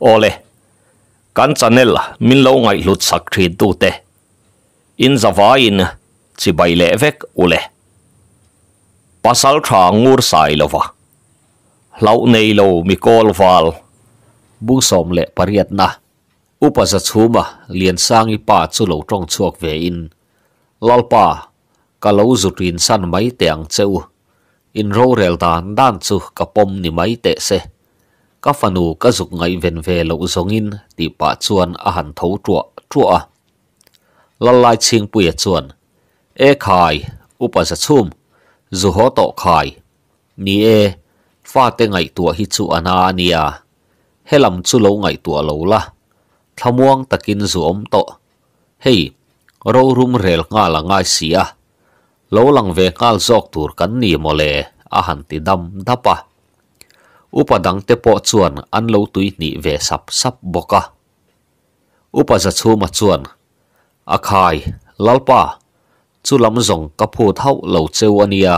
ole, kan chanel min lo ngai lut sak thri tu te. In zawain chi bai le vek ule pasal tha ngur sai lova lau nei lo mi kol val. Bu som le pariat na. Upa za chuma lian sangi pa chu lo tong chuak ve in. Lalpa ka lo zutin san mai teang cheu. In ro rel dan dan chu ka pom ni mai te se ka fanu ka zuk ngai ven ve lo zongin ti pa chuan a han tho tua tua lalai ching bùi chuan e khai upa za chum dù họ tọ khai ni e pha te ngai tua hi chu ana ania à. helam chu lâu ngai tua lâu la. Thamuang takin zu om tọ. Hey râu rum rel nga la ngai sia à. lâu lang về ngal zok tur kan ni mole a hẳn ti đâm dapa upadang te po chuan an lo tui ni ve sap sap boka. Upa za chuma chuan, akhai, lalpa, chu lam zong ka phu thau lo cheu ania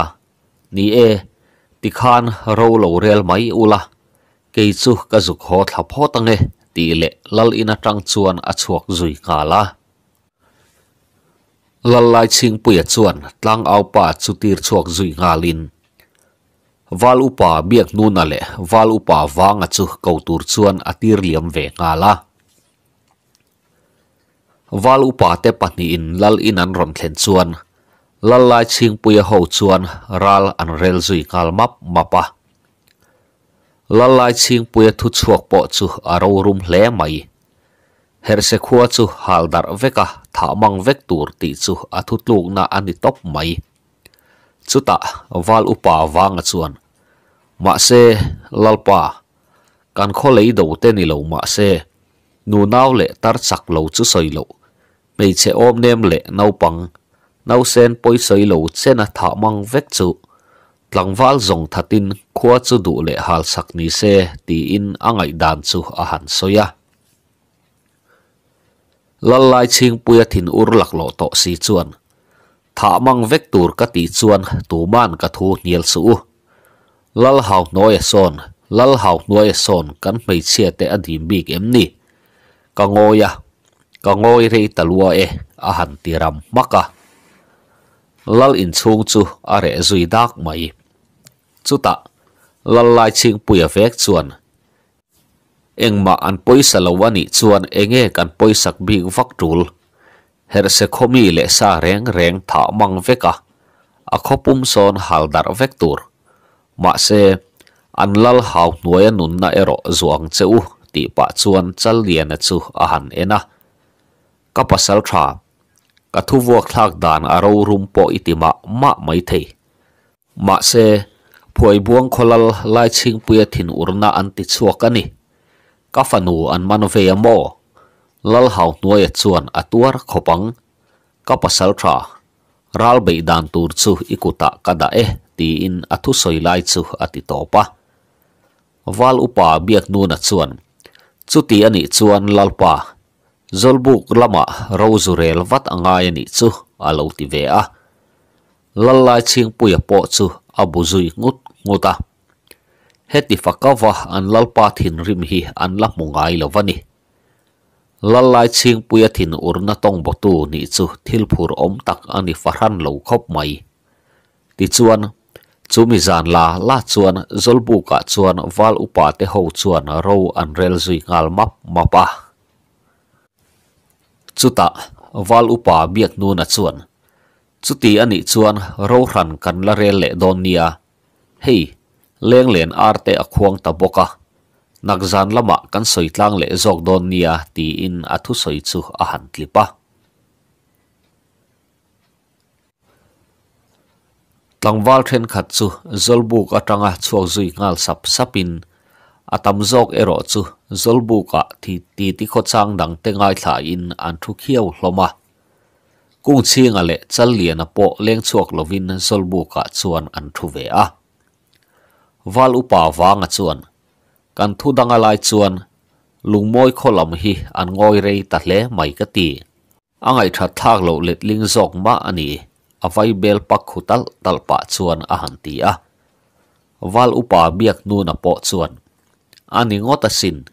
ni e ti khan ro lo rel mai ula. Ke chu ka zuk ho thla pho tange ti le lal ina tang chuan a chuak zui ka la. Lal lai ching puya chuan, tlang au pa chu tir chuak zui nga lin. wal upa biak nu na le. Wal upa wanga chu ko tur chuan atir liam ve nga la. Wal upa te pahni in lal in an ron thlen chuan lal lai ching puya ho chuan ral an rel zui ngal map mapa. Lal lai ching puya thu chuak po chu aro rum hle mai. Her se khua chu hal dar veka tha mang vek tur ti chu athu tluk na ani top mai. Chuta wal upa wanga chuan ma se lalpa kan kho lấy đầu tên ni lo ma se nu naw lệ tar chak lo chu soi lo mei che om nem lệ nau pang nau sen poi soi lo chena à tha mang vek chu tlangwal zong thatin khua chu du lệ hal sak ni se ti in angai dan chu a à han soya lalai ching puya à thin ur lak lo to si chuan tha mang vek tur ka ti chuan tu man ka thu nial su lal hau noi son lal hau noi son kan mai chia te adim bik em ni. Ka ngoya ka ngoi rei talua e a han tiram maka lal in chung chu are zui dak mai. Chuta lalai ching puya vek chuan. Engma an poisa lawani chuan enge kan poisak big vak tul. Her se khomi le sa reng reng tha mang veka a. Khopum son haldar vek tur ma se an lal hau nuaya nun na ero zuang cheu ti pa chuan chal lian chu à a han ena ka pasal tha ka thu vuak thak dan aro à rum po itima ma mai thei ma se phuai buang kholal lai ching puya à thin urna an ti chuak ani ka fanu an man ve amo lal hau nuai chuan atuar khopang. Ka pasal tha ral bei dan tur chu ikuta kada e ti in athu soi lai chu ati topa wal upa biak nu na chuan. Chu ti ani chuan lalpa zolbuk lama rozurel vat angai ani chu alo ti ve a. Lallai ching puya po chu abuzui ngut nguta heti fakawa an lalpa thin rim hi an la mungai lovani lalai ching puya thin urna tong botu ni chu thilphur om tak ani faran lo khop mai. Ti chuan chumi zan la la chuan, zolbu ka chuan wal upa te ho chuan ro an rel zui ngal map, mapa. Chuta wal upa biak nu na chuan. Chuti ani chuan ro ran kan la rel le don nia. Hei, leng len arte a khuang ta boka. Nakzan lama kan soitlang le zok don nia ti in athu soi chu a han tlipa tlangwal then khat chu zolbuk atanga chuak zui ngal sap sapin. Atam zok ero chu zolbuka ah thi ti ti kho chang dang te ngai thla in an thu khiau hloma kung chinga le, chal lian a po leng chuak lovin zolbuka ah chuan an thu ve a. Wal upa wanga chuan. Kan thu danga lai chuan lungmoi kholam hi an ngoi rei ta hle mai ka ti. Angai tha thak lo let ling zok ma ani avai bel pak khutal talpa chuan a han ti a. Wal upa biak nu na po chuan. Ani ngota sin.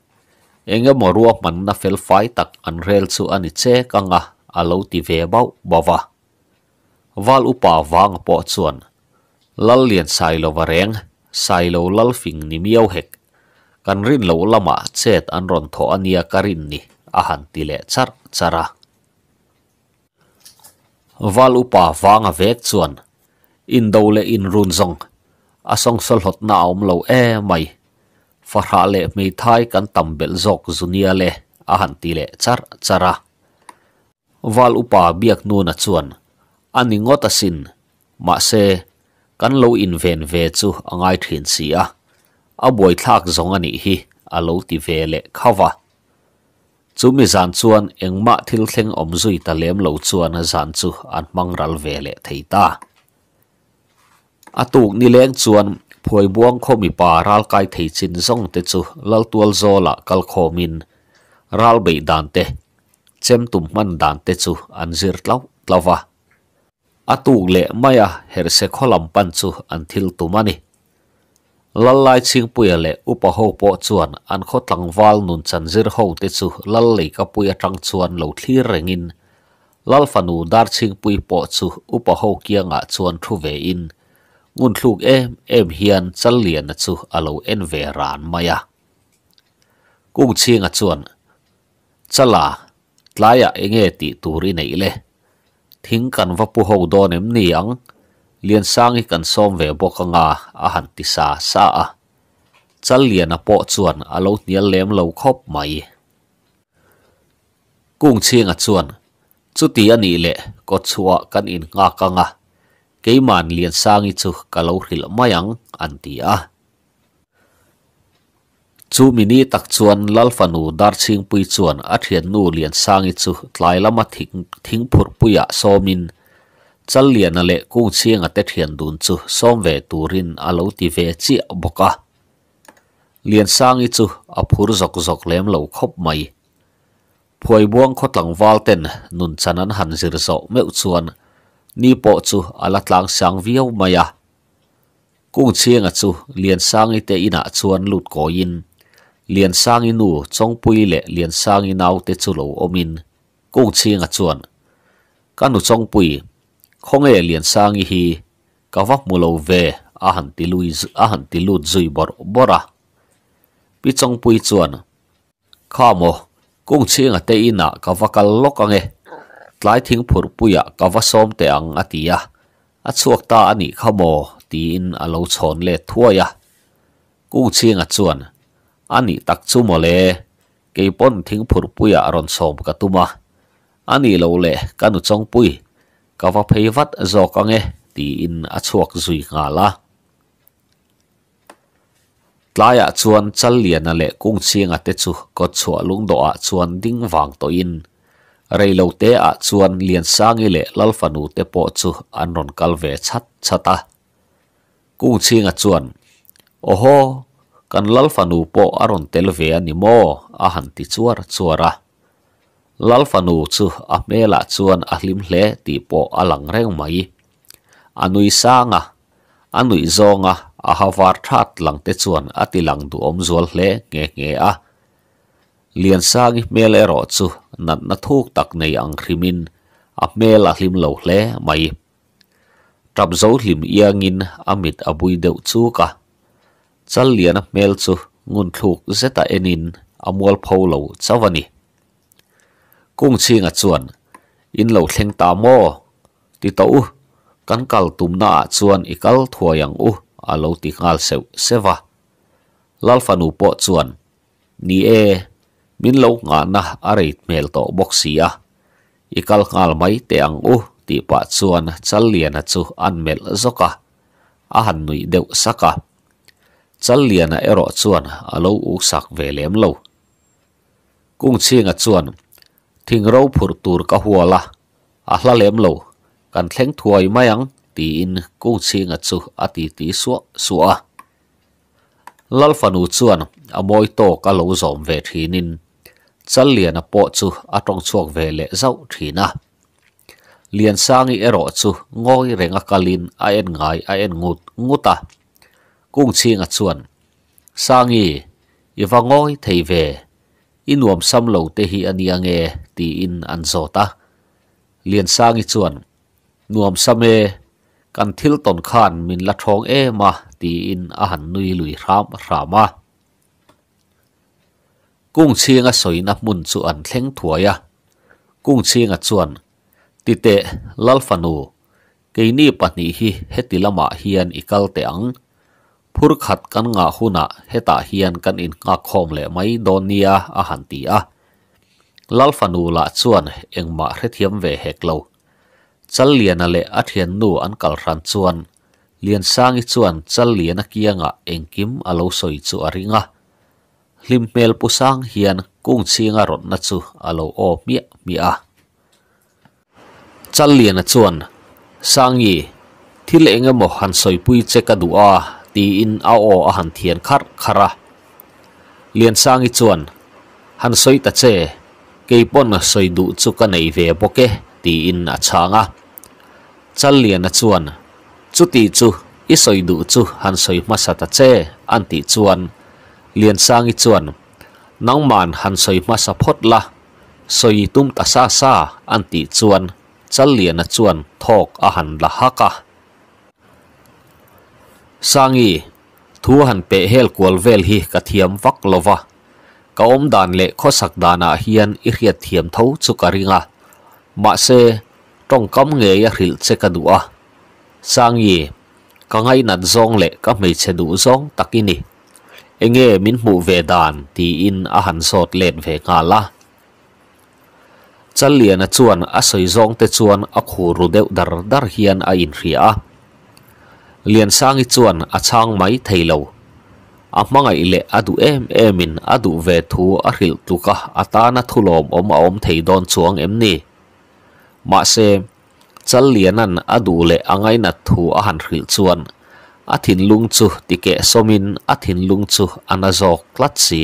Enga morua man na fel fai tak an rel chu ani che kanga alo ti ve bau bawa wal upa wang po chuan. Lal lian sai lo wareng sai lo lal fing ni miau hek. Kan rin lo lama chet an ron tho ania karin ni, a han ti le char, chara wal upa wanga vek chuan. In do le in run zong. Song sol hot na om lo e mai. Farha le mi thai kan tambel zok zunia le. A han ti le char chara. Wal upa biak nu na chuan. Ani ngota sin. Ma se kan lo in ven ve chu angai thin si a. A boi thak zong ani hi. A lo ti ve le khawa chumi zan chuan engma thil thleng om zui ta lem lo chuan a zan chu an mang ral ve le theita atuk ni leng chuan phoi buang kho mi pa ral kai thei chin zong te chu lal tual zola kal kho min ral bei dan te chem tum man dan te chu an zir tlau tlawa atuk le maya her se kholam pan chu an thil tumani lallai ching puya le upa ho po chuan an kho tlang wal nun chan zir ho te chu lal le ka puya tang chuan lo thlir rengin lal fanu dar ching pui po chu upa ho kianga chuan thu ve in ngun thluk em em hian chal lian na chu alo en ve ran maya kung chinga chuan chala tlaya enge ti turi nei le thing kan va pu ho don em ni ang lian hi kan som ve boka nga a han ti sa sa a. Chal lian a po chuan alo nial lem lo khop mai. Kung chinga chuan, chu ti ani le ko chua kan in nga ka nga. Keiman lian sangi chu kalau hril mayang an ti a. Chu mini tak chuan lalfanu dar ching pui chuan a thian nu lian sangi chu tlai lama thing thing phur puya somin chal lian ale kung chiang ate thian dun chu som về turin alo ti ve chi boka lian sangi chu a phur zok zok lem lo khop mai phoi buang khotlang wal ten nun chanan han zir zo meu chuan ni po chu ala tlang sang viau maya kung chiang a chu lian sangi te ina chuan lut ko in. Lian sangi nu chong pui le lian sangi nau te chu lo omin kung chiang a chuan kanu chong pui khong e lian sang hi ka wak mu lo ve a han ti lui a han ti lu zui bor bora. Pi chong pui chuan kha mo kung chinga te ina ka kawakal lok ange tlai thing phur puya ka wa som te ang atia a chuak ta ani kha mo ti in lo chon le thuaya. Kung chinga chuan ani tak chu mo le ke pon thing phur puya ron som ka tuma ani lo le kanu chong pui ka va phei vat zo ka nge ti in a chuak zui nga la. Tlaya chuan chal lian a le kung chiang a te chu ko chua lung do a chuan ding wang to in. Reilo te a chuan lian sangi le lalfanu te po chu an ron kal ve chat chata kung chinga chuan oho kan lalfanu po aron tel ve ani mo a han ti chuar chuara lalfanu chu a mela chuan a hlim hle ti po alang reng mai. Anui sanga anui zonga a hawar that lang te chuan atilang du om zual hle nge nge a. Lian sangi mel ero chu nat na thuk tak nei ang khrimin a mel a hlim lo hle mai. Tap zo hlim iangin amit abui deu chu ka. Chal lian mel chu ngun thuk zeta enin amwal pholo chawani kung chi nga chuan in lo thleng ta mo ti to u kan kal tum na chuan ikal thuayang u. A lo ti ngal se seva lal fanu po chuan ni e. Min lo nga na areit mel to boxia ikal ngal mai te ang u. Ti pa chuan chal lian chu an mel zoka a. Han nui deu saka chal lian e a ero chuan a lo u sak ve lem lo kung chinga chuan thing ro phur tur ka huala a hla lem lo. Kan thleng thuai mayang ti in ku chinga chu ati ti suwa suwa lal fanu chuan a moi to ka lo zom ve thinin chal lian a po chu a tong chuak ve le zau thina lian sangi ero chu ngoi renga kalin a en ngai, a en ngut nguta kung chinga chuan. Sangi iwa ngoi thei ve. Inuam sam lo te hi ani ange ti in an zota lian sangi chuan nuam same kan thil ton khan min la thong e ma ti in a han nui lui ram rama kung chinga soina mun chu an thleng thuaya kung chinga chuan ti te lalfanu keini pahni hi hetilama hian ikal te ang phur khat kan nga huna heta hian kan in nga khom le mai donia a han ti a lalfanu la chuan engma hrethiam ve heklo chal lian ale a thian nu an kal ran chuan lian sangi chuan chal lian a kianga engkim alo soi chu aringa hlim mel pu sang hian kung chinga rot na chu alo o mi mi a chal lian a chuan sangi thil enga mo han soi pui che ka du a ti in a o a han thian khar khara lian i chuan, han soi ta che keipon soi du chu ka nei ve boke ti in a changa chal lian a chuan, chu ti chu, i soi du chu han soi ma sa ta che, an ti chuan. Lian i chuan, nang man han soi ma sa phot la, soi tum ta sa sa, an ti chuan. Chal lian a chuan, thok a han la haka sangi thu han pe hel kwal vel hi ka thiam vak lova ka om dan le kho sak dana hian i riat thiam tho chu ka ringa ma se tong kam nge ya ril che ka du a sang yi ka ngai nat zong le ka mei che du zong takini enge min mu ve dan ti in a han sot let ve ka la. Chal lian a chuan a soi zong te chuan a khu ru deuh dar dar hian a in ria lian sang i chuan a chang mai theilo a hmangai le adu em emin adu ve thu a hril tuka atana thulom om a om thei don chuang em ni. Ma se, chal lianan adu le angai na thu a han hril chuan. A thin lung chu ti ke somin a thin lung chu ana zok tlat si.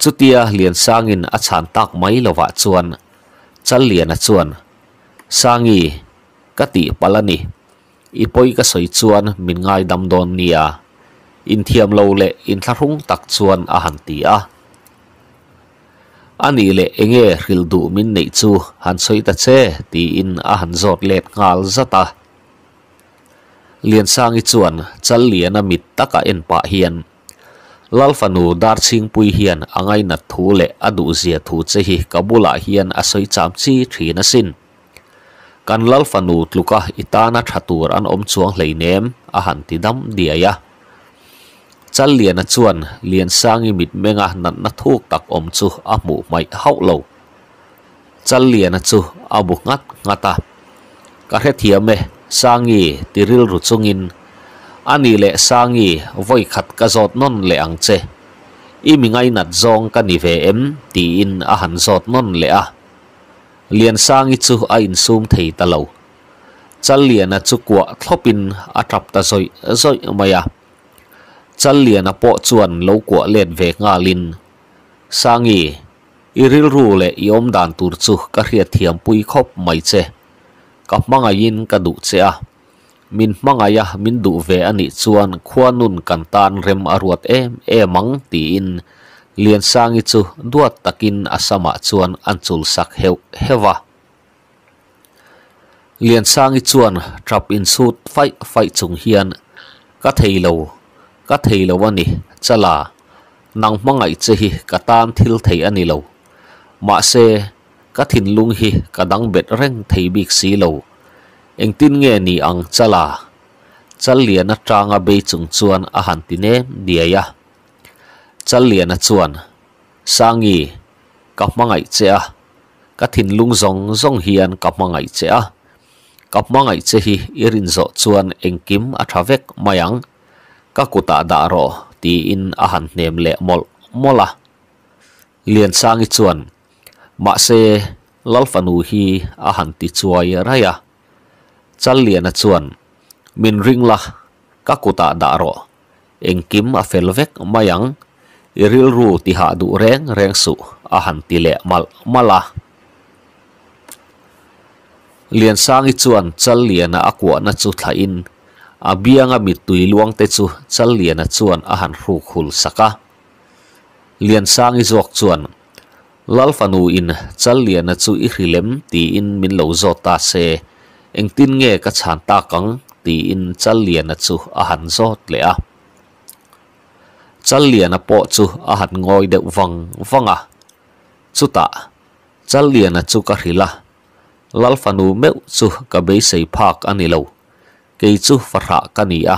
Chutia lian sangin a chan tak mai lova chuan. Chal lian a chuan. Sangi ka ti palani ipoi ka soi chuan min ngai dam don nia in thiam lo le in tharung tak chuan a han ti a. Ani le enge ril du min nei chu, han soi ta che, ti in a han zot let ngal zata. Lian sang i chuan, chal lian a mit taka en pa hian. Lalfanu dar ching pui hian, angai na thu le adu zia thu che hi kabula hian a soi cham chi thina sin kan lalfanu tluka itana thatur an om chuang hleinem a han ti dam dia ya. Chal lian a chuan, lian sangi mit menga nan na thuk tak om chu a mu mai hau lo. Chal lian a chu, a bu ngat ngata. Ka he thiame sangi tiril ru chungin. Ani le sangi voi khat ka zot non le ang che. I mi ngai nat zong ka ni ve em, ti in a han zot non le a liền sang ít chu a in sum thei ta lo chal lian a chu kwa thlopin a trap ta zoi zoi maya chal lian a po chuan lo kwa let ve nga lin sangi iril ru le iom dan tur chu ka hriat thiam pui khop mai che ka manga yin ka du che a à. min manga ya à, min du ve ani chuan khuanun kan tan rem aruat à em emang ti in lian sangi chu duat takin asama chuan, an chul sak heu hewa lian sangi chuan, trap in suit fai fai chung hian, ka thei lo, ka thei lo ani chala nang mangai che hi, ka tan thil thei ani lo. Ma se, ka thin lung hi, ka dang bet reng thei bik si lo. Eng tin nge ni ang chala chal lian a be chung chuan, a han ti ne dia ya chal lian a chuan. Sangi, ka mangai che a ka thin lung zong zong hian ka mangai che a ka mangai che hi irin zo chuan engkim a thavek mayang. Ka kuta da ro, ti in a han hnem le mol mola lian sangi chuan, ma se, lalfanu hi a han ti chuai raya chal lian a chuan, min ring la, ka kuta da ro. Engkim a felvek mayang iril ru ti ha du reng reng su, a han ti le mal, mala. Lian sangi chuan, chal lian a akwa na chu thla in. A bianga mi tui luang te chu, chal lian a chuan a han ru khul saka. Lian sang i zok chuan, lal fanu in, chal lian a chu i hrilem ti in min lo zota se. Eng tin nge ka chan ta kang, ti in chal lian a chu a han zot le a. chal lian a po chu a han ngoi deuh wang wanga chuta chal lian a chu ka hrila lal fanu meu chu ka be sei phak ani lo ke chu farha ka ni a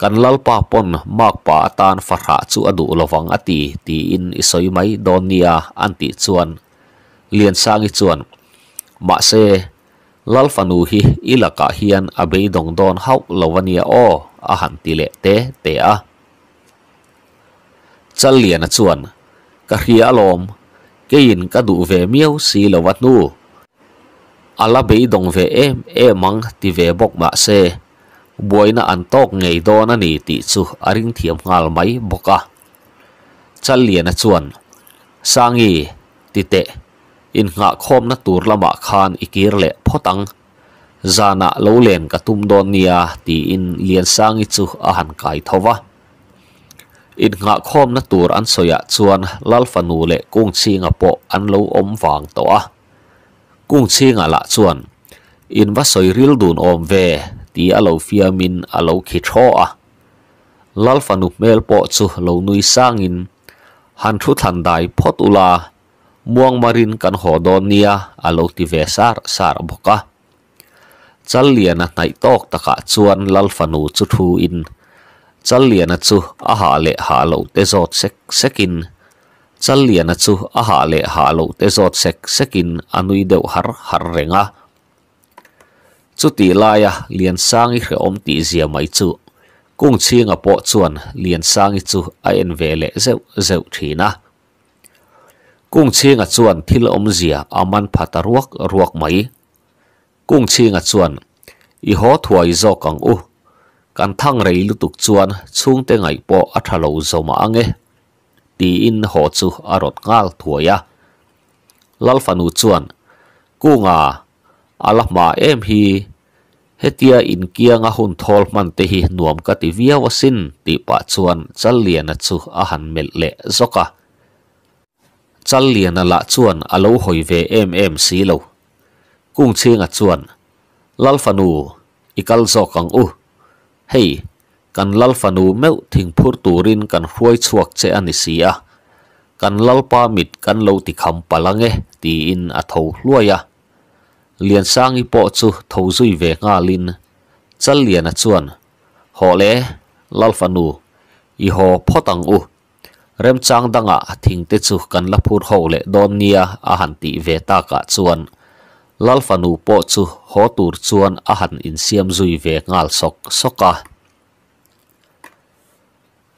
kan lal pa pon mak pa tan farha chu adu lowang ati ti in isoi mai donia anti chuan lian sangi chuan ma se lal fanu hi ilaka hian abei dong don hau lowania o a han ti le te te a chal lian a chuan. Ka hria cái nhìn cả ka du ve miau si lowat nu. Ala bei dong ve em em mang ti ve bok ma se. Buaina an tok ngei dawn ani tih chu a ring thiam ngal mai boka chal lian a chuan. Sangi ti te. In nga khom na tur lama khan ikir le photang zana lo len ka tum don nia ti in lian sangi chu a han kai thowa in nga khom na tur an soya chuan lal fanu le kung chi nga po an lo om wang to a. Kung chinga la chuan, in va soi ril dun om ve, ti alo fiamin alo khi tho a. Lal fanu mel po chu lo nui sangin han thu than dai phot ula muang marin kan ho don nia alo ti ve sar sar boka chal lian a nai tok taka chuan lal fanu chu thu in challiana chu aha le ha lo te zot sek sekin. Challiana chu aha le ha lo te zot sek sekin anui deu har har renga chu ti laya lian sangi hre om ti zia mai chu. Kung chinga po chuan lian sangi chu a en ve le zeu zeu thina kung chinga chuan thil om zia aman phata ruak ruak mai. Kung chinga chuan i ho thuai zo kang u. kan thang rei lutuk chuan, chung te ngai po a thalo zoma ange. Ti in ho chu arot ngal thuaya lalfanu chuan kunga alahma em hi. Hetia in kianga hun thol man te hi nuam ka ti via wasin ti pa chuan, chal lian a chu a han mel le zoka. Chal lian la chuan alo hoi ve em em si lo. Kung chinga chuan, lal fanu ikal zokang kang u. hei kan lal fanu meu thing phur turin kan hruai chuak che ani sia kan lal pa mit kan lo ti kham palange ti in a tho hluaya liền sang i po chu tho zui ve nga lin chal lian a chuan ho le lal fanu i ho photang u rem chang danga thing te chu kan la phur ho le don nia a han ti ve ta ka chuan lal fanu po chu ho tur chuan a han in siam zui ve ngal sok soka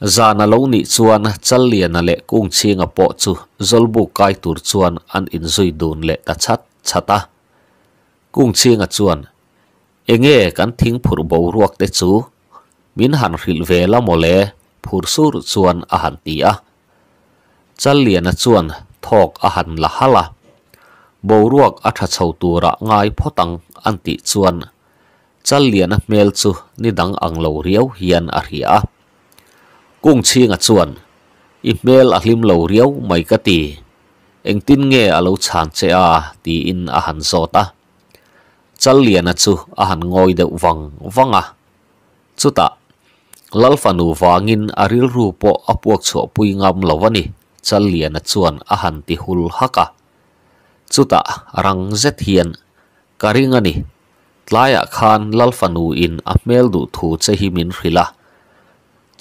zana lo ni chuan chal lian a le kung chinga po chu zolbu kai tur chuan an in zui dun le ta chat chata kung chinga chuan enge kan thing phur bo ruak te chu min han hril ve la mole phur sur chuan a han ti a chal lian a chuan thok a han la hala bo ruak a tha chho tura ngai photang an ti chuan. Chal lian a mel chu ni dang ang lo riau hian a ria kung chinga chuan i mel a hlim lo riau mai ka ti. Eng tin nge alo chan che a, ti in a han zota chal lian a chu a han ngoi deuh wang wanga chuta lalfanu wangin a ril ru po a chho pui ngam lovani chal lian a chuan a han ti hul haka chuta rang zet hian karing ani tlaya khan lalfanu in a mel du thu che hi min hrila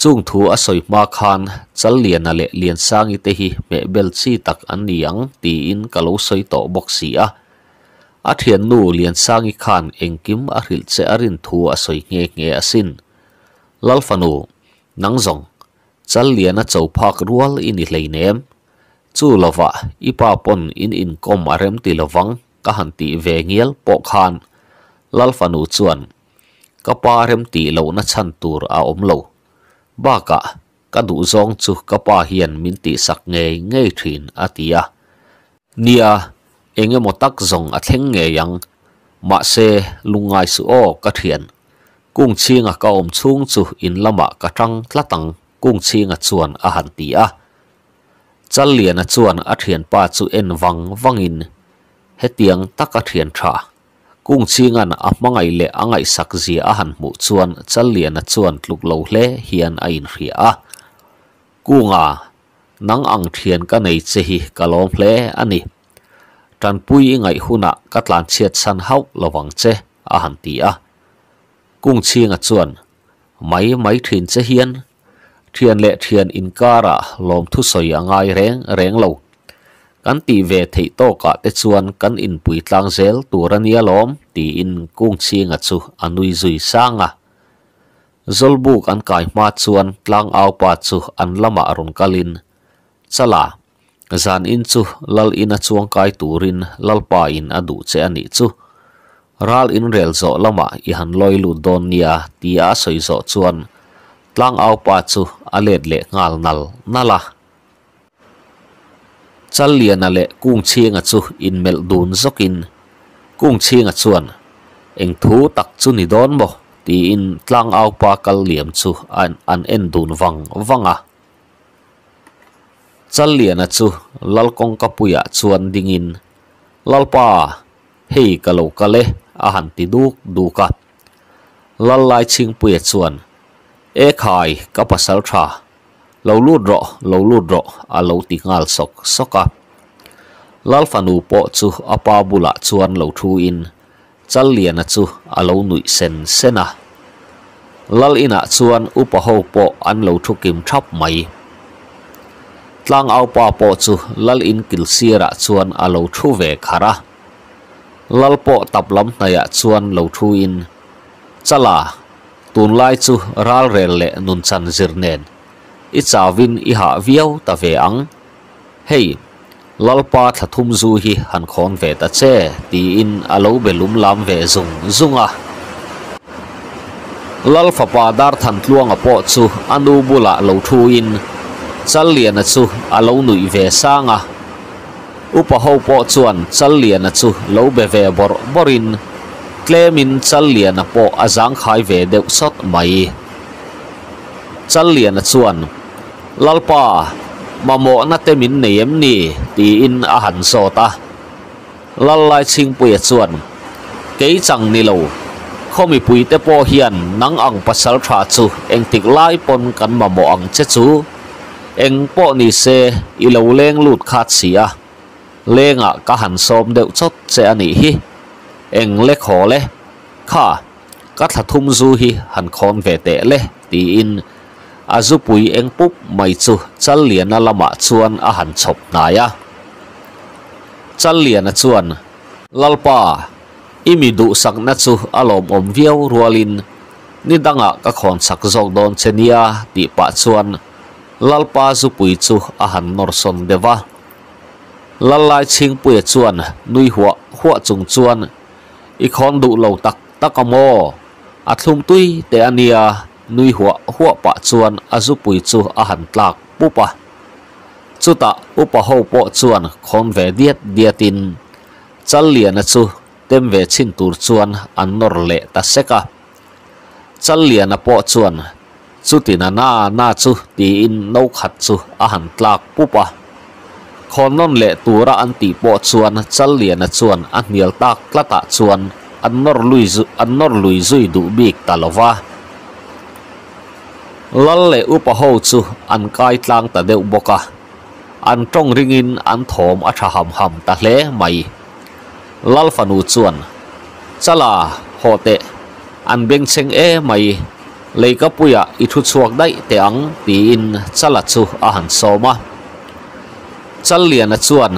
chung thu a soi ma khan chal lian a le lian sangi te hi me bel chi tak an niang ti in kalo soi to boxi a a thian nu lian sangi khan engkim a hril che arin thu a soi nge nge asin lalfanu nangzong chal lian a chau phak rual in i hleinem chu lova ipa pon in in kom arem ti lovang ka han ti ve ngiel po khan. Lalfanu chuan ka pa rem ti lo na chan tur a om lo ba ka ka du zong chu ka pa hian min ti sak nge nge thin atia à à. nia enge mo tak zong a theng nge yang. Ma se lungai su o ka thian kung chinga ka om chung chu in lama ka à, tang tlatang kung chinga chuan a han ti a chal lian a chuan a thian pa chu en wang wangin he tiang tak a thian tha. Kung chingan a hmangai le angai sak zia a han mu chuan chal lian a chuan tluk lo hle hian a in hria a. Kunga nang ang thian ka nei che hi kalom hle ani. Tan pui ngai huna ka tlan chiat san hau lawang che a han ti a. Kung chinga chuan, mai mai thin che hian thiền lệ thiền in kara, lom thu soi angai reng reng lo kan ti ve thei to ka te chuan kan in pui tlang zel turania lom, ti in kung chinga chu anui zui sanga zolbuk an kai ma chuan, tlang au pa chu, an lama run kalin chala, zan in chu, lal in a chuang kai turin lal pa in adu che ani chu. Ral in rel zo lama, i han loi lu don nia tia soi zo chuan tlang au pa chu a let le ngal nal, nala. Chal lian ale kung chinga chu in mel dun zokin. Kung chinga chuan, eng thu tak chu ni don mo, ti in tlang au pa kal liam chu an an en dun wang wanga chal lian a chu, lal kong kapuya chuan dingin lalpa hei kalo kale a han ti duk duka. Lal lai ching puya chuan e khai ka pasal tha lo lut ro lo lut ro a lo ti ngal sok soka lal fanu po chu apa bula chuan lo thu in. Chal lian chu a lo nui sen sena lal ina chuan upa ho po an lo thu kim thap mai tlang au pa po chu lal in kil sira chuan a lo thu ve khara lal po taplam naya chuan lo thu in. Chala tun lai chu ral rel le nun chan zir nen. I chawin i ha viau ta ve ang. Hei lalpa thathum zu hi han khon ve ta che. Ti in alo belum lam ve zung zunga lal fa pa dar than tluang a po chu anu bula lo thu in. Chal lian chu alo nui ve sanga upa ho po chuan chal lian chu lo be ve bor borin tlemin chal lian po azang khai ve deuh sot mai. Chal lian chuan lalpa mamo na temin neem ni, ti in a han so ta. Lal lai ching pui chuan ke chang ni lo, khomi pui te po hian nang ang pasal tha chu, eng tik lai pon kan mamo ang che chu. Eng po ni se, i lo leng lut khat sia lenga ka han som deuh chot che ani hi. เองเล็กขอเลยข้าก็ถ้าทุ่มซูฮีหันคอนเวเตเลยตีอินอาจุปุยเองปุ๊บไม่จูจัลเลียนละมาชวนอาหันชบนายะจัลเลียนชวนลลปาอิมิดุสักนัดจูอารมณ์อมเวียวรัวลินนี่ดังอ่ะก็ขอนสักจอกโดนเชเนียตีปะชวนลลปาจุปุยจูอาหันนอร์สนเดวะลลายชิงปุยชวนนุยหัวหัวจงชวน eng le kho le tắc ka thum zu hi han khon ve te le ti in azu pui chuan a han chop naya chal lian a chuan lalpa imi du sak na chu alom chuan lalpa zu pui chu a han nor son dewa lalai ching pui chuan chuan ta khôn non lệ tu ra an ti bộ chuan chal liền a chuan a ta tak tlata chuan an nor lui zu an nor lui zui du bik talova lal le upa ho chu an kai tlang ta deuh boka an tong ringin an thom a tha ham ham ta hle mai lal fanu chuan chala hote an beng cheng e mai leika puya ít chút chuak dai te ang ti in chala chu a han soma chal lian a chuan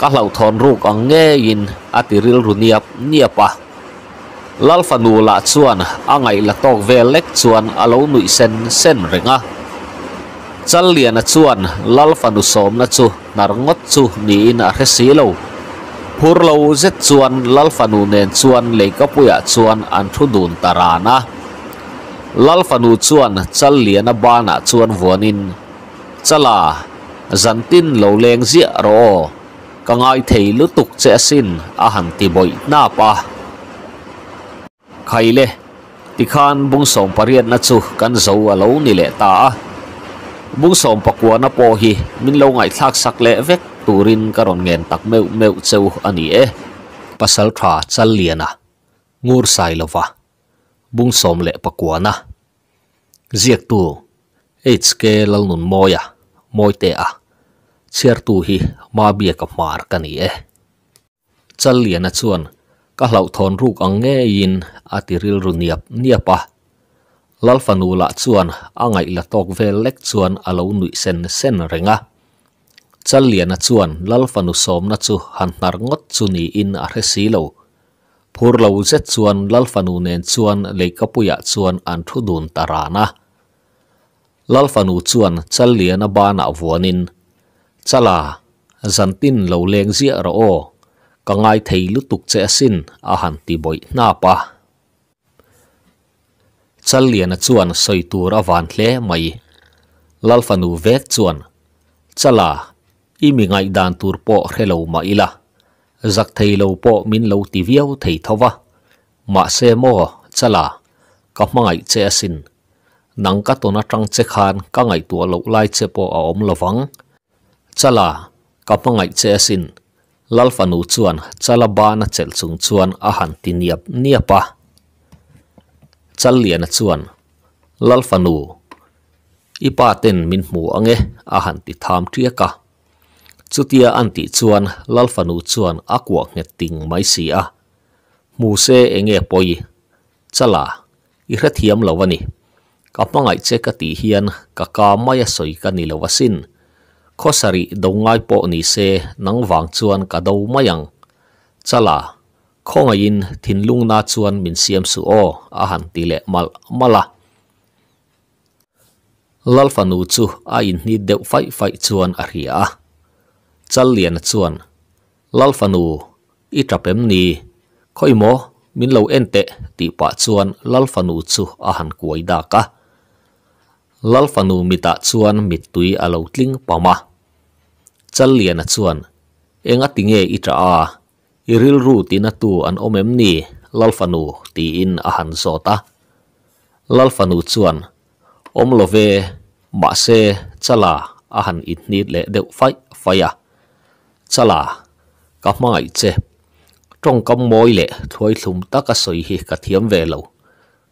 ka hlau thon ruk ang nge in atiril runiap niapa lal fanu la chuan angai la tok vel lek chuan alo nui sen sen renga. Chal lian a chuan lal fanu som na chu, nar ngot chu ni in a resi lo. Phur lo zet chuan lal fanu nen chuan le ka puya chuan an thu dun tarana lal fanu chuan chal lian a bana chuan vuanin chala dần tin lâu lên dịa rồi cả ngài thấy lũ tục sẽ xin à hẳn tì bội na pa. Khai lê thì khan bung sông bà riêng nà chú căn dấu à lâu nì lệ ta. Bung sông bà quà nà bò hi mình lâu ngài thác sắc lệ vết tù rin cả rộn ngàn tạc mẹo mẹo châu anh ấy pasal thả chal liền à ngur sai lova bung sông lệ bà quà nà diệt tù HK lal nun moya moite a. Chiar tu hi ma bia ka mar ka ni e. Chal lian a chuan ka hlau thon ruk ang nge in atiril ru niap niapa lalfanu la chuan angai la tok vel lek chuan alo nui sen sen renga. Chal lian a chuan lalfanu som na chu han nar ngot chu ni in a re si lo. Phur lo zet chuan lalfanu nen chuan leikapuya chuan an thu dun tarana lalfanu chuan chal liana bana ah vuanin. Chala, zantin lo leng zia ro o. Ka ngai thei lutuk che sin, a han ti boi na pa. Chal lian a chuan soi tur a van hle mai. Lalfanu vek chuan. Chala i mi ngai dan tur po hrelo ma ila. Zak thei lo po min lo ti viau thei thowa. Ma se mo, chala, ka mangai che asin nang ka to na tang che khan ka ngai tua lo lai che po a om lawang chala ka mangai che asin lalfanu chuan chala ba na chel chung chuan a han ti niap niapa chal lian a chuan lalfanu ipa ten min mu ange a han ti tham triaka chutia an ti chuan lalfanu chuan akwa nge ting mai si a. Mu se enge poi. Chala i hra thiam lawani ka kapangai cheka ti hian ka ka maya soi ka ni lawasin khosari dongai po ni se nang wang chuan ka do mayang. Chala khongain thinlung na chuan min siam su o a han ti le mal mala. Lalfanu chu a in ni deu fai fai chuan a ria chal lian chuan. Lalfanu i tapem ni. Khoi mo min lo ente ti pa chuan lalfanu chu a han kuai da ka. Lalfanu mita chuan mit tui alo tling pama chal lian chuan enga tinge itra a. Iril ru tina tu an omem ni, lalfanu ti in a han zota lalfanu chuan, om love ma se, chala a han it ni le deuh fai faya chala, ka mai che. Trong kam moi le thoi thlum ta ka soi hi ka thiam ve lo.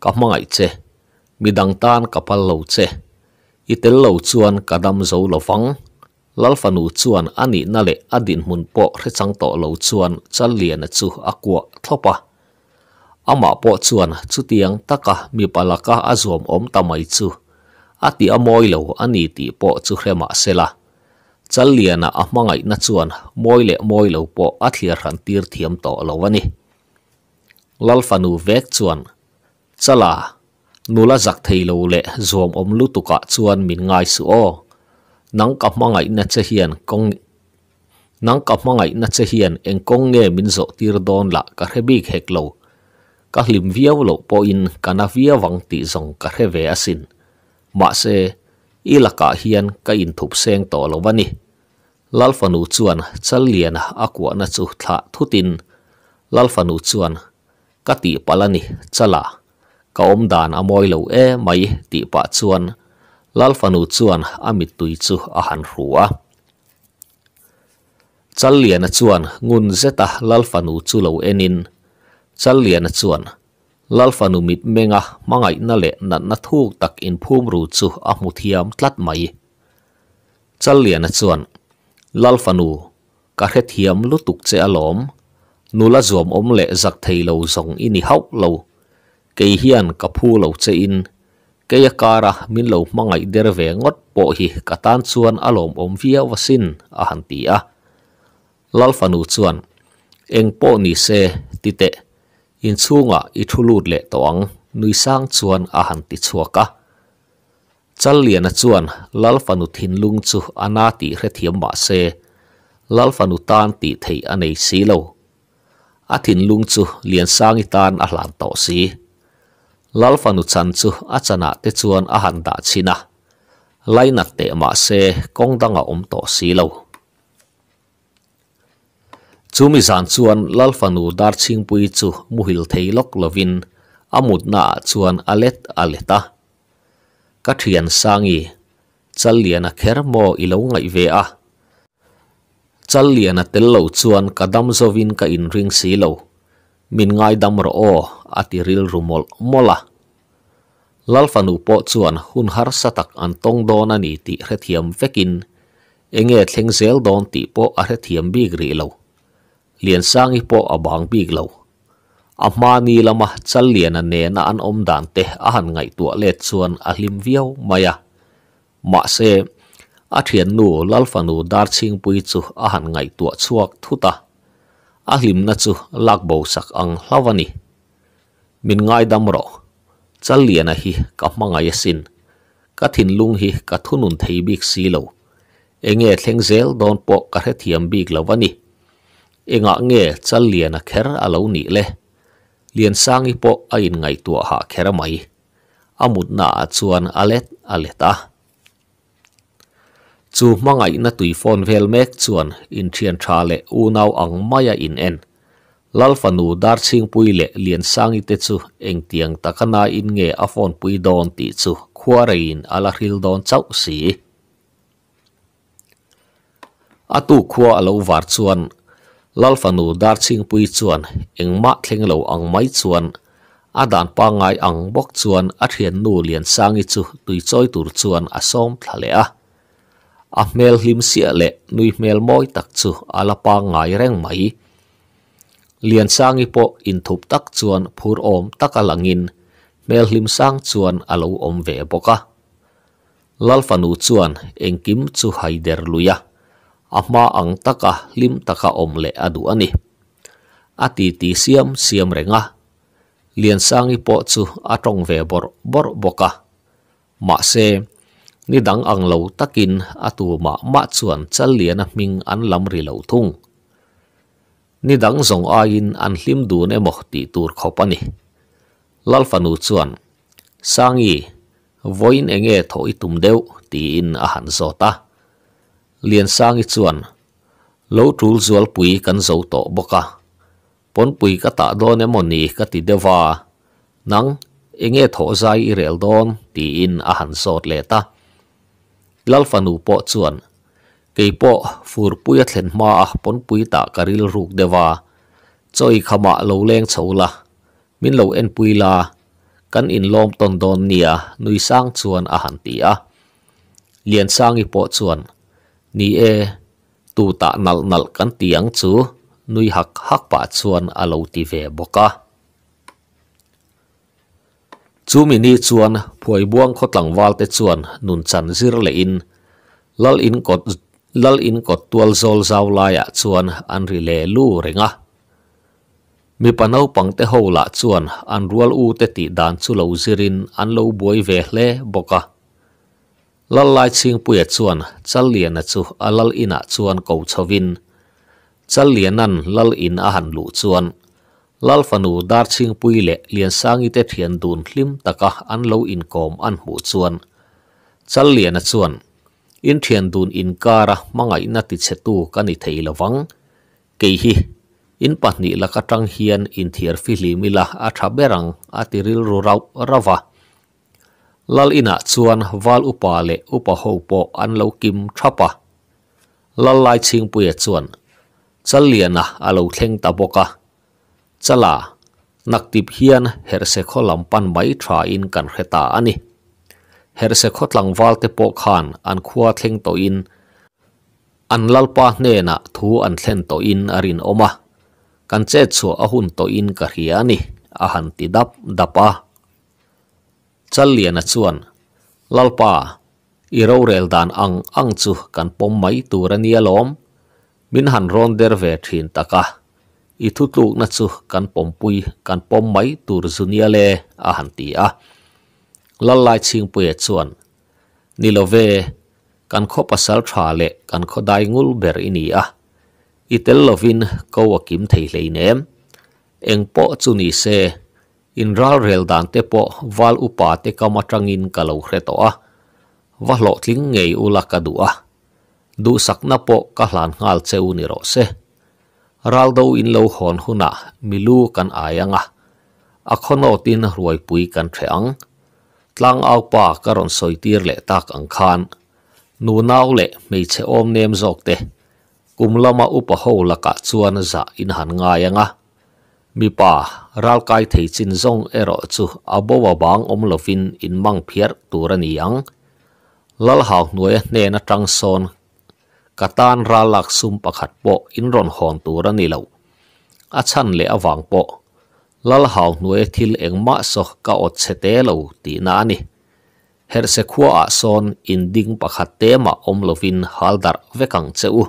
Ka mai che midang tan kapal lo che. Itel lo chuan kadam zo lo fang lalfanu chuan ani na le adin mun po hre chang to lo chuan chal lian chu akwa thopa ama po chuan chutiang taka mi palaka azom om tamai chu. Ati amoi lo ani ti po chu hrema sela. Chal liana a mangai na chuan moi le moi lo po a han tir thiam to lo wani lalfanu vek chuan. Chala nula zak thei lo le zom om lu tuka chuan min ngai su o. Nang ka mangai na che hian kong nang ka mangai na che hian eng kong nge min zo tir don la ka hrebik hek lo. Ka lim viau lo po in kana via wang ti zong ka hreve asin ma se ilaka hian ka in thup seng to lo wani lalfanu chuan chal lian akwa na chu tha thutin lalfanu chuan ka ti palani chala ka dan amoi lo e mai ti pa chuan lalfanu chuan amit tui chu, a han ruwa chal lian chuan ngun zeta à, lalfanu chu lo enin chal lian chuan lalfanu mit menga à, mangai na le na na thuk tak in phum ru chu, a mu thiam tlat mai chal lian chuan lalfanu ka he thiam lu tuk che alom nula zom om le zak thei lo zong ini hau lo ke hian ka phu lo che in. Keya kara min lo mangai der ve ngot po hi katan chuan alom om via wasin a han a lalfanu chuan eng po ni se tite in chunga i thulut le toang nui sang chuan a han ti chuaka chal lian a chuan lalfanu thin lung chu anati ti hre ma se lalfanu tan ti thei anei si a thin lung chu lian sang i tan a hlan to si lalfanu chan chu achana te chuan a han da china laina te ma se kong danga om to si lo chumi zan chuan lalfanu dar ching pui chu muhil theilok lovin, amut na chuan alet aleta. Ka thian sangi chal lian a kher mo i ngai ve a chal lian tel lo chuan kadam zovin ka in ring si lo min ngai dam ro o atiril rumol mola lalfanu po chuan hun har satak an tong don ani ti hrethiam vekin. Enge thleng zel don ti po a hrethiam big ri lo. Lian sangi po abang big lo. Amma ni lama chal lian ne na an om dan te a han ngai tu le chuan a hlim viau maya ma se, a thian nu lalfanu dar ching pui chu a han ngai tu chuak thuta ahlim na chu lakbo sak ang hlawani. Min ngai damro challiana hi ka manga yasin. Ka thin lung hi ka thunun thei bik silo enge thlengzel don po ka he thiam bik lawani enga nge challiana kher alo ni le. Lian sangi po ain ngai tua ha khera mai. Amut na chuan alet aleta chu mangai na tui phone vel mek chuan in thian tha le u nau ang maya in en. Lalfanu dar ching pui le lian sangi te chu eng tiang takana in nge a phone pui don ti chu khuarein ala hril don chau si. Atu khua alo war chuan. Lalfanu dar ching pui chuan eng ma thleng lo ang mai chuan. A dan pa ngai ang bok chuan a thian nu lian sangi chu tui choi tur chuan a som thlale a. a mel hlim sia le nui mel moi tak chu ala pa ngai reng mai. Lian sang i po in thup tak chuan phur om tak alangin mel hlim sang chuan alo om ve boka lalfanu chuan engkim chu haider luya ama ang taka lim taka om le adu ani ati ti siam siam renga lian sang i po chu atong ve bor bor boka ma se ni dang ang lo takin atu ma ma chuan chal lian a ming an lam ri lo thung. Ni dang zong a in an hlim du ne mo ti tur khopani lal fanu chuan sangi voin enge tho i tum deu, ti in a han zo zota lian sangi chuan, lo tul zual pui kan zo to boka pon pui ka ta do ne moni ka ti dewa nang, enge tho zai i rel don, ti in a han zot le ta. lalfanu po chuan. Kei po fur puya thlen ma a pon pui ta karil ruk dewa choi khama lo leng chola min lo en pui la. Kan in lom ton don nia nui sang chuan a han ti a. Lian sang i po chuan. Ni e tu ta nal nal kan tiang chu. Nui hak hak pa chuan a lo ti ve boka. chu mi ni chuan phuai buang khotlang wal te chuan nun chan zir le in. Lal in kot lal in kot tual zol zau laia chuan an ri le lu renga. Mi panau pang te ho la chuan an rual u te ti dan chu lo zirin an lo boi ve hle boka. Lal lai ching puya chuan e chal lian chu alal ina chuan ko chovin chal lianan lal in a han lu chuan lalfanu dar ching pui le lian sangi te thian dun hlim taka an lo in kom an hu chuan. Chal lian chuan. In thian dun in kara manga na ti chetu kani thei lawang ke hi, in pahni laka tang hian in thiar fi hlimila a tha berang a tiril ru rau rawa lal ina chuan wal upa le upa ho po an lo kim thapa lal lai ching pui chuan. Chal lian a alo thleng ta boka. Chala naktip hian herse kholam pan mai tha in kan hreta ani herse khotlang wal te po khan an khuwa thleng to in an lalpa hne na thu an thlen to in arin oma kan che chu a hun to in ka hiani a han ti dap dapa chal lian a chuan lalpa i ro rel dan ang ang chu kan pom mai tur ania lom min han ron der ve thin taka i thu tluk na chu kan pom pui kan pom mai tur zunia le a han ti a. Lalai ching pui e chuan. Ni lo ve kan kho pasal tha le kan kho dai ngul ber ini a. I tel lovin ko akim thei le nem. Eng po chu ni se in ral rel dan te po wal upa te kama tangin kalau hre to a. Wa lo tling ngei ula ka du a. Du sakna po ka hlan ngal cheu ni ro se. raldo in lo hon huna milu kan ayanga. Akhono tin ruai pui kan theang tlang au pa karon soitir le tak ang khan. Nu nau le mei che om nem zok te. Kumlama upa ho laka chuan za in han nga yanga mi pa ral kai thei chin zong ero chu abowa bang om lovin in mang phiar turani yang. Lal hau nuai ne na tang son katan ralak sum pakhat po in ron hon turani lo a chan le awang po lal hau nuai thil engma so ka ot chete lo ti na ni. Her se khua a son in ding pakhat te ma om lovin haldar vekang cheu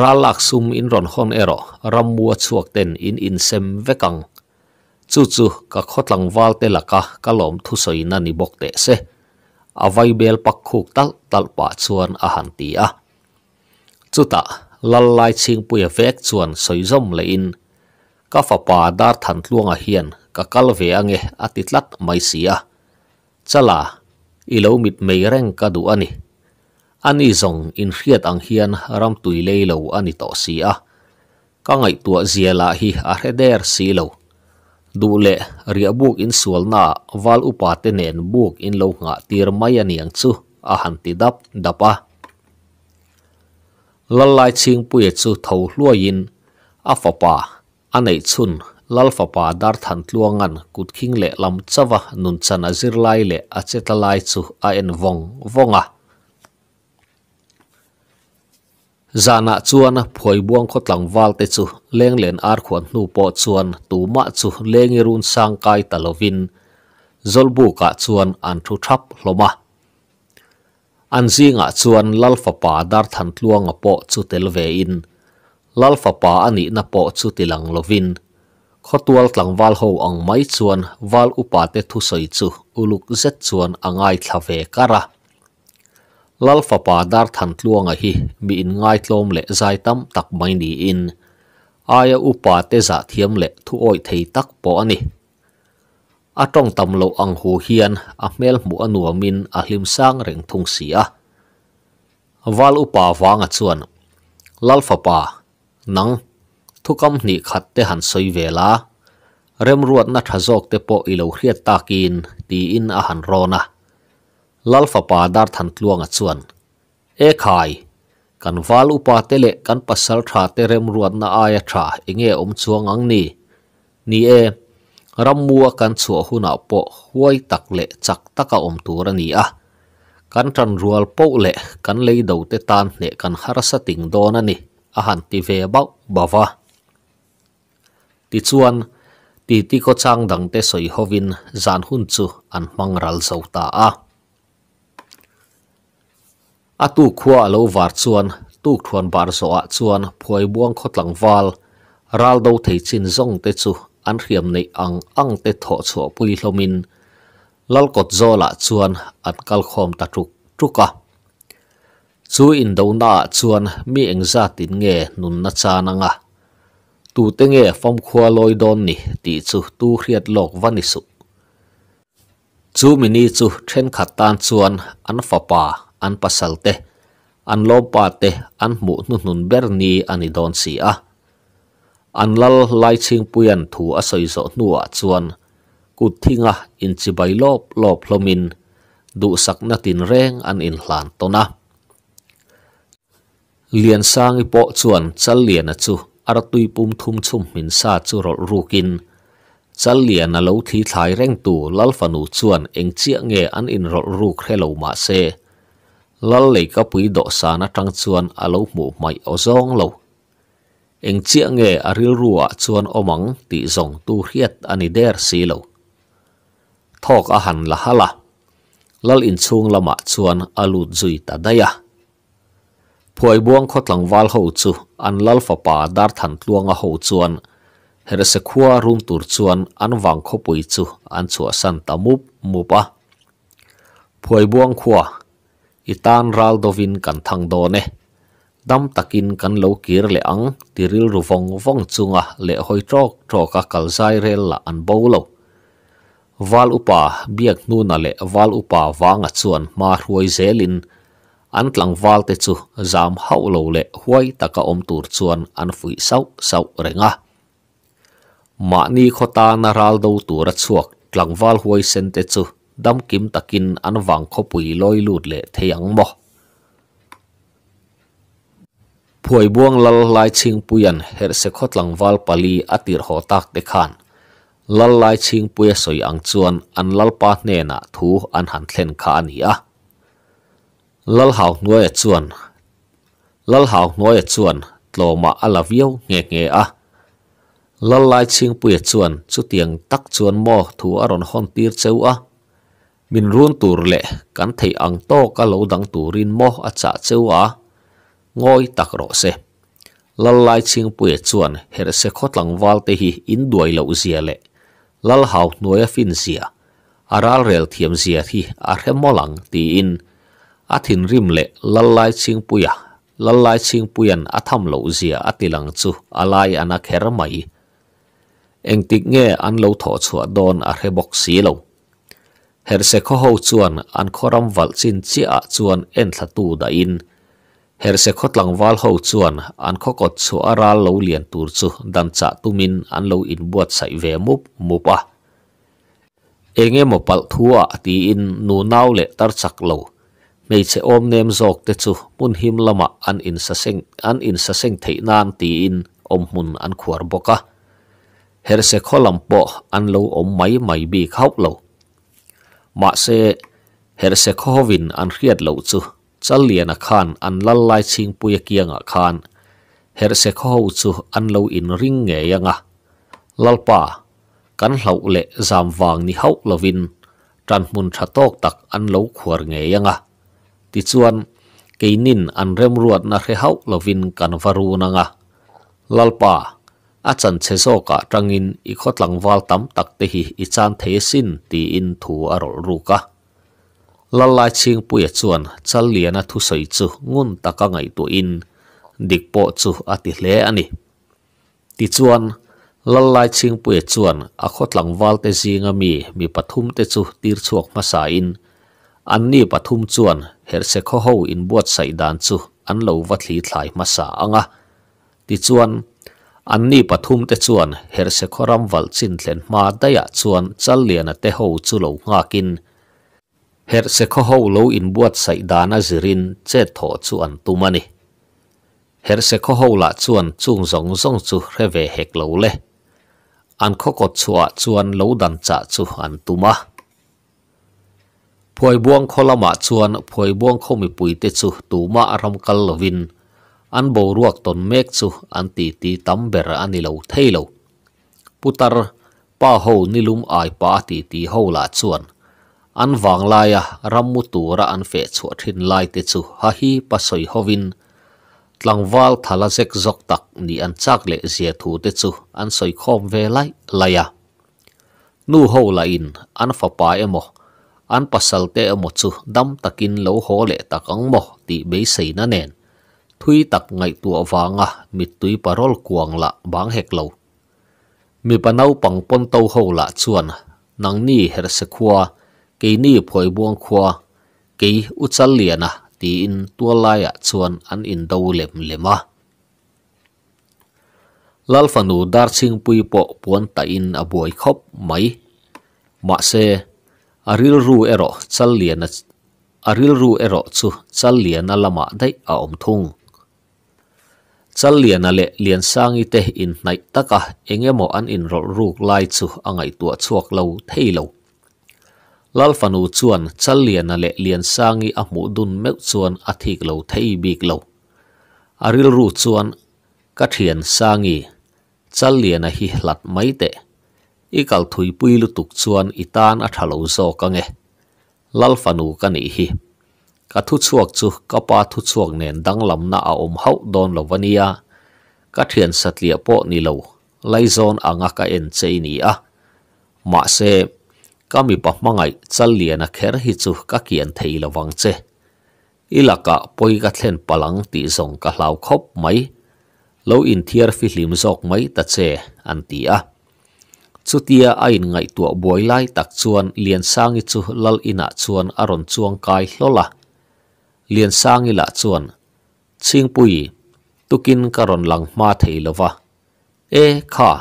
ralak sum inron hon ero ramua chuak ten in in sem vekang chu chu, ka khotlang wal te laka kalom thu soi na ni bok te se. Avai bel pakhuk tal tal pa chuan a han ti a chuta lần lai ching puya vek chuan soi zom le in. Ka fa pa dar than tluanga hian ka kal ve ange atitlat là sia chala ilo mit mei reng ka du anh ấy zong in hriat ang hian ram tui lei lo ani to si a. Ka ngai tua ziala hi a hreder si du le ria buộc in sual na wal upa te in lo nga tir mai ani ang chu a han ti à lal lai ching pui chu tho hluain afapa anei chun lal lalfapa dar than tluangan kutkhing le lam chawa nun chan a zir lai le a cheta lai chu a en vong vonga zana chuan phoi buang kho tlang wal te chu leng len ar khuan nu po chuan tu ma chu lengi run sang kai talovin zolbu ka chuan an thu thap hloma an zinga chuan lalfa pa dar than tluang a po chu tel ve in. Lalfa pa ani na po chu tilang lovin khotual tlang wal ho ang mai chuan wal upa te thu soi chu, uluk zet chuan angai thlave kara. Lalfa pa dar than tluanga hi, mi in ngai tlom le zai tam tak mai ni in. Aya upa te za thiam le thu oi thei tak po ani. Atong tam lo ang hu hian a mel mu anuwa min a hlim sang reng thung sia wal upa wanga chuan lal fapa nang thukam ni khat te han soi vela rem ruat na thazok te po ilo hriat takin ti in a han rona lalfa pa dar than tluanga chuan e khai kan wal upa tele kan pasal tha te rem ruat na aya tha enge om chuang ang ni ni e rammua kan chu huna po huai tak le chak taka om tur ani a. Kan tan rual po le kan lei do te tan ne kan harasa ting don ani a han ti ve ba bawa ti chuan ti ti ko chang dang te soi hovin zan hun chu an mangral zo ta a. Atu khua lo war chuan tu thuan bar zo a chuan phoi buang khotlang wal ral do thei chin zong te chu an riam nei ang ang te tho chu puli hlomin. Lal lalkot zola chuan an kal khom ta truk truka. Chu in do na chuan mi eng za tin nge nun na cha chananga tu te nge fom khua loi don ni ti chu tu hriat lok vani su. Chu mini chu then khat tan chuan an fa pa an pasal te an lo pa te an mu nu nun ber ni ani don si a. anlal lai ching puyan thu a soi zo nuwa chuan. Ku thinga in chi bai lop lop hlomin du sak na tin reng an in hlan tona. Lian sang po chuan chal lian a chu. Ar tui pum thum chum min sa chu rol rukin chal lian a lo thi thlai reng tu lal fanu chuan eng chia nge an in rol ru khrelo ma se. Lal lei ka pui do sa na tang chuan a lo mu mai o zong lo. eng chia nge aril ruwa chuan omang ti zong tu hiat ani der si lo. Thok a han la hala. Lal in chung lama chuan alu zui ta daya phoi buang khotlang wal ho chu an lal fa pa dar than tluang a ho chuan. Her se khua rum tur chuan an wang kho pui chu an chua san ta mup mupa phoi buang khua itan ral dovin kan thang do ne. Dam takin kan lo kir le ang tiril ru vong vong chunga le hoi trok troka kalzai rel la an bolo wal upa biak nu na le wal upa wanga chuan ma ruai zelin an tlang wal te chu zam hau lo le huai taka om tur chuan an fui sau sau renga ma ni khota na ral do tur chuak tlang wal huai sen te chu dam kim takin an wang kho pui loi lut le theyang mo phuai buang lal lai ching puyan her se khot lang wal pali atir ho tak te khan. Lal lai ching puya soi ang chuan an lal pa hne na thu an han thlen kha ani a. Lal hau nuai e chuan. Lal hau nuai e chuan tloma ala viau nge nge a. Lal lai ching puya chuan chu tiang tak chuan mo thu aron hon tir cheu a. Min run tur le kan thei ang to ka lo dang turin mo acha cheu a. ngoi tak ro se lal lai ching puya e chuan, her se khotlang wal te hi in duai lo zia le lal hau nuai fin e zia. Aral rel thiam zia thi, a remolang ti in. A rim le lalai ching puya à. lalai ching puyan a tham lo zia, a tilang chu alai ana kher mai. Eng nge, an lo tho chua don a rebok si lo her se kho ho chuan, an khoram wal chin chi a chuan en thla tu da in her se lang wal ho chuan, an kho kot chu aral lo lian tur chu, dan cha tumin an lo in buat sai ve mup mupa enge mo pal thua ti in nu nau le tar chak lo. Mei che om nem zok te chu, mun him lama an in sa seng, an in sa seng thei nan ti in, om mun an khuar boka her se kholam po, an lo om mai mai bi khau lo. Ma se, her se khovin an riat lo chu. chal challiana khan an lal lai ching puya kianga khan. Her se kho chu an lo in ring nge yanga lalpa kan hlau le zam wang ni hau lovin. Tran mun tha tok tak an lo khuar nge yanga ti chuan keinin an rem ruat na re hau lovin kan varu nanga lalpa a chan che chezo ka tangin khotlang wal tam tak te hi i chan the sin ti in thu arol ruka. la la ching puya chuan chal liana thu soi chu ngun taka ngai tu in dik po chu ati hle ani. Ti chuan lalai ching puya chuan a khotlang wal te zinga mi mi pathum te chu tir chuak ma sa in. An ni pathum chuan her se kho ho in buat sai dan chu an lo wa thli thlai ma sa anga. Ti chuan an ni pathum te chuan her se khoram wal chin thlen ma daya chuan chal liana te ho chu lo nga kin her se kho ho lo in buat sai dana zirin, che tho chu an tumani her se kho ho la chuan chung zong zong chu reve hek lo le. An kho ko chua chuan lo dan cha chu an tuma phoi buang kholama chuan, phoi buang khomi puite chu tuma aram kal lovin an bo ruak ton mek chu an ti ti tam ber ani lo theilo putar, pa ho nilum ai pa ti ti ho la chuan an wang laia à, rammu tura an fe chu thin lai te chu, ha hi pasoi hovin tlangwal thala zek zok tak ni an chak le zia thu te chu, an soi khom ve lai laya à. nu ho la in, an fa pa emo an pasal te emo chu, dam takin lo ho le takang mo, ti be sei na nen. Thui tak ngai tu awanga à, mi tui parol kuang la, bang hek lo. Mi panau pang pon to ho la chuan, nang ni her se khuwa ke ni phoi buang khwa ke u chal liana ti in tua laia chuan an in do lem lema. Lal fanu dar ching pui po puan ta in a aboi khop mai. Ma se aril ru ero chal liana aril ru ero chu chal liana lama dai a om thung. Chal liana le lian sangi te in nai taka engemo an in ro ruk lai chu angai tua chuak lo thei lo lalfanu chuan challian ale lian sangi amu dun meu chuan athik lo thei bik lo. Aril ru chuan kathian sangi challian a hi hlat mai te. Ikal thui pui lutuk chuan itan athalo zo kange lalfanu kani hi. Ka thu chuak chu kapa thu chuak nen danglam na a om hau don lovania ka thian satlia po ni lo laizon anga ka en chei ni a. Ma se kami pa mangai chal lian a kher hi chu ka kian thei lawang che. Ilaka poi ka thlen palang ti zong ka hlau khop mai. Lo in thiar fi hlim zok mai ta che an ti a. Chutia a in ngai tu boi lai tak chuan lian sangi chu lal ina chuan aron chuang kai hlola. Lian sangi la chuan. Chingpui tukin karon lang ma thei lova e kha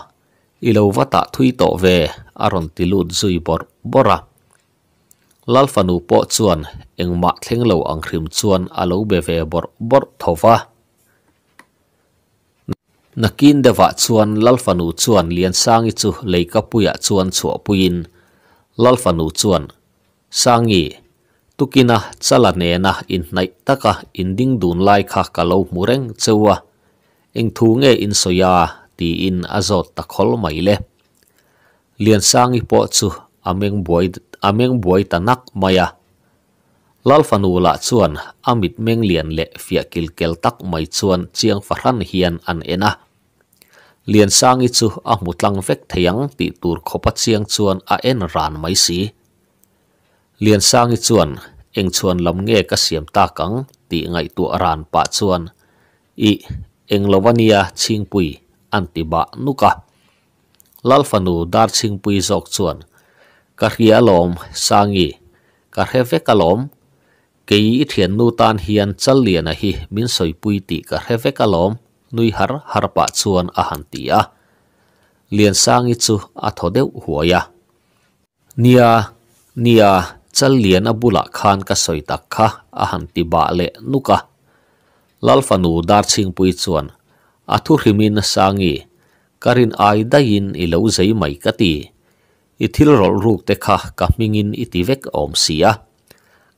ilo wata thui to ve, aron tilut zui bor bora. Lalfanu po chuan engma thlenglo angkhrim chuan alo be ve bor bor thowa nakin dewa chuan lalfanu chuan lian sangi chu leika puya chuan chho puin lalfanu chuan sangi tukina chalane na in nai taka inding dun lai kha kalo mureng chewa. Eng thu nge in soya ti in azot takhol mai le. Lian sangi po chu ameng boy ameng boy tanak maya. Lalfanu la chuan, amit meng lian le fia kil kel tak mai chuan, chiang faran hian an ena. Lian sangi chu a mutlang vek theyang ti tur khopa chiang chuan a en ran mai si. Lian sangi chuan, eng chuan lam nge ka siam ta kang, ti ngai tu ran pa chuan. I, eng lovania chingpui antiba nuka lalfanu dar chingpui jok chuan karhia lom sangi. Karhefe kalom kei i thian nu tan hian chal lian a hi min soi pui ti. Karhefe kalom nui har harpa chuan a han ti a lian sangi chu a thodeu huaya nia nia chal lian bula khan ka soi tak kha a han ti ba le nuka lalfanu dar ching pui chuan. A thu himin sangi. Karin ai da in ilo zai mai ka ti. i thilrol ruk te kha ka mingin i tivek om sia.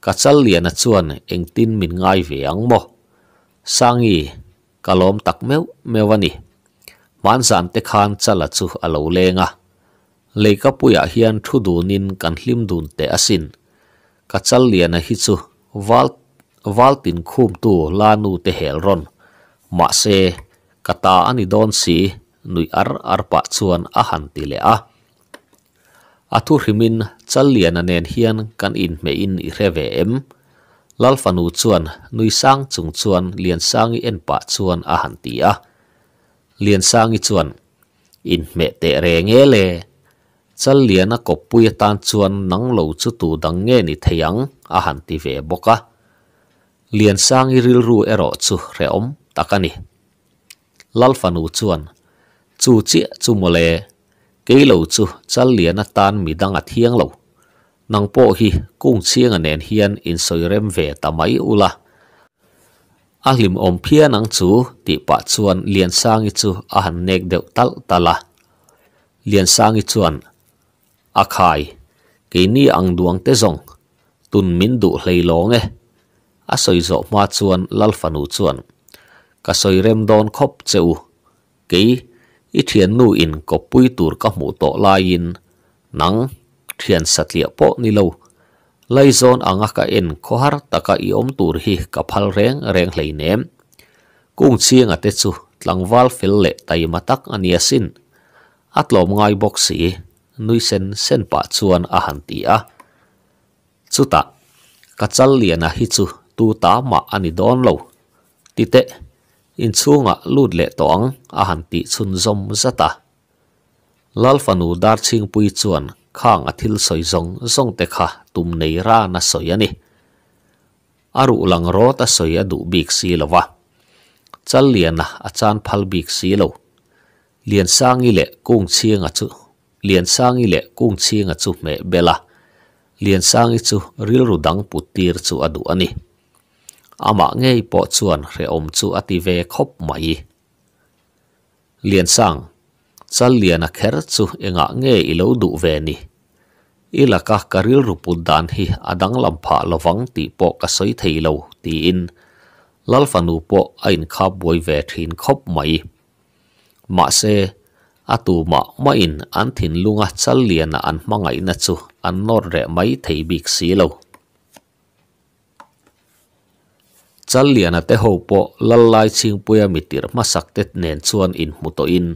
Ka chal lian a chuan engtin min ngai ve ang mo. Sangi kalom tak meu mewani man zan te khan chala chu alo lenga. Leika puya hian thu dunin kan hlim dun te asin. Ka chal lian a hi chu wal wal valtin khum tu lanu te hel ron. Ma se kata ani don si nui ar ar pa chuan a han ti le a. thu rimin chal lian anen hian kan in me in i reve em. Lal fanu chuan, nui sang chung chuan, lian sangi en pa chuan a han ti a. Lian sangi chuan, in me te re nge le. Chal lian a kopui tan chuan, nang lo chu tu dang nge ni theyang, a han ti ve boka lian sangi ril ru ero chu re om takani lal fanu chuan, chu chi, chu mole cái lầu chu chal lian tan mi dang a thiang lo nang po hi kung chiang a à nen hian in soirem ve tamai ula a hlim om phia nang chu ti pa chuan lian sangi chu à a han nek deuh tal tala lian sangi chuan a khai ke ni ang duang te zong tun min du hlei long e a soi zo ma chuan, lal fanu chuan. Ka soi rem don khop cheu ke i thian nu in có pui tur ka mu to lai in. Nang thian satlia po ni lo lai zon anga ka en ko har taka i om tur hi ka phal reng reng hlei nem kung chiang ate chu tlangwal fel le tai matak ania à sin atlom ngai box si nui sen sen pa chuan à a han ti a chuta ka chal lian a hi chu, tu ta ma ani à don lo ti in chunga lut le tong a han ti chun zom zata. Lal fanu dar ching pui chuan khang athil soi zong zong te kha tum nei ra na soi ani. Aru lang ro ta soi adu bik si lova chal lian a chan phal bik si lo. Lian sang i le kung chiang a chu. Lian sang i le kung chiang a chu me bela. Lian sang i chu ril ru dang putir chu adu ani. Ama ngei po chuan re om chu ati ve khop mai. Lian sang, chal lian a kher chu enga nge i lo du ve ni. Ila ka karil ruput dan hi adang lampha lowang ti po ka soi thei lo ti in. Lalfanu po ain kha boi ve thin khop mai. Ma se atu ma ma in an thin lunga chal lian an mangai na chu, an nor re mai thei bik si lo. Chal lian te ho po lallai ching puya mitir masak tet nen chuan in muto in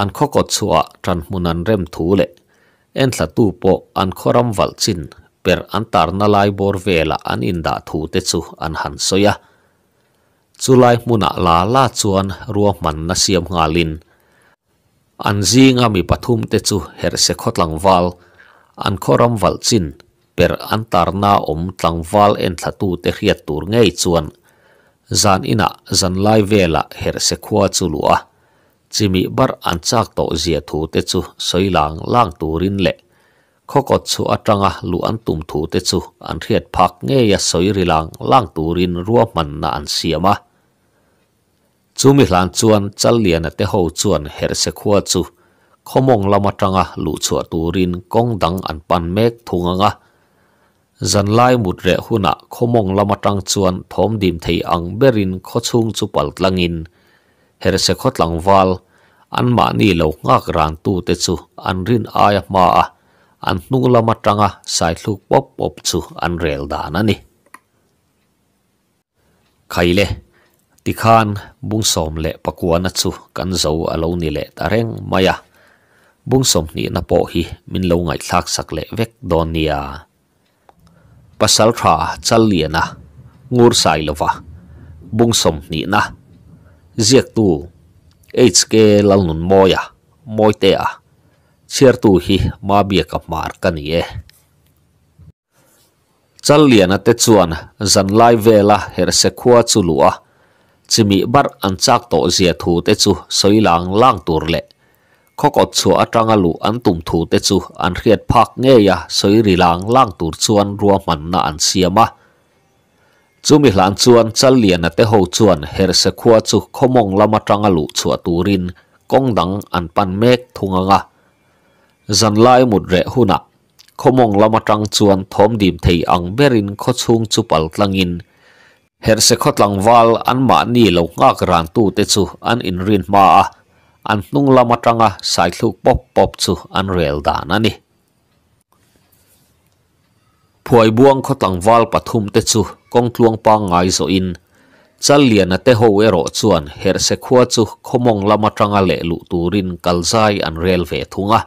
an khokot chua tran munan rem thu le en thla tu po an khoram wal chin per an tar na lai bor vela an in da thu te chu an han soya chulai muna la la chuan ruwa man na siam ngalin an zinga mi pathum te chu her se khotlang wal an khoram wal chin per an tar na om tlang wal en thatu te hriat tur ngei chuan. Zan ina, zan lai vela her se khwa chu lua. Chimi bar an chak to zia thu te chu soilang lang turin le. Khokot chu atanga lu an tum thu te chu, an riat phak nge ya soirilang lang turin ruwa man na an siama chumi hlan chuan chal lian te ho chuan her se khua chu. Khomong lama tanga lu chua turin kong dang an pan mek thunganga zan lai mut re huna khomong lama tang chuan thom dim thei ang berin kho chung chu pal tlangin her se khot lang wal an ma ni lo ngak ran tu te chu an rin aya ma a. An hnung lama tanga sai thluk pop pop chu an rel dan ani khaile tikhan bungsom le pakuana chu kan zo alo ni le tareng maya. Bungsom ni na po hi min lo ngai thak sak le vek donia pasal tha, chal liana ngur sai lova bung som ni na ziek tu hk lal nun moya moi te a, chiar tu hi, ma bia ka mar ka ni e. Chal liana te chuan, zan lai vela her se khua chu lua chimi bar an chak to zia thu te chu soilang lang tur le. ขกอดสัวตรังลูอันตุ่มถูเตจูอันเรียดพักเงียะสอยรีลางล่างตูดชวนรัวมันนาอันเสียมาจูมิหลานชวนจะเลียนเตหูชวนเฮรเสคัวจูขมงละมาตรังลูชัวตูรินกงดังอันปันเมกทุงงะจันไลมุดเรหุนักขมงละมาตรังชวนทอมดิมเทอังเบรินขชุงจุปัลตังอินเฮรเสคตลังวาลอันมานีลงอักรันตูเตจูอันอินรินมา an nung lama tanga sai thu pop pop chu an rel dan ani phuai buang khotlang wal pathum te chu kong tluang pa ngai zo in. Chal lian te ho ero chuan her se khua chu khomong lama tanga le lu turin kalzai an rel ve thunga.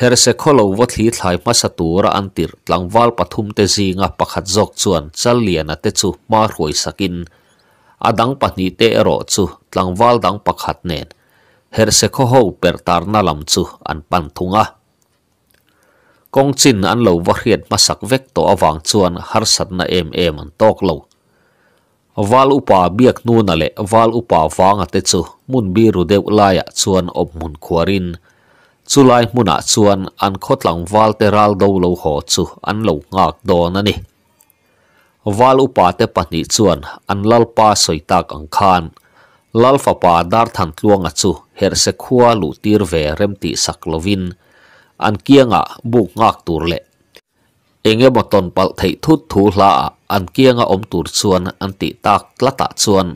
Her se kholo wathli thlai masa tura an tir tlangwal pathum te zinga pakhat jok chuan chal lian te chu ma roi sakin. Adang pahni te ero chu tlangwal dang pakhat nen. Her se kho ho per tar na lam chu an pan thunga. Kong chin an lo wa hriat ma sak vek to awang chuan har sat na em em an tok lo. Wal upa biak nu na le wal upa wanga te chu mun bi ru deuh laia chuan op mun khuarin. Chulai muna chuan an khotlang wal te ral do lo ho chu an lo ngak don ani. Wal upa te pahni chuan an lal lalpa soitak ang khan lal fa pa dar than tluanga chu her se khua lu tir ve rem ti sak lovin an kianga buk ngak tur le enge moton pal thei thut thu hla an kianga om tur chuan an ti tak tlata chuan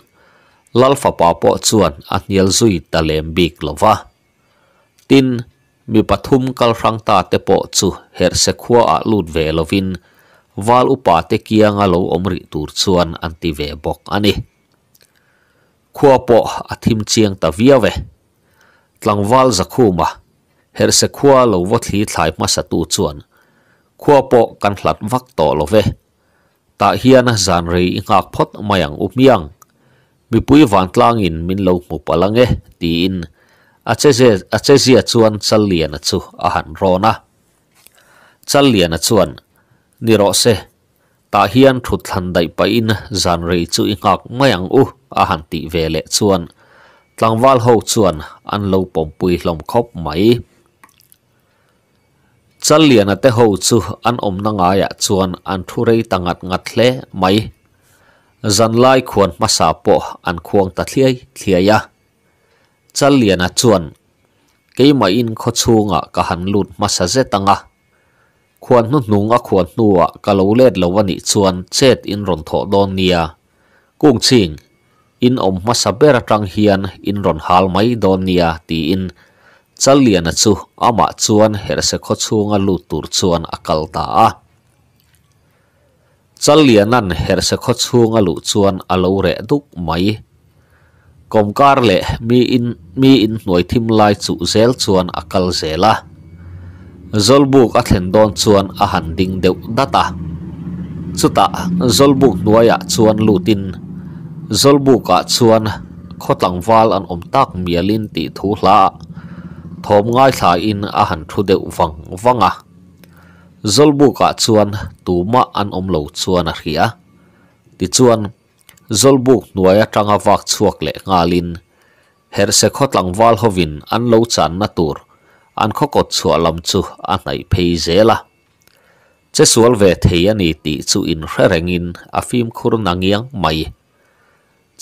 lal fa pa po chuan a hnial zui talem bik lova tin mi pathum kal rang ta te po chu her se khua a lut ve lovin wal upa te kianga lo omri tur chuan an ti ve bok ani khua po a thim chiang ta viave tlangwal zakhuma her se khua lo wa thli thlai ma sa tu chuan khua po kan hlat vak to lo ve ta hian zan rei ngak phot mayang umiang mi pui van tlang in min lo mu palange ti in a che je a che zia chuan chal lian a chu a han rona chal lian a chuan ni ro se ta hian thut thlan dai pa in, zan rei chu ingak mayang u, a han ti ve le chuan. Tlangwal ho chuan, an lo pom pui hlom khop mai. Chal lian ate ho chu, an om na nga ya chuan, an thu rei tangat ngat hle mai. Zan lai khuan masa po, an khuang ta thliai thliaya chal lian a chuan ke mai in kho chunga ka han lut masa ze tanga ควรนุ่นนุงอควรนัวกะโลเลดเลวันิชวนเชดอินรอนโถดอนเนียกุ้งชิงอินอมมาสเบระตังเฮียนอินรอนฮาลไมดอนเนียตีอินจัลเลียนจูอามาชวนเฮรเซคดชวงลูตูร์ชวนอกลตาจัลเลียนันเฮรเซคดชวงลูชวนอโลเรดุกไมกอมการเละมีอินมีอินหน่วยทิมไลายจูเซลชวนอกลเซละ zolbuk a thlen don chuan a han ding deuh data chuta zolbuk nuaya ah chuan lutin zolbuka ah chuan khotlang wal an om tak mialin ti thu hla. Thom ngai thla in a han thu deuh wang wanga zolbuka ah chuan tuma an om lo chuan a hria ti chuan, zolbuk nuaya tanga wak chuak le ngalin. Her se khotlang wal hovin an lo chan na tur. an kho ko chua lam chu a nai phei zela che sual ve thei ani ti chu in rerengin a phim khur nangiang mai.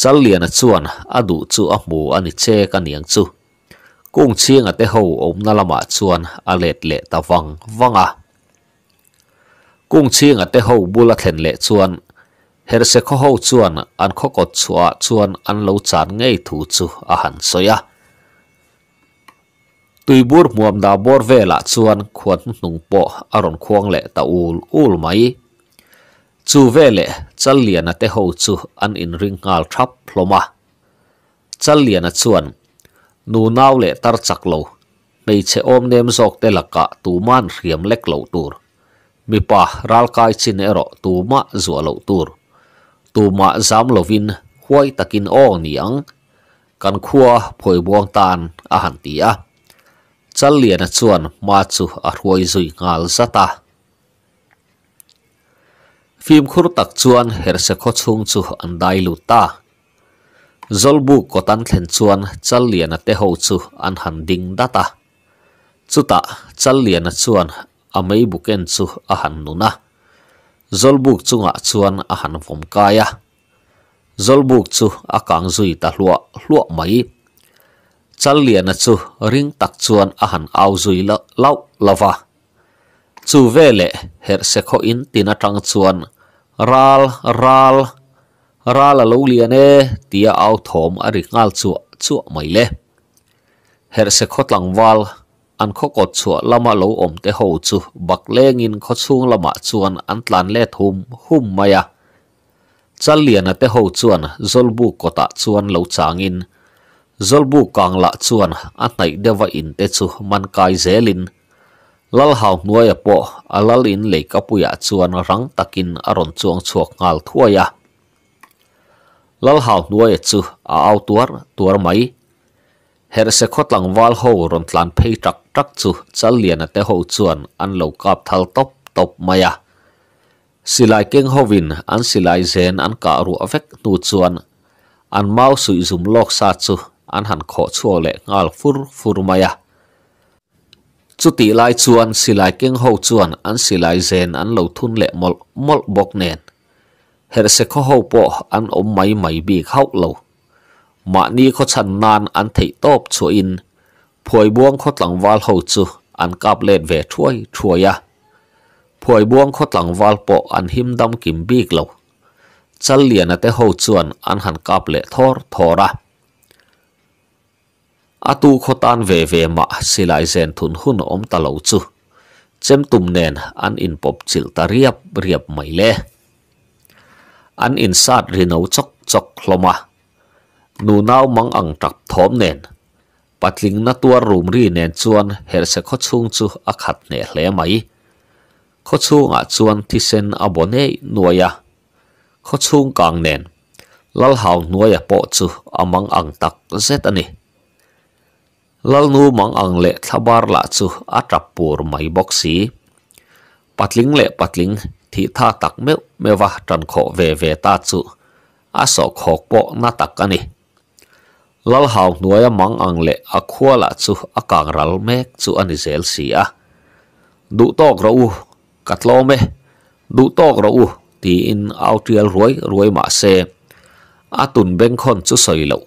Chal lian a chuan adu chu a mu ani che ka niang chu. Kung chiang ate ho om na lama chuan a let le ta wang wanga kung chiang ate ho bula thlen le chuan her se kho ho chuan an kho ko chua chuan an lo chan ngei thu chu a han soya ตุยบูร์มวมดาบอร์เวลาชวนควดหนุ่งปออรุณควงเละตะอูลอูลไหมจูเวเละจัลเลียนเตโฮจูอันอินริงงาลทรับพลมาจัลเลียนชวนนูนาวเละตัดจักโลไม่เชอมเนมซอกเตลกะตูมันเรียมเล็กโลตูรมีป่ารัลกายชินเอรอตูมะจัวโลตูรตูมะซามโลวินห้วยตะกินอ้อเนียงกันขัวผวยบวงตานอาหารตีอ a chuan ma chu a ruai zui ngal zata. Phim khur tak chuan her se kho chung chu an dai lu ta. Zolbu ko tan thlen chuan chal lian a te ho chu an han ding data chuta chal lian a chuan a mei buken chu a han nuna zolbuk chunga chuan a han vom kaya. Zolbuk chu a kang zui ta hlua hlua mai. Chal lian chu ring tak chuan a han au zui la lau lava chu vele her se kho in tina tang chuan. Ral ral ral a lo lian e tia au thom a ri ngal chu chu mai le. Her se kho tlang wal, an kho ko chu lama lo om te ho chu, bak leng in kho chung lama chuan an tlan le thum, hum maya chal lian te ho chuan zolbu kota chuan lo changin in zolbu kang la chuan a hnai dewa in te chu man kai zelin. Lal hau nuaya po alal in le kapuya chuan rang takin aron chuang chuak ngal thuaya. Lal hau nuai chu a au tuar tuar mai. Her se khotlang wal ho ron tlan phei tak tak chu, chal lian te ho chuan an lo kap thal top top maya silai keng hovin an silai zen an ka ru avek tu chuan. An mau sui zum lok sa chu an han kho chua le ngal fur fur maya à. chu ti lai chuan silai keng ho chuan, an silai zen, an lo thun le mol mol bok nen her se kho ho po, an om mai mai bi khau lo ma ni kho chan nan, an thei top chu in. Phoi buang kho tlang wal ho chu, an kap let ve thuai thuaya phoi buang kho tlang wal po, an him dam kim bik lo chal lian ate ho chuan, an han kap le thor thora atu khotan ve ve ma silai zen thun hun om ta lo chu chem tum nen an in pop chil ta riap riap mai le an in sat rino chok chok hloma nu nau mang ang tak thom nen patling na tua rum ri nen chuan her se kho chung chu a khat ne hle mai kho chung a chuan thi sen a bone nuaya kho chung kang nen lal haw nuaya po chu amang ang tak zet ani lal nu mang ang le thabar la chu atrap pur mai boxi patling le patling thi tha tak meu mewa tan kho ve ve ta chu a so khok po na tak ani lal haw nuaya mang ang le a khuala chu a kang ral mek chu ani zel si a du tok ro u katlo me du tok ro u ti in autrial ruai ruai ma se a tun beng khon chu soi lo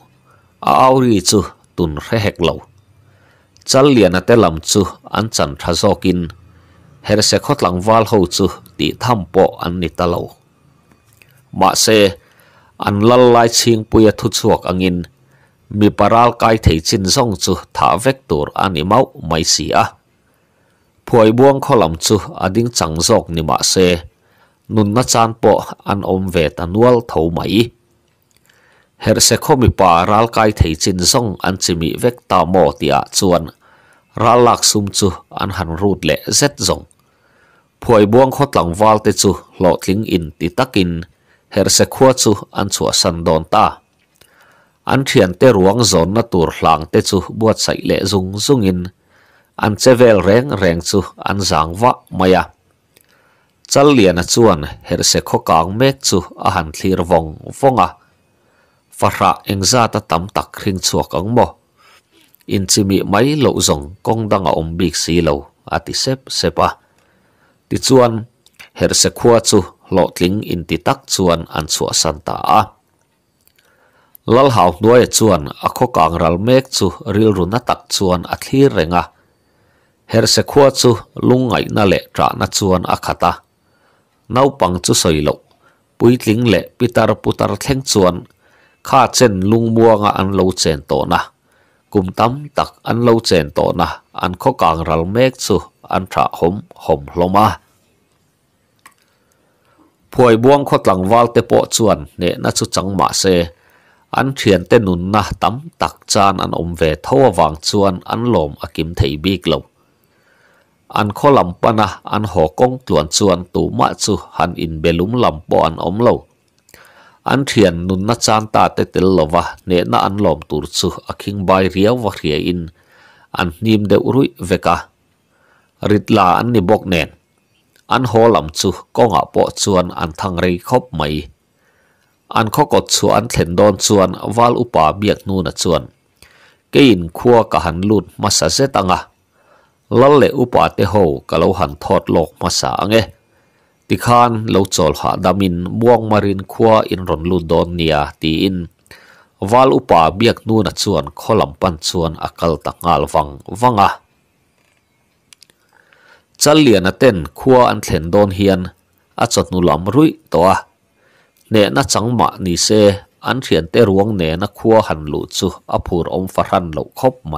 a auri chu tun re hek lo chal lian ate lam chu an chan tha zokin. Her se khot lang wal ho chu ti tham po an ni talo ma se an lal lai ching puya thu chuak angin. Mi paral kai thei chin zong chu tha vek tur ani mau mai si a. Phuai buang kholam chu ading chang zok ni ma se. Nun na chan po an om ve ta nual tho mai. her se khomi pa ral kai thei chin zong an chimi vek ta mo tia chuan. Ral lak sum chu an han rut le zet zong. Phuai buang khot lang wal te chu lo tling in ti takin. Her se khua chu an chua san don ta. An thian te ruang zon na tur hlang te chu buat sai le zung zung in. An chevel reng reng chu an zang wa maya. Chal lian a chuan her se kho kang mek chu a han thlir vong vonga. farha engza ta tam tak khring chuak ang mo. In chimi mai lo zong kong dang a om bik si lo. Ati sep sepa ti chuan her se khua chu lo tling in ti tak chuan an chua san ta a. Lal hau nuai chuan a kho kang ral mek chu ril runa tak chuan a thlir renga her se khua chu lungai na le tra na chuan a khata nau pang chu soilo puitling le pitar putar thleng chuan kha chen lung muanga an lo chen to na. Kum tam tak an lo chen to na. An kho kang ral mek chu an tha hom hom hloma phuai buang kho tlang wal te po chuan ne na chu chang ma se. An thian te nun na tam tak chan an om ve tho wang chuan an lom akim thei bik lo. An kho lam pana an ho kong tluan chuan tu ma chu han in belum lam po an om lo an thiên nun na chan ta te tel lova ne na an lom tur chu aking bai riaw wa ria in. An nim de urui veka ritla an ni bok nen. An holam chu konga po chuan an thang rei khop mai. An kho kot chu an thlen don chuan wal upa biak nu na chuan. Ke in khua ka han lut masa se tanga lal upa te ho ka han thot lok masa ange. ติขานเลจอลหาดามินบวงมารินขัวอินรอนลุดอนเนียตีอินวาลุปาเบียกนูนัดส่วนคอลัมปันส่วนอากาลตังอาลฟังวังอะจัลเลียนเต้นขัวอันเห็นดอนเฮียนอาจดนูลำรุยตัวเนนัชังมะนี่เซอันเขียนเตรวงเนนักขัวหันลูจูอภูรอมฟรันเลาคบไหม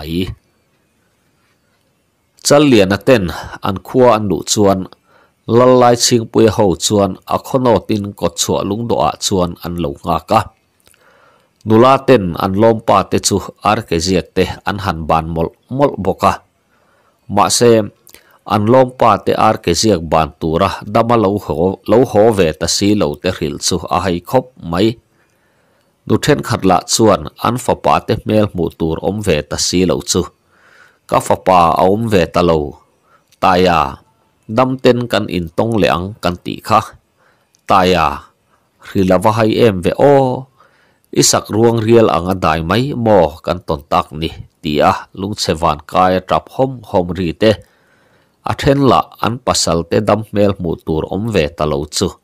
จัลเลียนเต้นอันขัวอันลูจวน lalai ching pui ho chuan a khono tin ko chua lung do a chuan an lo nga ka. Nula ten an lom pa te chu ar ke ziak te an han ban mol mol boka ma se an lom pa te ar ke ziak ban tura dama lo ho lo ho ve ta si lo te hril chu a hai khop mai. Nu then khat la chuan an fa pa te mel mu tur om ve ta si lo chu ka fa pa a om ve ta lo ta ya đâm tên kan in tong leang kan ti kha. Ta ya hrilawa hai em ve o isak ruang riel anga dai mai mo kan ton tak ni tia à, lung chewan kai trap hom hom ri te a à, then la an pasal te dam mel mu tur om ve talo chu à,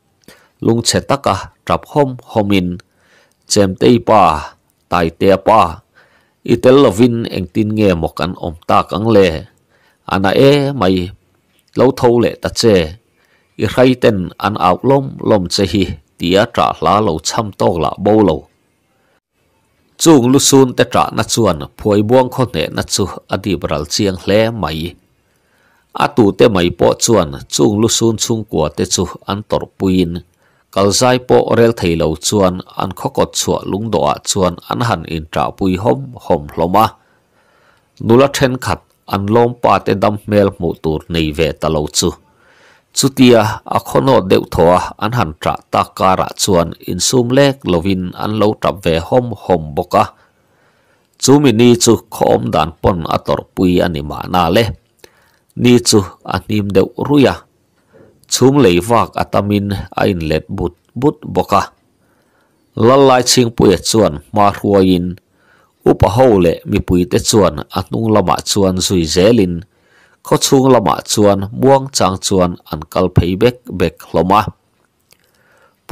lung che taka trap hom homin chem te pa tai te pa itel lovin eng tin nge mokan om tak ang le ana e mai lo tho le ta che i rai ten an out lom lom che hi tia tra la lo cham tok la bo lo chung lu sun te tra na chuan phoi buang kho ne na chu adi bral chiang hle mai a tu te mai po chuan chung lu sun chung kwa te chu an tor puin kalzai po rel thei lo chuan an khokot chua lung do a chuan an han in tra pui hom hom hloma nula then khat an lom pa te dam mel mu tur nei ve ta lo chu. Chutia a khono deu thoa an han tra ta kara chuan in sum lek lovin an lo tap ve hom hom boka. Chumi ni chu khom dan pon ator pui ani ma na le. Ni chu a nim deu ruya. Chum lei wak atamin a in let but but boka. Lalai ching pui chuan ma ruain upa ho le mi pui te chuan atung lama chuan zui zelin. Kho chung lama chuan, muang chang chuan, an kal phei bek bek hloma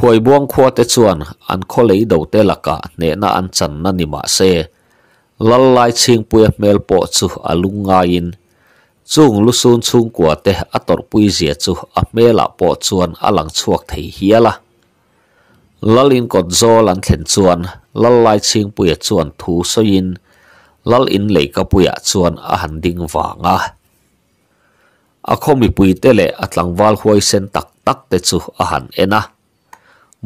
phoi buang khua te chuan, an kho lei do te laka, ne na an chan na ni ma se. Lalai ching pui mel po chu alunga in. Chung lu sun chung kwa te ator pui zia chu a mela po chuan alang chuak thei hiala lalin kot zo lan thlen chuan lal lai ching puya chuan thu so in lal in lei ka puya chuan a han ding wanga a khomi pui te le atlang wal huai sen tak tak te chu a han ena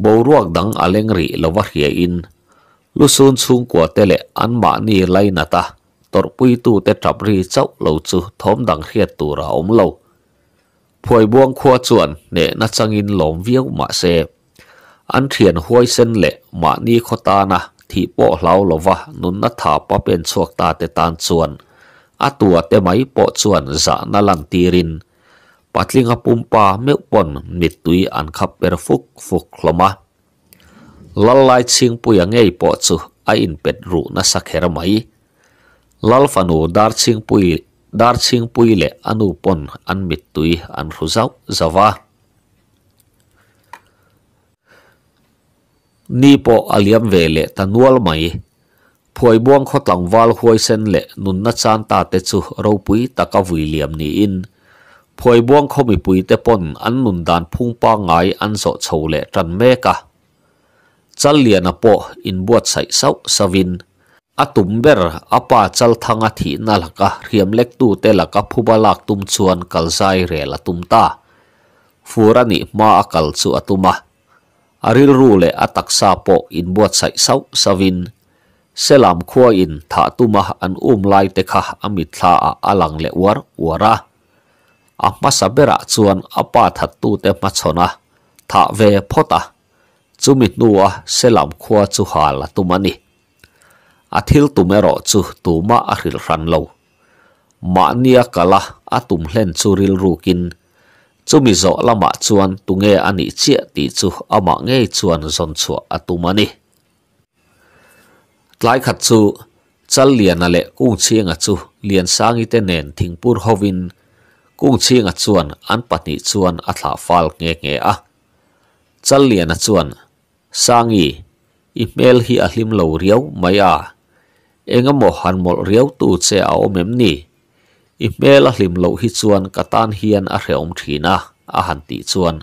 bo ruak dang aleng ri lova hria in lusun chung kwa te le an ma ni lai na ta tor pui tu te tap ri chau lo chu thom dang hiat tu ra om lo phoi buang khua chuan ne na changin lom viau ma se อันเทียนห้วยเส้นเละมานี่ขตานะที่โปะเหลาหลวะนุนนัทถาปะเป็นสวกตาเตตานส่วนอาตัวเตไหมโปะส่วนจะนลันตีรินปัดลิงปุ่มปาเมื่อปนมิดตุยอันขับเปรฟุกฟุกลมะลลายชิงปุยังเงยโปะจูไออินเป็ดรูนัสักเฮรไหมลลฟานูดาร์ชิงปุยดาร์ชิงปุยเลอนุปนอันมิดตุยอันรู้จ้าจะวา นี่ปออาเลียมเวเลตันวลไหมพวยบ่วงขดหลังวอลหวยเซนเลนุนนัจานตาเตจูเราปุยตะกวิเลียมนี่อินพวยบ่วงเขามีปุยเตปนอันนุนดานพุ่งป้างไงอันโสโชเลจันเมกะจัลเลียนปออินบวชใส่เสาสวินอาตุมเบรอาปาจัลทังอธินาลกะเรียมเล็กตูเตลกะผู้บาลักตุมชวนกัลไซเรลตุมตาฟูรานิมาอักลสุอาตุมา aril ru le ataksa po in buat sai sau savin selam khua in tha tuma an um lai te kha amit thla a alang le war wara a masabera chuan apa that tu te ma chona tha ve phota chumit nuwa selam khua chu hala tumani a thil tumero chu tuma aril ran lo ma nia kala a tum hlen chu ril rukin chumi zo lama chuan anh ani chia ti chu ama nge chuan zon chua atumani. Tlai khat chu chal lian ale kung chú, chu lian sangi te nen thingpur hovin. Kung chianga chuan an pahni chuan a thla fal nge nge a. Chal lian a chuan sangi i email hi a hlim lo riau mai a. Engemaw han mol riau tu che a omem ni i mel a hlim lo hi chuan katan hian a hreom thina, a han ti chuan.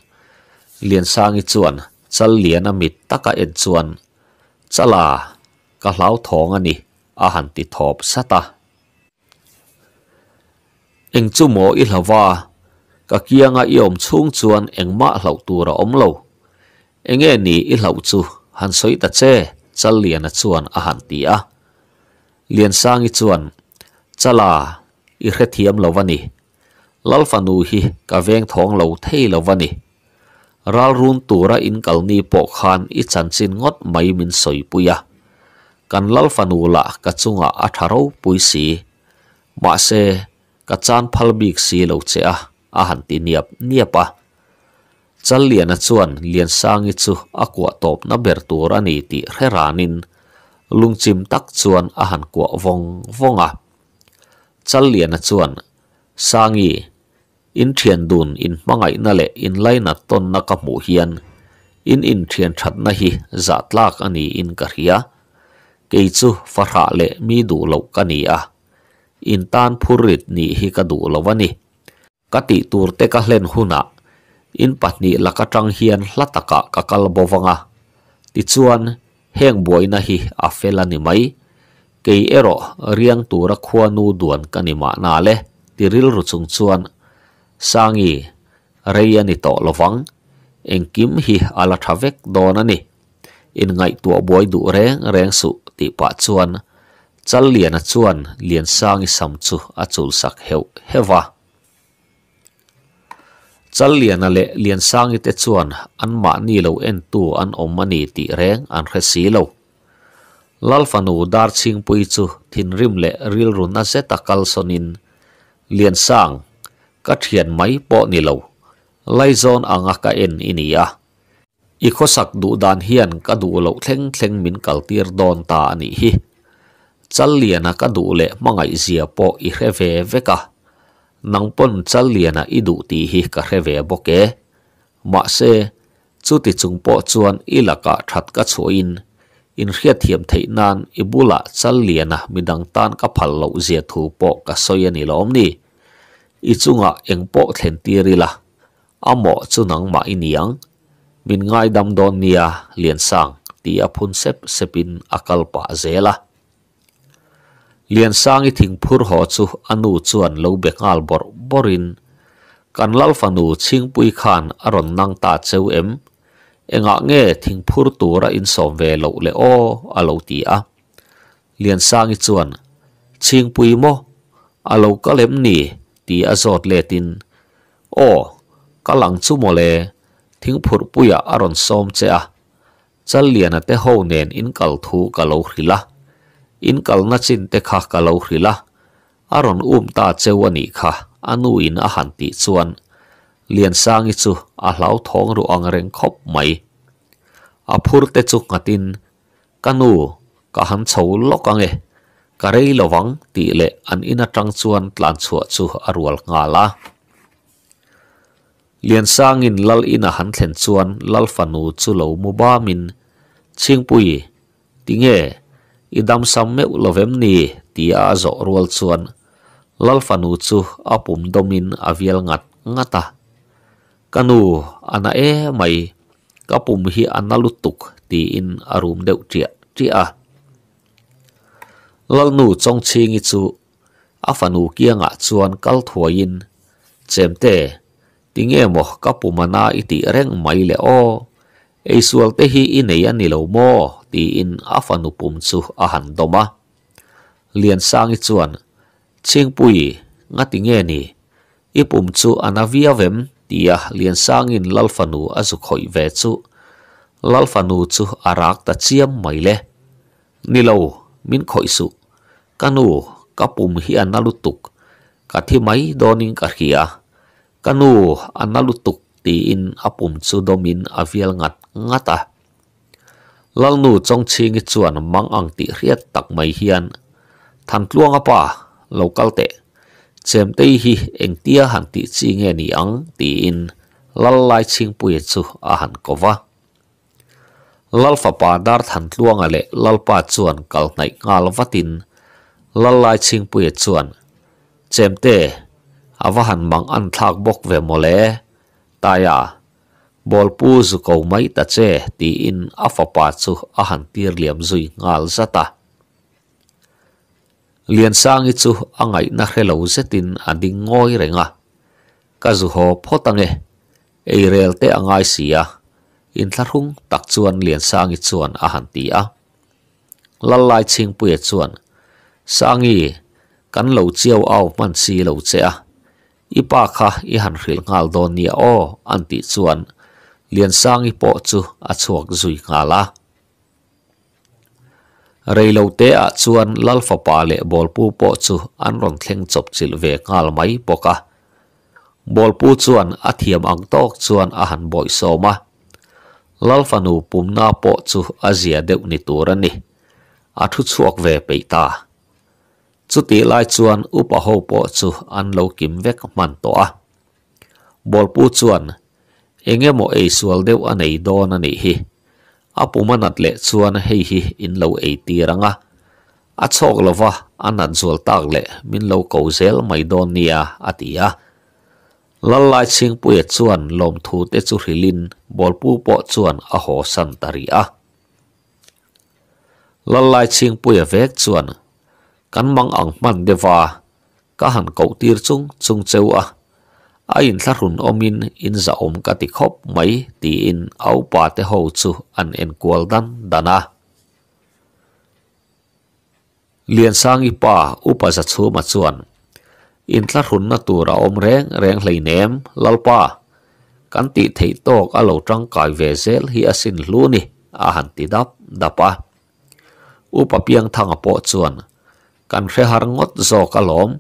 Lian sangi chuan, chal lian a mit taka en chuan. Chala, ka hlau thong ani, a han ti thop sata eng chu mo i hlawa ka kianga i om chung chuan eng ma hlau tur a om lo. Enge ni i hlau chu, han soi ta che, chal lian a chuan a han ti a. Lian sang i chuan, chala i khe thiam lo vani lal fanu hi ka veng thong lo thei lo vani ral run tura in kalni po khan i chan chin ngot mai min soi puya. Kan lal fanula ka chunga a tharo puisi ma se ka chan phal bik si lo che a a han ti niap niapa chal lian a chuan, lian sangi chu akwa top na ber tur ani ti heranin lungchim tak chuan a han kwa vong vonga chal lian a chuan. Sangi, in thian dun in mangai na le in laina ton na ka mu hian. In in thian that na hi zatlak ani in ka ria ke chu farha le mi du lo ka ni a. In tan phurit ni hi ka du lo wani ka ti tur te ka hlen huna ah. in patni laka tang hian hlataka ka kal bowanga ti chuan, heng boina hi a felani mai. kei ero riang tura khua nu duan kanima na le. Tiril ru chung chuan. Sangi reya ni to lovang engkim hi ala thavek don ani in ngai tu boy du reng reng su ti pa chuan. Chal lian a chuan lian sangi sam chu a chul sak heu hewa chal lian a le lian sangi te chuan. An ma ni lo en tu an om mani ti reng an khre si lo. Lalfanu dar ching pui chu thin rim le ril run na se takal sonin. Lian sang, ka thian mai po ni lo. Lai zon anga ka en inia i khosak du dan hian ka du lo thleng thleng min kaltir don ta ani hi. Chal liana ka du le mangai zia po i hreve veka nangpon chal liana i du ti hi ka hreve boke. Ma se, chu ti chung po chuan ilaka that ka chuin in hriat thiam thei nan ibula chal liana midang tan ka phal lo zia thu po ka soyani lom ni i chunga eng po thlen tirila amo chu nang ma iniang min ngai dam don nia lian sang ti a phun sep sepin akal pa zela lian sang i thing phur ho chu anu chuan lo be ngal bor borin kan lal fanu ching pui khan aron nang ta cheu em เองะเง่ทิ้งพูดตัวระอินสอมเวลเลโออาโลตีอะเลียนสร้างอีจวนชิงปุยโมอาโลก็เล็มนี่ตีอาจอดเลตินโอกำลังซุโมเลทิ้งพูดปุยอะอรอนสมเจ้าจะเลียนระเต่หูเนนอินกัลทูกะโลคริละอินกัลนัชินเตคากะโลคริละอารอนอุ้มตาเจวันิค่ะอนุอินอาหารติจวน liền sang i chu a à thong ru ang reng khop mai a à, phur te chu ngatin kanu ka han chho lokang à e ka rei lowang ti le an ina tang chuan tlan chhuwa chu arual nga la. Lian sangin lal ina han thlen chuan lal fanu chu lo mu ba min ching pui tinge idam sam me lovem ni tia zo rual chuan lal fanu chu apum domin avial ngat ngata kanu ana e mai. Kapum hi analutuk ti in arum deu tia tia. Lalnu chong chingi chu. Afanu kianga chuan kal thuain chemte tinge mo kapumana iti reng mai le o. Eisual te hi inei anilo mo ti in afanu pum chu ahan doma. Lian sangi chuan chingpui ngatinge ni. Ipum chu anavia vem. Tia lian sangin lalfanu azu khoi ve chu. Lalfanu chu arak ta chiam mai le. Nilo min khoi su. Kanu kapum hi analutuk kathi mai doning ka hia kanu analutuk ti in apum chu domin avial ngat ngata lalnu chong chingi chuan mang ang ti riat tak mai hian. Than tluang apa local te chem te hi eng tia han ti chi nge ni ang ti in, lal lai ching pui chu à a han kova lal fa pa dar than tluang ale à lal pa chuan kal nai ngal vatin lal lai ching pui chuan chem te awa à han mang an thak bok ve mole taya bol pu zu ko mai ta che ti in afa pa chu a han tir liam zui ngal zata lian sang chu angai na khelo zetin ading ngoi renga. Ka zu ho photange. Ei rel te angai sia in tharung tak chuan lian sangi chuan a han ti a lalai ching pui chuan. Sangi kan lo chiao au man si lo che a ipa kha i han hril ngal don ni o anti chuan. Lian sang i po chu a chuak zui ngala. reilote a chuan lalfa pa le bolpu po chu an ron thleng chop chil ve ngal mai poka bolpu chuan a thiam ang tok chuan a han boi soma lalfa nu pum na po chu azia deuh ni turani a thu chuak ve peita chuti lai chuan upa ho po chu an lo kim vek man to a. Bolpu chuan enge mo ei sual deuh anei don ani hi. apumanat le chuan hei hi in lo ei tiranga a chok lova anat zual tak le min lo ko zel mai don nia atia lalai ching pui chuan lom thu te chu hrilin bolpu po chuan a ho san taria lalai ching pui vek chuan kan mang ang man dewa ka han ko tir chung chung cheu a. a in thla run omin in za om ka ti khop mai ti in au pa te ho chu an en kwal dan dana lian sang i pa upa za chu ma chuan in thla run na tura om reng reng hlei nem lalpa kan ti thei tok a lo tang kai ve zel hi asin hlu ni a han ti dap dapa upa piang thang a po chuan kan hre har ngot zo ka lom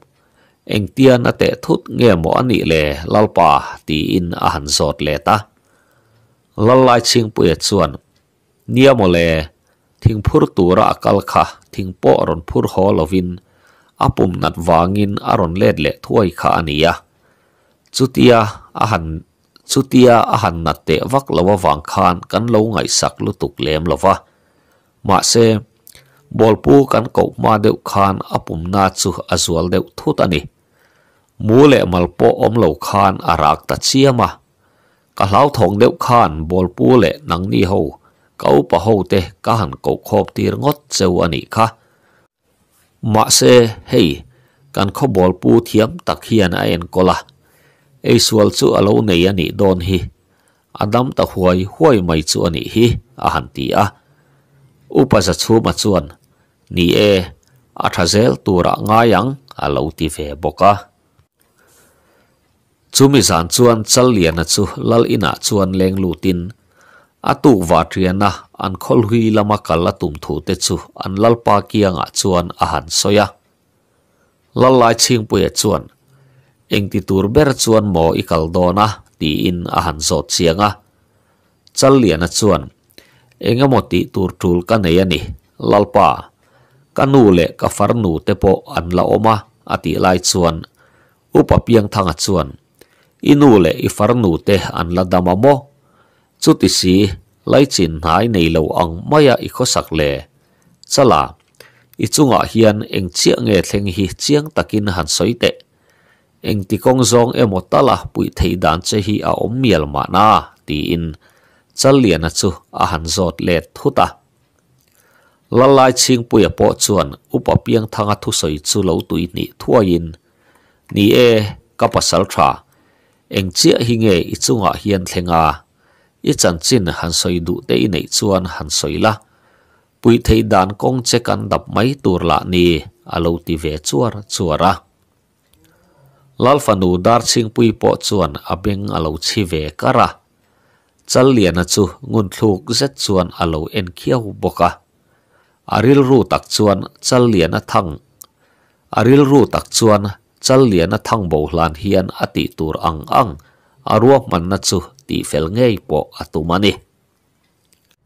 eng tia na te thut nge mo ani le lalpa ti in a han zot le ta lalai ching pu e chuan nia mo le thing phur tura akal kha thing po ron phur ho lovin apum nat wangin aron let le thuai kha ania chutia a han chutia a han na te vak lawa wang khan kan lo ngai sak lu tuk lem lova ma se bolpu kan ko ma deuh khan apum na chu azual deuh thut ani mu le malpo om lo khan arak ta chiama. Ka hlau thong deuh khan bol pu le nang ni ho. Kau pa ho te ka han ko khop tir ngot cheu ani kha. Ma se, hei, kan kho bol pu thiam tak hian a en kola ei sual chu alo nei ani don hi. Adam ta huai huai mai chu ani hi, a han ti a. Upa za chu ma chuan. Ni e a thazel tura ngayang alo ti ve boka chumi zan chuan chal lian a chu lal ina chuan leng lu tin. Atu wa triana an khol hui lama kala tum thu te chu an lal pa kianga chuan a han soya lal lai ching pu pui chuan. Eng ti tur ber chuan mo i kal dona ti in a han zo chianga chal lian a chuan. Engamo ti tur tul ka nei ani lal pa. Kanu le ka far nu te po an la oma ati lai chuan. Upa piang thanga chuan. Inu le i farnu te an la dama mo chu ti si lai chin hnai nei lo ang maya i kho sak le chala i chunga hian eng chia nge thleng hi chiang takin han soite. Eng ti kong zong emo tala pui thei dan che hi a om miel ma na, ti in. Chal lian a chu a han zot le thuta. Lalai ching pui a po chuan upa piang thanga thu soi chu lo tui ni thua in ni e kapasal tha eng chia hi nge i chunga hian thlenga i chan chin han soi du te i nei chuan han soi la. Pui thei dan kong che kan dap mai tur la ni alo à ti ve chuar chuara lal fanu dar ching pui po chuan abeng à alo à chi ve kara chal lian chu ngun thluk zet chuan alo en khiau boka aril ru tak chuan chal lian a thang aril ru tak chuan chal lian a thang bo hlan hian ati tur ang ang. Aruak man na chu ti fel ngei po atumani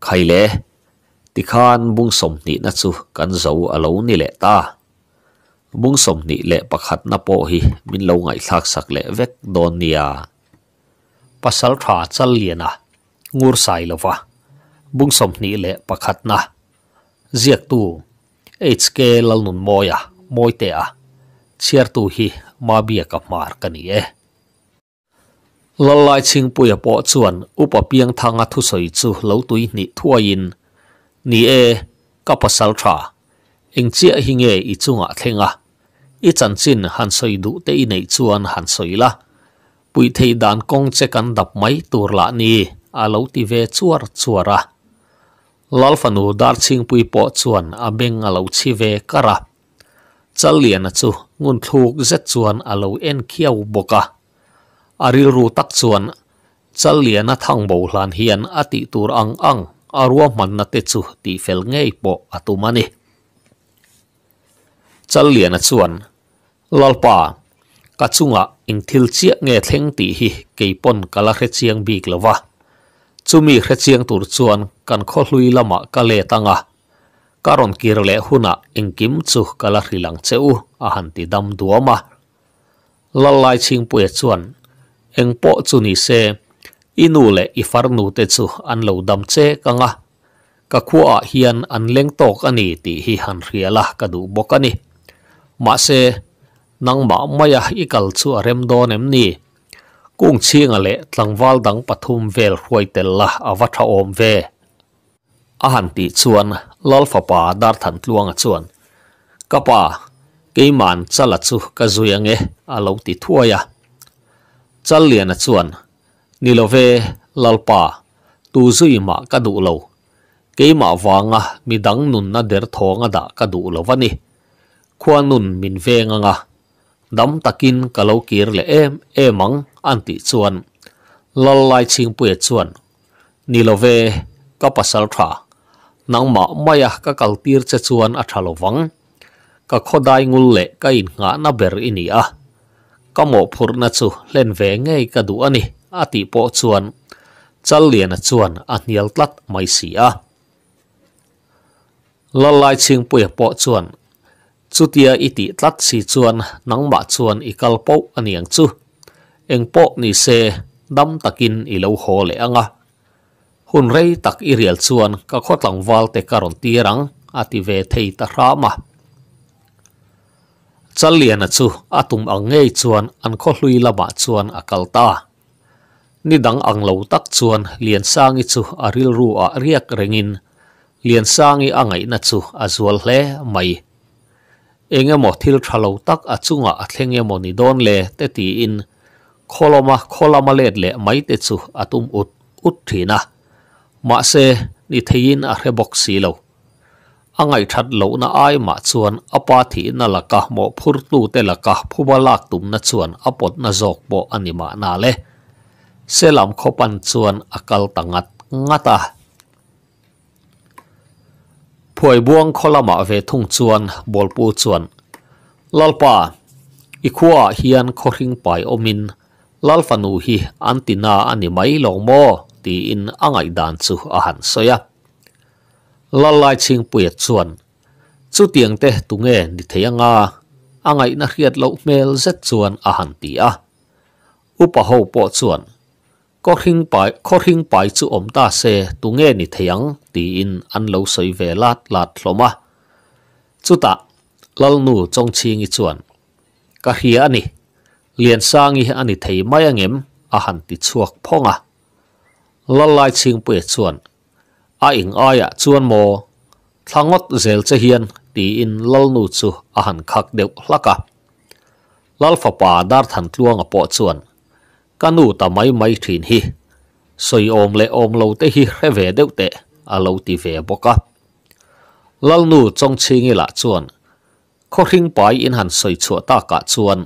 khaile ti khan bung som ni na chu kan zo alo ni le ta. Bung som ni le pakhat na po hi, min lo ngai thak sak le vek don nia pasal tha chal liana ngur sai lova bung som ni le pakhat na. Ziak tu hk lal nun moya moi te a chiar tu hi ma bia ka mar ka ni e. Lalai ching puya po chuan, upa piang thanga thu soi chu lo tui ni thua in. Ni e ka pasal tha. Eng chia hi nge i chunga thlenga i chan chin han soi du te i nei chuan han soi la. Pui thei dan kong che kan dap mai tur la ni. A lo ti ve chuar chuara. Lal dar ching pui po chuan, a beng a lo chi ve kara chal lian a chu ngun thluk zet chuan alo en khiau boka. Aril ru tak chuan chal lian a thang bo hlan hian ati tur ang ang arwa manna te chu ti fel ngei po atumani. Chal lian a chuan lalpa ka chunga ing thil chia nge thleng ti hi keipon kala hre chiang bik lova. Chumi hre chiang tur chuan kan kho hlui lama ka le tanga. Karon kir le huna engkim chu kala hrilang cheu a han ti dam duama lalai ching pu chuan eng po chu ni se, inu le i nu te chu an lo dam che kanga. Ka khua hian an leng tok ani ti hi han riala ka du bokani ma se nang ma maya ikal chu rem don em ni. Kung chinga le tlangwal dang pathum vel huai tel la awatha om ve. A han ti chuan lal pa dar than tluanga chuan. Kapa keiman chala chu ka zuyange a lo ti thuaya chal lian chuan nilove lalpa tu zui ma ka du lo. Keima wanga midang nun na der thonga da ka du lo wani khuan nun min venga nga dam takin kalo kir le em emang anti chuan. Lal lai ching pu chuan. Nilove kapasal tha nang ma maya ah ka kaltir che chuan a thalo wang ka khodai ngul le ka in nga na ber ini a ka mo phur na chu len ve ngei ka du ani. A ti po chuan. Chal lian a chuan a hnial tlat mai si ah. a lalai ching pui po chuan. Chutia iti tlat si chuan nang ma chuan i kal po aniang chu. Eng po ni se dam takin i lo ho le anga. hun rei tak i rial chuan ka khotlang wal te karon tirang ati ve thei ta rama chalian chu atum angei chuan an kho hlui lama chuan akal ta. Ni dang ang lo tak chuan lian sangi chu aril ru a riak rengin. Lian sangi angai na chu azual hle mai. Engemo thil thalo tak achunga athlengemo ni don le te ti in. Kholoma kholama let le mai te chu atum ut ut thina มาเซนี่ทียนอะเรบอกสีเลวอังไงทัดเลวน่าอายมาชวนอปาทีน่ลักะหมพุรตูเตลักะผู้บลักตุมน่ชวนอปดน่าจกโบอันนี้มานาเลเซลามขปันชวนอักลตังัดงัตาพวยบวงคลมาเวทุงชวนบอลปูชวนลลปาอีกัาเฮียนคริงไปอมินลลฟานูฮีอันตินาอันนี้ไม่ลงโม in angai dan chu a han soya. Lalai ching puya chuan. Chu tiang te tunge ni theyanga angai na hiat lo mel zet chuan a han ti a. Upa ho po chuan. Ko hình pai, ko hình pai chu om ta se tu nghe ni theyang ti in an lo soi ve lat lat hloma. Chu ta, lal nu chong chingi chuan. Ka hi ani. Lian sangi ani thei mai angem a han ti chuak phonga lal lai ching pu chuan. A ing aya ah chuan mo thangot zel che hian ti in lal nu chu a han khak deuh hlaka lal fa pa dar than tluang a po chuan. Kanu ta mai mai thin hi. Soi om le om lo te hi reve deuh te a lo ti ve boka lal nu chong chingi la chuan. Kho hring pai in han soi chu ta ka chuan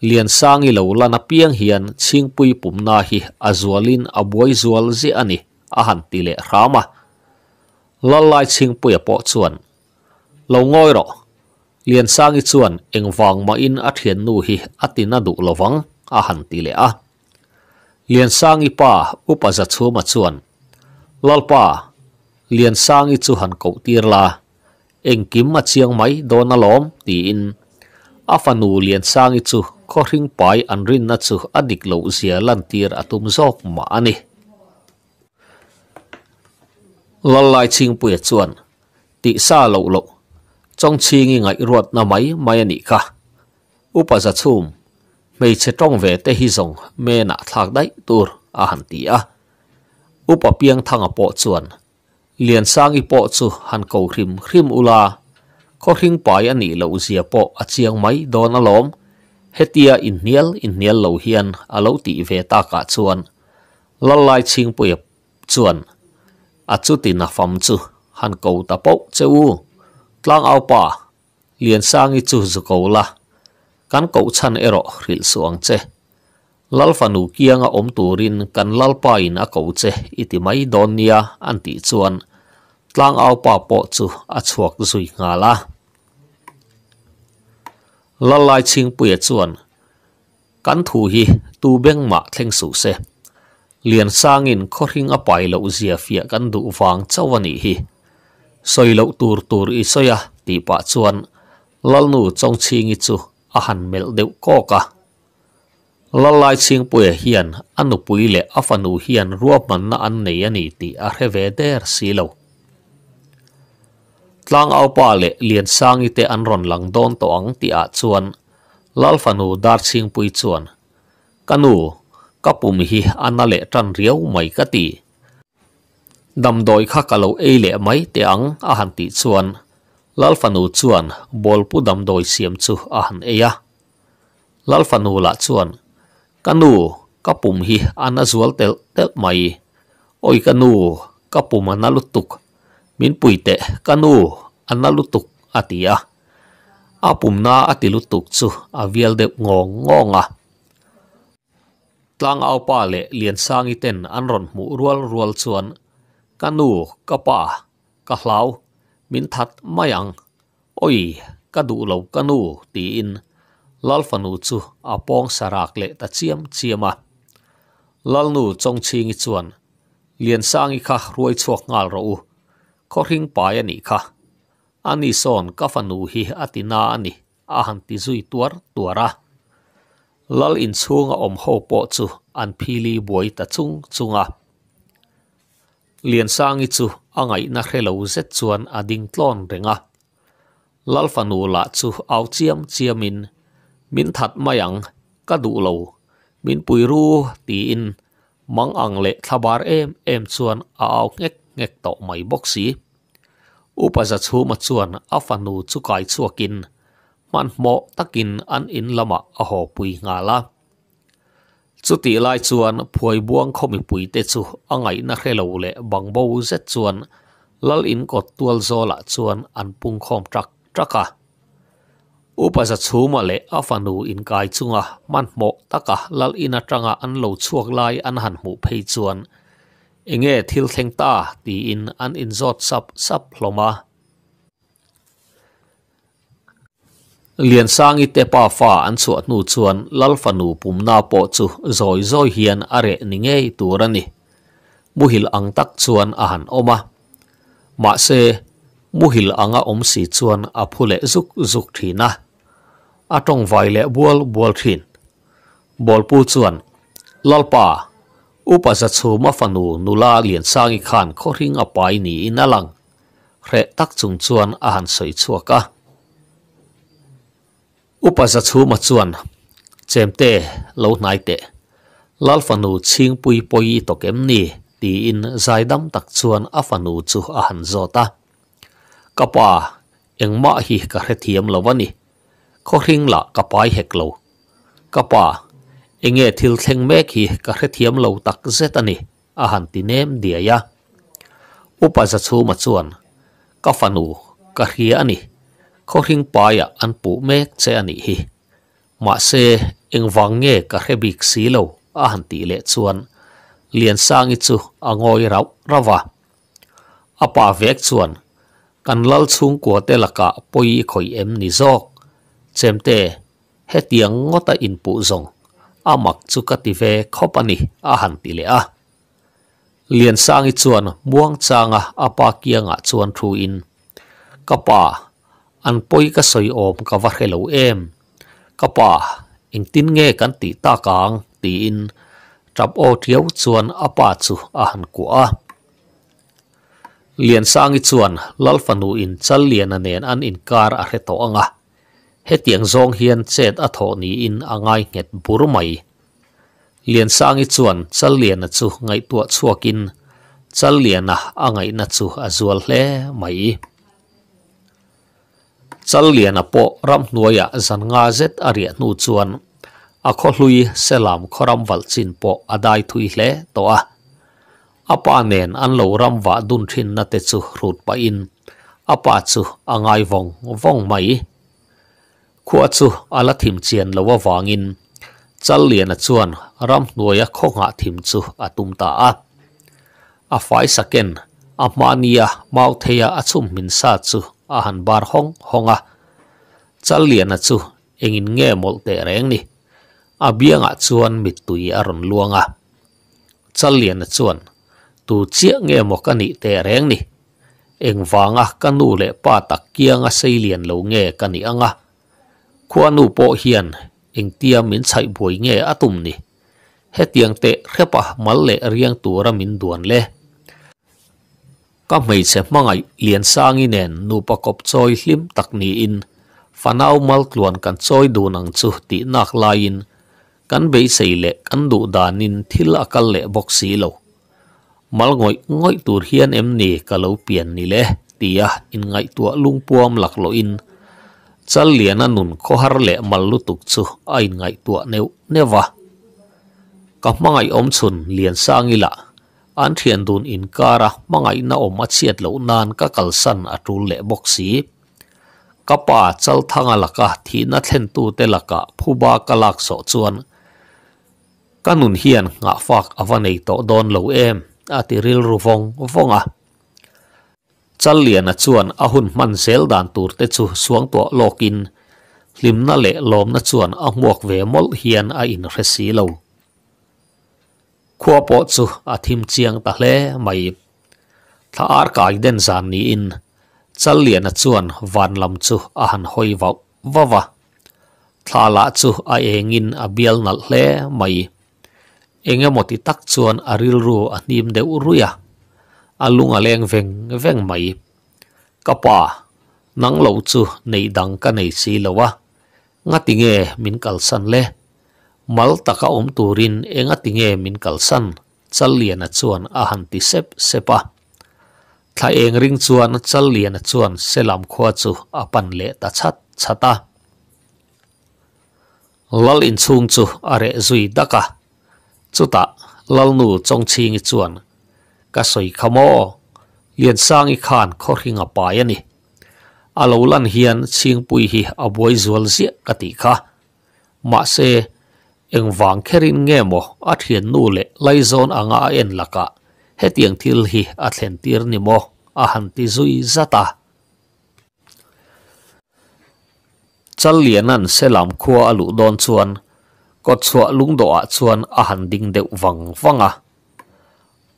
lian sangi lo lana piang hian chingpui pumna hi azualin aboi zual zi ani, a han ti le rama lalai chingpui a po chuan. Lo ngoi ro, lian sangi chuan engwang ma in a thian nu hi atina du lovang a han ti le a. Lian sangi pa upa za chuma chuan. Lalpa lian sangi chu han ko tir la. Eng kim ma chiang mai dona lom ti in. Afanu lian sangi chu kho hình pai an rin na chu adik lo zia lan tir atum zok ma ani lalai ching pu chuan ti sa lo lo trong chingi ngai ruat na mai mai ani kha. Upa za chum mei che tong ve te hi zong me na thak dai tur a han ti a. Upa piang thanga po chuan liền sang i po chu han ko hrim hrim ula kho hring pai ani lo zia po a chiang mai don alom hetia in nial in nial lo hian alo ti ve ta ka chuan. Lalai ching pui chuan. A chu ti na fam chu, han ko ta po cheu tlang au pa. Lian sang i chu zu ko la. Kan ko chan ero ril suang che. Lal fanu kianga om turin kan lal pa in a ko che iti mai don nia an ti chuan. Tlang au pa po chu a chuak zui nga la la lai ching puya chuan. Kan thu hi tu beng ma thleng su se. Lian sangin khoring a pai lo zia fia kan du wang chawani hi. Soi lo tur tur i soya, ti pa chuan. Lalnu chong chingi chu a han mel deuh ko ka lalai ching puya hian, anu pui le afanu hian ruap man na an nei ani ti a reve der si lo tlang au pa le lian sang ite an ron lang don to ang ti a chuan. Lal fanu dar ching pui chuan. Kanu kapum hi anale tan riau mai ka ti. Dam doi kha kalo e le mai te ang a han ti chuan. Lal fanu chuan, bol pu dam doi siam chu a han e ya. Lal fanu la chuan. Kanu kapum hi anazual tel tel mai. Oi kanu kapum analutuk min puite kanu anna lutuk atia apum na ati lutuk chu avial de ngong ngonga tlang au pa le lian sangi ten anron mu rual rual chuan kanu kapa ka hlau min that mayang oi ka du lo kanu ti in lal fanu chu apong sarak le ta chiam chiama lal nu chong chingi chuan lian sangi kha ruai chuak ngal ro u kho ring pai ani kha. Ani son kafanu hi atina ani. Ahan ti zui tuar, tuara. Lal in chunga om ho po chu. An phili boi ta chung, chunga. Lian sangi chu. Angai na khelo zet chuan ading tlon renga. Lal fanu la chu. Au chiam chiamin min that mayang. Ka du lo. Min puiru ti in. Mang ang le thabar em em chuan a au ngek ngek to mai boxi upa za chu ma chuan a fanu chu kai chuakin man mo takin an in lama a à ho pui nga la. Chu ti lai chuan phuai buang khomi pui te chu angai na hrelo le bang bo zet chuan lal in ko tual zola chuan an pung khom trak traka à. upa za chu ma le a fanu in kai chunga. Man mo taka à, lal in atanga an lo chuak lai an han mu phei chuan enge thil theng ta ti in an in zot sap sap hloma. Lian sang i te pa fa, an chu nu chuan, lal fanu pum na po chu, zoi zoi hian are ni ngei turani muhil ang tak chuan a han oma. Ma se, muhil anga om si chuan a phule zuk zuk thina atong vai le bual bual thin. Bol pu chuan lalpa upa za chu ma fanu nula lian sangi khan kho ring a pai ni in alang re tak chung chuan a han soi chuaka upa za chu ma chuan chemte lo nai te lal fanu ching pui poi to kem ni ti in zaidam tak chuan a fanu chu a han zota. Kapa engma hi ka hre thiam lawani kho ring la kapai hek lo kapa enge thil theng mek hi ka hre thiam lo tak zet ani. A han ti nem dia ya. Upa za chu ma chuan. Ka fanu, ka hria ani. Kho ring pa ya an pu mek che ani hi. Ma se eng wang nge ka hre bik si lo. A han ti le chuan. Lian sang i chu angoi rau, rawa. Apa vek chuan. Kan lal chung ko te laka poi khoi em ni zok. Chemte hetiang ngota in pu zong. amak chu ka ti ve khopani a. Han ti le a lian i chuan muang changa apa kianga chuan thu in. Kapa an poi ka soi om ka var helo em. Kapa in tin nge kan ti ta kang ti in. Trap o thiau chuan apa chu a han ku a. Lian i chuan lal fanu in chal lian anen an in kar a hreto anga. he tiang zong hian chet a tho ni in angai nget bur mai. Lian sangi chuan chal lian chu ngai tua chuakin chal lian a angai na chu azual hle mai. Chal lian a po ram nuaya zan nga zet aria nu chuan. A kho hlui selam khoram wal chin po adai thui hle to a. Apa nen an lo ram wa dun thin na te chu rut pa in. Apa chu angai vong vong mai. Khua chu, ala thim chian lo wangin chal lian a chuan, ram nuaya khonga thim chu atum ta a. A fai saken a mania mau theya a chum min sa chu, a han bar hong honga chal lian a chu engin nge mol te reng ni. A bianga chuan mit tui aron luanga chal lian a chuan, tu chia nge mo ka ni te reng ni. Engwanga kanu le pa tak kianga sei lo nge ka anga anga khuanu bộ hiền eng tia min chai boi nge atum ni. He tiang te repa mal le riang tura min duan le. Ka mei che mangai lian sangi nền nụ pa cọp choi hlim tắc ni in. Fanau mal tluan kan choi du nang chu ti nak lain kan bei sei le kan du danin thil akal lệ bọc xí lâu mal ngồi ngồi tù hiền em nì cả lâu biển nì le. Tia, in ngay tua lung puam lạc lo in. chal lian nun kho har le mal lutuk chu ai ngai tua neu newa. Ka mangai om chun lian sangila. An thian dun in kara mangai na om a chiat lo nan ka kalsan atul le boxi kapa chal thanga laka thi na thlen tu te laka phuba kalak so chuan. Kanun hian nga fak awanei to don lo em ati ril ru vong vonga. chal challiana chuan ahun man zel dan tur te chu suang to lokin lim na le lom na chuan a muak ve mol hian a in resi lo. Khuapo chu a thim chiang ta hle mai. Tha ar kai den zan ni in. Chal challiana chuan van lam chu a han hoi wa wa wa tha la chu a engin a bial nal hle mai. Enge moti tak chuan aril ru a hnim deuh ruya alung aleng veng veng mai. Kapa nang lo chu nei dang ka nei si lowa nga tinge min kal san le. Mal taka om turin enga tinge min kal san. Chal lian a chuan a han ti sep sepa tha eng ring chuan, chal lian a chuan selam khwa chu a pan le ta chat chata lal in chung chu are zui daka chuta lal nu chong ching chuan ka soi khamo lian sang i khan kho ringa pa yani alo lan hian xin pui hi a boi zual zia ka ti kha. Ma se, eng wang kherin nge mo a thian nu le lai zon anga en laka hết tiếng thil hi a thlen tir ni mo a han ti zui zata chal lianan selam khua alu don chuan. Có chua lung do a ah chuan a han ding deuh wang wanga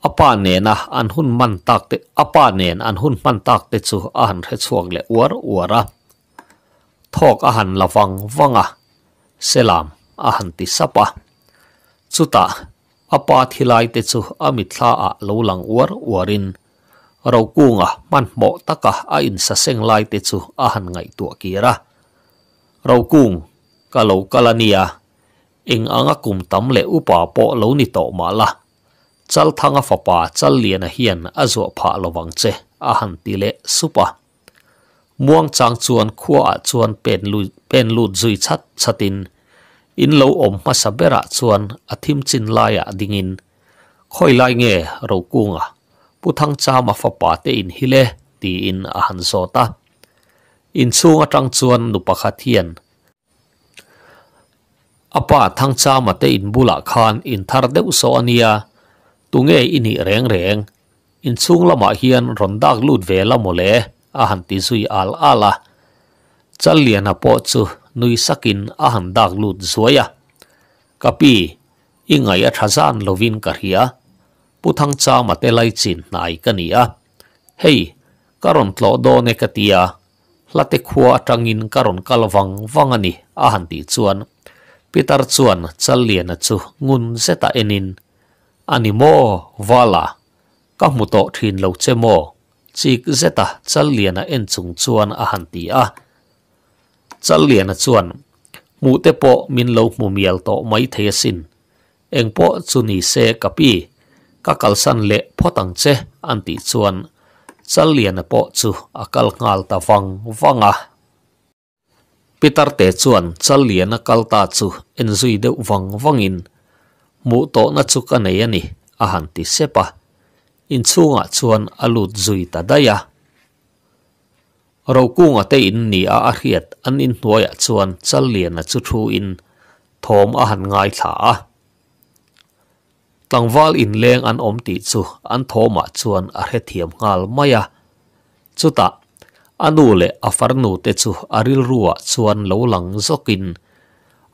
apa nena an hun man tak te apa nen an hun man tak te chu a han re chuak le war wara thok a han lawang wanga selam a han ti sapa. Chuta apa thilai te chu amit thla a lo lang war warin ro kunga, man mo taka, a in sa seng lai te chu a han ngai tu kira. Ro kung, ka lo kalania. Ing anga kum tam le upa po lo ni to ma la. Chal thanga fa pa chal lian a hian a zo pha lowang che a han ti le supa muang chang chuan khua a chuan pen lu pen lu zui chat chatin in lo om ma sabera chuan a thim chin lai a dingin khoi lai nge ro kunga pu thang cha ma fa pa te in hile ti in a han zo ta in chunga tang chuan nu pakhat hian apa thang cha ma te in bula khan in thar deuh so ania tunge ini reng reng. In chung lama hian rondak lut ve la mole a han ti zui al ala. Chal chalian po chu nui sakin a han dak lut zoya kapi ingai a thazan lovin karia puthang cha mate lai chin nai kania hei karon tlo do ne katia late khua tangin karon kalwang wangani a han ti chuan. Pitar chuan chal chalian chu ngun zeta enin. ani mo wala ka mu to thin lo che mo. Chik zeta chal liana en chung chuan a han ti a. Chal liana chuan. Mu te po min lo mu mial to mai the sin. Eng po chuni se kapi ka kalsan le photang che an ti chuan. Chal liana po chu akal ngal ta wang wanga pitar te chuan chal liana kalta chu. En zui de wang wangin mu to na chu ka nei ani a han ti sepa in chunga chuan alut zui ta daya ro kunga te in ni a a hiat an in hnuaya chuan chal lian a chu thu in. Thom a han ngai thla a tangwal in leng an om ti chu an thoma chuan a he thiam ngal maya chuta anu le afar nu te chu aril ruwa chuan lo lang zokin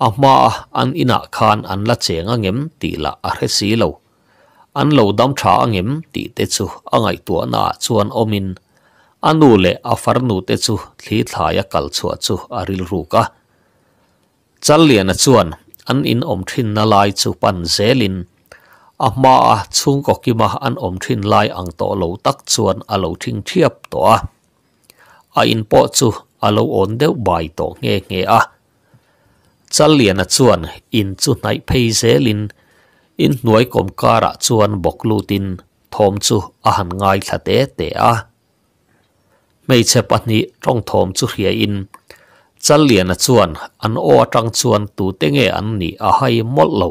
a ma an ina khan an la chenga ngem ti la a hre si lo. An lo dam tha angem ti te chu angai tu na chuan omin. Anu le a farnu te chu thli thlaya kal chua chu aril ru ka. Chal lian challian chuan an in om thin na lai chu pan zelin. Ama a chung ko ki ma an om thin lai ang to lo tak chuan a lo thing thiap to a. A in po chu a lo on deu bai to nge nge a. challian a chuan in chu nai phei zelin in hnuai kom kara chuan bok lutin thom chu a han ngai thla te te a. Mei che pahnih rong thom chu hria in challian a chuan an o atang chuan tu te nge an ni a hai mol lo.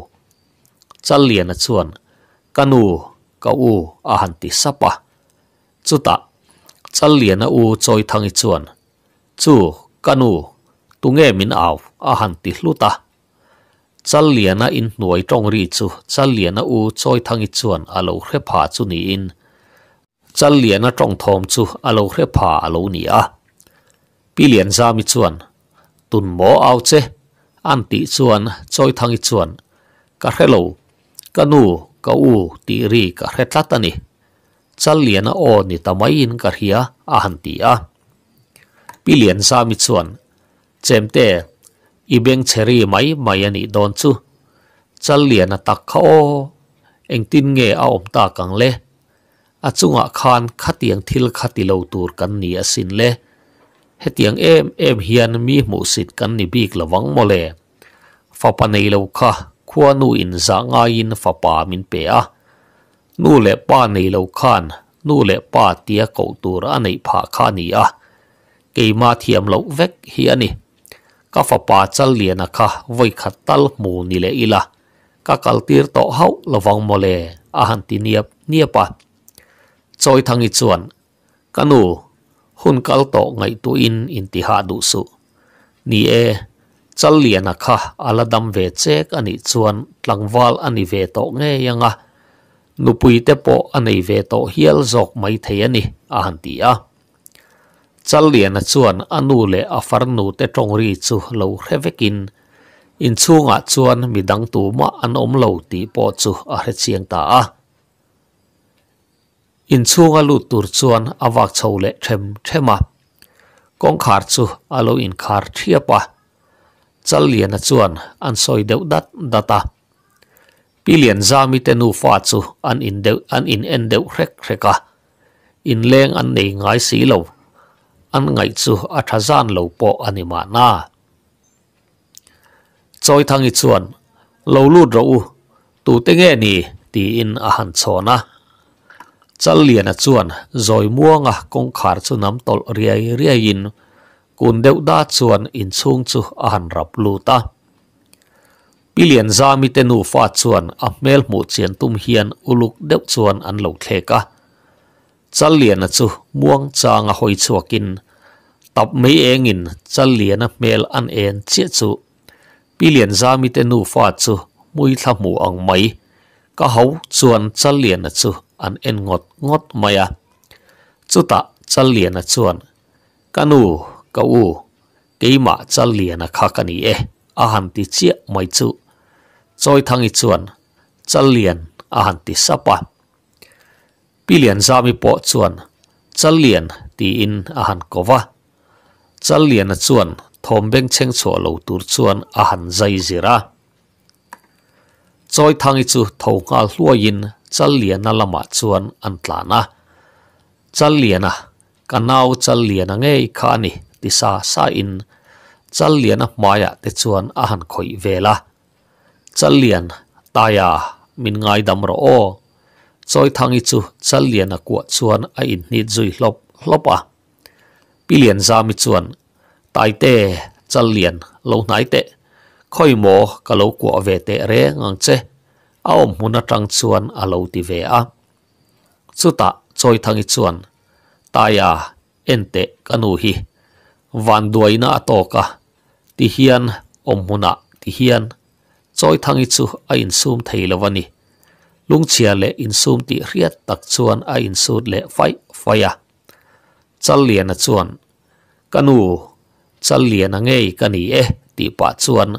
Challian a chuan kanu ka u a han ti sapa. Chuta challian a u choi thangi chuan chu kanu ตุงเอมินเอาอาหันติลุตาจัลเลียนะอินหน่วยตรงรีจูจัลเลียนะอูจอยทางอิจวนอาลูเรพาจุนีอินจัลเลียนะตรงทอมจูอาลูเรพาอาลูนีอะปีเลียนซามิจวนตุนหมอเอาเจอันติจวนจอยทางอิจวนกะเรลกะนูกะอูตีรีกะเรตลัตานีจัลเลียนะโอนิตาไมอินกะเฮียอาหันติอะปีเลียนซามิจวน เจมเตอีเบงเชรีไหมไม่ยันอีดอนซูจะเลียนตักเขาเองตินเงเอาอมตากังเล่อาจุงอาคานขัดเตียงทิลขัดติเลวตูรกันนี่สินเล่เฮตียงเอ็มเอ็มเฮียนมีหมูสิทกันนี่บีกละวังโมเลฟ้าปนเลวค่ะขวานูอินสางายินฟ้าปามินเปียนูเล่ป้าในเลวคานนูเล่ป้าเตียเกาตูรอันในผาคานี่อะเกมาเทียมเลวเวกเฮียนี่ ka fa pa chal liana kha voi khat tal mu ni le ila ka kal tir to hau lawang mole a han ti niap niapa choi thangi chuan kanu hun kal to ngai tu in in ti ha du su ni e chal liana kha ala dam ve chek ani chuan tlangwal ani ve to nge yanga nupui te po anei ve to hial zok mai thei ani a han ti a challian chuan anu le afarnu te tongri chu lo hrevekin in chunga chuan midang tu ma an om lo ti po chu a hre chiang ta a. In chunga lu tur chuan awak chho le them thema kong khar chu alo in khar thia thiapa challian chuan an soi deuh dat data pilian zami te nu fa chu an in deuh an in en deuh rek reka. In leng an nei ngai si lo. An ngai chu a tha zan lo po ani ma na. Choi thang i chuan, lo lut ro u, tu te nge ni, ti in a han chona chal lian a chuan, zoi muanga kong khar chu nam tol riai riai in, kun deuh da chuan in chung chu a han rap lu ta. Pilian zami te nu fa chuan, a mel mu chian tum hian uluk deuh chuan an lo thleka chal lian a chu, muang changa hoi chuakin. Tập mấy em nhìn chân liền á mel an en chia chu. Ra zami te nu fa chu, mui tha mu ang mai. Ka hau chuan chân liền á chu, an en ngot ngot maya chu ta chân liền á chuan kanu ka u. Keima chân liền á kha kani e. A han ti chia mai chu. Choi thangi chuan chal liền a han ti sapa. pilian zami po chuan. Chalian ti in ahan kova. Chalian chuan thombeng cheng cho lo tur chuan ahan zai zira. Choi thangi chu thongal hluain chalian lama chuan an tlana chaliana kanau chaliana ngei khani tisa sa in. Chaliana maya te chuan ahan khoi vela chalian taya min ngai dam ro o. chawi thangi chu, chal lian a kwa chuan a in ni zui hlop hlopa pilian zami chuan, tai te, chal lian, lo nai te. Khoi mo ka lo kwa ve te re ngang che. A om huna tang chuan a lo ti ve a. Chuta choi thangi chuan taya ente kanu hi. Van duaina to ka ti hian om huna ti hian. Choi thangi chu a in sum thei lawani lungchia le insum ti riat tak chuan a insut le fai faya challian a chuan. Kanu challian a ngei kani e ti pa chuan.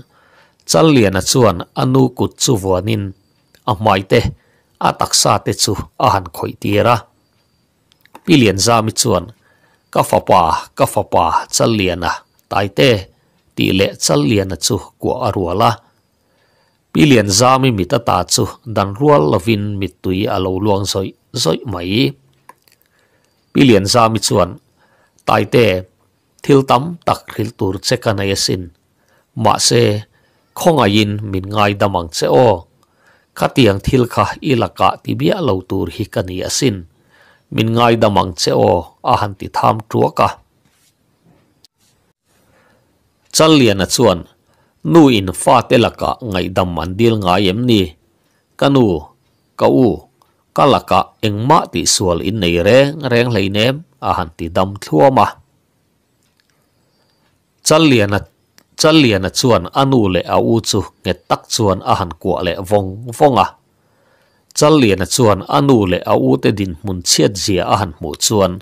Challian a chuan anu kut chu wanin a mai te a taksa te chu a han khoi tira pilian zami chuan. Ka fa pa ka fa pa chal lian a tai te ti le challian a chu ko arwala pilian zami mi ta ta chu dan rual lovin mit tui a lo luang zoi zoi mai pilian zami chuan tai te thil tam tak ril tur che kanai sin ma se khonga in min ngai damang che o khatiang thil kha ilaka ti bia lo tur hi kani asin min ngai damang che o a han ti tham truaka chal lian a chuan nu in fa te laka ngai dam mandil ngai em ni. Kanu kau u kalaka engma ti sual in nei reng reng leinem a à han ti dam thluama chal lian a chuan anu le a u chu nge tak chuan a han kwa le vong vonga à. chal lian a chuan anu le a u te din mun chiat zia a han mu chuan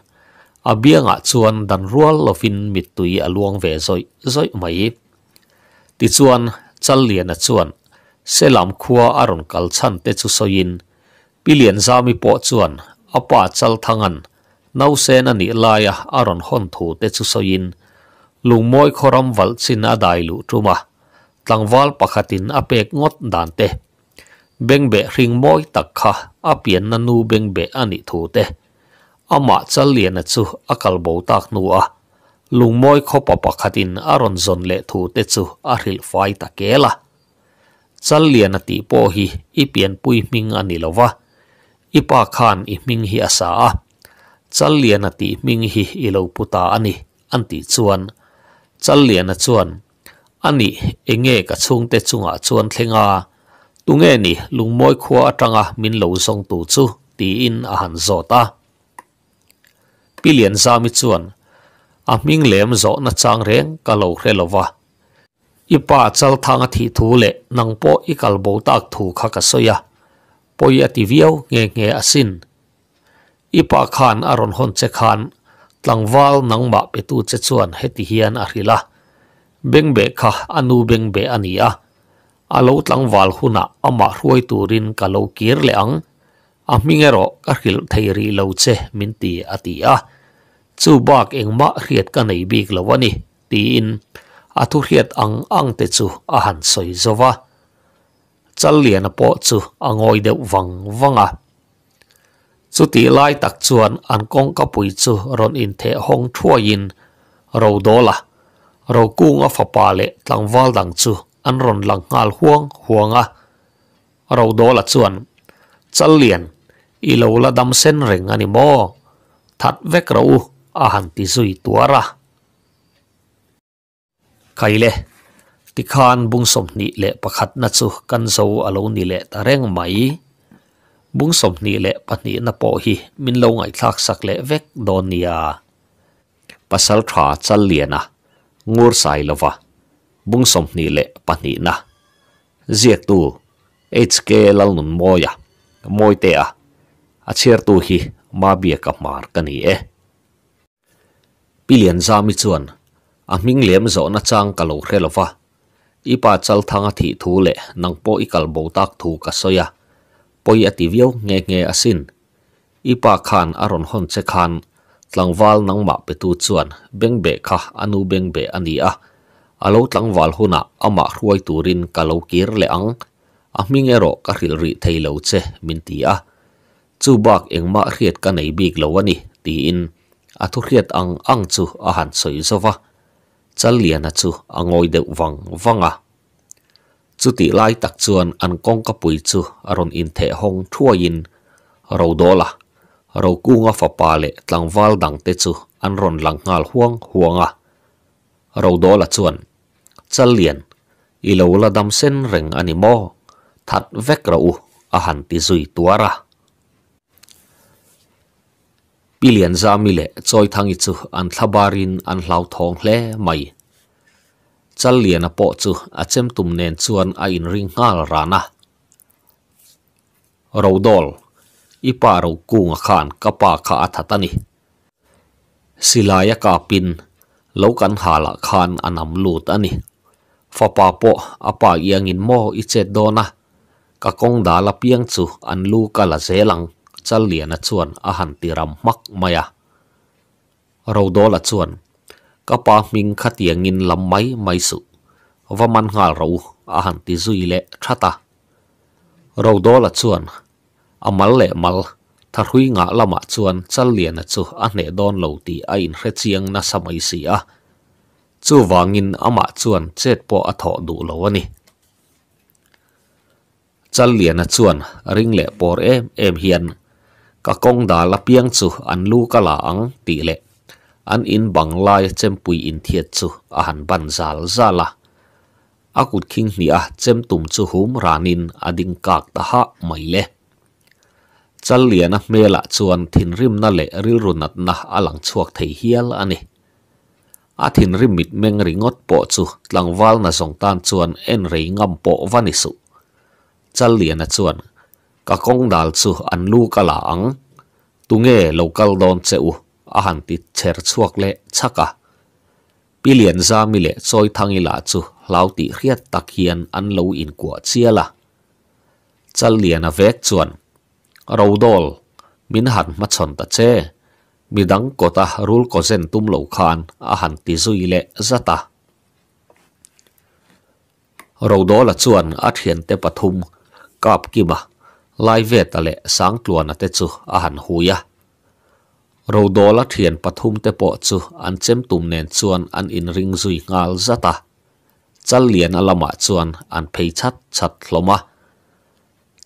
a bianga chuan dan rual lovin mit tui a luang ve zoi zoi mai ti chuan chal lian a chuan selam khua aron kal chan te chu soin pilian zami po chuan apa chal thangan nau sen ani laia aron hon thu te chu soin lungmoi khoram wal chin a dai lu tuma tlangwal pakhatin apek ngot dan te bengbe ringmoi takha apian na nu bengbe ani thu te ama challian a chu akal bo tak nu a. lungmoi khopa pakhatin aron zon le thu te chu arhil fai ta kela chal lian ti po hi ipian pui ming anilowa ipa khan i ming hi asa a. Chal lian ti ming hi ilo puta ani anti chuan. Chal lian chuan ani enge ka chung te chunga chuan thlenga. Tunge ni lungmoi khua atanga min lo zong tu chu ti in a han zota pilian zami chuan a ming lem zo na chang reng ka lo re lova ipa chal thang thi thu le nang po i kal bo tak thu kha ka soya poi ati viau nge nge asin ipa khan aron hon che khan tlangwal nangma petu che chuan heti hian a hrila bengbe kha anu bengbe ania alo tlangwal huna ama hruai turin ka lo kir le ang. A mingero ka hil theiri lo che minti atia chu bak engma hriat ka nei bik lawani ti in a thu hriat ang ang te chu a han soi zowa. Chal lian a po chu angoi de wang wanga chu ti lai tak chuan an kong ka pui chu ron in the hong thua in ro dola ro kung a fapa le tlangwal dang chu an ron lang ngal huang huanga ro dola chuan chal lian i lo la dam sen reng ani mo. That vek rau a han ti zui tuara kaile ti khan bung som ni le pakhat na chu kan zo alo ni le ta reng mai. Bung som ni le pahni na po hi min lo ngai thak sak le vek don nia. Pasal tha chal liana ngur sai lova bung som ni le pahni na. Ziek tu hk lal nun moya moi te a a cher tu hi ma bia ka mar ka eh. pillion za mi chuan a ming lem zo na chang ka lo hrelowa ipa chal thanga thi thu le nang po ikal bo tak thu ka soya poi ati vio nge nge asin ipa khan aron hon che khan. Tlangwal nang ma pe tu chuan beng be kha anu beng be ani a. Alo tlangwal huna ama hruai turin ka lo kir le ang. A ming ero ka ril ri theilo che min ti a. Chu bak engma hriat ka nei bik lo ani ti in. A thu hriat ang ang chu a han soi zowa. Chal lian a chu angoi deuh wang wanga chu ti lai tak chuan an kong ka pui chu aron in the hong thua in ro dola ro kunga fa pa le tlangwal dang te chu an ron lang ngal huang huanga. Ro dola chuan. Chal lian i lo la dam sen reng ani mo that vek ra u a han ti zui tuara pilian zami le, choi thangi chu, an thabarin an hlau thong hle mai. Chal lian a po chu, a chem tum nen chuan a in ring ngal rana. Rodol ipa ro kung khan kapa kha athatani silaya ka pin, lo kan hala khan anam lut ani. Fapa po apa yang in mo i che dona ka kong da la piang chu, an lu ka la zelang chal lian a chuan a han tiram mak maya rodol a chuan kapa ming khatiangin lam mai mai su. Vaman ngal ro a han ti zui le thata ro do la chuan amal le mal tharhui nga lama chuan chal lian chu a hne don lo ti a in hre chiang na samai si a. Chu wangin ama chuan, chet po a tho du lo ani chal lian chuan, ring le por em em hian ka kong da la piang chu an lu ka la ang ti le. An in bang lai chem pui in thiet chu a han ban zal zala. Akut king ni a chem tum chu hum ranin ading kak ta ha mai le. Chal liana mela chuan thin rim na le ril runat na alang chuak thei hial ani a thin rim mit meng ringot po chu tlangwal na zong tan chuan en rei ngam po vani su. Chal liana chuan ka kong dal chu an lu kala ang tunge local don cheu a han ti cher chuak le chaka pilian za mi le choi thangi la chu lau ti riat tak hian an lo in kwa chiala chal lian a à vek chuan rodol min han ma chon ta che midang kota rul ko zen tum lo khan a han ti zui le zata rodol a chuan a thian te pathum kap kima lai vet ale sang tluan ate chu a han huya ro dola thian pathum te po chu an chem tum nen chuan an in ring zui ngal zata chal lian alama chuan an phei chat chat hloma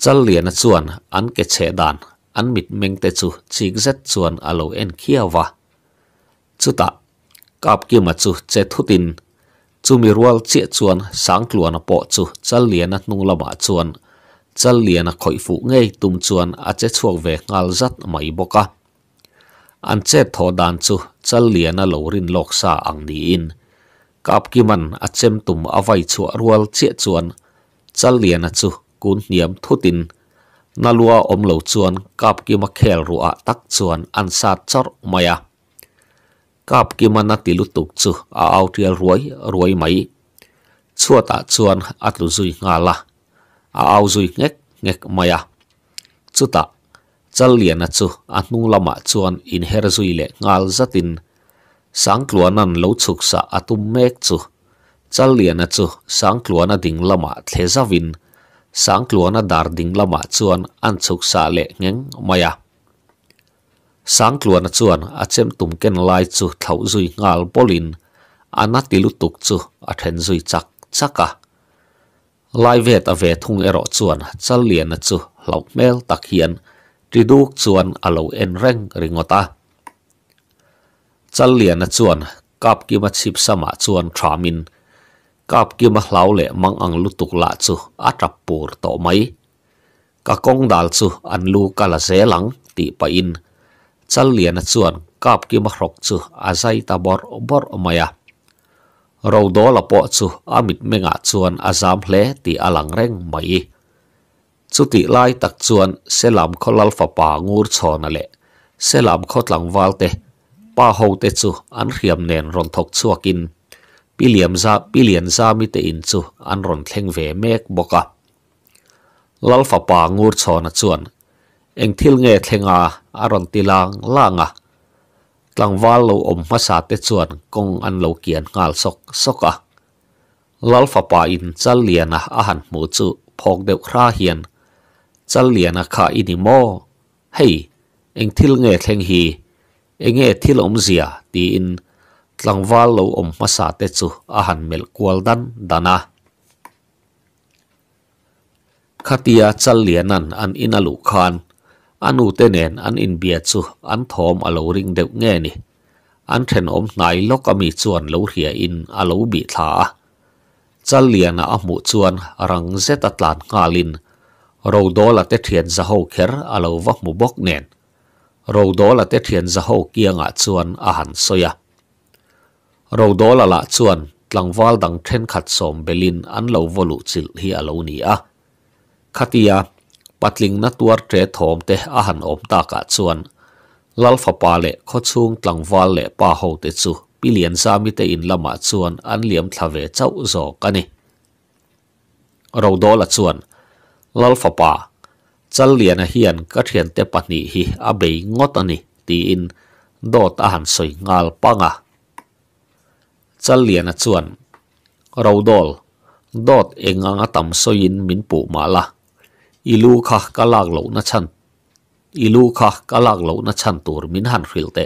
chal lian a chuan an ke che dan an mit meng te chu chik zet chuan alo en khiawa chuta kap ki ma chu che thutin chu mi rual che chuan sang tluan a po chu chal lian a hnung lama chuan chal lian a khoi fu ngei tum chuan a che chuak ve ngal zat mai boka an che tho dan chu chal lian a lo rin lok sa ang ni in. Kap ki man a chem tum avai chu rual che chuan chal lian a chu kun niam thutin nalua om lo chuan kap ki ma khel ru a tak chuan an sa chor maya kap ki man a tilu tuk chu a au tial ruai ruai mai. Chuata chuan atlu zui nga la a au zui ngek ngek maya. Chuta chal lian a chu a hnung lama chuan in her zui le ngal zatin. Sang tluanan lo chuk sa atum mek chu chal lian a chu sang tluana ding lama thlezavin sáng tluana dar ding lama chuan an chuk sa le ngeng maya. Sáng tluana chuan a chem tum ken lai chu thau zui ngal polin ana tilu tuk chu a then zui chak chaka lai vet a ve thung ero chuan chal lian chu lauk mel tak hian. Triduk chuan alo en reng ringota. Chal lian chuan kap ki ma chip sama chuan thamin. Kap ki ma hlau le mang ang lutuk la chu atap pur to mai. Ka kong dal chu an lu kala zelang ti pa in. Chal lian chuan kap ki ma hrok chu azai ta bor bor maya. ro do la po chu amit menga chuan azam hle ti alang reng mai chu ti lai tak chuan selam kholal fa pa ngur chhona le selam khotlang walte pa ho te chu an riam nen ron thok chuakin piliam za pilian za mi te in chu an ron thleng ve mek boka lal fa pa ngur chhona chuan eng thil nge thlenga aron tilang langa tlangwal lo om masa te chuan kong an lo kian ngal sok soka lalfa pa in chal liana a han mu chu phok deuh khra hian. Chal liana kha ini mo. Hei eng thil nge thleng hi. Enge thil om zia ti in. Tlangwal lo om masa te chu a han mel kwal dan dana khatia chal lianan an inalu khan. Anu te nen an in bia chu, an thom alo ring deuh nge ni. An then om nai lok ami chuan lo hria in alo bi thla chal liana a mu chuan rang zeta tlan ngalin ro dola te thian za ho kher alo wa mu bok nen ro dola te thian za ho kianga chuan a han soya ro dola la chuan tlangwal dang then khat som belin an lo volu chil hi alo ni a. Khatia patling na tuar tre thom te ahan om ta ka chuan. Lalfa pa le kho khochung tlangwal le pa ho te chu. Pilian sami te in lama chuan an liam thlave chau zo kani rodo la chuan. Lalfa pa. Chal lian a hian ka thian te pahni hi a bei ngot ani. Ti in dot han soi ngal panga chal lian a chuan. Ro dol. Dot enga nga tam soin min pu mala อีลูค่ะกะลากหล่านะชันอีลูค่ะกะลากหล่านะชันตัวมินหันฟิลเต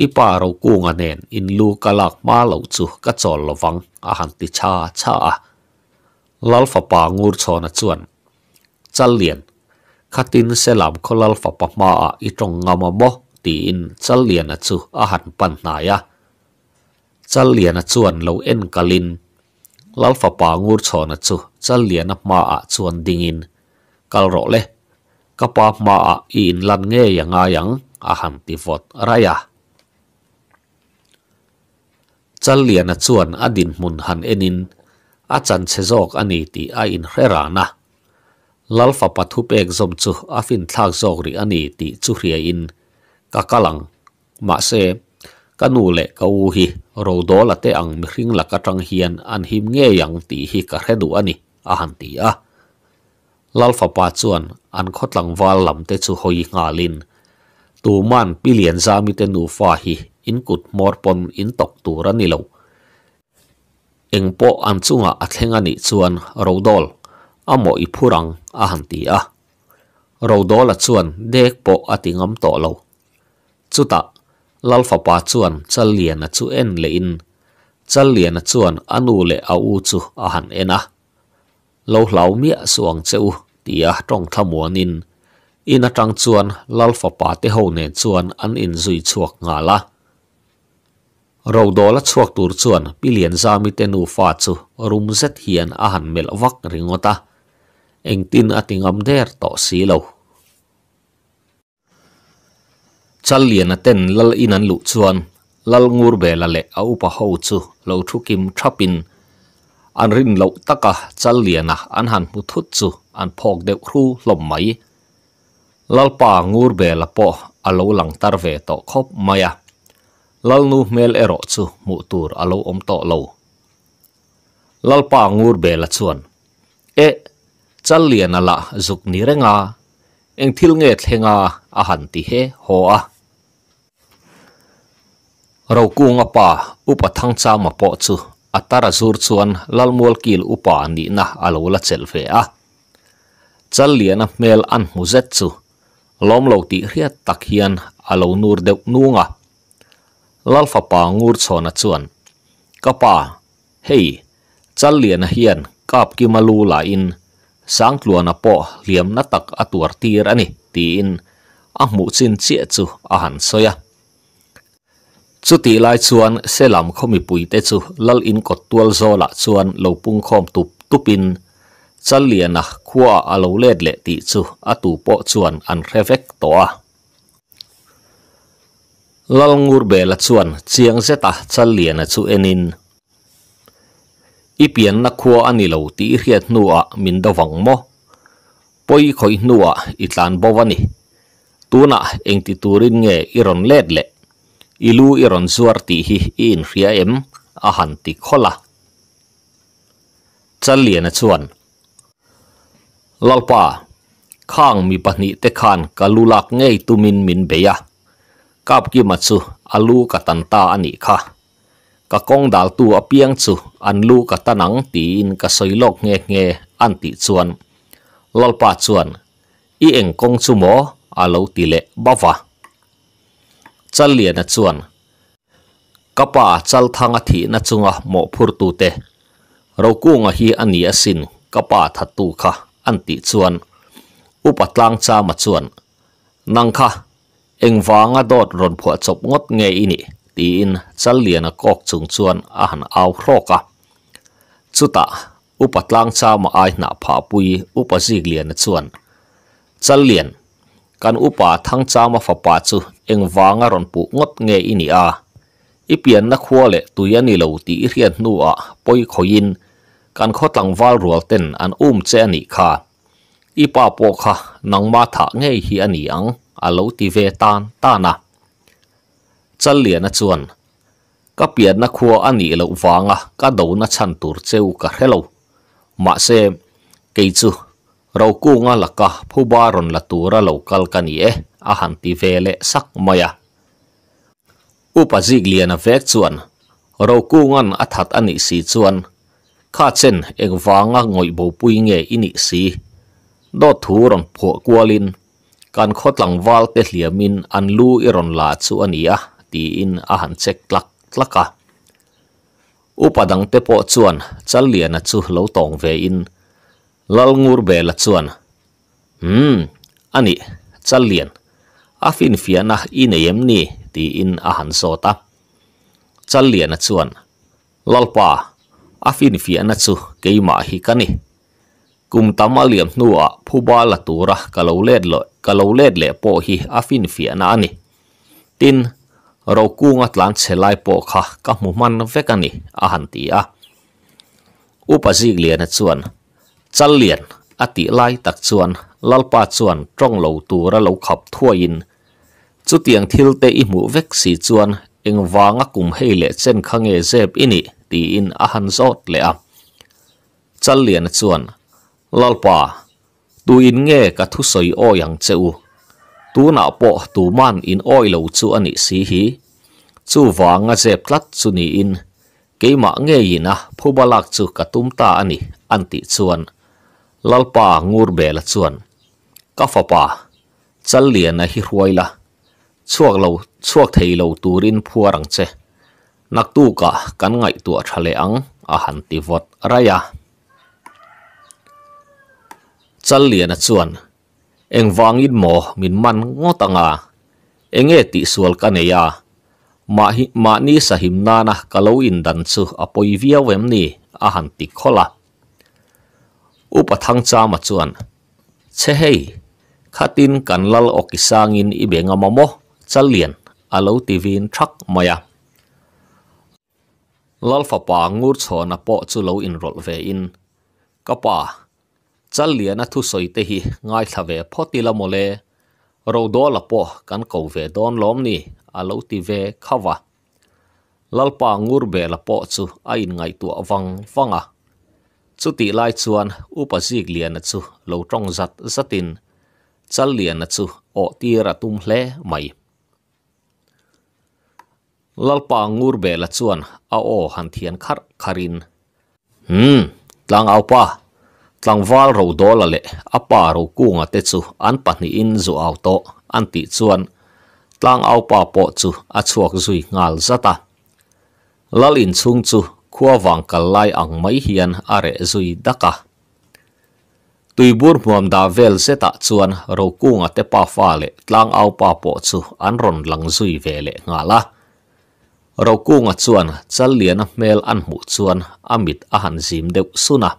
อีป่าเรากูงานเองอินลูกะลากมาหล่าจู่กะจอลวังอาหันติชาชาลัลฟปางูรชอนะจวนจัลเลียนขัดินเซลามคลัลฟปมาอีตรงงามบ่ตีอินจัลเลียนนะจูอาหันปันนายะจัลเลียนนะจวนเราเอ็นกะลินลัลฟปางูรชอนะจูจัลเลียนมาอาชวนดิ่งอิน kal ro le. Kapa ma a in lan nge yang a yang a han ti vot raya chal lian a chuan a din mun han enin a chan che jok ani ti a in hrera na. Lalfa pathu pek zom chu a fin thak jok ri ani ti chu hria in. Ka kalang ma se kanu le ka u hi ro do la te ang mi hring la ka tang hian an him nge yang ti hi ka hredu ani a han ti a. lalfa pa chuan, an khotlang wal lam te chu hoi ngalin tu man pilian zami te nu fa hi, in kut mor pon in tok tur ani lo. Eng po an chunga a thlenga ni chuan rodol amo i phurang a hanti a. Rodol a chuan dek po atingam to lo. Chuta lalfa pa chuan chal lian a chu en le in. Chal lian a chuan anu le a u chu a han ena lo hlau mia suang cheu tia trong thamuan in atang chuan lalfa pa te ho ne chuan an in zui chuak nga la. Ro dola chuak tur chuan pilian zami te nu fa chu rum zet hian a han mel wak ringota eng tin atingam der to si lo chal lian a ten lal in an lu chuan lal ngur be la le a upa ho chu lo thu kim thapin an rin lo taka chal liana an han mu thut chu, an phok deuh hru hlom mai. Lalpa ngur be la po alo lang tar ve to khop maya lalnu mel ero chu, mu tur alo om to lo. Lalpa ngur be la chuan. E chal liana la, zuk ni renga eng thil nge thlenga a han ti he ho a. Ro kunga pa upa thang cha ma po chu. Atara zur chuan lalmol kil upa ni na alo la chel ve a. Chal lian a mel an mu zet chu lom lo ti riat tak hian alo nur deuh nunga. Lal fa pa ngur chona chuan. Ka pa hei chal lian a hian kap ki malu la in. Sang tluana po liam na tak atuar tir ani ti in. A mu chin chia chu a han soya chu ti lai chuan selam khomi pui te chu lal in kot tual zo la chuan lo pung khom tup tupin chal liana khua alo let le ti chu atu po chuan, an revek to lal ngur be la chuan, chiang zeta à, chal liana chu enin ipian na khua ani lo ti riat nuwa min da wang mo poi khoi nuwa itlan bowani tuna engti turin nge iron let le ilu iron zuar ti hi in ria em a han ti khola. Chal liana chuan. Lalpa, khang mi pahni te khan kalulak ngei tumin min beya kap ki machu alu ka tanta ani kha. Ka kong dal tu apiang chu, an lu ka tanang tin ka soilok nge nge an ti chuan. Lalpa chuan, i eng kong chu mo alo ti le bawa chal lian a chuan kapa chal thanga thi na chunga mo phur tu te ro ku nga hi ani asin kapa thatu kha an ti chuan upatlang cha ma chuan nang kha engwanga dot ron phua chop ngot nge ini tin chal lian a kok chung chuan a han aw hroka chuta upatlang cha ma ai na pha pui upazik lian a chuan chal lian kan upa thang cha ma fa pa chu engwanga ron pu ngot nge ini a ipian na khwale tuyani lo ti rian nu a poi khoin kan khotlang wal rual ten an um che ani kha ipa po kha nangma tha nge hi ani ang alo ti ve tan ta na chal lian a chuan ka pian na khua ani lo wanga ka do na chan tur cheu ka hello ma se ke chu ro ku nga laka phu ba ron la tura local ka ni e a han ti vele sak maya upa zig liana vek chuan. Ro kungan a that ani si chuan. Kha chen eng wanga ngoi bo pui nge ini si. Do thu ron pho kwalin kan khotlang wal te hliamin an lu iron la chu ania ti in a han chek tlak tlaka upadang te po chuan. Chal liana chu lo tong ve in. Lal ngur be la chuan. Hm ani. Chal lian. A fin fiana ineyem ni ti in a han sota chal lian a chuan lalpa a fin fiana chu keima hi kani kum tamaliam nuwa phuba la tura kalo let lo kalo let le po hi a fin fiana ani tin ro kunga tlan chelai po kha ka mu man vekani a han ti a upa zik lian a chuan chal lian ati lai tak chuan lalpa chuan trong lo tura lo khap thuain chu tiang thil te i mu vek si chuan eng wanga kum hei le chen khange zep ini ti in a han zot le a chal lian chuan lalpa tu in nge ka thu soi o yang cheu tu na po tu man in oi lo chu ani si hi chu wanga zep tlat chu ni in keima nge ina phubalak chu katum ta ani anti chuan lalpa ngur bela chuan ka fa pa chal lian a hi hruaila chuộc lo chuak thei lo turin phuarang che nak tu ka kan ngai tu thale ang a à han ti vot raya chân liền a chuan vang wangin mò, min man ngotanga enge ti sual này à ma e hi, mà ni sa him na kalo in dan chu apoi à via wem ni à a han ti khola upa thang cha ma chuan che hei khatin kan lal alo tivin lal fa pa ngur chhona po chu lo in rol ve in. Kapa chalian a thu soi te hi ngai thave photi la mole ro do la po kan ko ve don lom ni alo ti ve khawa lalpa ngur be la po chu a in ngai tu awang wanga chu ti lai chuan upa zik lian chu lo tong zat zatin chal lian chu o tira tum hle mai lalpa ngur be la chuan a o han thian khar kharin hm tlang au pa. Tlangwal ro do la le apa ro kunga te chu. An pahni in zu au to an ti chuan. Tlang au pa po chu. A chuak zui ngal zata lal in chung chu. Khua wang kal lai ang mai hian are zui daka tui bur muam da vel zeta chuan ro kunga te pa fa le tlang au pa po chu. An ron lang zui ve le ngala ro kunga chuan chal lian a mel an mu chuan amit a han zim deuh suna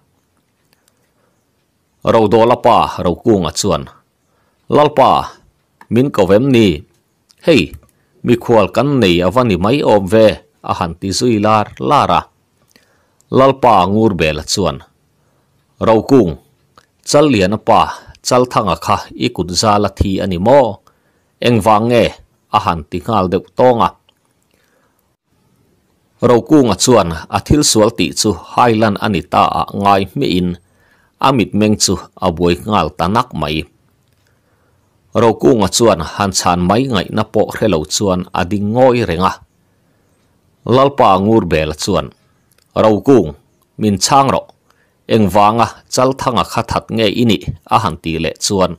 ro do la pa ro kunga chuan lalpa min ko vem ni hei mi khwal kan nei awani mai om ve, a han ti zui lar lara lalpa ngur bel chuan ro kung chal lian pa chal thanga à kha ikut zala thi ani mo eng wange a han ti ngal deuh tonga เรากู้งัดส่วนอาทิลสวัลติจูไฮแลนด์อันิตาไงไม่อินอามิดเมงจูอาบวยงาลตานักไหมเรากู้งัดส่วนฮันชานไม่ไงนับโกเรลส่วนอดีงงอยเรงะลลปางูรเบลส่วนเรากู้มินช่างรอกเอ็งวางะจัลทังอะขัดถัดเงยอินิอาหันตีเละวน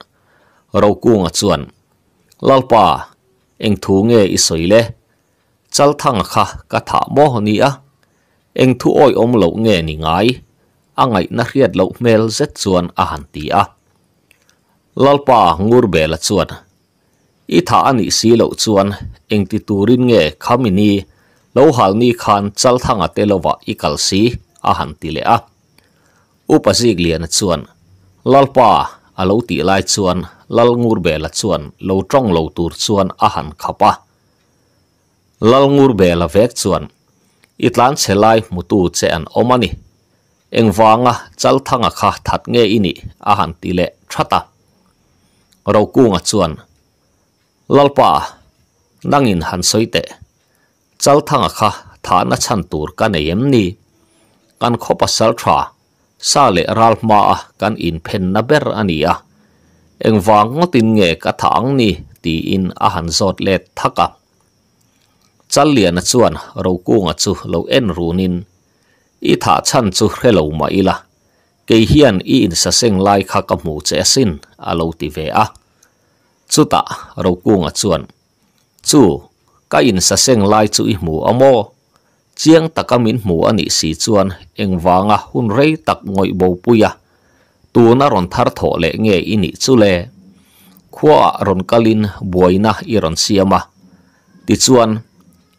เรากู้งัดส่วนลลปาเอ็งถูเงยอิสอยเล chal thang kha, ka tha mo ni a eng thu oi om lo nge ni ngai. Angai na riat lo mel zet chuan a han ti a lalpa ngur bela chuan. I tha ani si lo chuan, eng ti turin nge khamini lo hal ni khan chal thanga te lova i kal si a han ti le a upasik lian chuan. Lalpa alo ti lai chuan. Lal ngur bela chuan. Lo tong lo tur chuan a han khapa. Lalngur bela vek chuan itlan chelai mutu che an omani engwanga chal thanga kha that nge ini a han tile thata ro kunga chuan lalpa nangin han soite chal thanga kha tha na chan tur ka neyem ni kan khopa sal tha sa le ral ma a kan in phen na ber ania engwang ngotin nge ka thang ni ti in a han zot let thaka chal lian chuan ro kunga chu lo en runin i tha chan chu hrelo ma ila ke hian i in sa seng lai kha ka mu che sin a lo ti ve a. Chuta ro kunga chuan. Chu, ka in sa seng lai chu i mu amo chiang takamin mu ani si chuan engwanga hun rei tak ngoi bo puya tu na ron thar tho le nge ini chu le. Khwa ron kalin buaina i ron siama ti chuan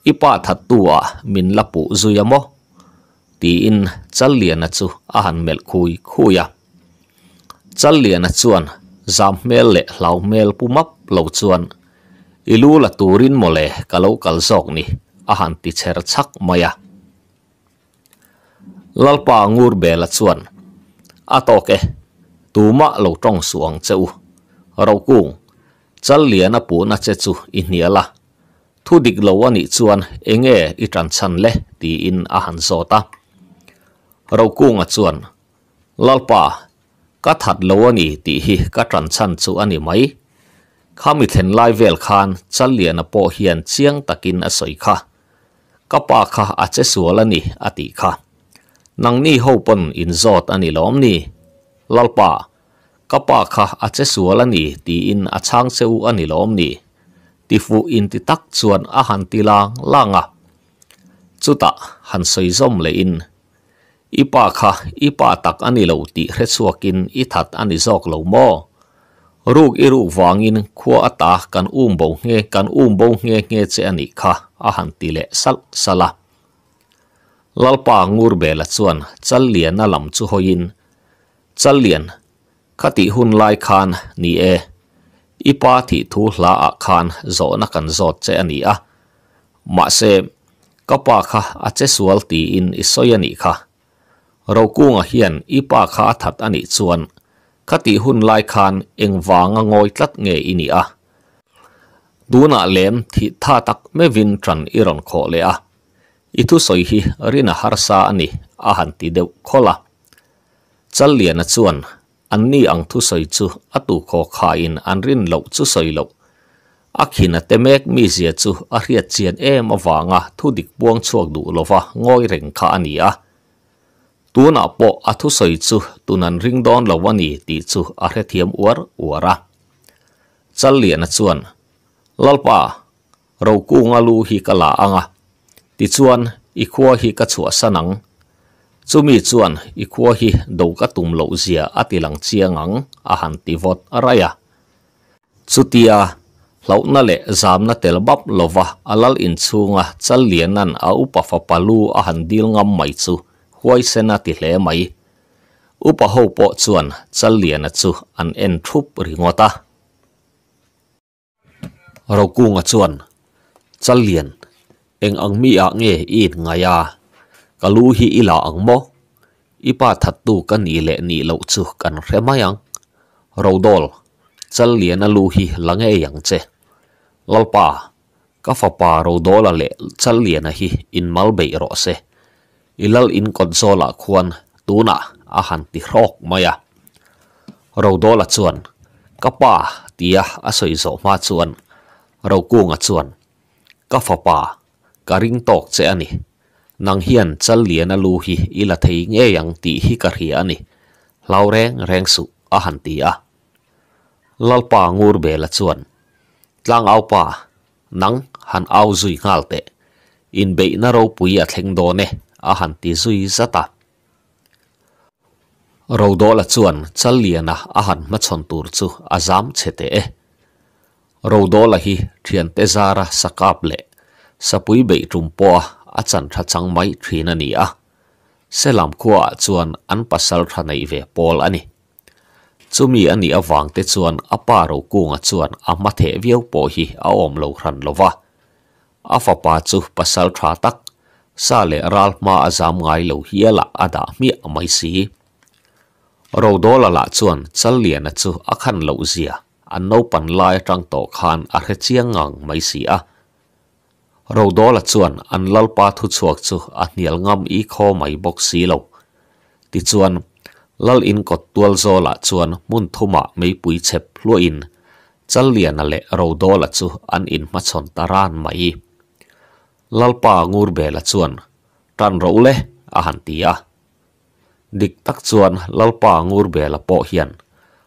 ipa that tua min lapu zuyamo ti in chal lian chu a han mel khui khuya. Chal lian chuan zam mel le lau mel pumap lo chuan. Ilu la turin mole kalo kal zok ni a han ti cher chak maya. Lalpa ngur bela chuan. Atoke tuma lo tong suang cheu. Ro kung chal lian pu na che chu i hniala thu dik lo ani chuan enge i tran chan le ti in a han zota ro kunga chuan lalpa ka that lo ani ti hi ka tran chan chu ani mai khami thlen lai vel khan chal lian a po hian chiang takin a soi kha ka pa kha a che sual ani ati kha nang ni ho pon in zot ani lom ni lalpa ka pa kha a che sual ani ti in a chang cheu ani lom ni ti fu in ti tak chuan a han ti lang langa chuta han soi zom le in ipa kha ipa tak ani lo ti hre chuakin i that ani zok lo mo ruk i ruk wangin khua ata kan um bo nge kan um bo nge nge che ani kha a han ti le sal sala lalpa ngur bela chuan chal lian na lam chu hoin chal lian khati hun lai khan ni e ipa thi thu hla a khan zo na kan zot che ani a ma se kapa kha a che sual ti in isoi ani kha ro kunga hian ipa kha that ani chuan khati hun lai khan eng wanga ngoi tlat nge ini a duna lem thi tha tak me vin tran iron kho le a itu soi hi rina harsa ani a han ti deuh khola chal lian a chuan an ni ang thu soi chu atu kho kha in an rin lo chu soi lo. Akhina temek mi zia chu a hriat chian em awanga thu dik buang chuak du lova ngoi reng kha ani a. Tuna po athu soi chu tunan ring don lawani ti chu a hre thiam uar uara chal lian a chuan. Lalpa ro ku nga lu hi kala anga. Ti chuan i khua hi ka chua sanang. Chumi chuan i khua hi do ka tum lo zia atilang chiangang a han ti vot araya. Chutia lau na le zam na tel bap lova alal in chunga chal lianan a upa fa palu a han dil ngam mai chu, huai sena ti hle mai. Upa ho po chuan chal lian chu an en thup ringota. Ro kunga chuan, chal lian eng ang mi a nge in ngaya. Kalu hi ila ang mo ipa that tu kan i le ni lo chu kan remayang ro dol chal lian a lu hi lange yang che lalpa ka fa pa rodol le chal lian a hi in mal be ro se ilal in konsola khuan tuna a han ti rok maya ro dola chuan ka pa tia a soi zo ma chuan ro kunga chuan ka fa pa ka ring tok che ani nang hian chal lian a lu hi ila thei nge yang ti hi ka ri ani lau reng reng su, a han ti a. Lalpa ngur be la chuan tlang au pa nang han au zui ngal te in be na ro pui à a thleng do ne a han ti zui zata ro do la chuan chal lian a han ma chon tur chu azam chete e ro do la hi thian te zara sakap le sapui be tum po à a chan tha chang mai thina ni a. Selam khuwa chuan an pasal tha nei ve pol ani chumi ani awang te chuan apa ro kunga chuan a ma the viau po hi a om lo hran lova a fa pa chu pasal tha tak. Sa le ral ma azam ngai lo hiala ada mi mai si. Ro dola la chuan chal lian chu a khan lo zia. An no pan lai tang to khan a he chiang ngang mai si a. เราดอละชวนอันลลปาทุชวกชุอันเนียลงามอีข้อไม่บอกสีเราติชวนลลอินกดตัวโซละชวนมุนทุมะไม่ปุยเช็บลัวอินจะเลียนอะไรเราดอละชุอันอินมาชนตารานไม่ลลปางูรเบละชวนรันเราเลอาหันตียดิกตักชวนลลปางูรเบละโปเฮียน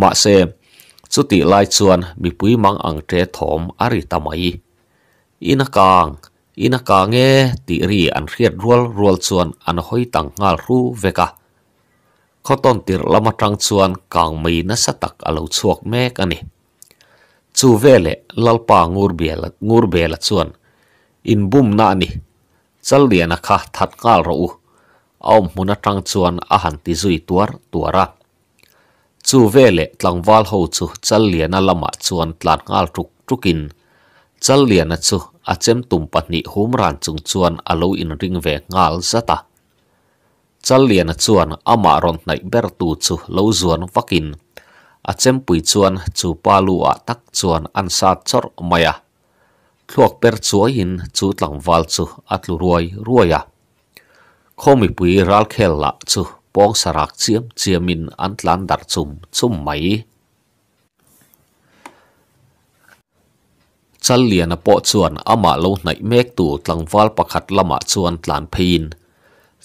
มาเซมสุติไลชวนมีปุยมังอังเจถมอริตามัยอินกางอินกางเงติรีอันเรียดรัวรัวชวนอันหอยตังงาลรูเวกะข้อต้นติรละมาตังชวนกางมีนัสตักอลูชวกแม่กันนี่จูเวเลลลปางูรเบลงูรเบลชวนอินบุมนานี่จัลเดียนะคะทัดงาลรูอามุนตังชวนอาหันติจุยตัวตัวระ chu vele tlangwal ho chu chal liana lama chuan tlan ngal truk trukin. Chal liana chu a chem tum patni humran chung chuan alo in ring ve ngal zata. Chal liana chuan ama ron nai ber tu chu lo zuan vakin. Chem pui chuan chu palu a tak chuan an sa chor maya. Thuak per chuain chu tlangwal chu atlu ruai ruaya. Khomi pui ral khel la chu ปองสรักเจียมเจียมินอันลันดัดจุมจุมไหมจัลเลียนปอชวนอามาลวในเมกตูตลังวาลประคัดละมาชวนหลานพีน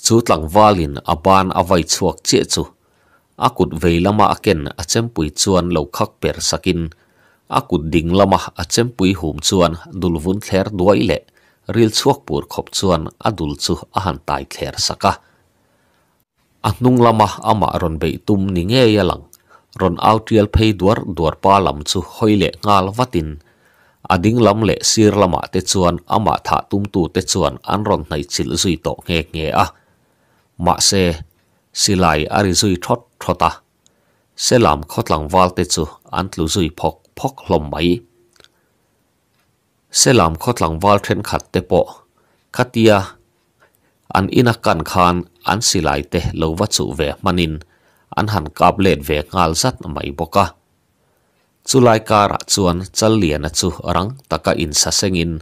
จูตลังวาลินอบานอวัยชวกเจจูอากุดเวลมาเกนอาเจมปุยชวนเหลาคักเปิดสกินอากุดดิ่งละมาอาเจมปุยหุมชวนดุลวุนเทลด้วยเละริลชวกปูดขบชวนอดุลชูอาหันตายเทลสกะ a hnung lama ama ron be tum ni nge ya lang. Ron autial phei duar duar pa lam chu hoile ngal watin ading lam le sir lama te chuan ama tha tum tu te chuan an ron nai chil zui to nge nge a. Ma se silai ari zui thot thota. Selam khotlang wal te chu an tlu zui phok phok hlom mai. Selam khotlang wal then khat te po. Khatia an ina kan khan, an silai te lo wa chu ve manin. An han kap len ve ngal zat mai boka. Chulai kara chuan, chal lian a chu rang taka in sa sengin.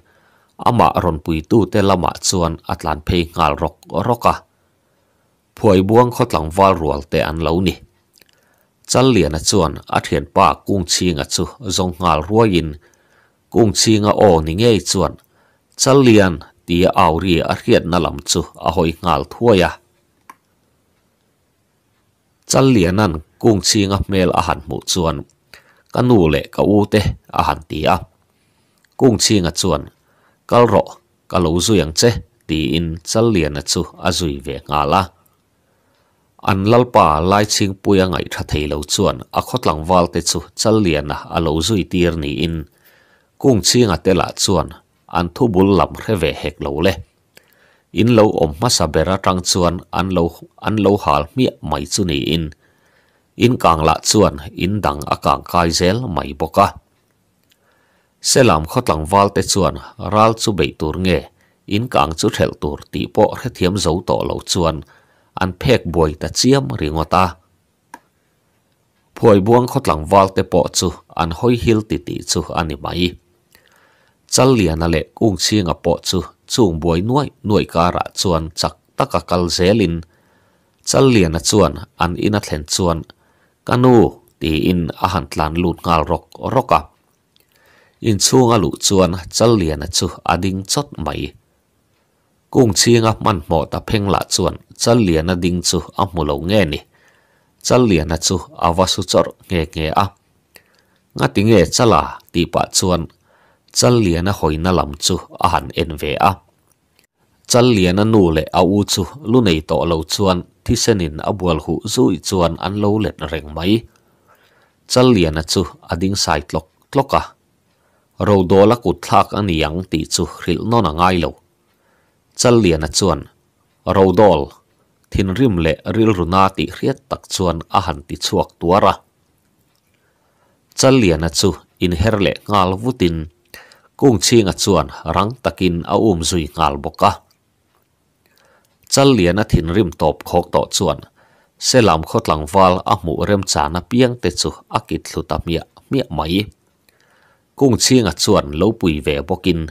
Ama ron pui tu te lama chuan atlan phei ngal rok, roka. Phuai buang khotlang wal rual te an lo ni. Chal lian a chuan, a thian pa kung chinga chu zong ngal ruain kung chinga o ni ngei chuan. Chal lian tia auri a riat na lam chu a hoi ngal thuaya chal lianan kung chinga mel a han mu chuan. Kanu le ka u te a han tia kung chinga chuan. Kal ro, ka lo zuyang che, ti in chal lian chu a zui ve ngala an lalpa lai ching puya ngai tha thei lo chuan. A khotlang wal te chu chal lian a lo zui tir ni in. Kung chinga te la chuan an thu bul lam reve hek lo le in lo om ma sa bera tang chuan, an lo an lo hal mi mai chu ni in. In kang la chuan, in dang a kang kai zel mai boka selam khotlang wal te chuan ral chu be tur nge in kang chu thel tur ti po re thiam zo to lo chuan. An phek boi ta chiam ringota phoi buang khotlang wal te po chu, an hoi hil ti ti chu ani mai challia na le kung chi nga po chu chung boi nuai nuai kara chuan chak taka kal zelin chal challia na chuan an ina thlen chuan kanu ti in a han tlan lut ngal rok roka in chunga lu chuan chal challia na chu ading chot mai kung chi nga man mo ta pheng la chuan chal challia na ding chu a mulo nge ni chal challia na chu awasu chor nge nge a nga tinge chala ti pa chuan chal lian a hoina lam chu a han en ve a chal lian a nu le a u chu lu nei to lo chuan thi senin a bual hu zui chuan an lo let reng mai chal lian a chu ading sai tlok tloka ro do la kut thak ani yang ti chu hril non angai lo chal lian a chuan ro dol thin rim le ril runa ti hriat tak chuan a han ti chuak tuara chal lian a chu in her le ngal vutin kung chinga chuan rang takin a um zui ngal boka chal lian a thin rim top khok to chuan selam khotlang wal a mu rem chana piang te chu akit thluta mia mia mai kung chinga chuan lo pui ve bokin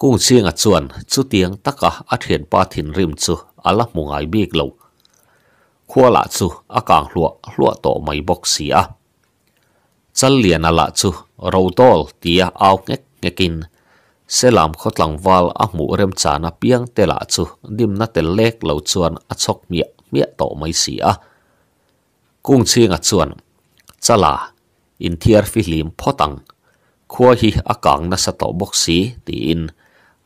kung chinga chuan chu tiang taka a thian pa thin rim chu ala mungai bik lo khua la chu a kang hlua hlua to mai bok si a chal lian ala chu rotol tia au ngek ngekin selam khotlang wal a mu rem chana piang tela chu dim na tel lek lo chuan a chok mia mia to mai si a kung chinga chuan chala in thiar fi hlim photang khua hi akang na sa to bok si ti in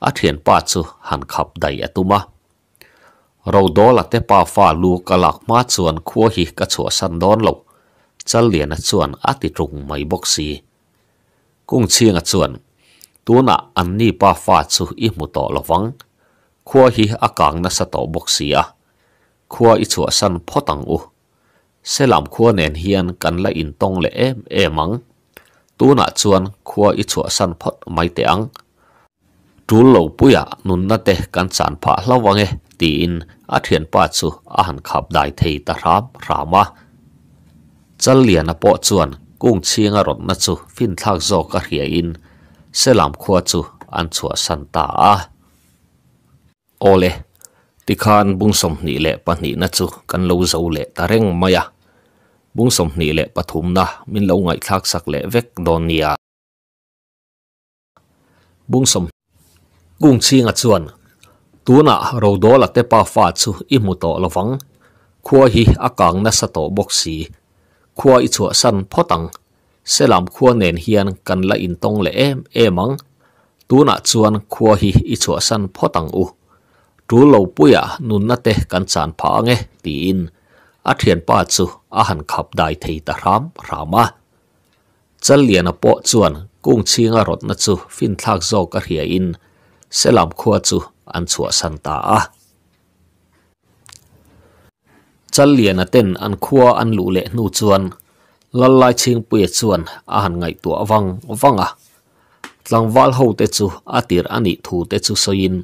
a thian pa chu han khap dai atuma ro do la te pa fa lu kalak ma chuan khua hi ka chua san don lo chal lian a chuan a ti trung mai bok si kung chinga chuan tuna an ni pa fa chu i mu to lawang khua hi akang na sa to bok sia khua i chu san photang u selam khua nen hian kan la in tong le em emang tuna chuan khua i chu san phot mai te ang tul lo puya nun na te kan chan pha hlawange ti in a thian pa chu a han khap dai thei ta ram rama chal lian a po chuan kung chinga rot na chu fin thak zo ka hria in sẽ làm khua chu, an chua san ta à ô a. Ole tikhan bung som ni lệ pa ni na chu, kan lâu dấu lệ ta reng maya. Bung som ni le pathum na, min lo ngai thak sak le vek don nia bung som gung chi ngà chuan. Tu tuna ro do la te pa fa chu, i mu to lawang khua hi akang na sa to boxi khua i chu san photang selam khua nền hiền cần là in tông le em emang tuna chuan khua hi ít chua san photang u. Tu lo puya nun nát te kan chan pha nghe ti in. A thiền pa chu a hẳn khắp đại thầy ta ram rama chân liền a bộ chuan chi ngọc rot nát chu phin thác zo cả hria in. Selam khua chu an chua san ta à, chân liền a tên an khua an lũ lệ nu chuan. la lai ching pui chuan a han ngai tu awang wanga tlang wal ho te chu atir ani thu te chu soin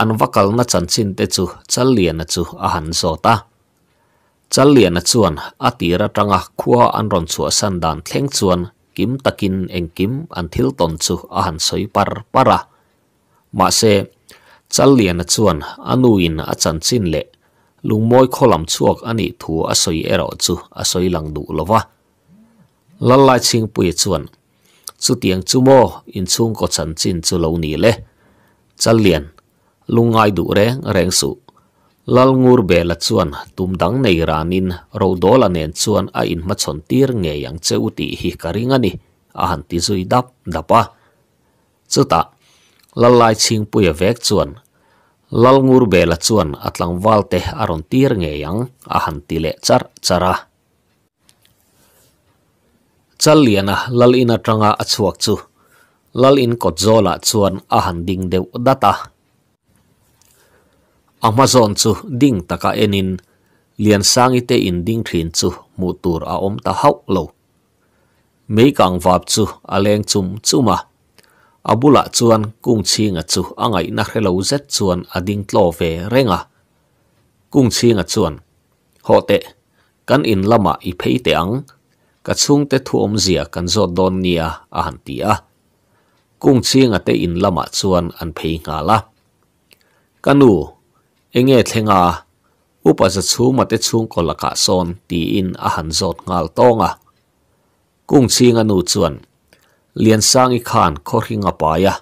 an wakal na chan chin te chu chal lian na chu a han zo ta. Chal lian na chuan atira tanga khuwa an ron chu san dan thleng chuan kim takin eng kim an thil ton chu a han soi par para ma se chal lian na chuan anuin a chan chin le. Lungmoi kholam chuak ani thu a soi ero chu a soi lang du lova lại ching pui chuan chu tiang chu mo in chung ko chan chin chu lo ni le chal lian lungai du reng reng su lal ngur be la chuan tum dang nei ranin ro do la nen chuan a in ma chon tir nge yang cheu ti hi karing ani a han ti zui dap dapa chuta. Lalai ching pui vek chuan lal ngur be la chuan atlang walte aron tir nge yang a han ti le char chara chal liana lal ina tanga achuak chu. Lal in ko zola chuan a han ding deuh data. Amazon chu ding taka enin. Lian sang ite in ding thin chu mu tur a om ta hau lo. Mei kang vap chu aleng chum chuma. Abula chuan kung chinga chu angai na hrelo zet chuan ading tlo ve renga. Kung chinga chuan hote kan in lama i pheite ang. ka chung te thuom zia kan zo don nia a han tia kung chinga te in lama chuan an phei nga la. Kanu enge thlenga upa za chuma te chung ko laka son ti in a han zot ngal tonga. Kung chinga nu chuan lian sangi khan kho ringa pa ya.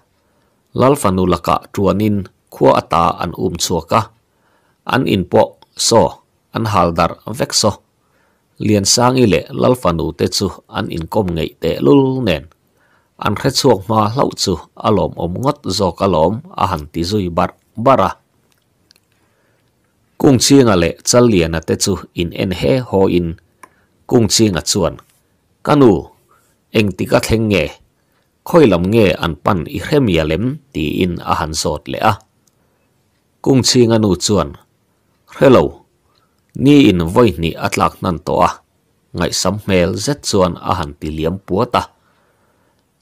Lalfanu laka tuanin khua ata an um chuaka an in po so an haldar vekso liền sang y lệ, lal fanu te chu an in kom ngei te lul nen an khe chuak ma hlau chu alom om ngot zo kalom a han ti zui bar bara kung chinga le chal lian te chu, in en he ho in. Kung chinga chuan kanu eng tika thleng nge khoi lam nge an pan i hrem ya lem ti in a han zot le a. Kung chinga nu chuan hello ni in voi ni atlak nan to a ngai sam mel zet chuan a han ti liam puata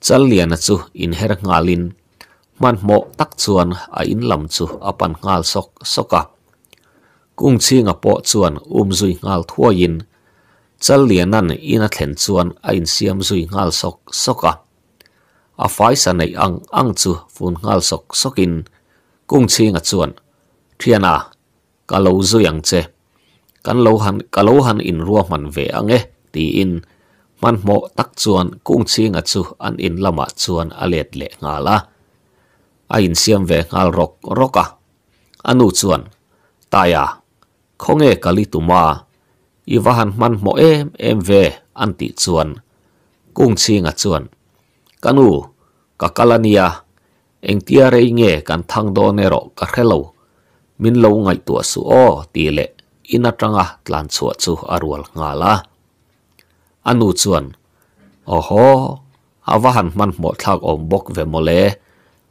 chal lian chu in her ngalin man mo tak chuan a in lam chu apan ngal sok, soka. Kung chinga po chuan um zui ngal thuain chal lianan a thlen chuan a in siam zui ngal sok, soka. A phái sa nei ang ang chu fun ngal sok, sokin. Kung chinga chuan thiana ka lo zu yang che kan lo han ka lo han in ruwa man ve ange ti in man mo tak chuan kung chinga chu an in lama chuan a liệt le nga la. A in siam ve ngal rok roka à. anu chuan taya à. khonge kali tuma i vahan man mo em em ve an ti chuan kung chinga chuan à. kanu kakalania eng tia rei nge kan thang do nero ka hrelo min lo ngai tua su o ti le ina tanga tlan chua chu arwal nga la. Anu chuan oho awa han man mo thak om bok ve mole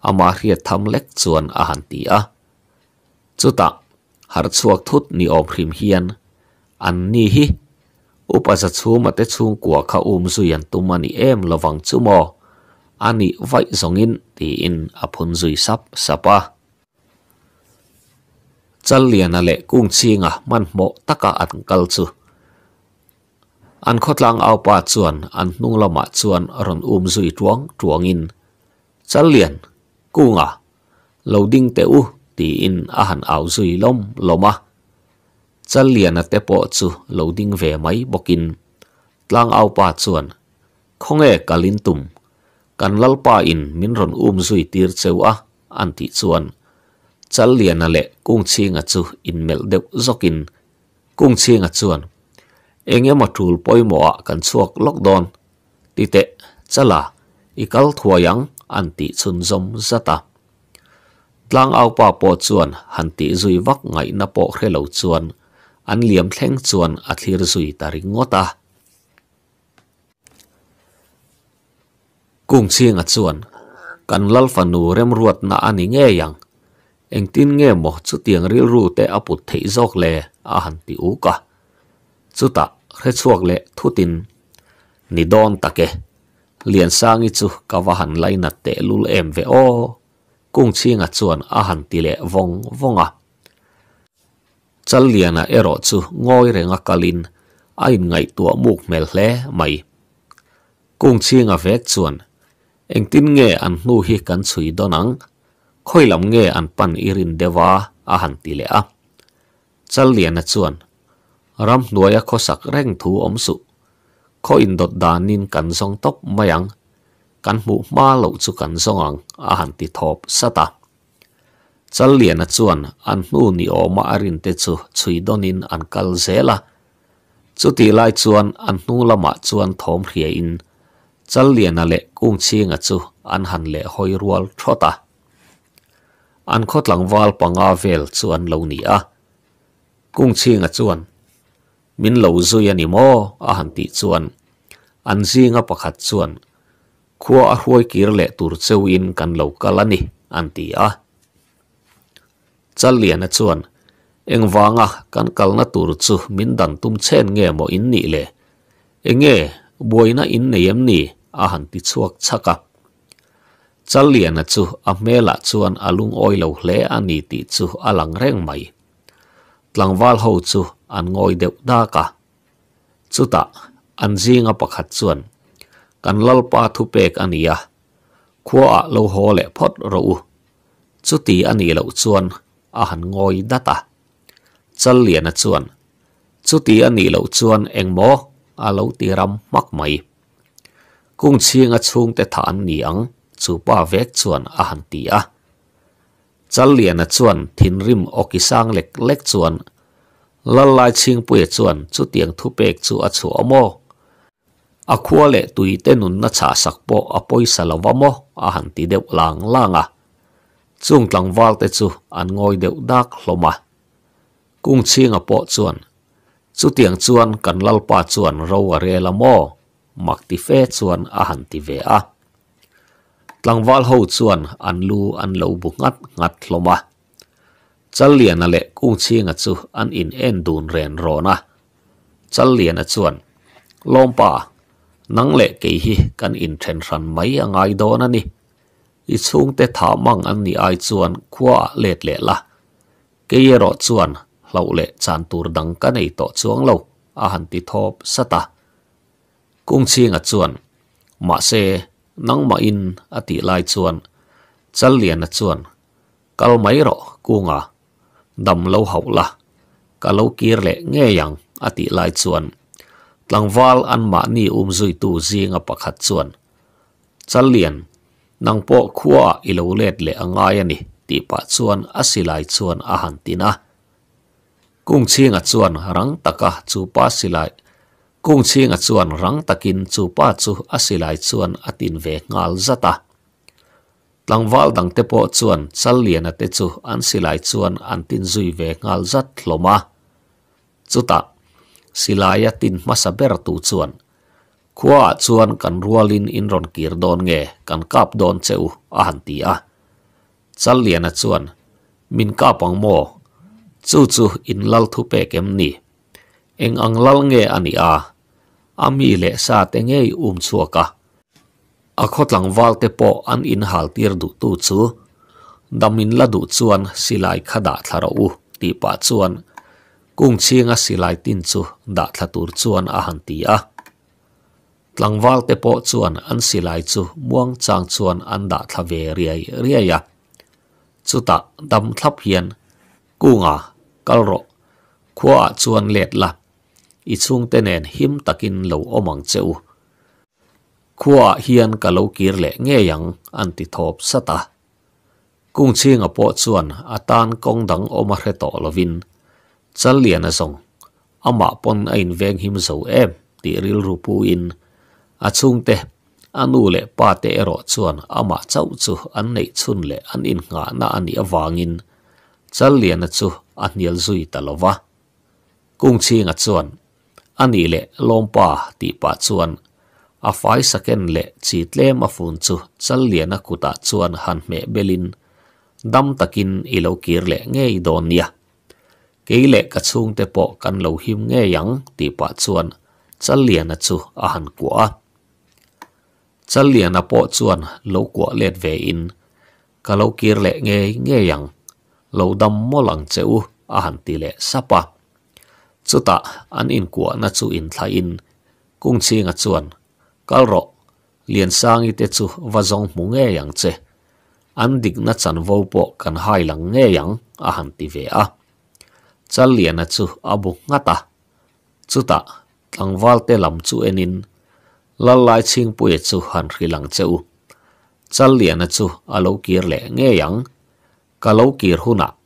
ama hria tham lek chuan a han ti a chuta har chuak thut ni om hrim hian an ni hi. Upaza chhuma te chung kwa kha um zu yan tumani em lawang chu mo. Ani vai zongin ti in aphun zui sap sapa. Chal lian ale kung chinga man mo taka at kal chu an khotlang au pa chuan, an hnung lama chuan ron um zui tuang, tuangin. Chal lian kunga loading te u, ti in a han au zui lom, loma. Chal lian a te po chu loading ve mai bokin. Tlang au pa chuan, khonge kalin tum kan lalpa in min ron um zui tir cheu a, an ti chuan chal lian ale kung chinga chu, in mel deuh zokin kung chinga chuan. Enge ma tul poimo a kan chuak lockdown ti te, chala, ikal thuayang an anti chun zom zata. Tlang au pa po chuan hanti zui vak ngai na po hrelo chuan. An liam thleng chuan, a thlir zui taringota ngota kung chinga chuan, kan lal fanu rem ruat na ani nge yang eng tin nge mo chu tiang ril ru te aput thei zok le a han ti u ka chuta khe chuak le thutin ni don take lian sangi chu kawa han laina te lul em ve o kung chinga chuan a han ti le vong vonga chal liana ero chu ngoi renga kalin a in ngai tua muk mel hle mai kung chinga vek chuan anh tin nge an nu hi kan chui donang khoi lam nge an pan irin dewa a han ti le a chal liana chuan ram nuaya khosak reng thu om su kho in dot danin kan zong top mayang kan mu ma lo chu kan zong ang a han ti thop sata chal lian a chuan an hnu ni oma arin te chu chui donin an kal zela chu ti lai chuan an hnu lama chuan thom hria in chal lian a le kung ching a chu an han le hoi rual thota an khot lang wal panga vel chuan lo ni a. Kung ching a chuan. Min lo zui ani mo a han ti chuan. An zinga pakhat chuan. Khua a huai kir le tur cheu in kan lo kalani an ti a. Chal lian a chuan. Eng wanga kan kalna tur chu min dan tum chen nge mo in ni le. Enge boina in neyam ni a han ti chuak chaka. Chal lian a chu a mela chuan alung oi lo hle ani ti chu alang reng mai. Tlangwal ho chu an ngoi deuh da ka. Chuta an zinga pakhat chuan. Kan lalpa thu pek ania khua lo ho le phot ro u. Chuti ani lo chuan a han ngoi data chal lian a chuan. Chuti ani lo chuan engmo a lo ti ram mak mai. Kung chiang a chung te tha an ni ang chu pa vek chuan a han ti a. Chal lian a chuan thin rim okisang lek lek chuan, lal lai ching pui chuan, chu tiang thu pek chu a chu amo a khua le tui te nun na cha sak po a poisa lawamo a han ti deuh lang langa chung tlang wal te chu an ngoi deuh dak hloma kung chinga po chuan, chu tiang chuan kan lalpa chuan ro a re lamo mak ti fe chuan a han ti ve a tlangwal ho chuan an lu an lo bu ngat ngat hloma chal lian ale le kung chinga chu an in en dun ren rona chal lian a chuan lompa nang le ke hi kan in then ran mai angai don ani. I chung te tha mang an ni ai chuan khwa let le la. Ke ye ro chuan lo le chan tur dang ka nei to chuang lo, a han ti thop sata kung chinga chuan, ma se nang ma in ati lai chuan. Chal lian a chuan. Kal mai ro ku nga. Dam lo hau la. Ka lo kir le nge yang ati lai chuan. Tlangwal an ma ni um zui tu zinga pakhat chuan. Chal lian. Nang po khuwa i lo let le angai ani ti pa chuan asilai chuan a han tina kung chinga chuan rang taka chu pa silai kung ching a chuan rang takin chu pa chu asilai chuan atin ve ngal zata. Tlangwal dang te po chuan chal lian te chu an silai chuan an tin zui ve ngal zat thloma chuta silaya tin masa ber tu chuan. Khua chuan kan rualin in ron kir don nge kan kap don cheu a han ti a. Chal lian a chuan min ka pang mo chu chu in lal thu pe kem ni. eng anglal nge ani a. Ami le sa te nge um chuaka a khotlang wal te po an in hal tir du tu chu. Damin la du chuan silai khada thlara u. Ti pa chuan. Kung chinga silai tin chu da thlatur chuan a han ti a. Tlangwal te po chuan an silai chu muang chang chuan an da thlave riai riai a. Chuta dam thlap hian. Kunga kalro khua chuan let la. I chung te nen him takin lo omang cheu. Khua hian ka lo kir le nge yang an ti thop sata kung chinga po chuan atan kong dang oma hre to lovin chal lian a song. Ama pon a in veng him zo em, ti ril ru pu in. A chung te anu le pa te ero chuan ama chau chu an nei chun le an in nga na ani awangin chal lian a chu a hnial zui talova kung chinga chuan ani le lompa ti pa chuan. A fai saken le chi tlem a fun chu, chal lian a kuta chuan han me belin. Dam takin ilo kir le ngei don nia. Keile ka chung te po kan lo him nge yang ti pa chuan. Chal lian a chu a han kwa chal lian a po chuan lo kwa let ve in. Ka lo kir le nge nge yang lo dam mo lang cheu a han ti le sapa chuta an in kwa na chu in thla in. Kung chinga chuan. Kal ro, lian sang i te chu va zong mu nge yang che. An dik na chan vo po kan hai lang nge yang a han ti ve a. Chal lian a chu abu ngata chuta tlangwal te lam chu enin lal lai ching pu e chu han ri lang cheu. Chal lian a chu alo kir le nge yang. Ka lo kir huna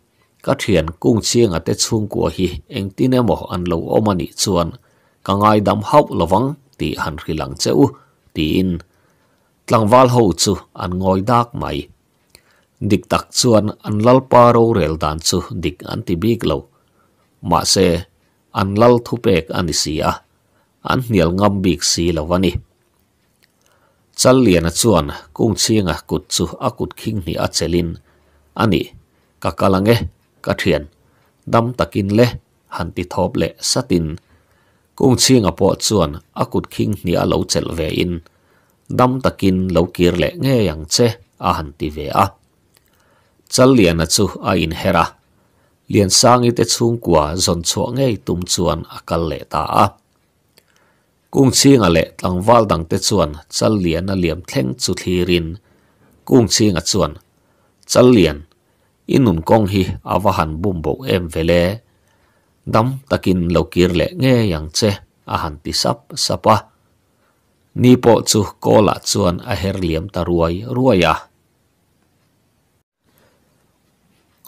ka thian kung chiang ate chung ko hi eng tin emo an lo omani chuan ka ngai dam là lawang ti han khi lặng cheu ti in. Tlangwal ho chu an ngoi dak mai dik tak chuan an lal pa ro rel dan chu dik an ti bik lo ma se an lal thu pek ani à. sia an hnial ngam bik si lo wani chal lian a à chuan kung chinga kut à chu akut kut khing ni a chelin ani ka kalange ka thian dam takin le han ti thop le satin. Kung chinga po chuan akut khing ni a lo chel ve in. Dam takin lo kir le nge yang che a han ti ve a. Chal lian a chu a in hera lian sang i te chung kwa zon chuo nge tum chuan akal le ta a. Kung chinga le tlangwal dang te chuan chal lian a liam thleng chu thirin kung chinga chuan chal lian inun kong hi awahan bumbo em vele. Dam takin lokir le nge yang che a ti sap sapa. Ni po chu kola chuan a her liam ta ruai ruaya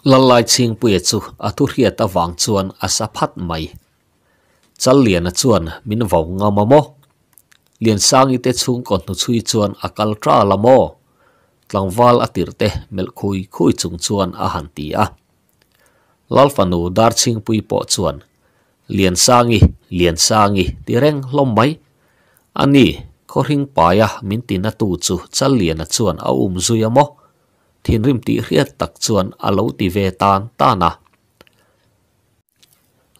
lalai ching puye chu a hria ta wang chuan a saphat mai. Chal lian a chuan min vo nga mamo. Lian sang i te chung kon nu chui chuan a tra lamo mo tlangwal a atir te mel khui khui chung chuan a han ti a. Lal fanu dar ching pui po chuan. Lian sangi lian sangi ti reng lom mai. Ani ko ring pa min tin a tu chu, chal lian a chuan a um zuya mo thin rim ti riat tak chuan a lo ti ve tan ta na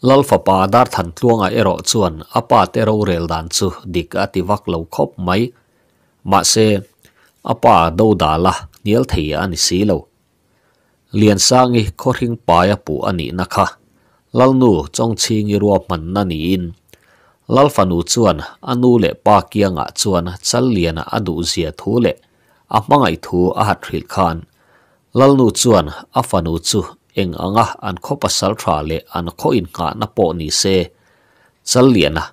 lal fa pa dar than tluanga ero chuan apa te ro rel dan chu, dik ati vak lo khop mai. Ma se apa do da la nial thei ani si lo. Lian sangi khoring paya pu ani na kha. Lal nu chong chongchi ngi ruwa man na ni in. Lal lalfanu chuan anu le pa kianga chuan chal challiana adu zia thu le. A mangai thu a hat ril khan. Lal nu chuan a afanu chu eng anga an khopa sal thra le an kho in ka na po ni se. Chal challiana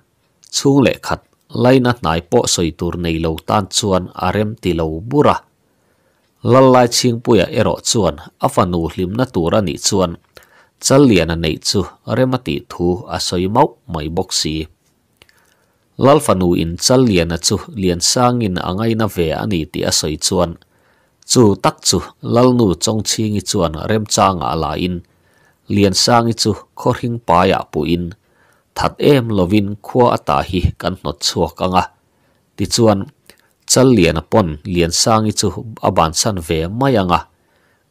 chung le khat laina nai po soi tur nei lo tan chuan arem ti lo bura. Lallai ching puya ero chuan afanu hlim na tura ni chuan. Challiana nei chu remati thu a soi mau mai boxi lalfanu in challiana chu lian sangin angai na ve ani ti a soi chuan. Chu tak chu lalnu chongchingi chuan rem changa la in. Lian sangi chu khoring paya puin that em lovin khua ata hi kan not chuak anga ti chuan chal lian pon lian sang chu aban san ve mayanga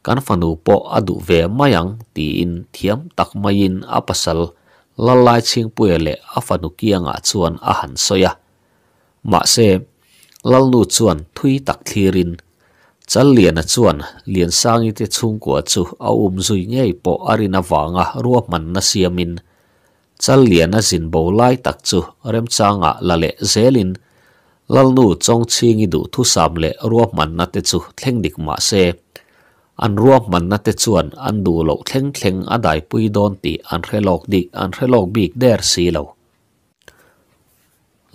kan fanu po adu ve mayang ti in thiam tak mayin apasal lalai ching puele afanu kianga chuan a han soya ma se lalnu chuan thui tak thirin chal lian a chuan lian sangi te chung ko chu a um zui ngei po arina wanga ruwa man na siamin chal challian a zin bo lai tak chu rem changa lale zelin lalnu chong chingi du thu sam le ruap man na te chu thleng dik ma se. An ruap man na te chuan an du lo thleng thleng a dai pui don ti an relok dik an relok bik der si lo.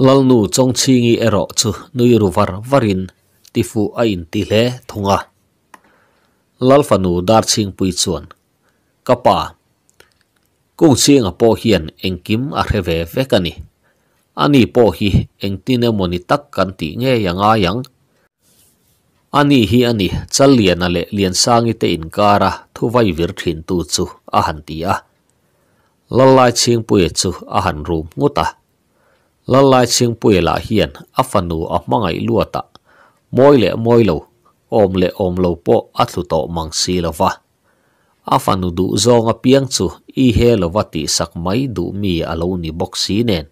Lalnu chong chingi ero chu nui ruwar varin ti fu a in ti le thunga lalfanu dar ching pui chuan. Kapa kung ching a po hian engkim a reve vekani ani po hi engtine moni tak kan ti nge yanga yang. Ani hi ani chal lian ale lian sangi te in kara thu vay vir thin tu chu, a han ti a. Lalai ching pui e chu, a han rum nguta lalai ching pui e la hian afanu a mangai luata moi le moi lo om le om lo po atlu to mang si afanu du zonga piang chu i helo wati sakmai du mi alo ni boxi nen.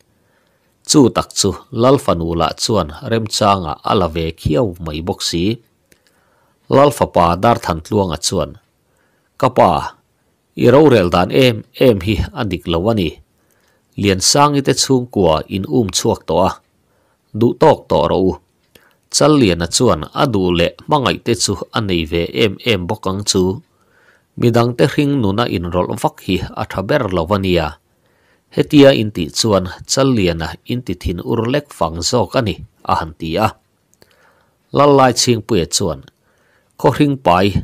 Chu tak chu lalfanu la chuan rem changa alave khiau mai boxi lalfa pa dar than tluang a chuan. Kapa iro rel dan em em hi adik lawani lian sang ite chung kwa in um chuak to a. Du tok to ro chal lian a chuan adu le mangai te chu anei ve em em bokang chu. midang te hring nuna in rol vak hi athaber lovania hetia inti chuan challiana inti thin urlek fang zok ani ahantia lalai ching pue chuan. Ko hring pai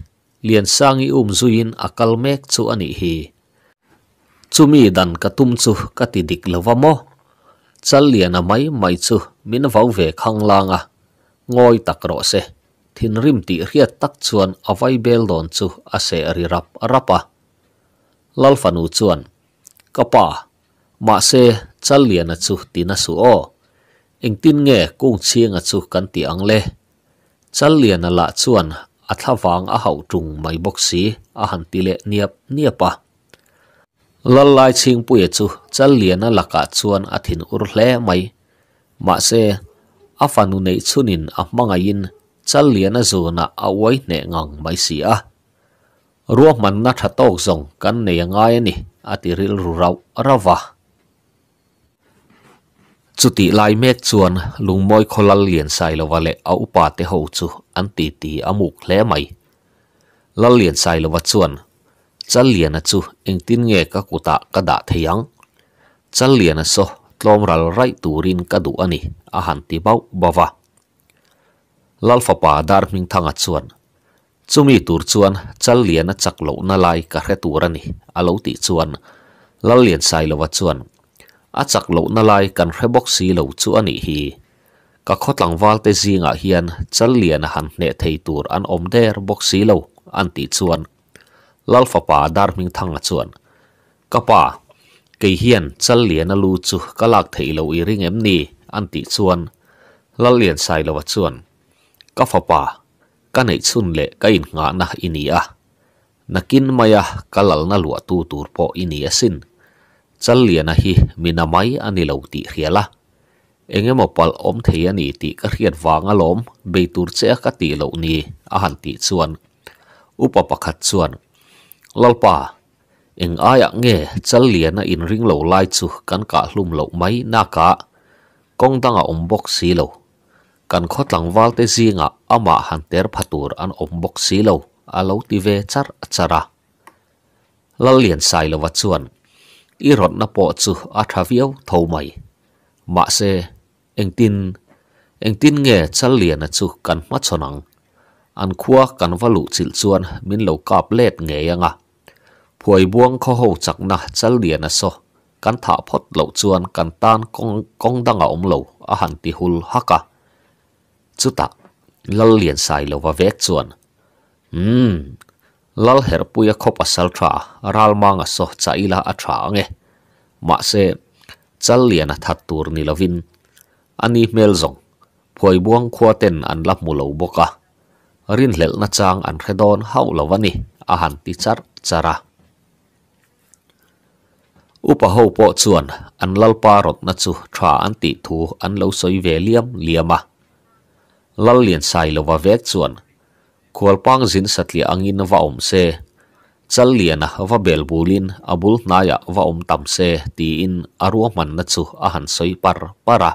lian sangi um zuin akal mek chu ani hi. Chumi dan katum chu katidik lovamo challiana mai mai chu min vau ve khang langa ngoi takro se. Thin rim ti riat tak chuan avai bel don chu a se ari rap arapa lal fanu chuan kapa ma se chal lian a chu tina su o. Eng tin nge kung chiang a chu kan ti ang le. Chal lian a la chuan a thawang a hau tung mai boxi si a han ti le niap niapa lal lai ching pu chu chal lian a laka chuan a thin ur hle mai. Ma se, a fanu nei chunin a manga in lian a zuna a wai ne ngang mai si a ruah man na tha tok zong kan ne ngai ni atiril ti ru rau rawa chuti lai mek chuan lungmoi kholal lian sai lo wale a upa te ho chu an ti ti amuk hle mai lal lian sai lo wa chuan chal lian a chu eng tin nge ka kuta ka da theyang chal lian a so tlom ral rai turin ka du ani a han ti bau bawa lalfa pa dar ming thanga chuan. Chumi tur chuan chal lian a chak lo na lai ka hre tur ani. Alo ti chuan lal lian sai lo wa chuan. A chak lo na lai kan hre box si lo chu ani hi. Ka khotlang wal te zinga hian chal lian han hne thei tur an om der box si lo an ti chuan. Lalfa pa dar ming thanga chuan. Kapa ke hian chal lian a lu chu kalak thei lo i ring em ni an ti chuan. Lal lian sai lo wa chuan. Ka fa pa ka nei chun le ka in nga na ini à. a nakin maya kalal à, na lua tu tur po ini à asin challian a hi minamai ani lo ti hriala engemaw pal om thei ani ti ka hriat wanga lom beitur che ka ti lo ni a han ti chuan upa pakhat chuan lalpa eng aya nge challian a in ring lo lai chu kan ka hlum lo mai na ka kong danga om bok si lo kan khotlang wal te zinga ama han ter phatur an om bok si lo a lo ti ve char chara lal lian sai lo wa chuan i rot na po chu a thaviau tho mai ma se eng tin eng tin nge chal lian a chu kan ma chonang an khuwa kan valu chil chuan min lo kap let nge anga phuai buang kho ho chak na chal lian a so. Kan tha phot lo chuan kan tan kong kong danga om lo a han ti hul haka chuta lal lian sai lo wa vek chuan um lal her puya khopa sal tha ral manga so cha ila a tha nge ma se chal lian a that tur ni lovin ani mel zong phoi buang khwa ten an lap mu lo boka rin lel na chang an khedon hau lovani a han ti char chara upa ho po chuan an lalpa rot na chu tha an ti thu an lo soi ve liam liama lal lian sai lo wa vek chuan kual pang zin satli angin va om se chal liana va bel bulin abul naya va om tam se ti in arua man na chu a han soi par para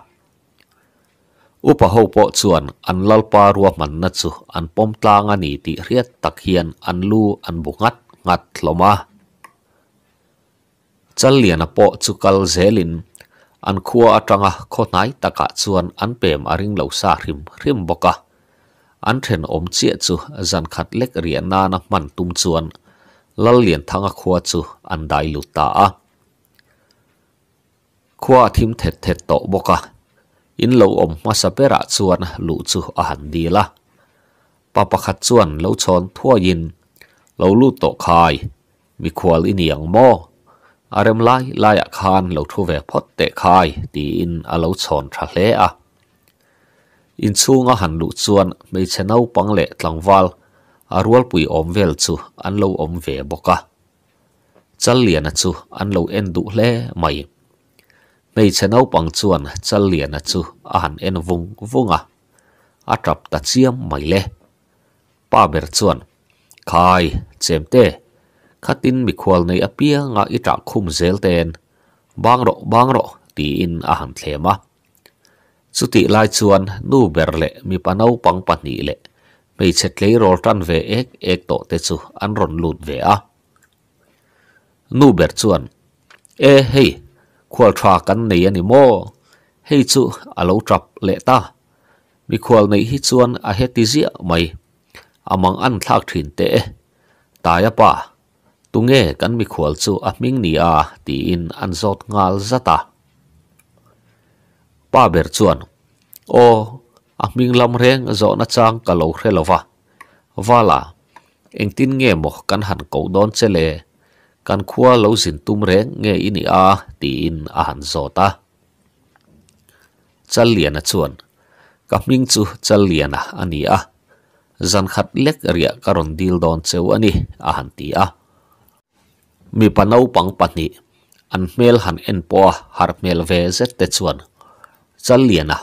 upa ho po chuan an lalpa ruwa man na chu an pom tlang ani ti riat tak hian an lu an bungat ngat hloma chal liana po chu kal zelin an khua atanga kho nai taka chuan an pem aring lo sa hrim hrim boka an then om chia chu zan khat lek ria na na man tum chuan lal lian thanga khua chu an dai lu ta a khua thim thet thet to boka in lo om ma sa pera chuan lu chu a han di la pa pakhat chuan lo chon thua in lo lu to khai mi khwal in yang mo arem lai lai khan lo thu ve phot te khai, ti in a lo chon tha hle a. In chunga han lu chuan, mei chenau pang le tlangwal a rual pui om vel chu, an lo om ve boka chal lian a chu, an lo en du hle mai. Mei chenau pang chuan, chal lian a chu, a han en vung vunga a trap ta chiam mai le. Pa ber chuan, khai, chem te. Khatin mi khwal nei apia nga i tra khum zel ten bang ro bang ro ti in a ham thlema chuti lai chuan nu ber le mi panau pang pani le mei chet lei rol tan ve ek ek to te chu an ron lut ve a nu ber chuan e hei khwal tha kan nei ani mo hei chu alo trap le ta mi khwal nei hi chuan a he ti zia mai amang an thak thin te ta ya pa tu nghe kan mi khual chu a ming ni a, ti in an zot ngal zata. Pa ber chuan, o, a ming lam reng zo na chang ka lo hrelowa wala eng tin nge mo kan han ko don chele. Kan khua lo sin tum reng nge ini a, ti in a han zota chal lian a chuan, ka ming chu chal lian a ani a. Zan khat lek ria karon dil don cheu ani a han ti a mi panau pang pani an mel han en po har mel ve zet te chuan. Chal liana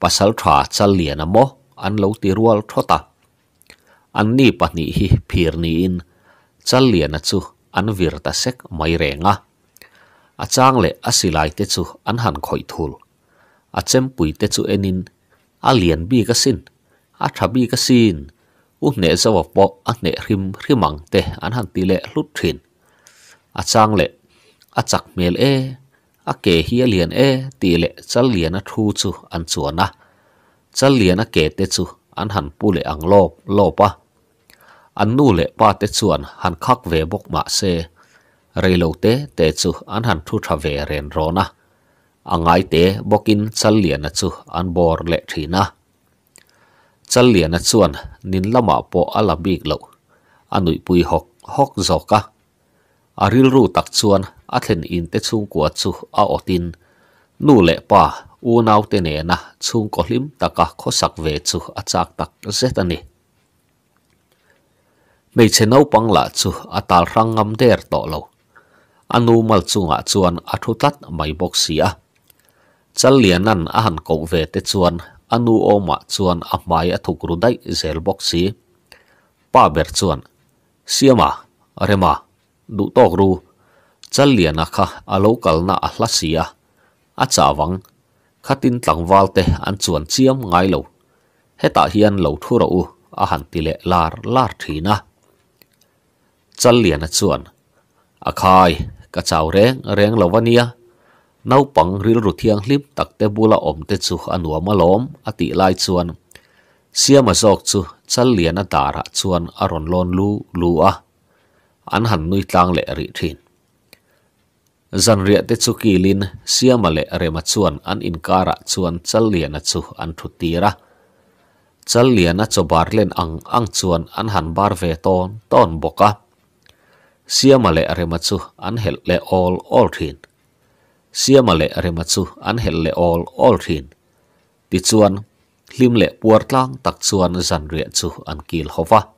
pasal tha chal liana mo, an lo ti rual thota. An ni pani hi phir ni in. Chal liana chu, an vir ta sek mai renga a. Chang le asilai te chu, an han khoi thul. A chem pui te chu enin a lian bi ka sin. A thabi ka sin. U ne zawa po, a ne rim rimang te an han ti le lut thin. a chang le. A chak mel e. A ke hi a lian e. Ti le. Chal lian a thu chu an chuana chal lian a ke te chu an han pu le ang lo lo pa. An nu le pa te chuan han khak ve bok ma se. Reilo te te chu an han thu tha ve ren rona angai te bokin chal lian a chu an bor le thina chal lian a chuan nin lama po ala bik lo. Anui pui hok hok zoka a ril ru tak chuan a thlen in te chung kwa chu a otin nu le pa, u nau te ne na, chung ko hlim taka kho sak ve chu a chak tak zet ani. Mei chenau pang la chu a tal rang ngam der to lo. Anu mal chunga chuan a thu tat mai box sia chal lianan a han ko ve te chuan anu oma ah chuan a mai a thuk ru dai zel box si. Pa ber chuan siama ah, rema ah. ดูตอกรูจัลเลียนักะอาโลกัลนาอัลเซียอาจาวังขัดินตังวาลเตอันส่วนเชียมไงเลวเฮตาเฮียนเลวทุระอูอาหันติเลลาร์ลาร์ทีนะจัลเลียนส่วนอาคายกระจ้าวแรงแรงเลววเนียนาปังริลรุเทียงลิบตักเตบุละอมเตจุอันัวมาล้อมอติไลายส่วนเสียมาซอกจูจัลเลียนดาระส่วนอรอนลอนลูลูอะ an hẳn nuôi tang lệ rị thin. Dần rịa tết chu kỳ linh xia mà lệ rề mặt chuan, an in inkara ah chuan, chal lian a chu an thu tira chal lian a chobar lên ang ang chuan, an han bar ve ton ton boka lệ rề mặt chu, an hel le all all thìn sia mà lệ rề mặt chu, an hel le all all thin. Ti chuan lim le puar tlang tak chuan dần rịa chu an kil hova.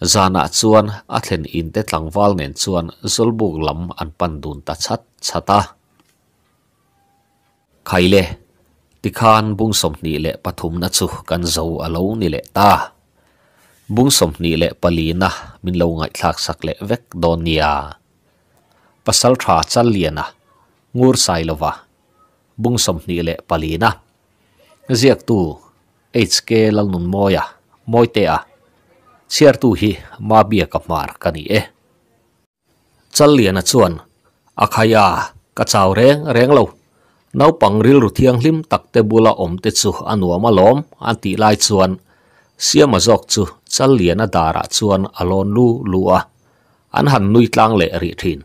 zana chuan a thlen in te tlangwal nen chuan zolbuk lam an pan dun ta chat chata. Khaile tikhan bung som ni le pathum na chu kan zo alo ni le ta. Bung som ni le palina min lo ngai thak sak le vek donia pasal tha chal liana ngur sai lova bung som ni le palina ziak tu hk lalnun moya moite a. chiar tu hi, ma bia ka mar ka ni e chal lian a chuan, a khaya ka chaw reng reng lo. Nau pang ril ru thiang hlim tak te bula om te chu anua ma lom an ti lai chuan. Siama jok chu, chal lian a dara ah chuan alon lu lua an han nui tlang le ri thin.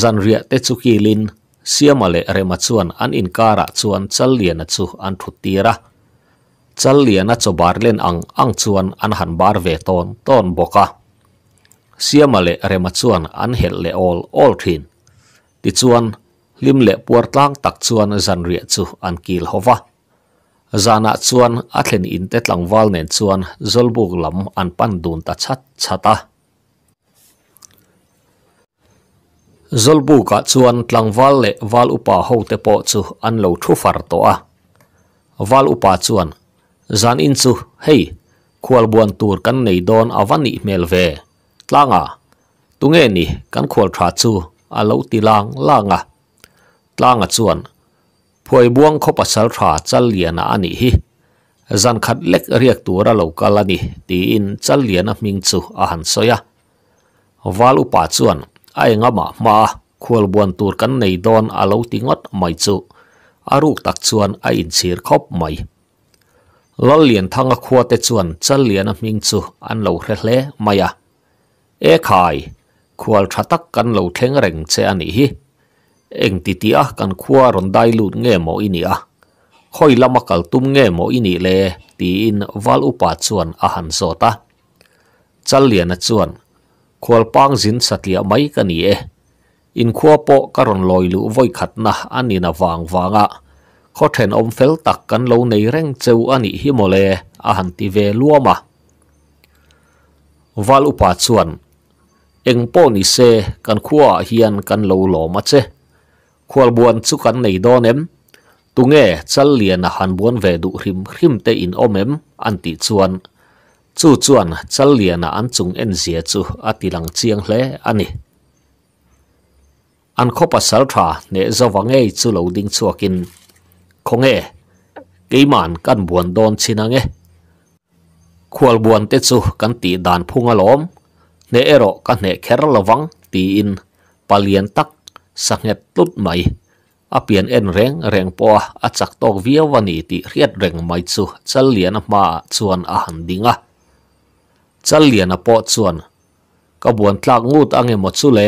Zan ria te chu kilin siama le rema chuan an inkara ah chuan chal lian a chu an thu tira chal lian a chobar len ang ang chuan an han bar ve ton ton boka. Siamale rema chuan an hel le all all thin. Ti chuan lim le puar tlang tak chuan zan ria chu an kil hova. Zana chuan a thlen in te tlangwal nen chuan zolbuk lam an pan dun ta chat chata. Zolbuka chuan tlangwal le wal upa ho te po chu an lo thu far to a wal upa chuan zan in chu hei khual buan tur kan nei don awani mel ve. Tlanga tunge ni kan khual tha chu alo tilang langa tlanga chuan phoi buang kho pasal tha chal liana ani hi. Zan khat lek riak tura lo kalani ti in chal liana ming chu a han soya wal upa chuan ai ngama ma khual buan tur kan nei don alo ti ngot mai chu. Aruk tak chuan a in chir khop mai. Lol lian thanga khua te chuan chal liền a ming chu an lo hre hle maya e à. khai khual thatak kan lo thleng reng che ani hi eng ti ti a kan khua ron dai lut nge mo ini a khoi lama kal tum nge mo ini le ti in wal upa chuan a han zota chal lian a chuan khual pang zin satlia mai ka ni e in khua po karon loi lu voi khat na anina wang wanga khó thèn ông fel tắc kan lâu này reng châu anh hi lè, a han ti ve mà. Val upa chuan eng po ni se kan khua hian kan lo lo ma che khual buan chu kan nei don em tunge chal lian a han buan ve du hrim hrim te in omem an ti chuan chu chuan chal lian a à an chung en zia chu atilang chiang hle ani an kho pasal tha ne zawang ei chu lo ding chuakin คงเอกี่มันกันบวนโดนชินังเอขวลบวนเตซูกันตีด่านพุงอลอมเนเอโรกกันเนเครลวังตีอินปาเลียนตักสังเกตุดไหมอาเปนเอ็นแรงแรงปออาจักตอกเวียวันีติเรียดแรงไม่จูจะเลียนมาชวนอาหารดิงะจะเลียนปอชวนกบวนทลากงูดอังเงมดสุเล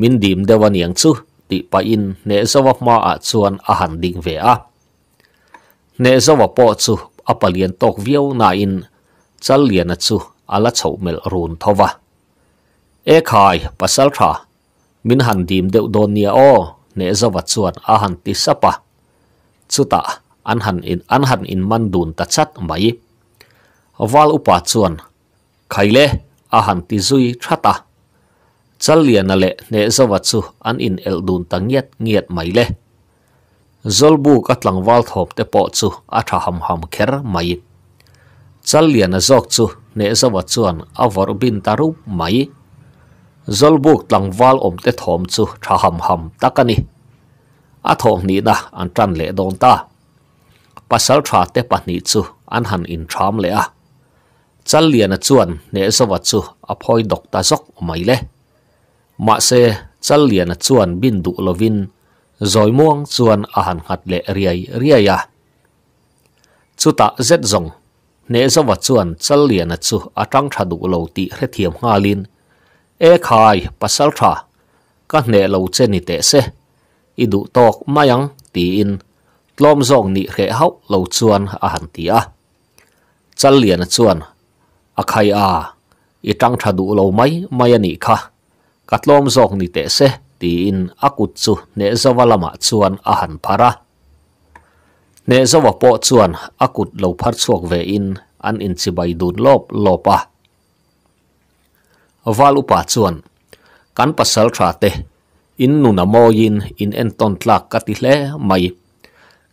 มินดีมเดวันยังซู ti pa in, ne zawa ma a chuan a han ding ve a. Ne zawa po chu a palian tok viau na in, chal lian a chu ala chho mel run thova e khai, pasal tha, min han dim deuh don nia o, ne zawa chuan a han ti sapa chuta an han in, an han in man dun ta chat mai. Wal upa chuan khaile a han ti zui thata chal lian ale ne zawa chu an in el dun ta ngiat ngiat mai le. Zolbu ka tlang wal thop te po chu a tha ham ham kher mai. Chal lian zok chu ne zawa chuan a vor bin tarup mai. Zolbuk tlang wal om te thom chu tha ham ham takani a thong ni na an tran le don ta. Pasal tha te pahni chu an han in tham le a. Chal lian chuan ne zawa chu a phoi dok ta zok mai le ma se chal lian a chuan bin du lovin zoi muang chuan a han hat le riai riai ya chuta zet zong ne zawa chuan chal liền a chu a tang tha du lo ti hre thiam ngalin e khai pasal tha ka ne lo che ni te se i du tok mayang ti in. Tlom zong ni re hau lo chuan a han ti a chal liền a chuan a khai a i tang tha du lo mai mai ani kha. katlom zok ni te se ti in akut chu ne zawalama chuan a han phara ne zawa po chuan akut lo phar chuak ve in an in chi bai dun lop lopa wal upa chuan kan pasal tha te. In nu na moin in en ton tlak ka ti hle mai.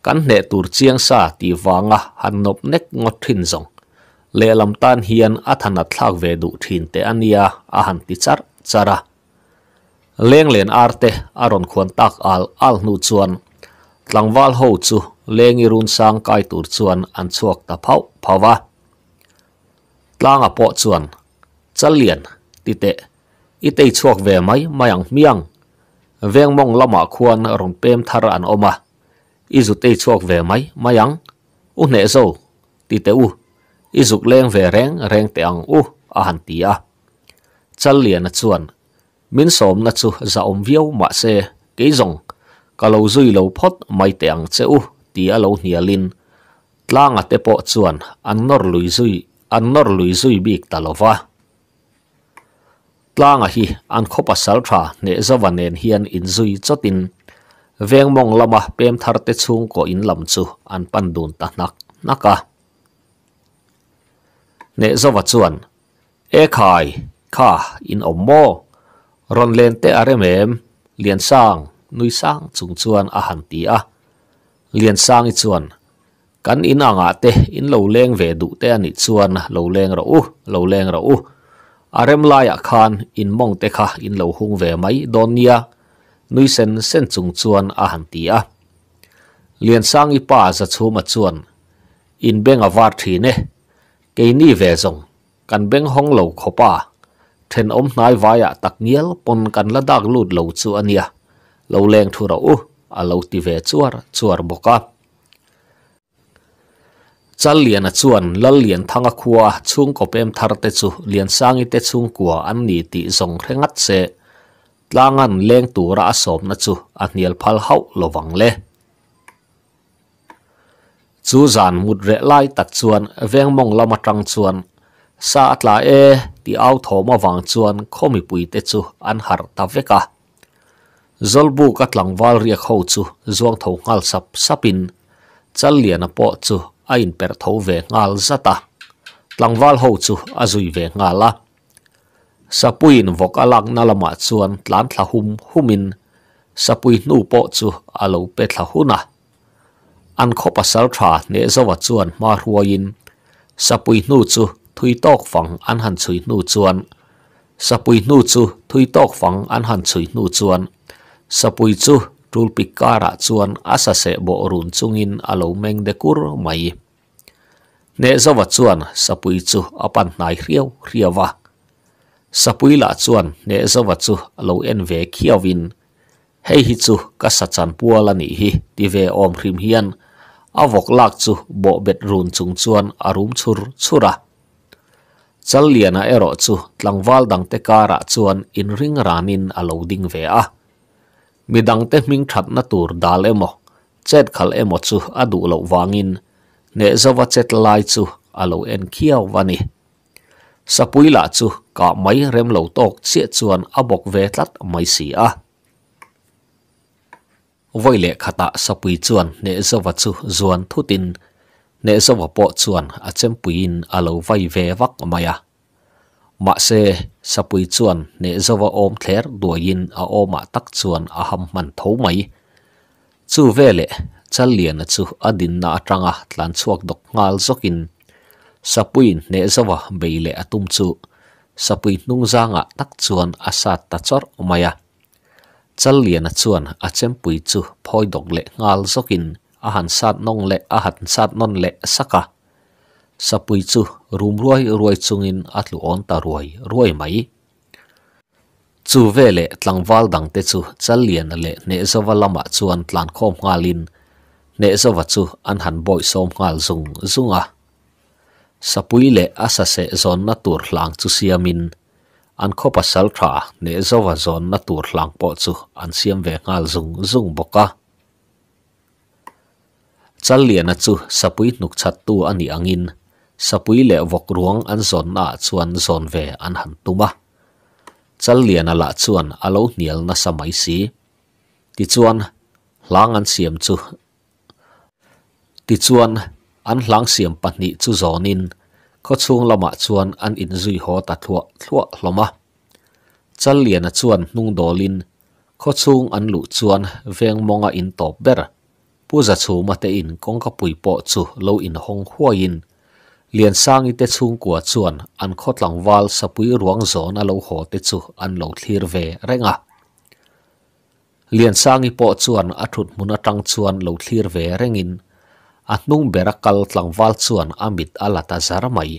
Kan ne tur chiang sa ti wanga han nop nek ngot thin zong. Le lam tan hian athana thlak ve du thin te ania a han ti char chara. เลี้ยงเหรียญอาร์เตอารอนควรตักอัลอัลนูชวนหลังวาลโฮจูเลงอิรุนสังไกตูชวนอันชวกตะเผาภาวะลางอปอชวนจะเลียนติเตอิเตชวกเวไหมมายังเมียงเวงมองละมาควรรอนเปมทารันออกมาอิจุเตชวกเวไหมมายังอุเนโซติเตอุอิจุเลงเวแรงแรงเตียงอุอาหันตีอะจะเลียนชวน min som na chu za om viau ma se ke zong ka lo zui lo phot mai te ang che u ti a lo hnialin tlanga te po chuan an nor lui zui an nor lui zui bik talova tlanga hi an khopa à sal tha ne zawanen hian in zui chotin veng mong lama à, pem thar te chung ko in lam chu an pan dun ta nak naka à. ne zawa chuan e khai kha in om mo ron len te are mem lian sang nui sang chung chuan a han ti a lian sang i chuan kan in anga te in lo leng ve du te ani chuan lo leng ro u lo leng ro u arem laya khan in mong te kha in lo hung ve mai don nia nui sen sen chung chuan a han ti a lian sang i pa za chu ma chuan in beng avar thi ne ke ni ve zong kan beng hong lo khopa then om nai vaya tak nial, pon kan la dak lut lo chu ania lo leng thu ro u, a lo ti ve chuar chuar boka chal lian a chuan, lal lian thanga khuwa chung ko pem thar te chu, lian sangi te chung kwa an ni ti zong rengat se. Tlangan leng tura a som na chu, a hnial phal hau lowang le. Chu zan mut re lai tak chuan, veng mong lama tang chuan sa atla e ti au thoma wang chuan khomi pui te chu an har ta veka zolbu ka tlangwal ria kho chu zuang tho ngal sap sapin. Chal lian po chu a in per tho ve ngal zata tlangwal ho chu azui ve ngala. Sapuin vok alak nalama chuan tlan thla hum humin. Sapui nu po chu alo pe thla huna an kho pasal tha ne zawa chuan ma ruain sapui nu chu thui phẳng fang an han chui nu chuan sapui nụ chu thui phẳng fang an han chui nu chuan sapui chu tul pikara chuan asa se bo run chungin alo meng de kur mai ne zawa chuan sapui chu apan nai riau riawa sapui la chuan ne zawa chu alo en ve khiawin hei hi chu ka sa chan pual ani hi ti ve om hrim hian avok lak chu bo bet run chung chuan arum chur chura chal liana ero chu tlangwal dang te kara chuan in ring ranin alo ding ve a. Midang te ming that na tur dal emo. Chet khal emo chu adu lo wangin. Ne zawa chet lai chu alo en khiaw wani sapui la chu ka mai rem lo tok che chuan abok ve tlat mai si a. Voile khata sapui chuan ne zawa chu zuan thutin ne zawa po chuan a chem puin alo vai ve vak maya ma se sapui chuan ne zawa om thler duain a oma tak chuan a ham man tho mai. Chu vele chal lian chu adin na atanga tlan chuak dok ngal zokin sapuin ne zawa beile atum chu. Sapui nung zanga tak chuan asat ta chor maya chal lian a chuan a chem pui chu phoi dok le ngal zokin ahan sát sat nong le, ahan han sat non le, saka. Sapui chu rum ruai ruai chungin atlu on ta ruai ruai mai. Chu vele tlangwal dang te chu, chal lian le, ne zawa lama chuan tlan khom ngalin ne zawa chu, an han boi som ngal zung zunga sapui le, asa se zon na tur hlang chu siamin an khopa sal tha ne zawa zon na tur hlang po chu, an siam ve ngal zung zung boka chal lian a chu sapui nuk chat tu ani angin. Sapui le vok ruang an zon na chuan zon ve an han tuma. Chal lian a la chuan alo nial na samai si. Ti chuan hlang an siam chu. Ti chuan an hlang siam pahni chu zonin ko chung lama chuan an in zui ho ta thua thua hloma chal lian a chuan hnung dolin ko chung an lu chuan veng monga in top ber. Puza chu mate in kong ka pui po chu lo in hong huain lian sang i te chung kwa chuan an khot lang wal sapui ruang zon a lo ho te chu an lo thlir ve renga. Lian sang i po chuan a thut mun atang chuan lo thlir ve rengin. A hnung bera kal tlang wal chuan amit alata zar mai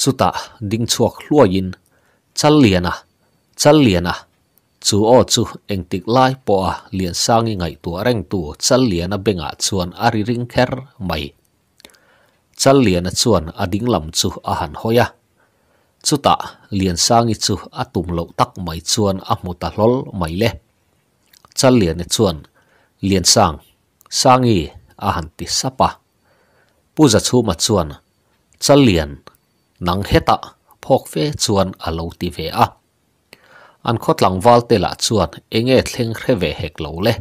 chuta ding chuak hluain chal liana chal liana chu o chu engtik lai po a lian sang i ngai tu reng tu chal liana benga chuan ari ring kher mai chal lian a chuan a ding lam chu a han hoya chuta lian sangi chu a tum lo tak mai chuan a muta hlol mai le chal lian e chuan lian sang. Sangi a han ti sapa puza chu ma chuan chal lian nang heta phok fe chuan a lo ti ve a an khot lang wal te la chuan enge thleng khre ve hek lo le.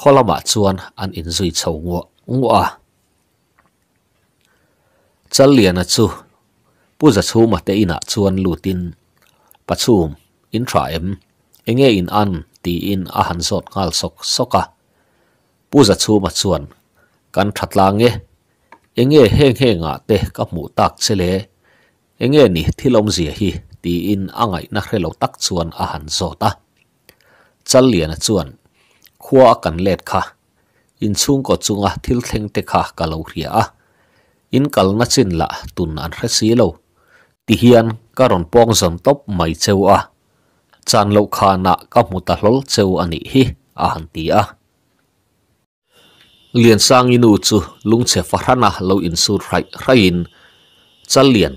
Kholama chuan an in zui chho ngo ngwa a. Chu. Puza chu ma te ina chuan lutin pachum um, in tra em. Enge in an ti in a han zot ngal sok soka puza chu ma chuan kan thatlange enge heng heng a te ka mu tak chele enge ni thilom zia hi. ti in angai na hrelo tak chuan a han zota chal lian a chuan khua kan let kha. In chung ko chunga thil thleng te kha ka lo hria a. In kal na chin la tun an hre si lo. Ti hian karon pong zon top mai cheu a. Chan lo kha na ka mu ta hlol cheu ani hi a han ti a. Lian sang inu chu lung che farana lo in sur rai rain chal lian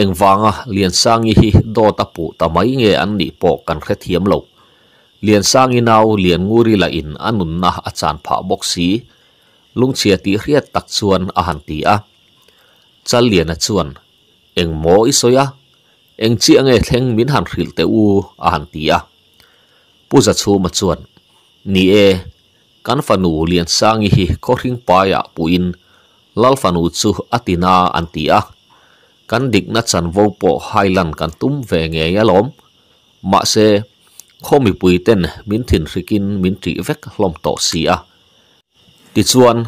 eng wanga liền sang hi do ta pu ta mai nge an ni po kan khe thiam lo liền sang inau liền nguri la in anun na a chan pha boxi lung chia ti riat tak chuan a han ti a chal lian a chuan eng mo isoya eng chi ange thleng min han hril te u a han ti a puza chu ma chuan ni e kan fanu lian sangi hi ko ring paya puin lal fanu chu atina antia kan dik na chan vo po highland kan tum ve nge ya lom ma se khomi pui ten min thin rikin min tri vek lom to si a. Ti chuan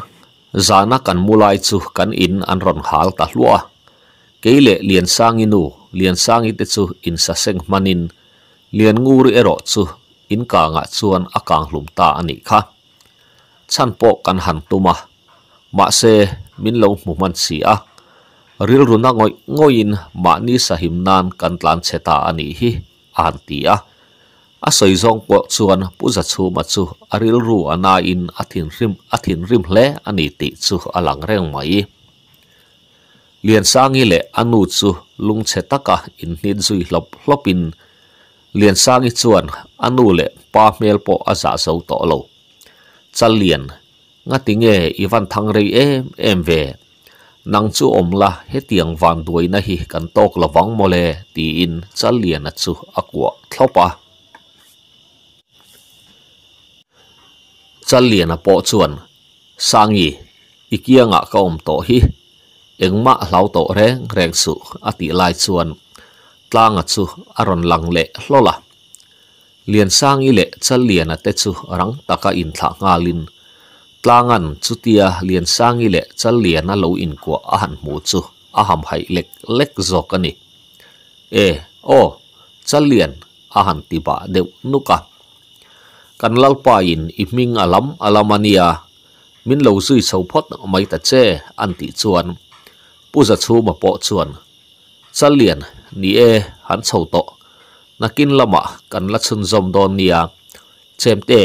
zana kan mulai chu kan in an ron hal ta hlua keile lian sang inu lian sang te chu in sa seng manin lian nguri ero chu in ka nga chuan akang hlum ta ani kha. Chan po kan han tuma ma. Se min lo mu man si a ril runa ngoi ngoin ma ni sahim kan tlan cheta ani hi an tia, a. A soi zong po chuan puza chu ma chu aril ru ana in athin rim athin rim hle ani ti chu alang reng mai. Lian sangi le anu chu lung chetaka in hin zui hlop hlopin lian sangi chuan anu le pa mel po aza zo to lo. Chal lian nga tinge ivan thang rei em em ve nang chu om la he tiang van duai na hi kan tok lawang mole ti in chal lian a chu akwa thlopa chal lian a po chuan sangi ikianga ka om to hi engma hlau to reng reng su ati lai chuan tlanga chu aron lang le hlola lian sang i le chal lian a te chu rang taka in thla nga lin tlangan chutia lian sangi le chal lian a lo in ko a han mu chu. A ham hai lek lek zok ani. E o chal lian, a han ti ba deuh nuka kan lal pa in, i ming alam alamania min lo zui so phot mai ta che, an ti chuan. Pu za chu ma po chuan. Chal lian, ni e han chho to. Nakin lama kan la chun zom don nia chem te,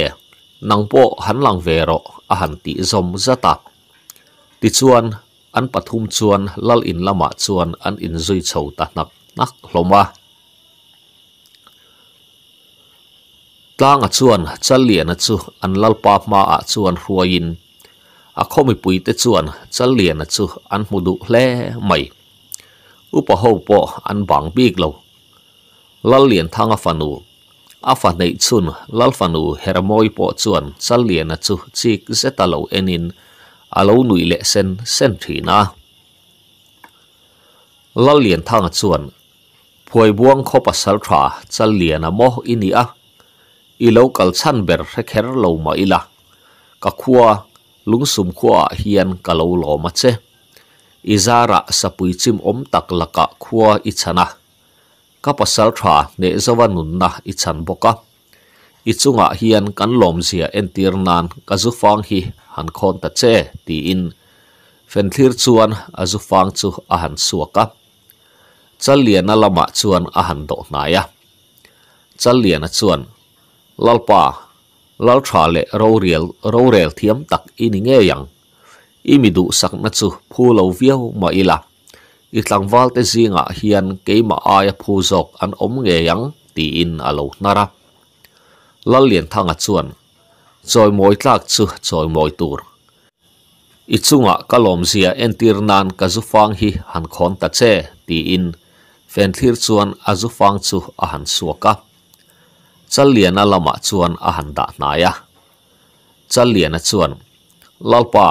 nang po han lang ve ro a han ti zom zata. Ti chuan, an pathum chuan, lal in lama chuan, an in zui chho ta nak nak hloma. Tlanga chuan, chal lian a chu, an lal pa ma a chuan huain a khomi pui te chuan, chal lian a chu, an mudu hle mai. Upa ho po, an bang bik lo. Lal lian thanga fanu. A fa nei chun lal fanu hermoi po chuan chal lian a chu chik zeta lo enin alo nui le sen sen thina lal lian thanga chuan phuai buang kho pa sal tha chal lian a mo ini a i lo kal chan ber rekher lo ma ila ka khuwa lungsum khuwa hian ka lo lo ma che izara sapui chim om tak laka khuwa i chana ka pasal tha ne zawanun na i chan boka i chunga hian kan lom zia entir nan ka zu fang hi han khon ta che ti in. Fen thlir chuan, a zu fang chu a han suaka chal lama chuan a han do hnaya chal chuan lalpa lal tha le ro riel ro rel thiam tak ini nge yang. Imi du sak chu, phu lo viau ma ila i tlang wal te zinga hian keima ai à phu zok an om nge yang ti in à alo nara lal lian thanga à chuan choi moi tlak chu choi moi tur i chunga kalom zia entir nan ka zu fang hi han khon ta che ti in. Fen thlir chuan a zu fang chu a han suaka. Chal lian a lama chuan a han da hnaya chal lian a chuan, lalpa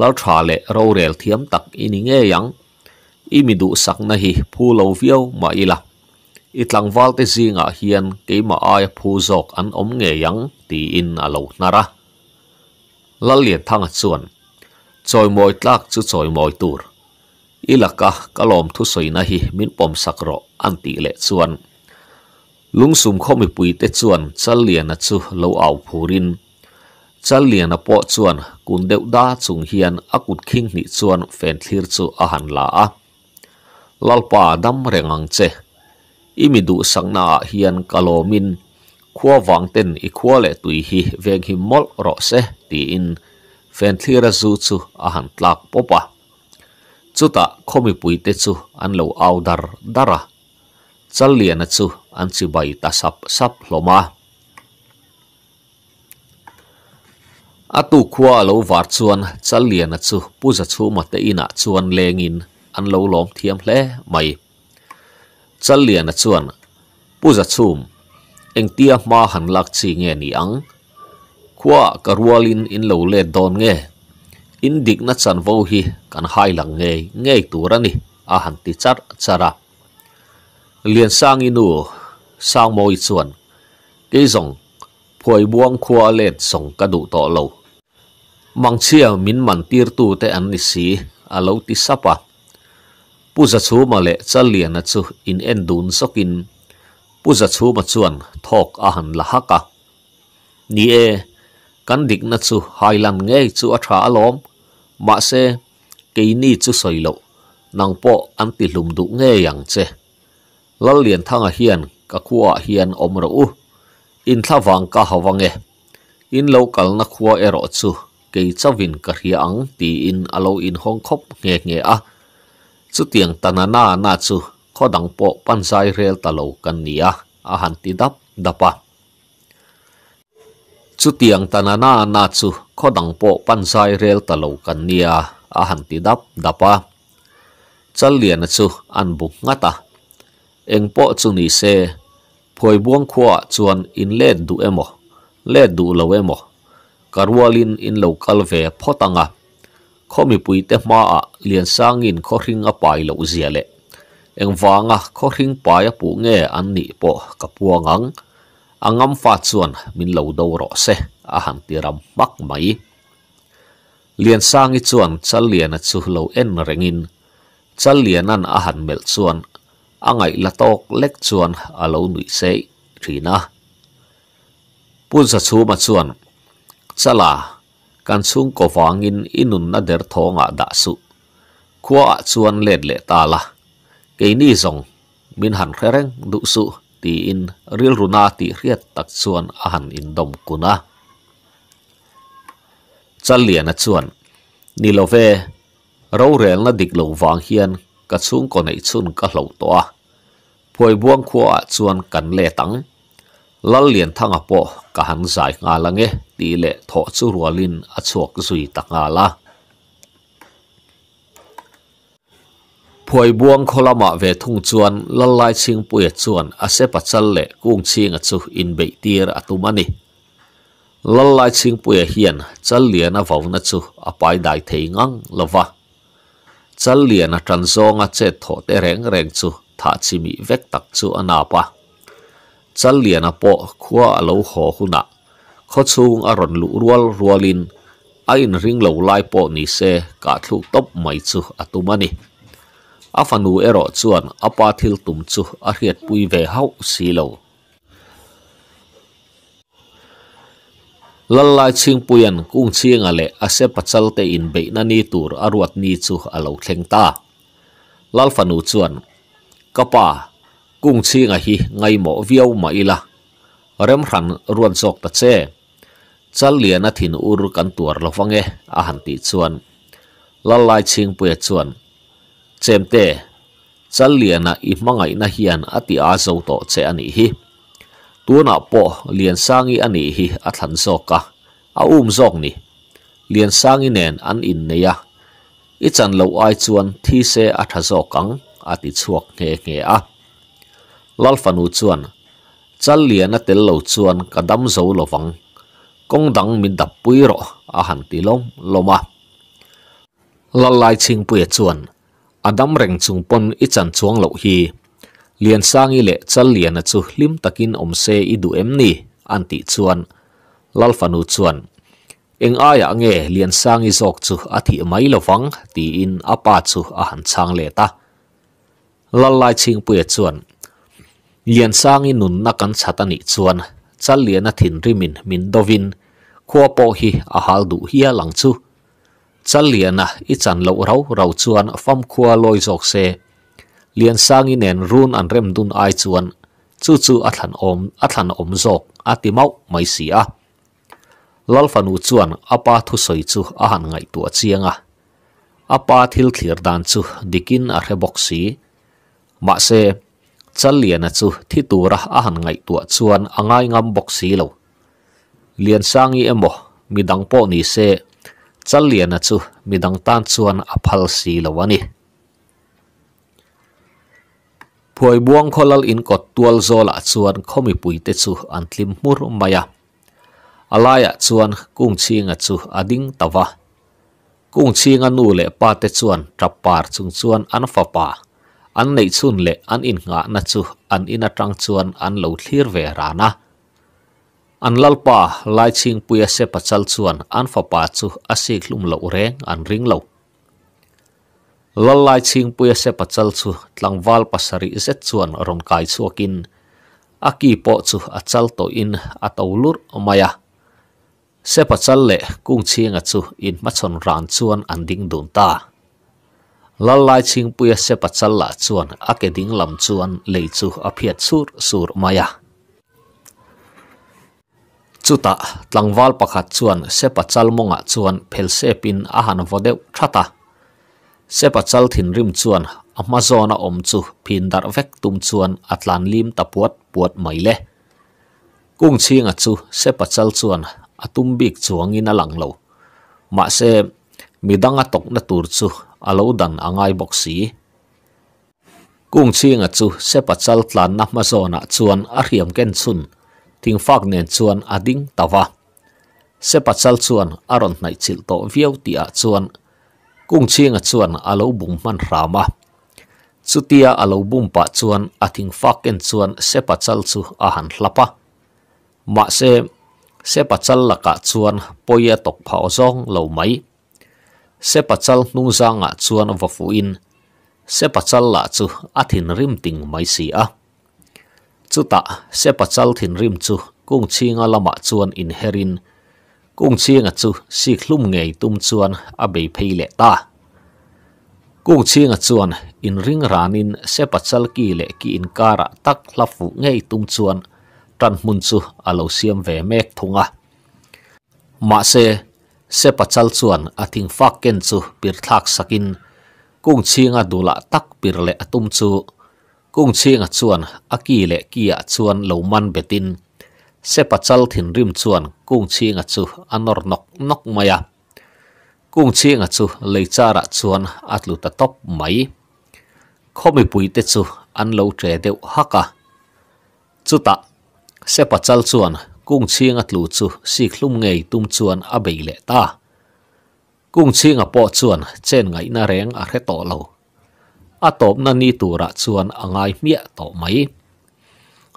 lal tha le ro rel thiam tak ini nge yang imi du sak na hi phu lo viau ma ila itlang wal te zinga hian keima ai phu zok an om nge yang ti in alo nara lal lian thang chuan. Choi moi tlak chu choi moi tur. Ilaka kalom thu soi na hi min pom sakro an ti le chuan. Lungsum khomi pui te chuan, chal lian a chu lo au phurin chal lian a po chuan, kun deuh da chung hian akut khing ni chuan fen thlir chu a han la a lalpa dam rengang che. Imi du sangna hian kalomin. Khua wang ten i khua le tui hi veng hi mol ro se ti in. Fen thira zu chu a han tlak popa. Chuta khomi pui te chu an lo au dar dara. Chal lian chu an chi bai ta sap sap hloma. Atu khua lo war chuan, chal lian chu puza chu mate ina chuan lengin an lo lom thiam hle mai chal lian chuan puza chum eng tia ma han lak chi nge ni ang khua karwalin in lo le don nge in dik na chan vo hi kan hai lặng nghe, nghe tu ra turani a à han ti char chara liền sang inu sang moi chuan cái zong phôi buông qua let sống ka du to lâu, mang chia min man tir tu te an ni si a lo ti sapa puza chu ma le chalian na chu in en dun sokin. Puza chu ma chuan thok a han la haka ni e kan dik na chu hailan nge chu a tha alom. Ma se ke ni chu soilo. Nang po an ti lum du nge yang che. Lal lian thanga hian ka khuwa hian om ro u. In thawang ka hawange. In local na khuwa ero chu ke chawin ka hria ang ti in alo in hong khop nge nge a. à chu tiang tanana na chu khodang po panzai rel talo kan nia a han ti dap, dapa. Chu tiang tanana na chu khodang po panzai rel talo kan nia a han ti dap, dapa. Chal lian chu an bu ngata. Eng po chu ni se, phoi buang khwa chuan in le du emo le du lo emo. Karwalin in local ve photanga khó mi bùi tế mà à liền sang in khó ring à bài lộ dìa lệ vang vanga khó ring bài à bù nghe an nị bộ cặp buông ngang. Ang am phát chuẩn mình lâu đầu rõ xe à hẳn tì rằm mắc máy liền sang ít chuẩn chal liền à chú lâu en rengin. Chal liền an à hẳn mel chuẩn à ngày là tóc lek chuẩn à lâu nụy xe rina. Bùn sa chú mà chuẩn chal à กันซุงกวางอินอินุนนาเดรทองอาดาสุขวาชวนเล็ดเล็ดตาละเกนี่ส่งมินหันเครงดุสุตีอินริลรุนาตีเรียดตักชวนอาหารอินดมกุนะจัลเลียนชวนนิโลเวเราเรียนละดิกลงวังเฮียนกัดซุงก่อนไอชุนกัดเหล่ตัวพวยบวงขวาชวนกันเละตัง lal lian thanga po ka han zai nga lange ti le tho chu rualin a chok zui ta nga la. Phoi buang kholama ve thung chuan lalai ching pui chuan, a se pachal le kung ching a chu in be tir atumani lalai ching pui hian, chal lian a vawna chu, a pai dai thei ngang lova chal lian a tran zonga che tho te reng reng chu, tha chimi vek tak chu anapa จัลเลียนอปอขวาเลวหอคุณะขอชูงอรอนลุรัวรัวลินไอินริงเลวไลปอนิเซกัดทุกตบไม่จูอตุมันีอาฟานูเอรอจวนอปาทิลตุมจูอาเฮียดปุยเวหาสีเหลวลลายชิงปุยันกุ้งเชียงอะไรอาเซปัจจัลเตอินเบนันีตูรอรวดนีจูอาเลวเทงตาลัลฟานูจวนกปา กุ้งชิงฮีไงหมอเวียวมาอีละเริ่มหันรวนซกตะเช่จัลเลียนถินอุรุกันตัวหลฟังเออาหันติชวนละลายชิงเปียชวนเจมเตจัลเลียนอิมังไงนะเฮียนอติอาโซโตเชอันอีฮีตัวน่ะปอเลียนสร้างอีอันอีฮีอัถันโซกะอาอุ้มซกนี่เลียนสร้างอีเนนอันอินเนียอีจันเลวไอชวนที่เซอันโซกังอติชวกเงเงอะ chal lian a tel lo chuan kadam zo lo wang kong dang min dap pui ro, a han ti lom loma lalai ching pui chuan. Adam reng chung pon i chan chuang lo hi. Lian sangi le chal lian a chu hlim takin om se i du em ni, an ti chuan. Lal fanu chuan. Eng aya nge, lian sang i zok chu a thi mai lovang ti in apa chu a han chang le ta. Lalai ching pui chuan. lian sang sangi nun na kan chatani chuan. Chal lian liana thin rimin min dovin khua po hi a hal du hia lang chu. Chal lian liana i chan lo rau rau chuan fam khua loi jok se. Lian sang sangi nen run an rem dun ai chuan. Chu chu a thlan om a thlan om jok a ti mau mai si a. Lal fanu chuan apa thu soi chu a han ngai tu chianga apa thil thlir dan chu dikin a re boksi ma se จัลเลียนจูที่ตัวรักอาหารไงตัวชวนอ่ายงามบกสีเหลวเลียนสังยี่เอ็มบ่มีดังโอนี่เซจัลเลียนจูมีดังตันชวนอภัลสีเหลวันนี้พอยบวงคอลอินกดตัวโซลชวนคขมีปุยเตจูอันทิมมุรมายาอะไรอะชวนกุ้งชิงอะจูอดิ้งตาวะกุ้งชิงอนูเล่ปาเตชวนจับปาร์จุงชวนอันฟ้าป่า an nei chun le an in nga na chu, an in atang chuan, an lo thlir ve rana an lalpa lai ching puya se pachal chuan, an fa pa chu asik lum lo reng, an ring lo. Lalai ching puya se pachal chu tlangwal pasari zet chuan, ron kai chuakin aki po chu achal to in atolur maya. Se pachal le, kung chinga chu, in machon ran chuan, an ding dun ta. lalai ching puya se pachalla chuan akeding lam chuan le chu aphia chur sur maya. Chuta tlangwal pakhat chuan se pachal monga chuan phel se pin han vodeu thata. Se pachal thin rim chuan amazon a om chu phin dar vek tum chuan atlan lim tapuat puat mai le. Kung chinga chu se pachal chuan atum atumbik chuangin a lang lo. Ma se midanga tok na tur chu alo dan angai boxi kung chinga chu sepa chal tlan na mazona chuan a riam ken chun thing fak nen chuan ading tawa sepa chal chuan aron nai chil to viau ti a chuan kung chinga chuan alo bung man rama. Chutia alo bum pa chuan athing faken chuan sepa chal chu a han hlapa. Ma se sepa chal laka chuan poya tok phao zong lo mai se pachal nung zanga à, chuan vafu in. Sepa chal la chu athin rim ting mai si a. Chuta se pachal thin rim chu kung chinga lama à, chuan in herin kung chinga chu, si khlum ngei tum chuan, a be pheile ta. Kung chinga chuan, in ring ranin se pachal ki le ki in kara tak hlafu ngei tum chuan tan mun chu alo siam ve mek thunga ma se se pachal chuan a thing fak ken chu pir thak sakin. Kung chinga dula tak pir le atum chu. Kung chinga chuan a ki le kia chuan lo man betin. Se pachal thin rim chuan kung chinga chu anor nok nok maya. Kung chinga chu leichara chuan atlu ta top mai. Khomi puite chu an lo tre deuh haka. Chuta se pachal chuan kung chinga tlu chu si khlum ngei tum chuan a beile ta. Kung chinga po chuan chen ngai na reng a re to lo a top na ni tura chuan angai mia to mai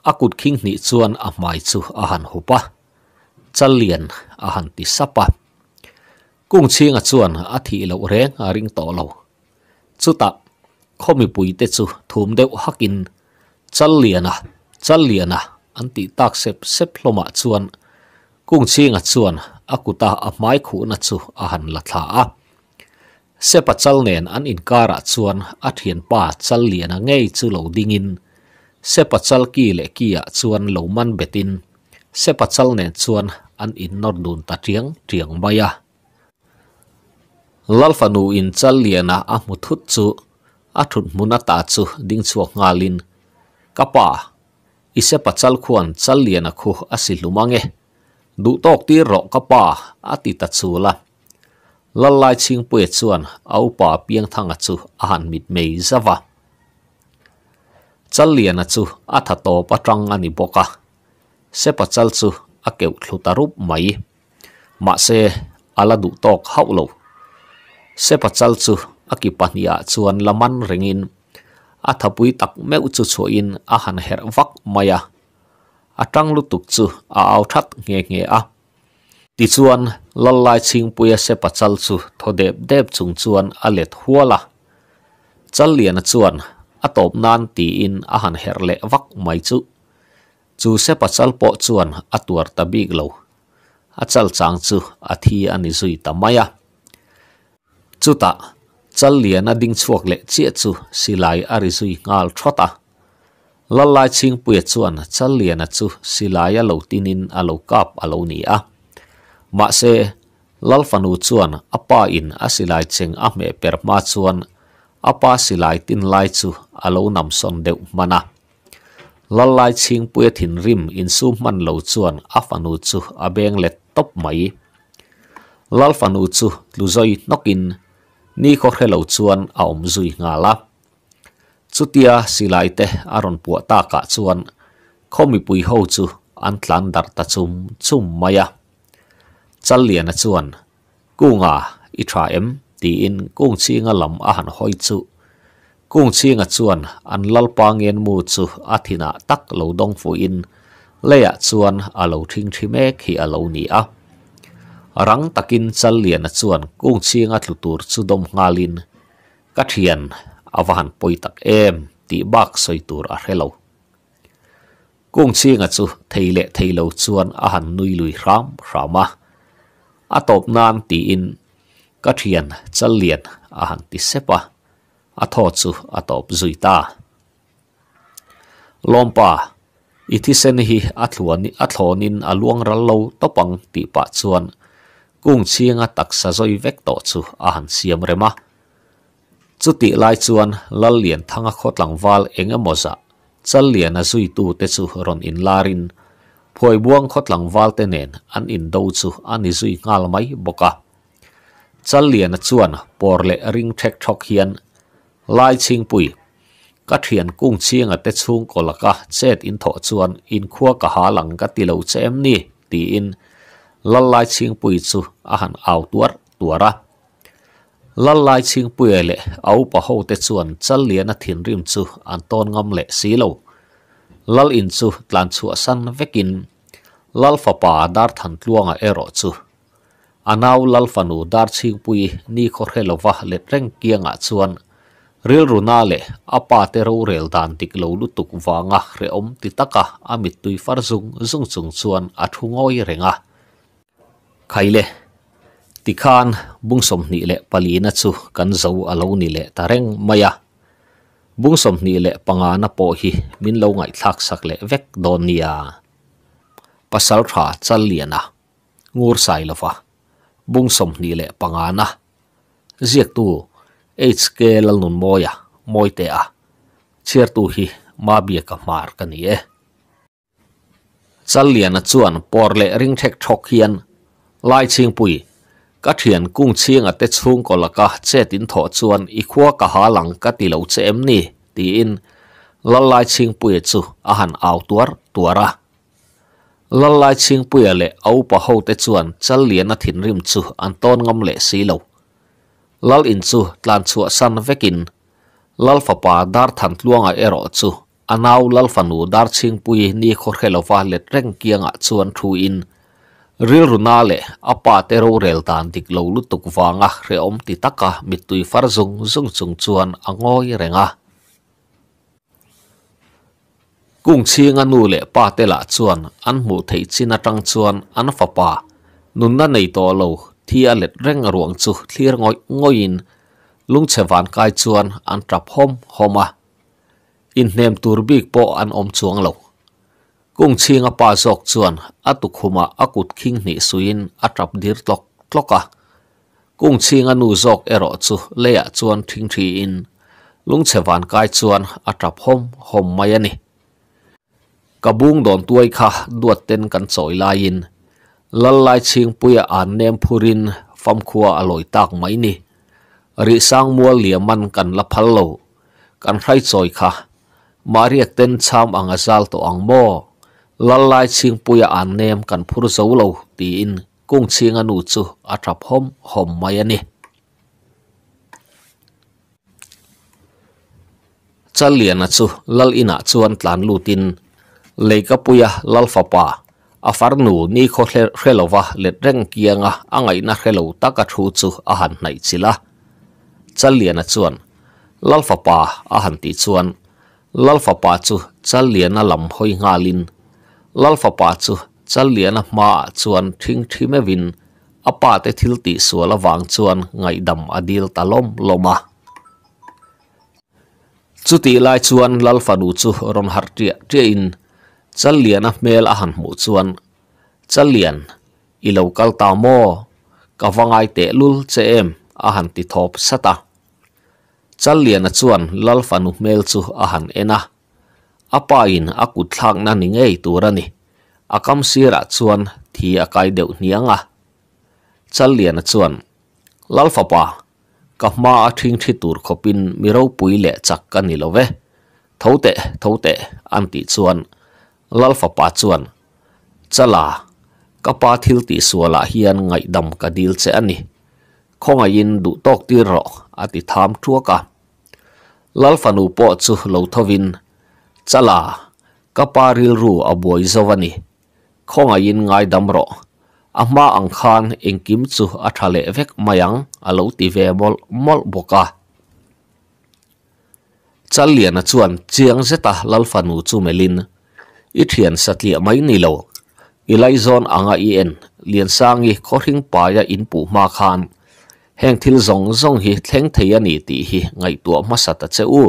akut king ni chuan a mai chu a han hupa chalian a han ti sapa kung chinga chuan a thi lo reng a ring to lo chuta khomi puite chu thum deuh hakin chaliana chaliana an ti tak sep sep hloma chuan. Kung chinga chuan akuta a mai khu na chu a han la tha a. Sepa chal nen an inkara chuan a thian pa chal liana ngei chu lo dingin sepa chal ki le kia chuan lo man betin sepa chalnen chuan an in nor dun ta tiang tiang maya lalfanu in chal liana a muthut chu a thut munata chu ding chuak ngalin kapa ise pachal khuan chal liana khu asilumange du tok ti ro kapa ati ta chula lalai ching pue chuan au pa piang thanga chu a han mit mei zawa chal lian chu a tha to patang ani boka se pa chal chu a keu thlutaruk mai. Ma se ala du tok haulo se pa chal chu a ki pahnia chuan laman ringin a thapui tak meu chu chu in, a han her vak maya à. a tang lu tuk chu a au that nge nge a à. ti chuan lallai ching puya se pachal chu thodep dep chung chuan a let huala chal lian chuan, a top nan ti in, a han her le vak mai chu chu se pachal po chuan, a tuar ta bik lo a chal chang chu a thi ani zui ta maya à. chu ta chal lian a ding chuak le chia chu silai ari zui ngal thota lalai ching pui chuan chal lian a chu silai a lo tinin a lo kap, a lo ni a. Ma se, lal fanu chuan apa in, a silai cheng a me per ma chuan apa silai tin lai chu alo nam son deuh mana lal lai ching pui thin rim, in su man lo chuan, a fanu chu, a beng let top mai. Lal fanu chu tluzoi nokin นี่ก็เหลวชวนเอาอมซุยงาละสุดที่สิไลเตอารอนปวดตากะชวนเขามีปุยหูจูอันตลันดัดตะดซุมซุมมายะจัลเลียนชวนกุงอาอิทราเอ็มตีอินกุงชิงอลำอาหานหอยจูกุงชิงอชวนอันลลปางเงินมูจูอาทินาตักเหลวดงฟูอินเลียชวนอาเหลวทิ้งทิเมกฮีอาเหลวนี้อะ rang takin chal lian chuan kung chi nga thlutur chu dom ngalin ka thian awan poi tak em, ti bak soi tur a relo kung chinga chu theile theilo chuan a han nui lui ram, rama. A top nan ti in. Ka thian chal lian a han ti sepa. A tho chu a top zuita lompa i sen hi a thluan a thlonin a luang ral lo topang ti pa chuan kung chianga taksa zoi vek to chu a han siam rema. Chu ti lai chuan lal lian thanga khotlang wal enga moza chal lian a zui tu te chu ron in larin. Phoi buang khotlang wal te nen, an in do chu ani zui ngal mai boka. Chal lian chuan por le ring thek thok hian. Lai ching pui. Ka thian kung chianga te chung kolaka chet in tho chuan in khua ka ha lang ka ti lâu chem ni, ti in lalai ching pui chu a han au tuar, tuara. Lallai ching pui le au pa ho te chuan chal lian a thin rim chu an ton ngam le si lo. Lal in chu tlan chu san vekin. Lal fa pa dar than tluanga ero chu. Anau lal fanu dar ching pui ni khor helova le reng kianga ah chuan. Ril runa le apa te ro rel dan tik lo lu tuk wanga re om ti taka amit tui far zung zung chung chuan a thungoi renga khaile. Ti khan bung som ni le palina chu kan zo alo ni le tareng maya. Bung som ni le panga na po hi, min lo ngai thak sak le vek don nia pasal tha chal liana ngur sai lova bung som ni le pangana ziek tu hk lal nun moya moi te a. Chiar tu hi, ma bia ka mar ka ni e. Chal liana chuan por le ring thek thok hian lai ching pui ka thian kung chiang ate chung ko laka che tin tho chuan i khua ka ha lang ka ti lo che em ni ti in. La lai ching pui chu a à han au tuar tuara à. lalai ching pui le au pa ho te chuan chal lian a thin rim chu an ton ngam le si lo lal in chu tlan chu san vekin lal fa pa dar than tluanga ero chu anau à lal fanu dar ching pui ni khor khelova let reng kianga chuan thu in ril runa le apa te ro rel tan dik lo lu tuk wanga re om ti taka mitui far zung zung chung chuan angoi renga kung chi nga nu le pa te la chuan an mu thei china tang chuan an fa pa. Nun na nei to lo thi a let reng ruang chu thlir ngoi ngoi in. Lung chewan kai chuan an trap hom, homa. In nem tur bik po an om chuang lo kung chi nga pa zok chuan a tu khuma a kut khing ni suin a trap dir tlok tloka kung chi nga nu zok ero chu leya chuan thing thi in lung chewan kai chuan a trap hom hom mai ani kabung don tuai kha duat ten kan choi lai in lal lai ching puya an nem phurin fam khuwa aloi tak mai ni ri sang mual liaman kan la phal lo kan hrai choi kha mariak ten cham anga zal to ang mo lal lai ching puya an nem kan phur zo lo, ti in kung ching anu chu a thap hom hom mai ani. Chal lian chu, lal ina chuan tlan lutin leika puya lalfa pa. A far nu ni kho hrelowa let reng kianga angai na hrelo taka thu chu a han nai chila. Chalian a chuan lalfa pa, a han ti chuan. Lalfa pa chu chalian a lam hoi ngalin lalfa pa chu chalian a ma chuan thing thime win apa te thil ti suala wang chuan ngai dam adil talom loma chu ti lai chuan lalfa nu chu, ron har tia tia in chalian a mel a han mu chuan chalian i local ta mo, ka wangai te lul che em, a han ti thop sata chalian a chuan lalfa nu mel chu, a han ena apain aku thlak na ni ngei turani akam sira chuan thi akai deuh hnianga challian chuan. Lalfapa kahma athing thi tur khopin miro puile chakka ni love thote thote anti chuan. Lalfapa chuan. Chala kapa thil ti suala hian ngai dam ka dil che ani. Khonga in du tok ti ro ati tham thua ka. Lalfanu po chu lo thovin chala ka ru a boi zawani. Khonga in ngai dam ama ang khan engkim chu a thale vek mayang alo ti ve mol mol boka. Chalian a chuan chiang zeta lalfa chu melin. I thian satlia mai ni lo. Ilai zon anga i en. Lian sangi khoring pa ya in pu ma khan. Heng thil zong zong hi thleng thei ani ti hi ngai tu ma sata che u.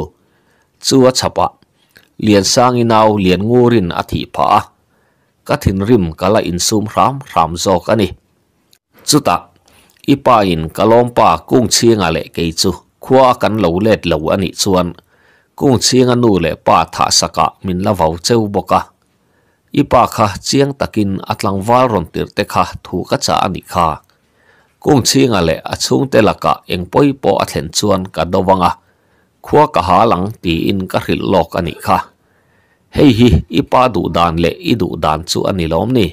Chuwa chapa. เลียนสร้างอินาวเลียนงูรินอธิพาก็ถินริมกะละอินซุมรามรามโจกันนี่จุตักอีปาอินกะลอมปากุ้งเชียงอะไรเกยจูคว้ากันเหลวเล็ดเหลวอันนี้ชวนกุ้งเชียงอนูเล่ป้าทาสกะมินละวาเจ้าบกะอีปาค่ะเชียงตะกินอัตลังวารอนติรเตค่ะถูกกระจาอันนี้ค่ะกุ้งเชียงอะไรอชุงเตลกะเอ็งปอยปออัตเห็นชวนกันดวงอะ ขัวกะหาหลังตีอินกะหิลลอกอันนี้ค่ะเฮ้ยฮิอีป้าดูดานเละอีดูดานจูอันนี้ล้อมนี่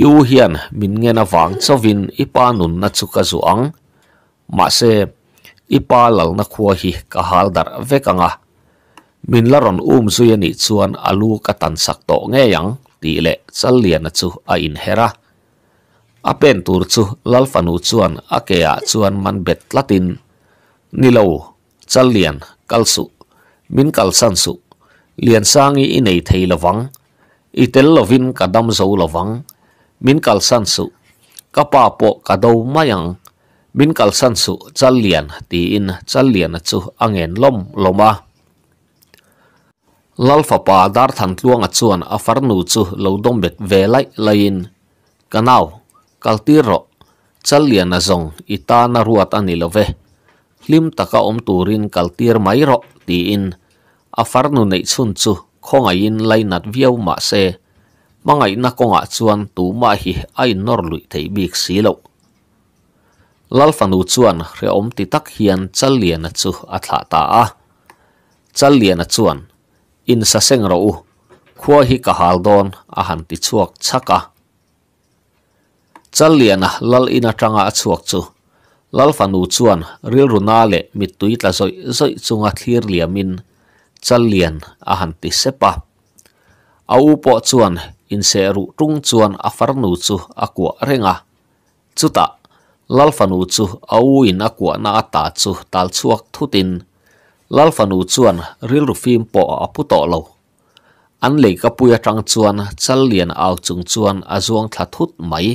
ยูเฮียนมินเงินฟังสวินอีป้านุนนัดสุกจูอังมาเซอีป้าหลังนักขัวฮิกะหาลดารเวกังอ่ะมินละรอนอุ้มซุยนี่ชวนอาลูกะตันสักโตเงยังตีเละจะเลียนจูอาอินเฮระอาเป็นตัวจูลัลฟันูชวนอาเกียชวนมันเบ็ดละตินนี่เลว chal lian kal su min kal san su lian sang i nei thei lawang i tel lovin ka dam zo lawang min kal san su ka pa po ka do mayang min kal san su chal lian ti in chal lian chu angen lom loma lalfa pa dar than tluang achuan a far nu chu lo dom bet ve lai lain kanau kaltiro chal lian a à, zong ita na ruat ani love hlim taka om turin kaltir mai ro ti in. A farnu nei chun chu khonga in lai nat viau ma se. Mangai na konga chuan tu ma hi ai nor lui thei bik si lo. Lalfanu chuan re om ti tak hian chal challian chu a thla ta a. Chal challian chuan in sa seng ro u. Khua hi ka hal don a han ti chuak chaka. Chal challian lal in a tanga chuak chu. lal fan chuan ril runa le mi tui tla zoi zoi chunga thlir liamin chal lian a han ti sepa a u po chuan in se ru tung chuan a far nu chu a kwa renga. Chuta lal fan chu a u in a kwa na ata chu tal chuak thutin lalfanu chuan ril ru fim po a puto lo an le ka puya tang chuan chal lian au chung chuan a zuang thla thut mai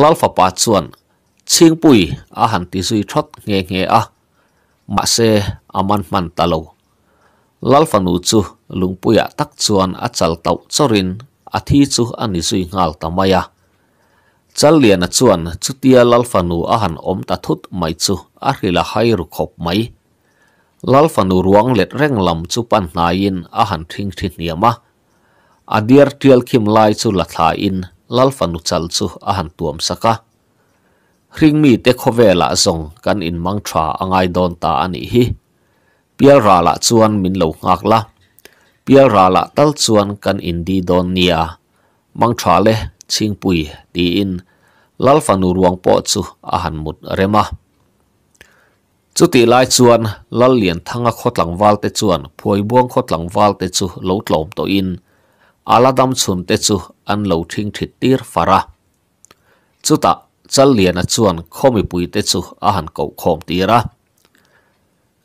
lalfa pa chuan chiêng pui a hẳn ti duy thoát, nghe nghe a. Mà xe aman man talo lalfanu bùi a tắc chuan a chal tau chorin a thi chu ani duy ngal ta maya chal lian a chuan chutia lalfanu a hẳn om ta thút mai chu a hrila hai ru khop mai. Ủ ruang let reng lam chu pan na in a han thing thi niama adir tial kim lai chu la thla in lalfanu chal chu a hẳn tuam saka ring mi te khovela zong kan in mang tha angai don ta ani hi. Pial ra la chuan min lo ngak la. Pial ra la tal chuan kan in di don nia. Mang tha le chingpui ti in. Lal fanu ruang po chu a han mut rema chu ti lai chuan lal lian thanga khotlang wal te chuan, phoi buang khotlang wal te chu lo tlom to in. Aladam chun te chu an lo thing thit tir fara chuta chal lian a chuan khomi pui te chu a han ko khom tira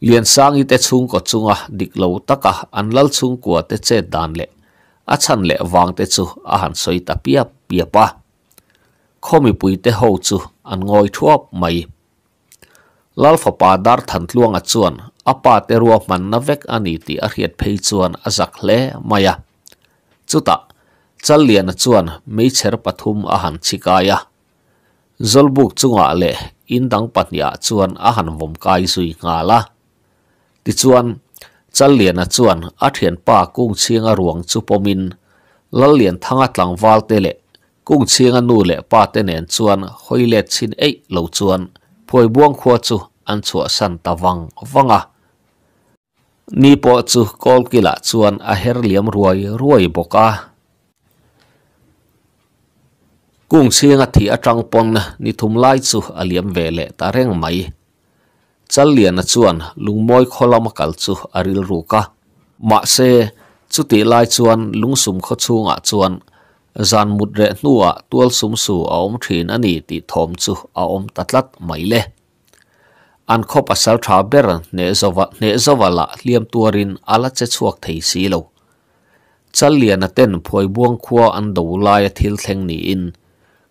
lian sang i te chung ko chunga dik lo taka an lal chung kwa te che dan le a chan le wang te chu a han soi ta pia pia pa. Khomi pui te ho chu an ngoi thuap mai. Lal fa pa dar than tluang a chuan apa te ruwa man na vek ani ti a riat phei chuan a zak hle maya chuta, chal lian a chuan mei cher pathum a han chikaya zolbuk chunga le indang patnia chuan a han vom kai sui nga la. Ti chuan chal lian a chuan a thian pa kung chinga ruang chu pomin lal lian thanga tlang wal te le kung chinga nu le pa te nen chuan hoile chin ei lo chuan. Phoi buang khuwa chu an chua san ta wang wanga. Ni po chu kol kila chuan a her liam ruai ruai boka. kung siang athi atang pon ni thum lai chu aliam vele ta reng mai chal lian chuan lungmoi kholam kal chu aril ruka. ma se chu ti lai chuan lungsum kho chunga chuan zan mut re nuwa tual sum su aom thin ani ti thom chu aom tatlat mai le an kho pasal tha ber ne zowa ne zowa la liam tuarin ala che chuak thei si lo chal lian ten phoi buang khuwa an do lai thil thleng ni in.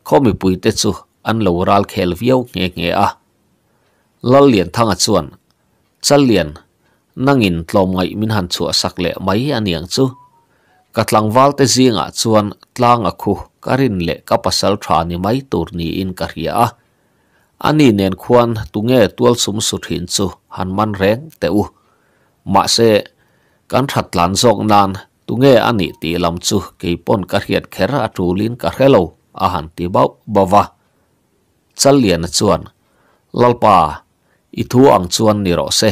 Khomi pui te chu, an lo ral khel viau nge nge a. Lal lian thanga chuan. Chal lian, nangin tlom ngai min han chu sak le mai aniang chu. Katlang wal te zinga chuan tlang a khu, karin le ka pasal tha ni mai tur ni in ka ria a. Ani nen khuan tunge tual sum su thin chu, han man reng te u. Ma se, kan that lan zok nan, tunge ani ti lam chu ke pon ka hiat khera atulin ka hello a han ti bau bawa chal lian chuan. Lalpa, i thu ang chuan ni ro se.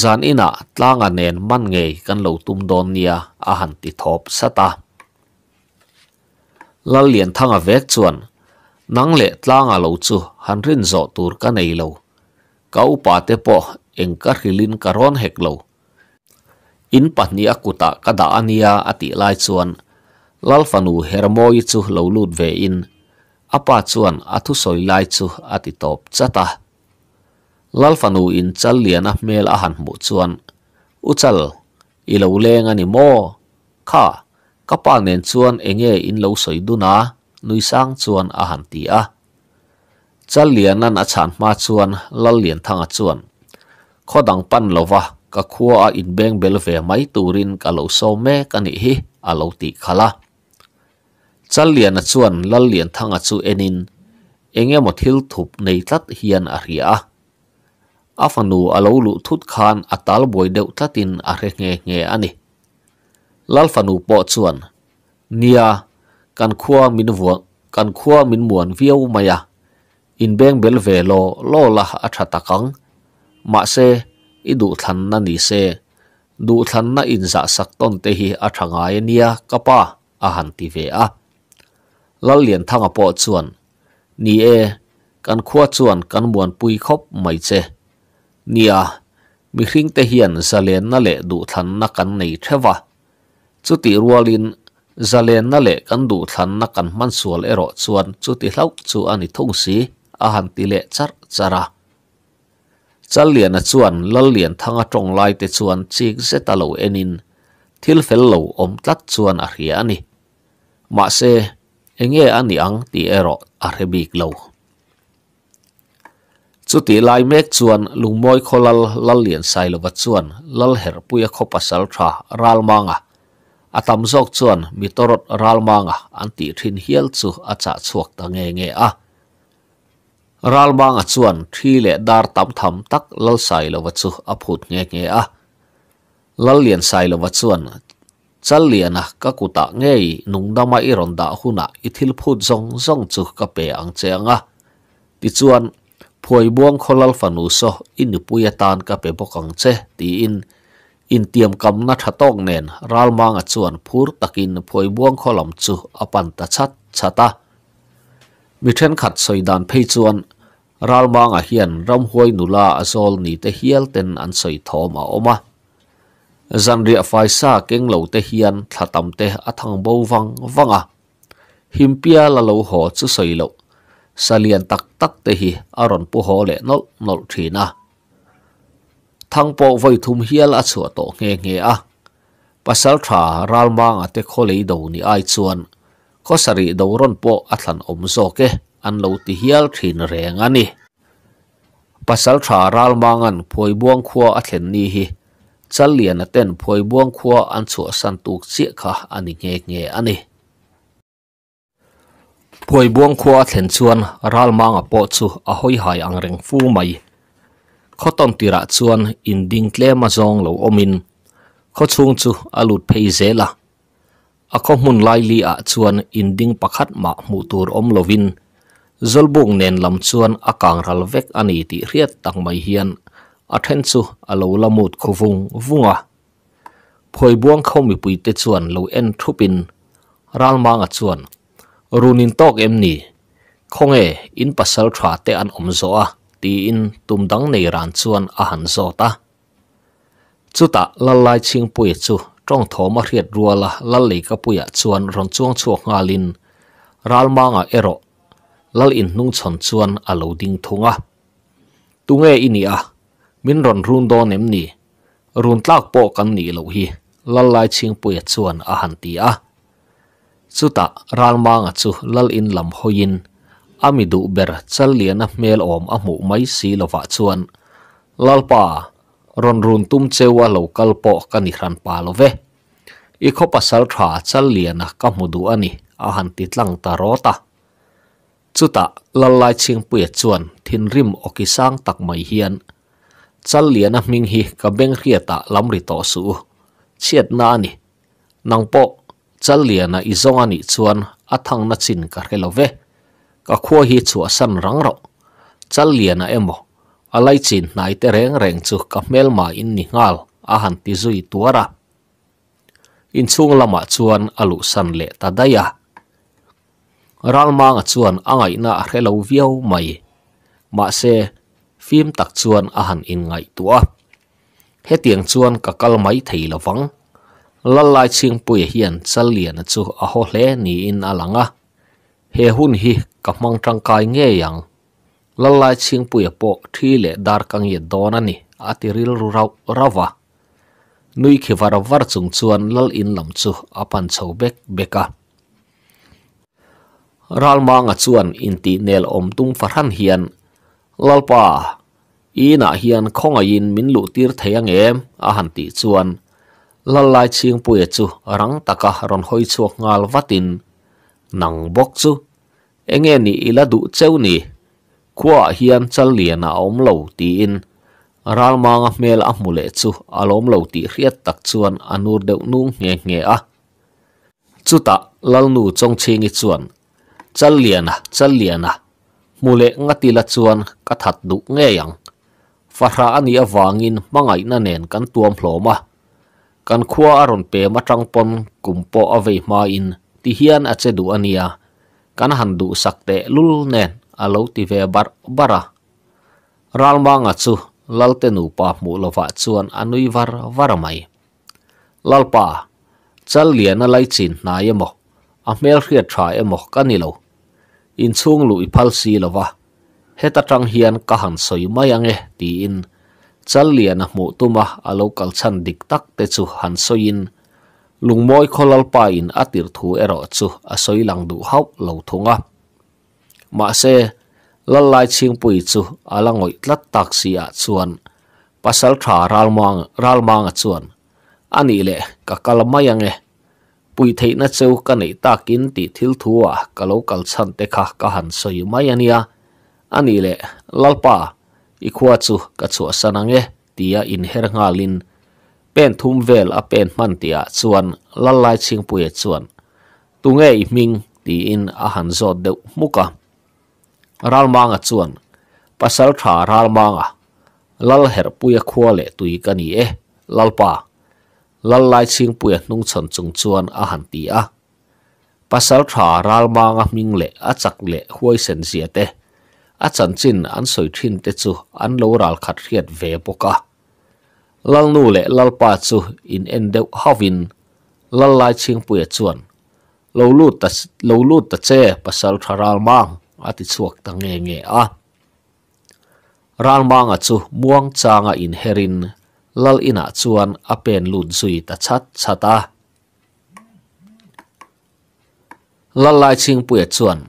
Zan ina, tlanga nen man nge kan lo tum don nia a han ti thop sata lal lian thanga vek chuan. Nang le tlanga lo chu, han rin zo tur ka nei lo. Ka pa te po, eng ka hilin ka ron hek lo. In pahni akuta ka da ania ati lai chuan. lalfanu hermoi chu lolud ve in. Apa chuan athu soi lai chu ati top chata. Lalfanu in challiana mel a han mu chuan. Uchal ilo leng ani mo. Kha kapa nen chuan enge in lo soi duna nui sang chuan a han ti a. Challianan a chan ma chuan lal lallian thanga chuan. Khodang pan lova ka khua a in beng bel ve mai turin ka lo so me ka ni hi a lo ti khala chal lian a chuan lal lian thanga chu enin enge mo thil thup nei tlat hian a ria afanu alo lu thut khan atal boi deuh tlatin a re nge nge ani lal fanu po chuan nia kan khua min vuan kan khua min muan viau maya in beng bel ve lo lo la a tha takang ma se i du thlan na ni se du thlan na in za sak ton te hi a thanga nia kapa a han ti ve a lal lian thang po chuan. Ni e kan khua chuan kan muan pui khop mai che. Nia mi hring te hian zalen na le du than na kan nei thewa. Chu ti rualin zalen na le kan du than na kan man sual ero chuan. Chu ti hlau chu ani thung si, a han ti le char chara chal lian a chuan lal lian thanga tong lai te chuan chik zeta lo enin. Thil fel lo om tlat chuan a hria ani. Ma se enge ani ang ti ero a rebik lo. Chu ti lai mek chuan lungmoi kholal lal lian sai lo chuan lal her puya kho pasal tha ral manga. Atam zok chuan mitorot ral manga anti thin hial chu acha chuak ta nge nge a. Ral manga chuan thi le dar tam tham tak lal sai lo chu a phut nge nge a. Lal lian sai lo chuan chal liana ka kuta ngei nung dama i ron da huna i thil phut zong zong chu ka pe ang chenga ti chuan phoi buang kholal fanu so in puya tan ka pe bokang che ti in. In tiam kam na thatok nen, ral manga chuan phur takin phoi buang kholam chu apan ta chat chata. Mi then khat soidan phei chuan, ral manga hian ram huai nula azol ni te hial ten an soi thom a oma zan ria fai sa keng lo te hian thlatam te athang bo wang wanga himpia la lo ho chu soi lo. Salian tak tak te hi, aron pu ho le nol nol thina thang po voi thum hial a chu to nge nge a. Pasal tha ral mang ate kholei do ni ai chuan. Ko sari do ron po athan om zo ke, an lo ti hial thin reng ani. Pasal tha ral mangan phoi buang khua a thlen ni hi chal lian aten phoi buang khua an chu san tuk chi kha ani nge nge ani. Phoi buang khua thlen chuan ral manga po chu a hoi hai ang reng fu mai. Khoton tira chuan in ding tle ma zong lo omin. Kho chung chu alut phei zela a kho mun lai li a chuan in ding pakhat ma mu tur om lovin. Zolbung nen lam chuan akang ral vek ani ti riat tak mai hian. athen chu alo lamut khuvung vunga. Phoi buang khomi puite chuan lo en thupin ral ralmanga chuan. Runin tok em ni khong e in pasal thra te an om zo a ti in tum dang nei ran chuan a han zo ta. Chuta lalai ching pui chu trong tho ma riat ruala lalli ka puya chuan ron chuang chu ngalin ralmanga ero lal in nung chon chuan a lo ding thunga tunge ini a มินรอนรุนโดนเอ็มนี่รุนตากโปกันนี่เหลวฮีละลายชิงปุยส่วนอาหารตีอะสุดะรางมังจูลลอินลำหอยินอามิดูเบร์จัลเลียนเมลอมอหมูไม่สีลวะชวนลลป้ารอนรุนตุ้มเจวะเลูกกลโปกันนี่รันปาลเวอีกขปัสสลทราจัลเลียนกับมุดูอันนี่อาหารติดลังตารอตาสุดะละลไลชิงปุยส่วนทินริมอกิสร้างตักไม่เฮียน chal lian a ming hi ka beng hria ta lam ri to su. Chiat na ni nang po chal lian i izong ani chuan a thang na chin ka relo ve ka khuo hi chu san rang ro chal lian a emo alai chin nai te reng reng chu ka mel ma in ni ngal a han ti zui tuara. In chung lama chuan alu san le ta daya. Ral ma nga chuan angai na relo viau mai. Ma se phim tak chuan a han in ngai tua. He tiang chuan ka kal mai thei lawang lalai ching pui hian chal lian chu a ho hle ni in alanga he hun hi ka mang tang kai nge yang lalai ching pui po thi le dar kang ye don ani atiril ru raw rawa nui khi var var chung chuan lal in lam chu apan chho bek beka ral manga chuan in ti nel om tung farhan hian lalpa ina hian khonga in min lu tir theyang em a han ti chuan lalai ching puya chu rang taka ron hoi chu ngal vatin nang bok chu enge ni ila du cheu ni kwa hian chal lian a om lo ti in. Ral manga mel a mule chu alom lo ti riat tak chuan anur deuh nu nge nge a chuta lal nu chong chingi chuan chal lian a chal lian a mule ngati la chuan kathat du nge yang fahra ani awangin mangai na nen kan tuam hloma. Kan khua aron pe matang pon kumpo avei ma in ti hian a chedu ania. Kan handu sakte lul nen alo ti ve bar bara. Ralma nga chu lalte nu pa mu lova chuan anui var varamai lalpa chal lian a lai chin na yemo a mel khia tha emo kanilo in chung lu i phal si lova heta tang hian ka han soi mai ange eh, ti in chal lian ah a hmu tuma a ah, local chan dik tak te chu han lung lungmoi kholal pa in atir thu ero chu, a soi lang du hau lo thunga ah. ma se lalai ching pui chu alangoi tlat tak si a chuan. Pasal tha ralmang ralmang a chuan. Ani le, ka kalmayange eh. pui thei na cheu ka nei takin ti thil thuwa ka local chan te kha ka han soi mai ania ani le lalpa ikhua chu ka chu sanange tia in her nga lin pen thum vel a pen man tia chuan lalai ching puye chuan tunge i ming ti in a han zo de muka. Ral manga chuan pasal tha ral manga lal her pui khua le tui kani e lalpa. Lalai ching pui nung chon chung chuan a han ti a pasal tha ral manga ming le a chak le huai sen zia te a chan chin an soi thin te chu an lo ral khat riat ve boka lal nu le lal pa chu in en deuh havin, lal lai ching puya chuan. Lo lut ta lo lut ta che pasal tharal mang ati chuak ta nge nge a. Ral mang a chu muang changa in herin, lal ina ah chuan a pen lut zui ta chat chata lal lai ching puya chuan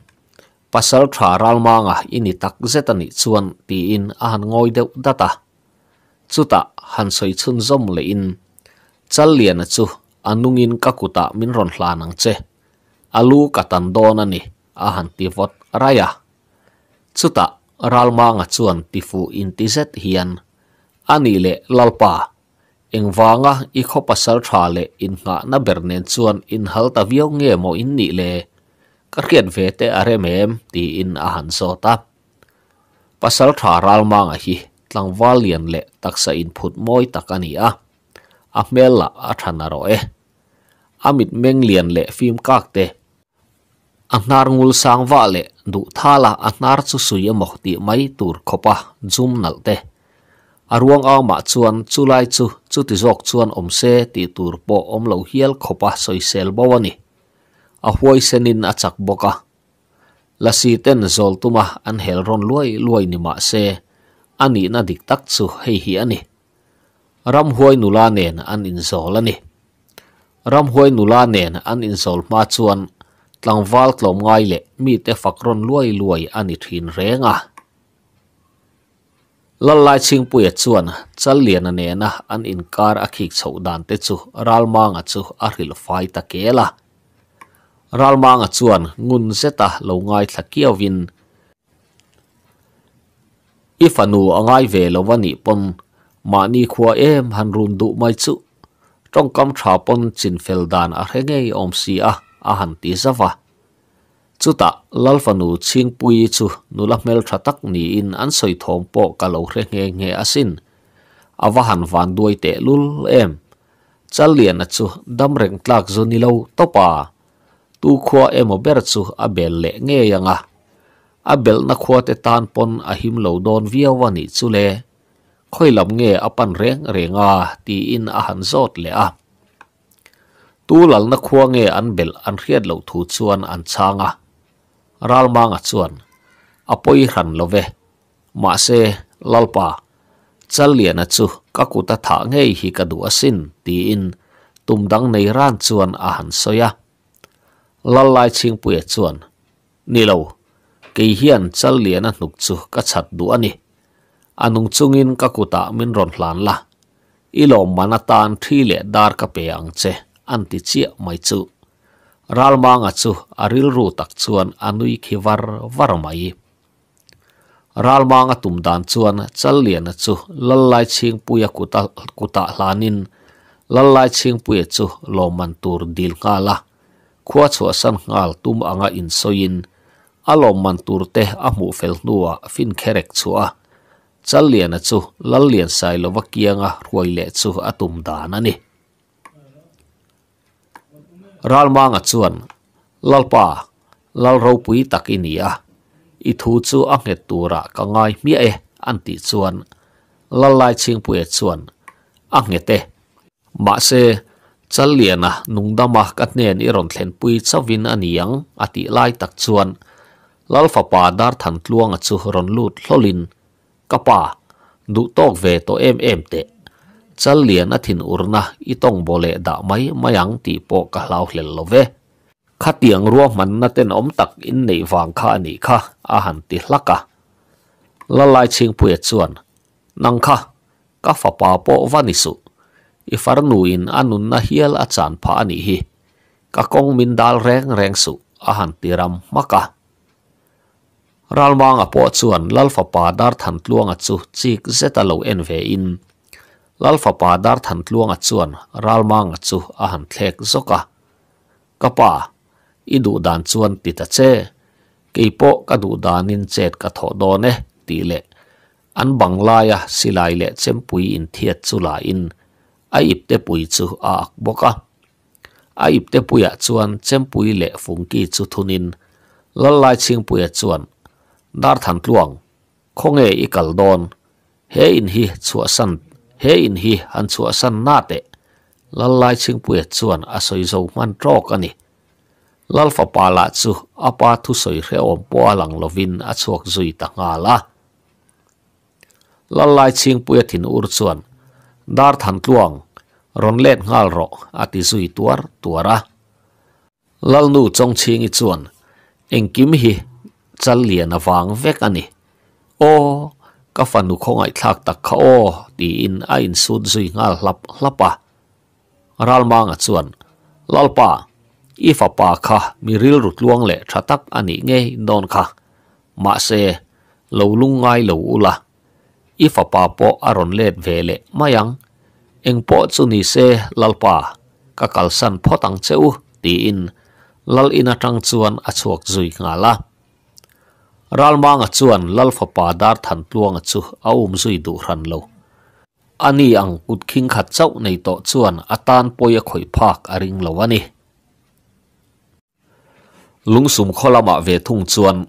pasal tha ralma nga ini tak zetani chuan ti in a han ngoi deuh data. Chuta han soi chun zom le in. Chal lian chu anungin kakuta min ron hlanang che. Alu katan don ani a han ti vot raya. Chuta ralma nga chuan tifu in ti zet hian. Ani le lalpa engwanga kho pasal tha le in nga na bernen chuan in halta viau nge mo in ni le. karkian ve te aremem ti in a han so ta. Pasal tha ral mang a hi tlangwal lian le taksa in phut moi takani a. A mela a thana ro e. Amit meng lian le film kak te. A nar ngul sang wa le du thala a nar chu suya mo ti mai tur khopa zum nal te. Aruang aw ma chuan chulai chu chu ti zok chuan omse ti tur po om lo hial khopa soi sel bawani a ahuai senin a chak boka. Lasi ten zol tuma an hel ron luai luai ni ma se. Ani na dik tak chu hei hi ani. Ram huai nula nen an in zol ani. Ram huai nula nen an in zol ma chuan tlangwal tlom ngai le mi te fakron luai luai ani thin renga. Lalai ching puya chuan challian ane na an in kar a khik chho dan te chu ralmanga chu a ril fai ta kela ral manga chuan ngun zeta lo ngai thlakiawin ifanu angai ve lowani pon. Mani khua em han run du mai chu. Trong kam tha pon chin fel dan a rengei om si a a han ti zawa chuta lalfanu ching pui chu nula mel tha tak ni in an soi thom po ka lo hre nge nge asin awa han van duai te lul em. Chal lian a chu, dam reng tlak zo ni lo topa tu khua emo ber chu a bel le nge yanga. A bel na khua te tan pon a him lo don viawani chu le khoi lam nge apan reng renga, ti in a han zot le a. Tu lal na khua nge an bel an riat lo thu chuan an changa. Ral manga chuan. Apoi ran love ma se, lalpa. Chal lian a chu kakuta tha nge hi ka du asin ti in. Tumdang nei ran chuan a han soya. lalai ching puya chuan. Ni lo ke hian chal lian a hnuk chu ka chat du ani anung chungin ka kuta min ron hlan la ilo manatan thi le dar ka pe ang che anti chi mai chu. Ralma nga chu aril ru tak chuan anui khiwar warmai ralma nga tum dan chuan chal lian a chu lalai ching puya kuta kuta hlanin lalai ching puya chu lo man tur dil ka la khua chua san ngal tum anga in soin alom man tur te amu fel nuwa fin kherek chua. Challian chu lallian sai lova kianga ruaile chu atum dana ni. Ralmanga chuan lalpa lal ropui takinia i thu chu anget tura kangai mi e anti chuan. Lalai chingpui chuan angete ma se chal liana nung dama ka nen i ron thlen pui chawin aniang ati lai tak chuan lal fa pa dar than tluang a chu ron lut hlolin kapa du tok ve to em em te chal lian a thin urna i tong bole da mai mayang ti po ka hlau hlel lo ve kha tiang ruwa man na ten om tak in nei wang kha ani kha a han ti hlaka la lai ching pu chuan nang kha ka fa pa po vani su i far anun na hial a chan pha ani hi. Ka kong min dal reng reng su, a han tiram maka. Ralmang a po chuan lalfa pa dar than tluang a chu, chik zeta lo en ve in. Lalfa pa dar than tluang a chuan ralmang a chu, a han thlek zoka. Kapa i du dan chuan ti ta che. Keipo ka du danin chet ka tho do ne ti le. An banglaya silai le chempui in thiat chula in a ip te pui chu a ak boka. A ip te puya chuan chempui le fungki chu thunin. Lalai ching puya chuan dar than tluang. Khonge i kal don he in hi chua san, he in hi an chu san na te. Lal lai ching puya chuan a soi zo man trok ani. Lal fa pa la chu apa thu soi hre om po alang lovin a chuak zui ta nga la. Lal lai ching puya thin ur chuan ดาร์ทันตวงรอนเล่นงาลรออติสุยตัวตัวระลลนูจงชิงอิจวนเองกิมฮีจัลเลียนวางเวกอันนี่โอ้ก็ฟันุคงไอทักตะค่ขโอ้ตีอินไออินสุดซุยงาลับลับปะรัลมางอิจวนลลปะอีฟปาค่ะมีริลรุดลวงเละชะตักอันนี้ไงนอนค่ะมาเซเลูลุงไงเลูอุละ fa pa po aron let vele. Mayang, eng po chu ni se lalpa ka kalsan photang cheu ti in lal ina tang chuan a chuak zui ngala. Ralma ral chuan lal fa pa dar than tluang chu a um zui du ran lo. Ani ang ut khing khat chau nei to chuan atan poya khoi phak aring lo ani. Lungsum kholama ve thung chuan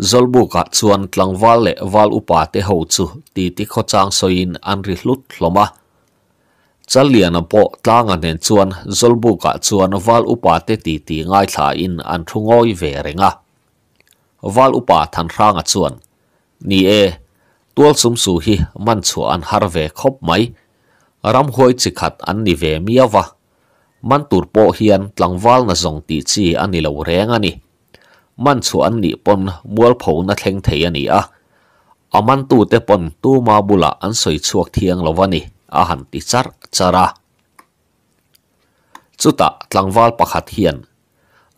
zolbu ka chuan tlangwal le wal upa te ho chu ti ti kho chang soin an ri hlut hloma. Chalian a po tlanga nen chuan zolbu ka chuan wal upa te ti ti ngai thla in an thungoi ve renga wal upa than ranga chuan ni e tual sum su hi man chu an har ve khop mai. Ram hoi chi khat an ni ve miawa man tur po hian tlangwal na zong ti chi ani lo renga มันชวนหนีปนมัวผงนัทเทงเทียนี่อะอมันตูเตปนตูมาบุละอันสวยชวกเทียงละวันนี้อาหันติจารจาระจุตะทลังวาลปะขัดเฮียน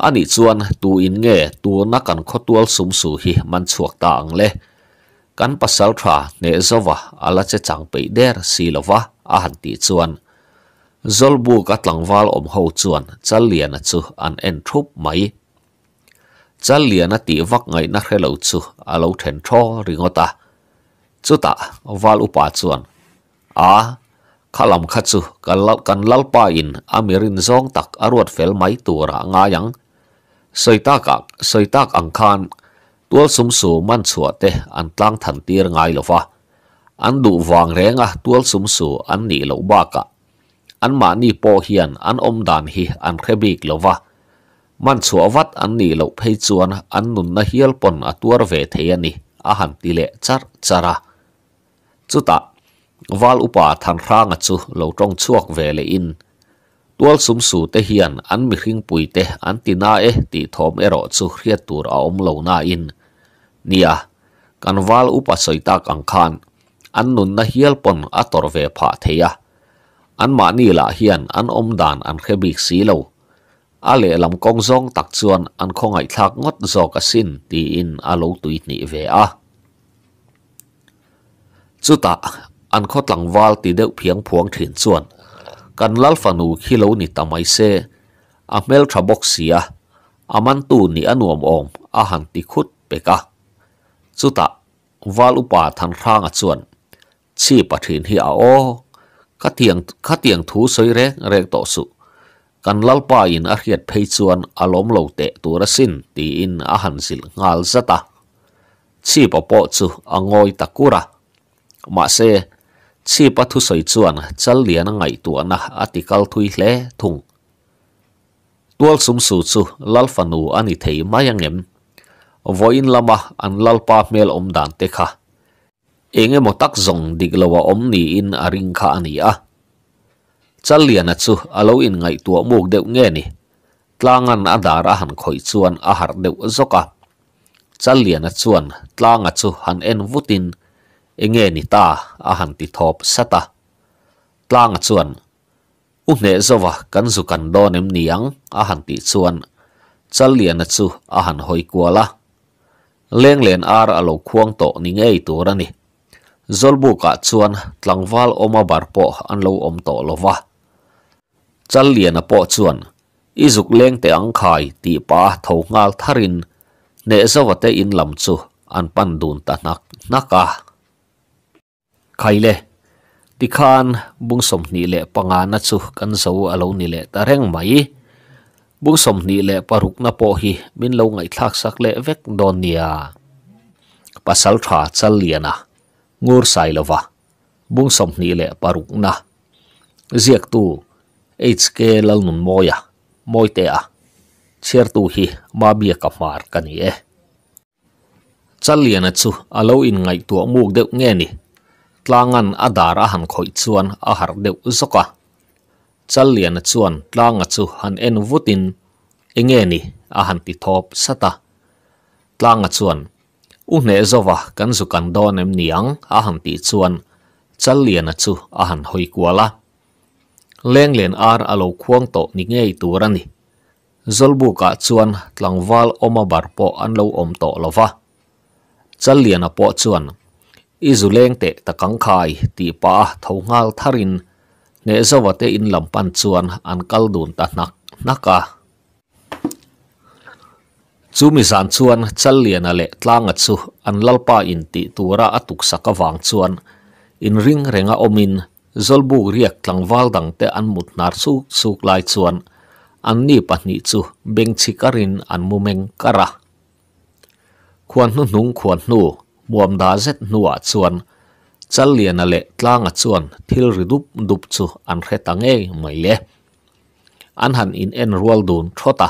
อันนี้ชวนตูอินเงตูนักกันขตัวสุมสูฮีมันชวกต่างเลยกันปัสสาวะเนซวะอัลจะจังไปเดรสีละวะอาหันติชวน zolbu katlang wal om ho chuan chal lian chu an en thup mai chal lian ti vak ngai na hrelo chu alo ta. Tho ringota chuta wal upa chuan a à, khát chú, chu lâu lal lâu lalpa in à amirin zong tak arwat à fel mai tura nga yang soitak soitak angkhan tuol sum su man chua te an tlang than tir ngai lova an du wang renga tuol sum su an ni lo ba ka an ma ni po hian an om dan hi an khebik lova man chua wat an ni lo phei chuan an nun na hial pon a tuar ve the ani a han ti le char chara chuta wal upa than ranga chu lo tong chuak ve le in. Tual sum su te hian an mi hring pui te an tina e ti thom ero chu hriat tur a om lo na in. Nia kan wal upa soita kang khan. An nun na hial pon a tor ve pha theya an ma ni la hian an om dan an khebik si lo. A le lam kong zong tak chuan an khongai thak ngot zo ka sin ti in a lo tui ni ve a chuta an kho tlang wal ti deuh phiang phuang thin chuan kan lal fanu khilo ni tamai se a mel tha box sia aman tu ni anuam om a han ti khut peka chuta wal upa than ranga chuan chi pathin hi a o kha tiang kha tiang thu soi re rek to su kan lalpa in a hiat phei chuan alom lo te tura sin, ti in a han sil ngal zata. Chi pa po chu angoi takura. Ma se chi pa thu soi chuan chal lian ngai tu na ah atikal thui hle thung. Tual sum su chu lal fanu ani thei mayangem. Voin lama an lalpa mel om dan te kha enge motak zong diglawa omni in aring kha ani ah a chal lian a chu alo in ngai tu muk deuh nge ni. Tlangan adar a han khoi chuan a har deuh zoka. Chal lian a chuan tlanga chu han en vutin. Enge ni ta a han ti thop sata. Tlang chuan u hne zowa, kan zu kan don em niang a han ti chuan. Chal lian a chu a han hoi kwala leng len ar alo khuang to ni ngei turani zolbu ka ah chuan tlangwal oma barpo an lo om to lova chal lian a po chuan. Izuk leng te ang khai, ti pa tho ngal tharin. Ne zawa te in lam chu, an pan dun ta nak naka khai le, ti khan bung som ni le panga na chu, kan zo alo ni le ta reng mai. Bung som ni le paruk na po hi, min lo ngai thak sak le vek don nia pasal tha chal liana ngur sai lova bung som ni le paruk na. Ziak tu hk lal nun moya moi te a chiar tu hi, ma bia ka mar ka ni e. Chalian chu alo in ngai tu muk deuh nge ni. Tlangan adar a han khoi chuan a har deuh zoka. Chalian chuan tlanga chu han en vutin enge ni a han ti thop sata. Tlanga chuan u hne zowa kan zu kan don em niang a han ti chuan. Chalian chu a han hoi kwala leng len ar alo khuang to ni ngei turani zolbu ka chuan tlangwal oma bar po an lo om to lova chalian a po chuan izuleng te takang khai ti pa thongal tharin ne zawate in lampan chuan an kal dun ta nak naka chumi san chuan chalian ale tlanga chu an lalpa in ti tura atuk sakawang chuan, in ring renga omin zolbu riak tlangwal dang te anmut nar su suk lai chuan. Anni pahni chu beng bengchi karin anmumeng kara khuan nu nung khuan nu muam da zet nuwa chuan. Chal challian ale tlanga chuan thil ridup dup chu an rheta nge mai le. An han in en rual dun thota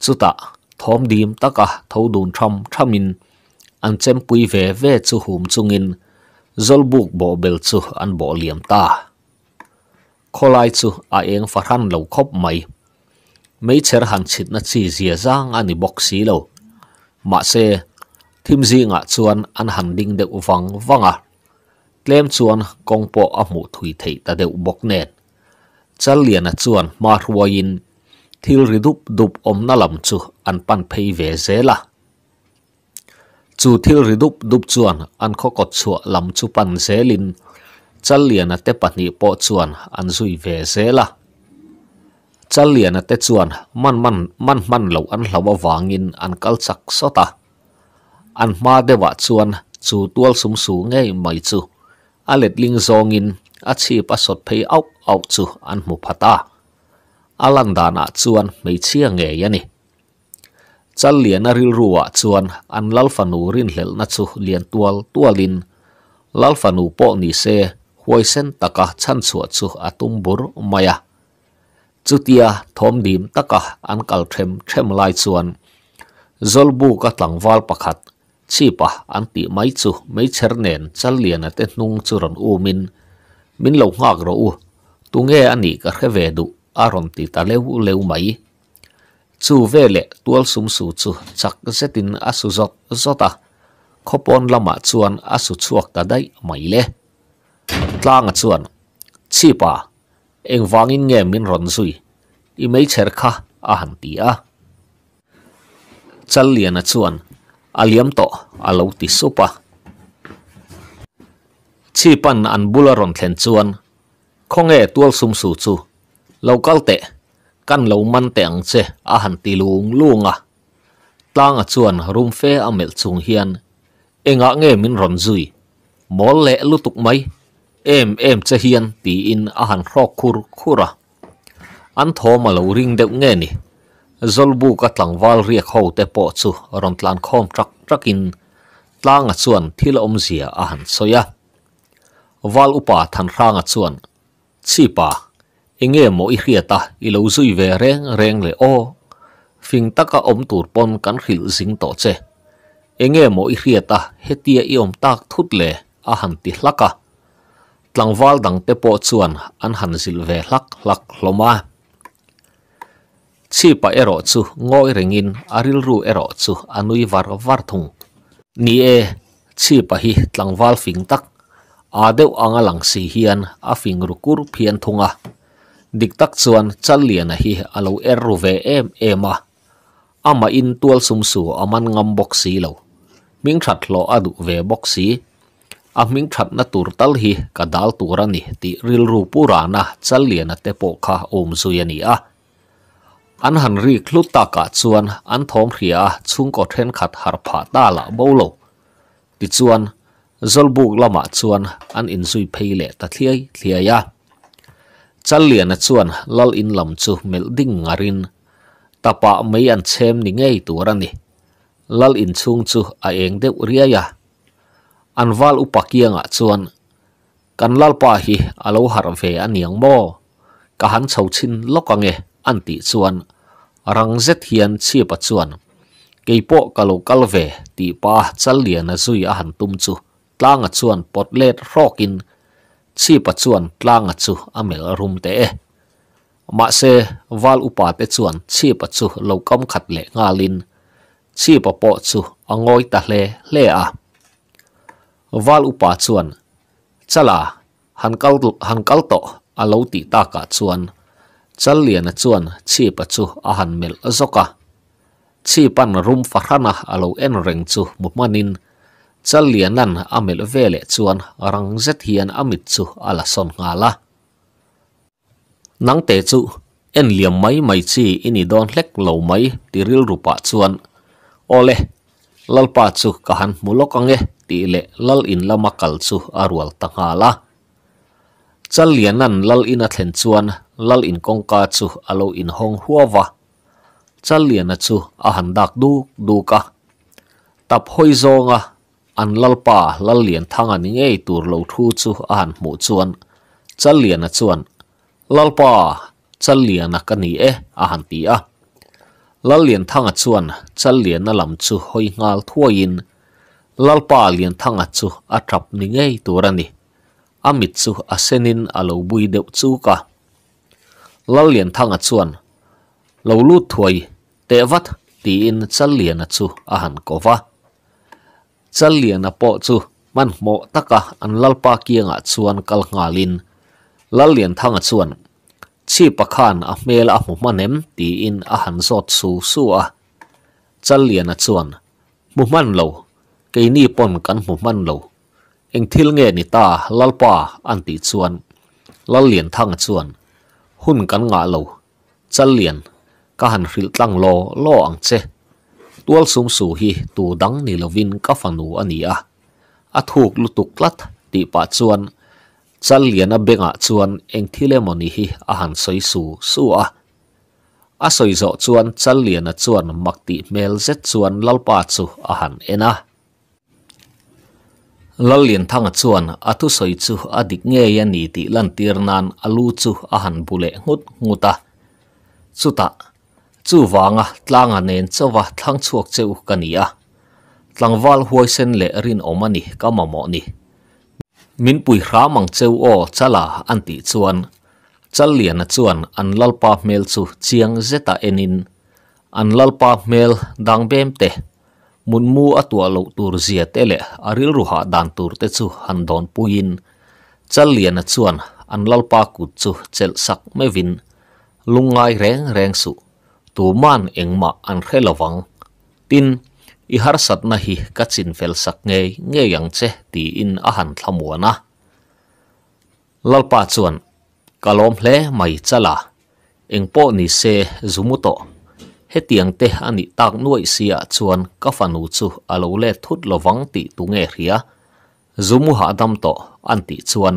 chuta thom dim taka thodun tham thamin an chem pui ve ve chu hum chungin zolbuk bo bel chu an bo liam ta. Kholai chu a eng farhan lo khop mai. Mấy cher han chit na chi zia zang ani box si lo. Ma se, thim zi nga chuan an han ding de wang wanga tlem chuan kong po a mu thui thei ta de bok nen. Chal lian a chuan ma ruain thil ridup dup om na lam chu an pan phei ve zela chu thil ri dup dup chuan, an kho kot chu lam chu pan zelin. Chal lian a te pahnih po chuan, an zui ve zela. Chal lian a te chuan, man man man man lo an hlawa wangin an kal chak sota an ma dewa chuan, chu tual sum su nge mai chu. A let ling zongin a chi pa sot phei au au chu an mu phata alan dana ah chuan mei chia nge yani chal lian a ril ruwa chuan an lal fanu rin hlel na chu lian tual tualin lal fanu po ni se huai sen taka chan chua chu atum bur maya chutia thom dim taka an kal them them lai chuan zolbu ka tlangwal pakhat chi pa an ti mai chu mai cher nen chal lian ate hnung chu ron u min min lo ngak ro u tu nge ani ka khe ve du a ron ti ta leu leu mai chu ve le tual sum su chu. Chak zetin a su zot zota. Khopon lama chuan a su chuak ta dai mai le. Tlanga chuan. Chi pa eng wangin nge min ron zui. I mei cher kha a han ti a. Chal lian a chuan. Aliam to alo ti supa. Chi pan an bula ron thlen chuan. Khonge tual sum su chu. Local te kan lo man te ang che a han ti lung lunga tlanga chuan rum fe a mel chung hian enga nge min ron zui mol le lutuk mai em em che hian ti in a han hrok khur, khura. An thoma lo ring deuh nge ni zolbu ka tlangwal riak ho te po chu ron tlan khom trak trakin tlanga chuan thil om zia a han soya wal upa than ranga chuan chi pa enge mo i hriata i lo zui ve reng reng le o. Fing taka om tur pon kan khil zing to che. Enge mo i hriata hetia i om tak thut le, a han ti hlaka tlangwal dang te po chuan, an han zil ve hlak hlak hloma. Chi pa ero chu, ngoi rengin aril ru ero chu anui var var thung. Ni e chi pa hi tlangwal fing tak. A deuh anga lang si hian, a fing rukur phian thunga dik tak chuan chal lian a hi alo er ru ve em ema ama in tual sum su aman ngam bok si lo. Ming that lo adu ve bok si. A ming that na tur tal hi kadal turani ti ril ru purana chal lian a te po kha om zuyani a. An han ri khlut ta ka chuan an thom hria chung ko then khat har pha ta la bolo ti chuan zolbuk lama chuan an in zui pheile ta thliai thliaya ya lian a chuan lal in lam chu mel ding ngarin tapa mai an chem ni ngei turani lal in chung chu a eng deuh riaya an wal upakianga chuan. Kan lalpa hi alo har ve aniang mo ka han chho chin lokange an ti chuan. Rang zet hian chi pa chuan. Keipo kalo kalve ti pa chal lian a zui a han tum chu. Tlanga chuan potlet rokin chi pa chuan tlanga chu amel rum te e. Ma se wal upa te chuan chi pa chu lo kam khat le nga lin. Chi pa po chu angoi ta hle hle a. Wal upa chuan. Chala, han kal han kal to alo ti ta ka chuan. Chal lian a chuan chi pa chu a han mel zoka. Chi pan rum farhana alo en reng chu mumanin chal lianan amel vele chuan rang zet hian amit chu ala son ngala nang te chu, en liam mai mai chi ini don hlek lo mai tiril rupa chuan ole lalpa chu kahan mulokange ti le lal in lama kal chu arwal tangala chal lianan lal in a thlen chuan lal in kongka chu alo in hong huawa chal liana chu, a han dak du du ka tap hoi zonga an lalpa lal lian thanga ni ngei tur lo thu chu an mu chuan. Chal liana chuan. Lalpa chal a ka ni e a han ti a. Lal lian thanga chuan, chal lian a lam chu hoi ngal thuain lalpa lian thanga chu a thap ni ngei tur ani amit chu a senin a lo bui deuh chu ka. Lal lian thanga chuan. Lo lu thuai, te vat, ti in chal lian a chu a han kova va. challian po chu man mo taka an lalpa kianga chuan kal ngalin lal lian thanga chuan. Chi pakhan a mel a mu manem ti in a han zot su su a chal challian a chuan. Mu man lo. Ke ni pon kan mu man lo. Eng thil nge ni ta lalpa an ti chuan. Lal lian thanga chuan. Hun kan nga lo. Chal lian ka han hril tlang lo lo ang che. tual sum su hi tu dang ni lovin ka fanu ani a. A thuk lutuk lat ti pa chuan. Chal lian a benga chuan eng thile moni hi a han soi su su a. A soi zo chuan chal lian a chuan makti mel zet chuan lalpa chu a han ena lal lian thang chuan a thu soi chu a dik nge ya ni ti lan tir nan alu chu a han bule ngut nguta chuta chu wanga à, tlanga à nen chowa thlang à, chuak cheu kania tlangwal huai sen le rin omani kamamo ni min pui hra mang cheu o, chala anti chuan. Chal lian a chuan, an lalpa mel chu chiang zeta enin. An lalpa mel dang bem te. Mun mu atua lo tur zia tele aril ruha dan tur te chu, han don puin chal lian a chuan, an lalpa kut chu, chel sak mevin lungai reng reng su tu man engma an khelawang. Tin i har sat na hi ka chin fel sak nge nge yang che ti in a han thlamuna lalpa chuan, kalom hle mai chala. Engpo ni se zumuto. He tiang te ani tak nuai sia chuan ka fanu chu alo le thut lowang ti tu nghe ria. Zumu ha dam to, an ti chuan.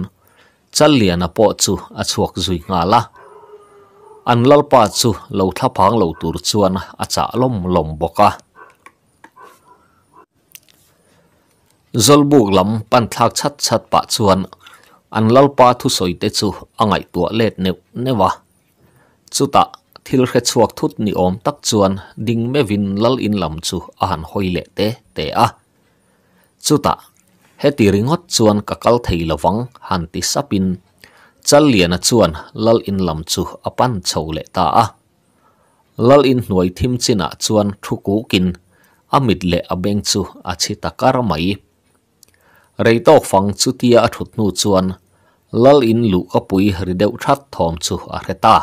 Chal lian a po chu a chuak zui nga la an lalpa chu lo thla phang lo tur chuan a cha lom lom boka zolbuk lam pan thak chat chat pa chuan an lalpa thu soi te chu angai tua let ne newa chuta thil khe chuak thut ni om tak chuan ding me vin lal in lam chu a han hoi le te te a. Chuta he ti ringot chuan kakal thei lawang han ti sapin chal lian a chuan lal in lam chu apan chho le ta a. Lal in hnuai thim china chuan thuku kin amit le abeng chu a achi takar mai. Reitok fang chu tia a thut nu chuan lal in lu apui rideu that thom chu a reta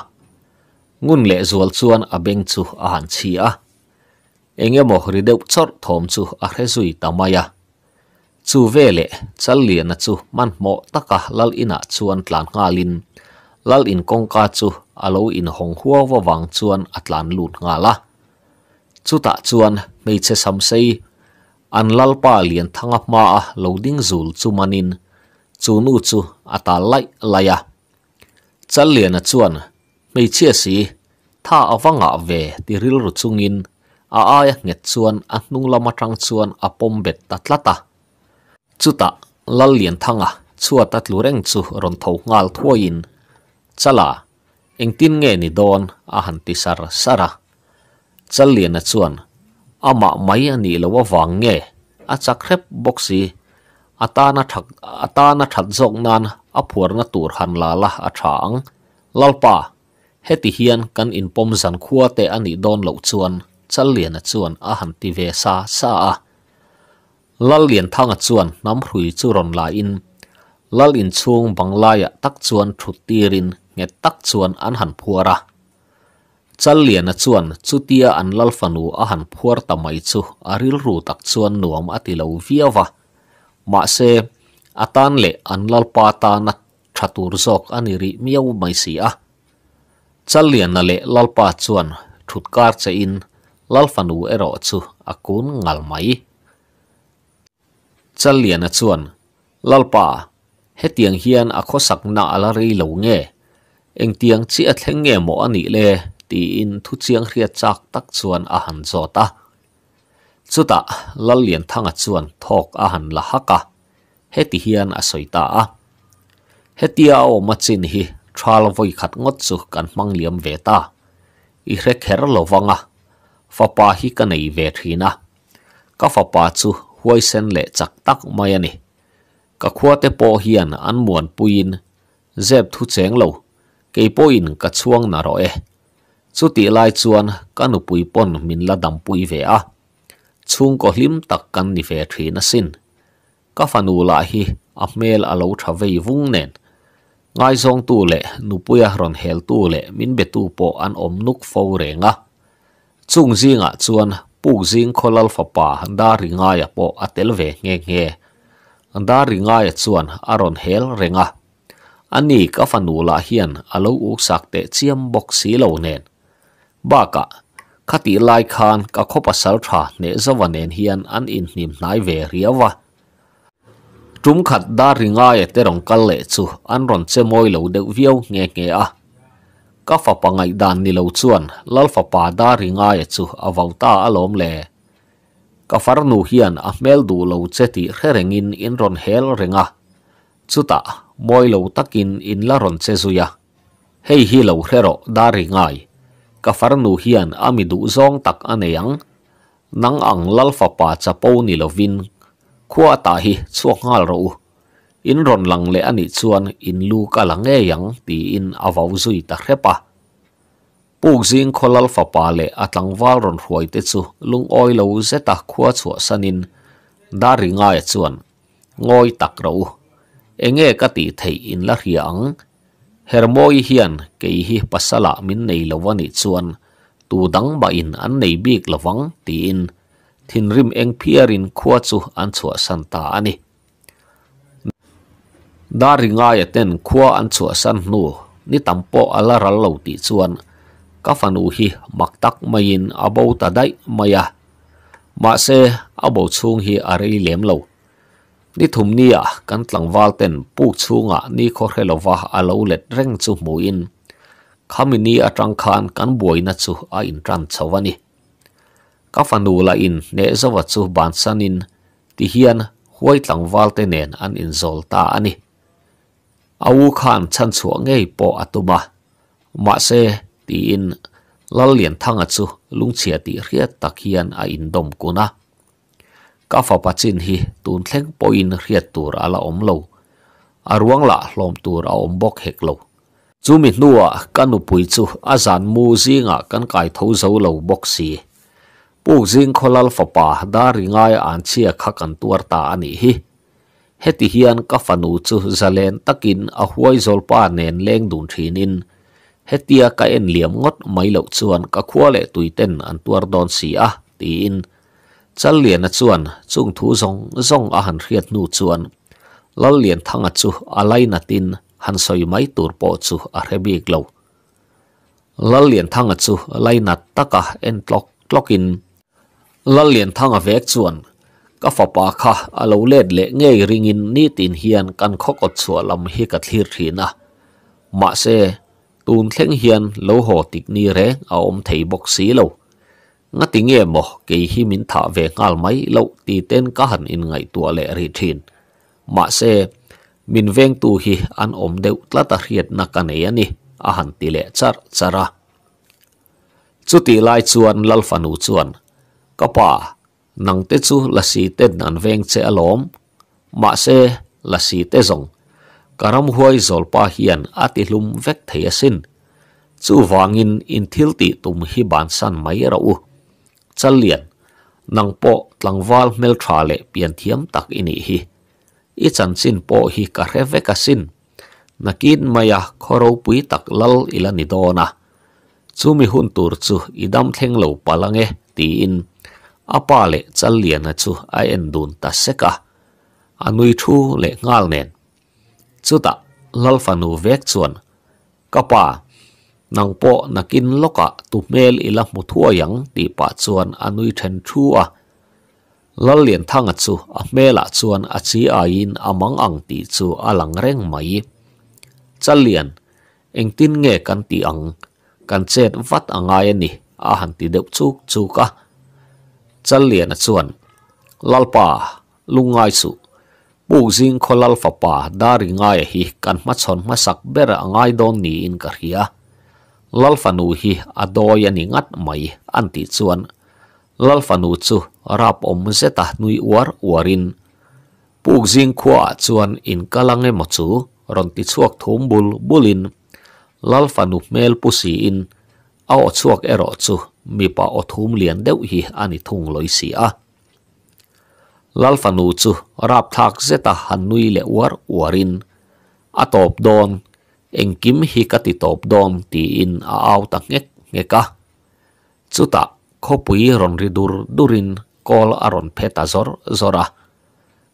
ngun le zual chuan a beng chu a han chi a. Engemaw rideu chor thom chu a hrezui tamaya chu vele chal lian a chu, man mo taka lal ina chuan tlan ngalin lal in kongka chu, alo in hong huwa wa wang chuan atlan lut chu an chuan meiche sam sei. An lal pa lian thanga ma a loading zul chu manin. Chu nu chu ata lai laya chal lian a chuan meiche si, tha awanga ve ti ril ru chungin. A aya nge chuan, a hnung lama tang chuan a pom bet tatlata จุดะลัลเลียนทังอะชวดตัดลูเร่งจูรอนทงงาลทัวอินจลาเองตินเงนิดอนอาหันติสารสาระจะเลียนชวนอามาไม่อันนี้ลววังเงอาจักเร็บบ็อกซีอาตานาถักอาตานาถัดจกนั้นอาผัวนตูรหันลาละอาช่างลลปาเฮติเฮียนกันอินปมสันขัวเตอันนี้ดอนเหลวชวนจะเลียนชวนอาหันติเวซาซา lal lian thang a chuan nam hrui chu ron la in. Lal in chung banglaya tak chuan thu tirin nge tak chuan an han phuara. Chal lian a chuan chutia an lal fanu a han phuar tamai chu aril ru tak chuan nuam ati lo viawa ma se atan le an lal pa ta na thatur zok ani ri miau mai si a. Chal lian na le lal pa chuan thutkar che in lal fanu ero chu akun ngal mai. chal lian a chuan. Lalpa he tiang hian a kho sak na ala ri lo nge. Eng tiang chi a thleng nge mo ani le. Ti in thu chiang hria chak tak chuan a han zota chuta lal lian thanga chuan thok a han la haka he ti hian a soita a. He tia o machin hi thral voi khat ngot chu kan mang liam ve ta. I hre kher lo wanga fapa hi ka nei ve thina. Ka fapa chu huai sen lệ chak tắc mai ani. Ka khuate po hiền an muộn puin dẹp thu chén lâu cây po in ka chuông nà rồi e chu ti lai chuan kanu pui pon min la đầm pui ve à chung có hlim tắc căn ni về thina sin xin. Fanu la hi lại hi a alo tha về vung nền. Ngai zong tu le nu puya ron hel tu lệ min be tu po an om nuk fo chuông chung à chuan pu zing kholal fa pa da ringa ya po atel ve nge nge. Da ringa ya chuan aron hel, renga. Ani ka fanu la hian, alo uk sak te, chiam bok si lo nen. Baka khati lai khan, ka khopa sal tha, ne zawanen hian, an in hnim nai ve riawa trung khat da ringa ya te rong kal le chu, an ron che moi lo deuh viau, nge nge a. ka fa pangai dan ni lo chuan lal fa pa da ringa ya chu awauta alom le ka far nu hian a mel du lo che ti in ron hel renga. Chuta moi lo takin in la ron che zuya hei hi lo hero da ringai ka far nu hian ami du zong tak aneyang. Nang ang lal fa pa chapo ni lovin khua ta hi chuak ngal ro in ron lang le ani chuan in lu ka lang e yang ti in avau zui ta hrepa. Puk zing kholal fa pa le atlang wal ron huai te chu, lung oi lo zeta khua chua sanin. Da ringa e chuan, ngoi tak ro enge ka ti thei in la riang hermoi hian ke hi pasala min nei lowani chuan. Tu dang ba in an nei bik lawang ti in. Thin rim eng phiarin khua chu an chua san ta ani da ringa ya ten khua an chua san nu ni tampo ala ral lo ti chuan. Ka fanu hi maktak mayin abo ta dai maya ma se abo chung hi ari lem lo. Ni thum ni a kan tlang wal ten pu chunga ni kho hrelowa alo let reng chu mu in. Khamini atang khan kan buaina chu a in tran chawani ka fanu la in ne zawa chu ban sanin ti hian huai tlang wal te nen an in zolta ani. awu khan chan chu ngei po atuma ma se ti in lal lallian thanga chu lungchhia ti hriat takian a in dom kuna ka fa pachin hi tun thleng poin hriat tur ala om lo. arwang la hlom tur a om bok hek lo. Chu mi hnuwa kanu pui chu azan mu zinga kan kai tho zo lo bok si. Puk zing kholal fa pa da ringai an chia khakan tur ta ani hi heti hian ka fanu chu zalen takin a huai zol pa nen leng dun thinin hetia ka en liam ngot mai lo chuan ka khwale tuiten an tuar don si a, ti in. Chal lian a chuan, chung thu zong zong a han riat nu chuan. Lal lian thanga chu alaina tin, han soi mai tur po chu a rebik lo. Lal lian thanga chu alaina taka en clock clock in. Lal lian thang vek chuan ka fa pa kha alo let le ngei ringin ni tin hian kan kho ot chua lam hi ka thlir thina ma se, tun thleng hian lo ho tik ni re a om thei bok si lo. Nga ti nge mo ke hi min tha ve ngal mai lo, ti ten ka han in ngai tua le ri thin ma se, min veng tu hi an om deu tla ta hriat na ka nei ani a han ti le char chara chu ti lai chuan lal fanu chuan. Ka pa nang te chu la si te nan veng che alom. Ma se la si te zong. Karam huai zol pa hian ati lum vek thei asin chu wangin in thil ti tum hi ban san mai ra u. Chal lian, nang po tlangwal mel tha le pian thiam tak ini hi. I chan sin po hi ka re ve ka sin. Nakin maya khoro pui tak lal ilani dona chu mi hun tur chu idam thenglo palange ti in apa le challian chu a en dun ta seka. Anui thu le ngal nen. Chuta lalfanu vek chuan. Kapa nang po nakin loka tu mel ila mu thua yang ti pa chuan anui then thu a. Lal lien thang a chu a mela chuan a chi a in amang ang ti chu alang reng mai. Chalian eng tin nge kan ti ang. Kan chet vat angai ni a han ti deuh chuk chuka จัลเลียนส่วนลัลปาลุงไงสุปูซิงคนลัลฟปาดาริงไงฮิกันมาชนมาสักเบรไงโดนนี้อินกะเฮียลัลฟานูฮิอดอยนิงัดไม่อันติส่วนลัลฟานูจูรับอมเซตหนุยวร์วรินปูซิงขวาส่วนอินกะลังเอมจูรอนติชวกทุมบุลบุลินลัลฟานุเมลปุสีอินเอาชวกเอรอจู mi pa o thum lian deuh hi ani thung loi si a. Lalfanu chu rap thak zeta han nui le war warin. Atop don engkim hi ka ti top dom ti in a au ta ngek ngeka. Chuta khopui ron ri dur durin kol aron pheta zor zora.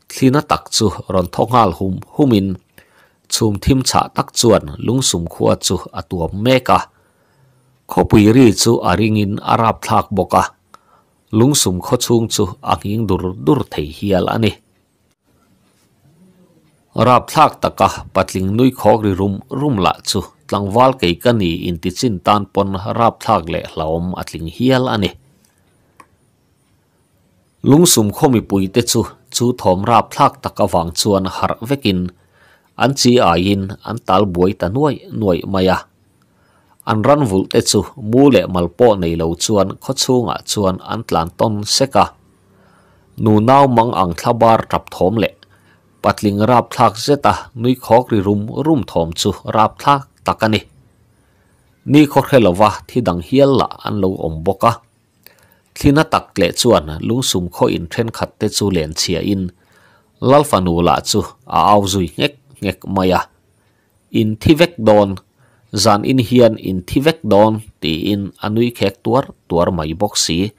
Thlina tak chu ron thongal hum humin. Chum thim cha tak chuan lungsum khuwa chu atuam meka. Khopui ri chu aringin arap thlak boka lungsum kho chung chu anging dur dur thei hial ani rap thak taka patling nui khok ri rum rum la chu tlangwal kei kani in ti chin tan pon rap thak le hlaom atling hial ani lungsum khomi pui te chu chu thom rap thak taka wang chuan har vekin an chi a in an tal buai ta nuai nuai maya an ran vul te chu mu le malpo nei lo chuan kho chunga chuan an tlan ton seka nu naw mang ang thlabar tap thom le patling rap thak zeta nui khok ri rum rum thom chu rap thak takani ni kho khelawa thi dang hial la an lo om boka thlina tak le chuan lung sum kho in then khat te chu len chia in lalfanu la chu a au zui ngek ngek maya in thivek don zan in hian in thivek don ti in anui khek tuar tuar mai boxi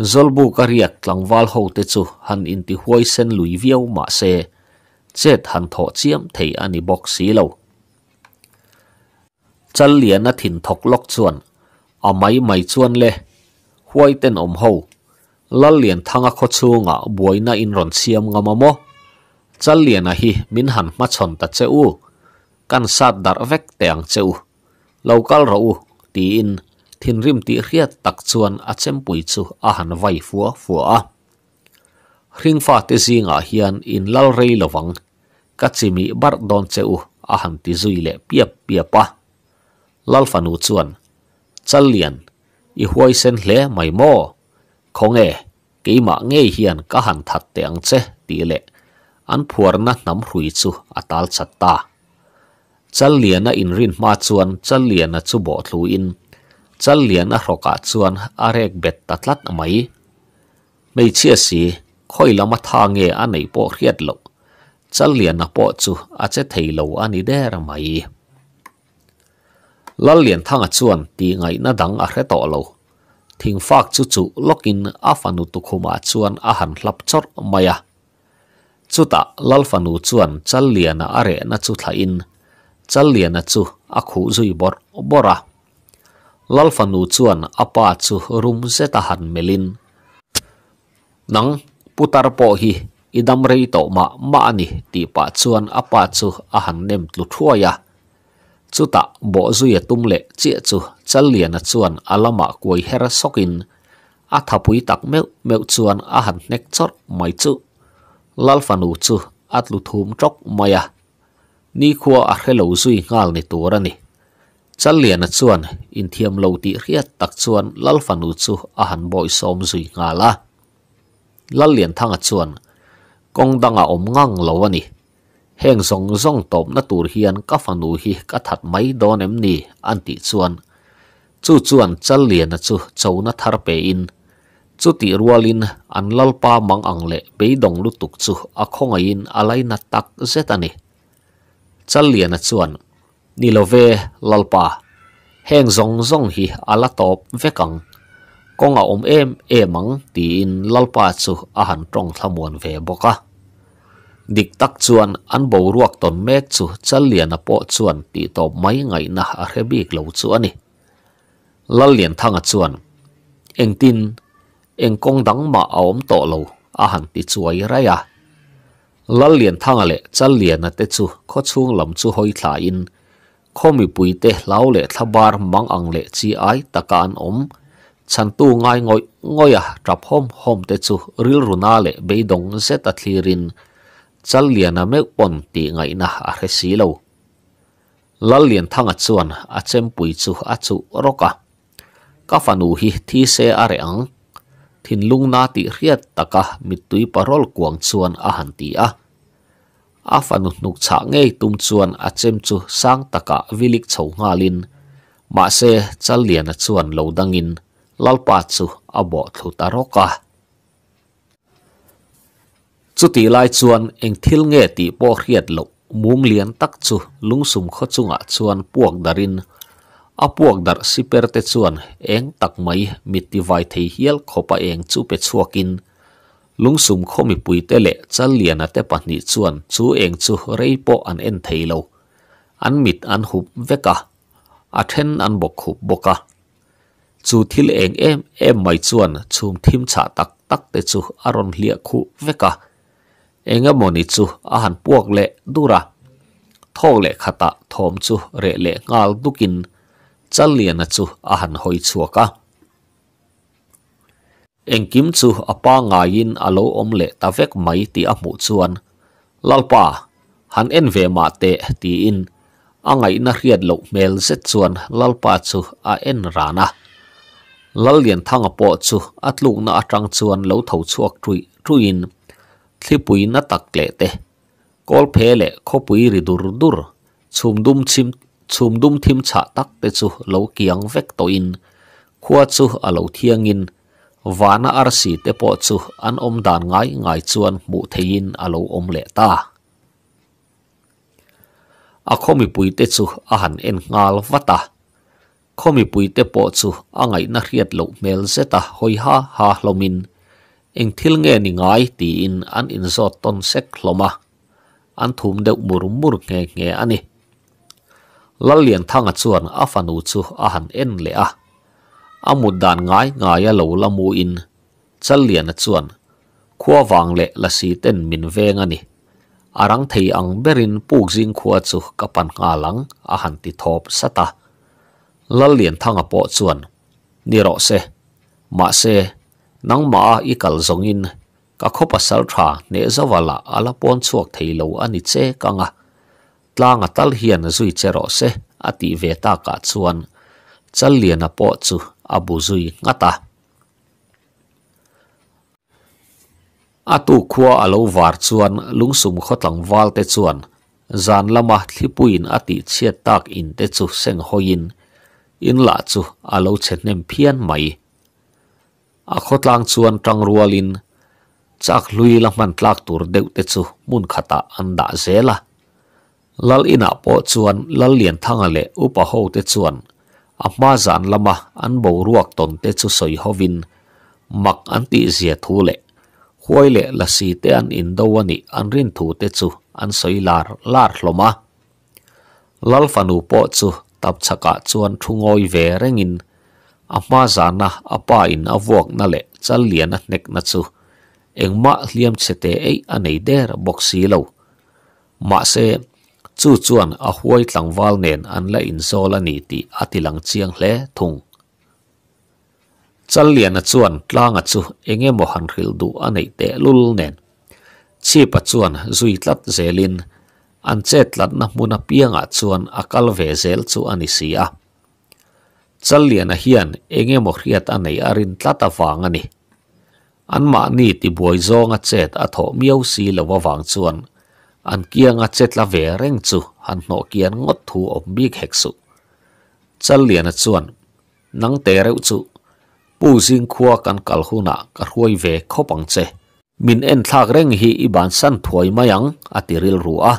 zolbu kariak tlangwal ho te chu, han in ti huai sen lui viau ma se. Chet han tho chiam thei ani bok si lo. Chal lian a thin thok lok chuan. A mai mai chuan le. Huai ten om ho. Lal lian thanga kho chunga buaina in ron siam ngama mo. Chal lian a hi, min han ma chon ta cheu kan sát dar vek teang cheu. Local ro ti in, thin rim ti riat tak chuan a chem pui chu a han vai fua fua a. Ring fa te zinga ah hian in lal rei lovang ka chimi bar don cheu a han ti zui le piap piapa lal fanu chuan. Chal lian. I huai sen hle mai mo khonge keima nge hian ka han that teang che, ti le. An phuar na nam hrui chu atal chatta chal lian a in rin ma chuan chal lian a chu bo thlu in chal lian a hroka chuan a rek bet tatlat mai mei chia si khoi lama tha nge a nei po hriat lo chal lian na po chu a che thei lo ani der mai lal lian thanga chuan ti ngai na dang a hre to lo thing fak chu chu lokin a fanu tu khuma chuan a han hlap chor maya chuta lal fanu chuan chal lian a are na chu thla in chal lian chu a khu zui bor, bora. Lalfanu chuan apa chu rum zeta han melin. Nang, putar po hi, idam rei to ma ma ani ti pa chuan apa chu a han nem tlu thuaya chuta bo zuya tumle che chu challiana chuan alama koi her sokin. A thapui tak meu meu chuan a han nek chor, mai chu lalfanu chu at lu thum trok, maya. Ni khua a hrelo zui ngal ni turani chal lian a chuan in thiam lo ti riat tak chuan lal fanu chu a han boi som zui ngala lal lian thanga chuan kong danga om ngang lo ani heng zong zong top na tur hian ka fanu hi ka that mai don em ni an ti chuan chu chuan chal lian a chu chona thar pe in chu ti rualin an lalpa mang ang le beidong lu tuk chu a khonga in alai na tak zetani chal lian a chuan. Ni lo ve lalpa. Heng zong zong hi ala top vekang. A om em, emang ti in lalpa chu a han tong thlamuan ve boka. Dik tak chuan an bo ruak ton mek chu chal lian a po chuan ti top mai ngai na a rebik lo chu ani. Lal lian thanga chuan. Eng tin, eng kong dang ma om to lo a han ti chuai raya lal lian thang ale chal lian a te chu kho chung lam chu hoi thla in khomi puite lau le thabar mang ang le chi ai takan om chan tu ngai ngoi ngoya trap hom hom te chu ril runa le beidong se ta thlirin chal lian a mek pon ti ngai na a re si lo lal lian a chuan a chem pui chu a chu roka. Ka fanu hi thi se are ang thin lung na ti riat taka mitui parol kuang chuan a han ti a afanu nuk cha ngei tum chuan a chem chu sang taka vilik chho ngalin ma se chal lian a chuan lo dangin lalpa chu abo thu taroka chuti lai chuan eng thil nge ti po hriat lo mum lian tak chu lungsum kho chunga chuan puak darin a puak dar siper te chuan eng tak mai miti vai thei hial khopa eng chu pe chuakin ลุงสุมคมีปุยเตเลจะเลียนเตปันิชวนชูเองชูไรโปออันเอ็นเทลอันมิดอันหุบเวกะอัเทนอันบกหุบบกะชูทิลเองเอ็มเอ็มไม่ชวนชูทิมชาตักตักเตชูอารอนเลียคุเวกะเองก็มอนิชูอาหารพวกเลดูระท่องเลขตะทอมชูเรเลงาลดุกินจะเลียนชูอาหารหอยชัวกะ eng kim chu apa ngain alo om le ta vek mai ti a mu chuan. Lalpa han en ve ma te ti in. Angai na riat lo mel zet chuan lalpa chu a en rana lal lian thanga po chu atluk na atang chuan lo tho chuak trui truin thlipui na tak le te. Kol phe le khopui ri dur dur. Chum dum chim, chum dum thim cha tak te chu lo kiang vek to in. Khua chu alo lo thiang in. vana arsi te po chu an om dan ngai ngai chuan mu thein alo om le ta. A khomi pui te chu a han en ngal vata. Khomi pui te po chu a ngai na riat lo mel zeta hoi ha ha lomin eng thil nge ni ngai ti in an in zo ton sek hloma. An thum deuh mur mur nge nge ani. Lalian thanga chuan a fanu chu a han en le a. amut dan ngai ngaya lo la mu in. Chal lian a chuan. Khua wang le la si ten min veng ani. Arang thei ang berin puk jing khua chu kapan nga lang a han ti thop sata lal lian thanga po chuan. Ni ro se. Ma se. Nang ma i kal zong in. Ka khopa sal tha ne zawala ala pon chuak thei lo ani che kanga tlanga tal hian zui chero se. Ati ve ta ka chuan. Chal lian a po chu. Abu zui ngata atu khua alo var chuan lungsum khotlang wal te chuan. Zan lama thlipuin ati chiat tak in te chu seng hoin. In la chu alo chetnem phian mai. A khotlang chuan trang rualin. Chak lui la man tlak tur deuh te chu, mun khata an da zela. Lal ina po chuan, lal lian thanga le upa ho te chuan a ma zan lama, an bo ruak ton te chu soi hovin. Mak an ti zia thu le. Huai le la si te an in do ani, an rin thu te chu, an soi lar lar hloma. Lal fanu po chu, tap chaka chuan thungoi ve rengin. A ma zana apa in avok na le, chal lian a nek na chu. Engma hliam chete ei anei der boxi lo. Ma se chu chuan a huai tlangwal nen an la inzawl ani tih a tilang chiang hle thung. Challian a chuan tlang a chu engemaw han hril du a neih te lul nen. Chip a chuan zui tlat zelin an che tlat na hmun a piangah chuan a kal ve zel chu ani si a. Challian a hian engemaw hriat a nei a rin tlat a vang ani. An mah ni ti buai zawng a chet a thawh miau si lo a vang chuan an kianga chet la ve reng chu han no kian ngot thu om bik hek su chal lian a chuan nang te reuh chu pu zing khua kan kal huna ka huai ve khopang che min en thak reng hi iban san thuai mayang atiril ru a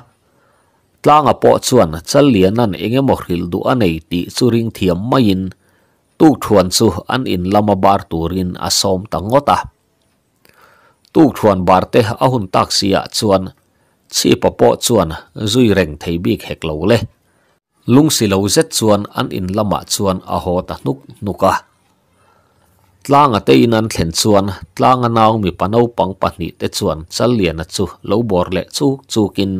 tlanga po chuan chal lian an enge mo hril du anei ti churing thiam main tu thuan chu an in lama bar turin asom tangota tu thuan bar te ahun tak sia chuan chi po po chuan zui reng thei bik hek lo le lung si lo zet chuan an in lama chuan a à ho ta nuk nuka tlanga te in an thlen chuan tlanga naw mi pano pang pahni te chuan chal lian a chu lo bor le chu chukin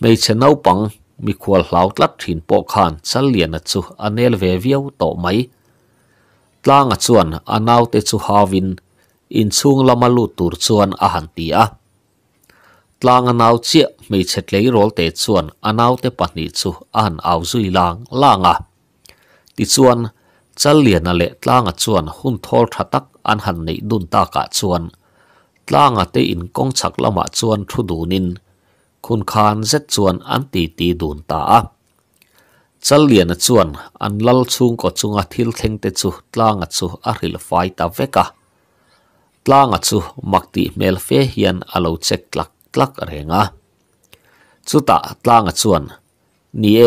mei che nau pang mi khual hlau tlat thin po khan chal lian a chu à anel ve viau to mai tlanga chuan anaw à te chu havin in chung lama lu tur chuan a han ti a tlanga naw chia mei chet lei rol te chuan anaw te pahnih chu an aw zui lang langa ti chuan chal lian a le tlanga chuan hun thor thatak an han nei dun ta ka chuan tlanga te in kong chak lama chuan thu dunin khun khan zet chuan an ti ti dun ta a chal lian a chuan an lal chung ko chunga thil thleng te chu tlanga chu a ril fai ta veka tlanga chu makti mel fe hian alo chek tlak ตลักอะไรงะจุดตาตางชวนนี่เอ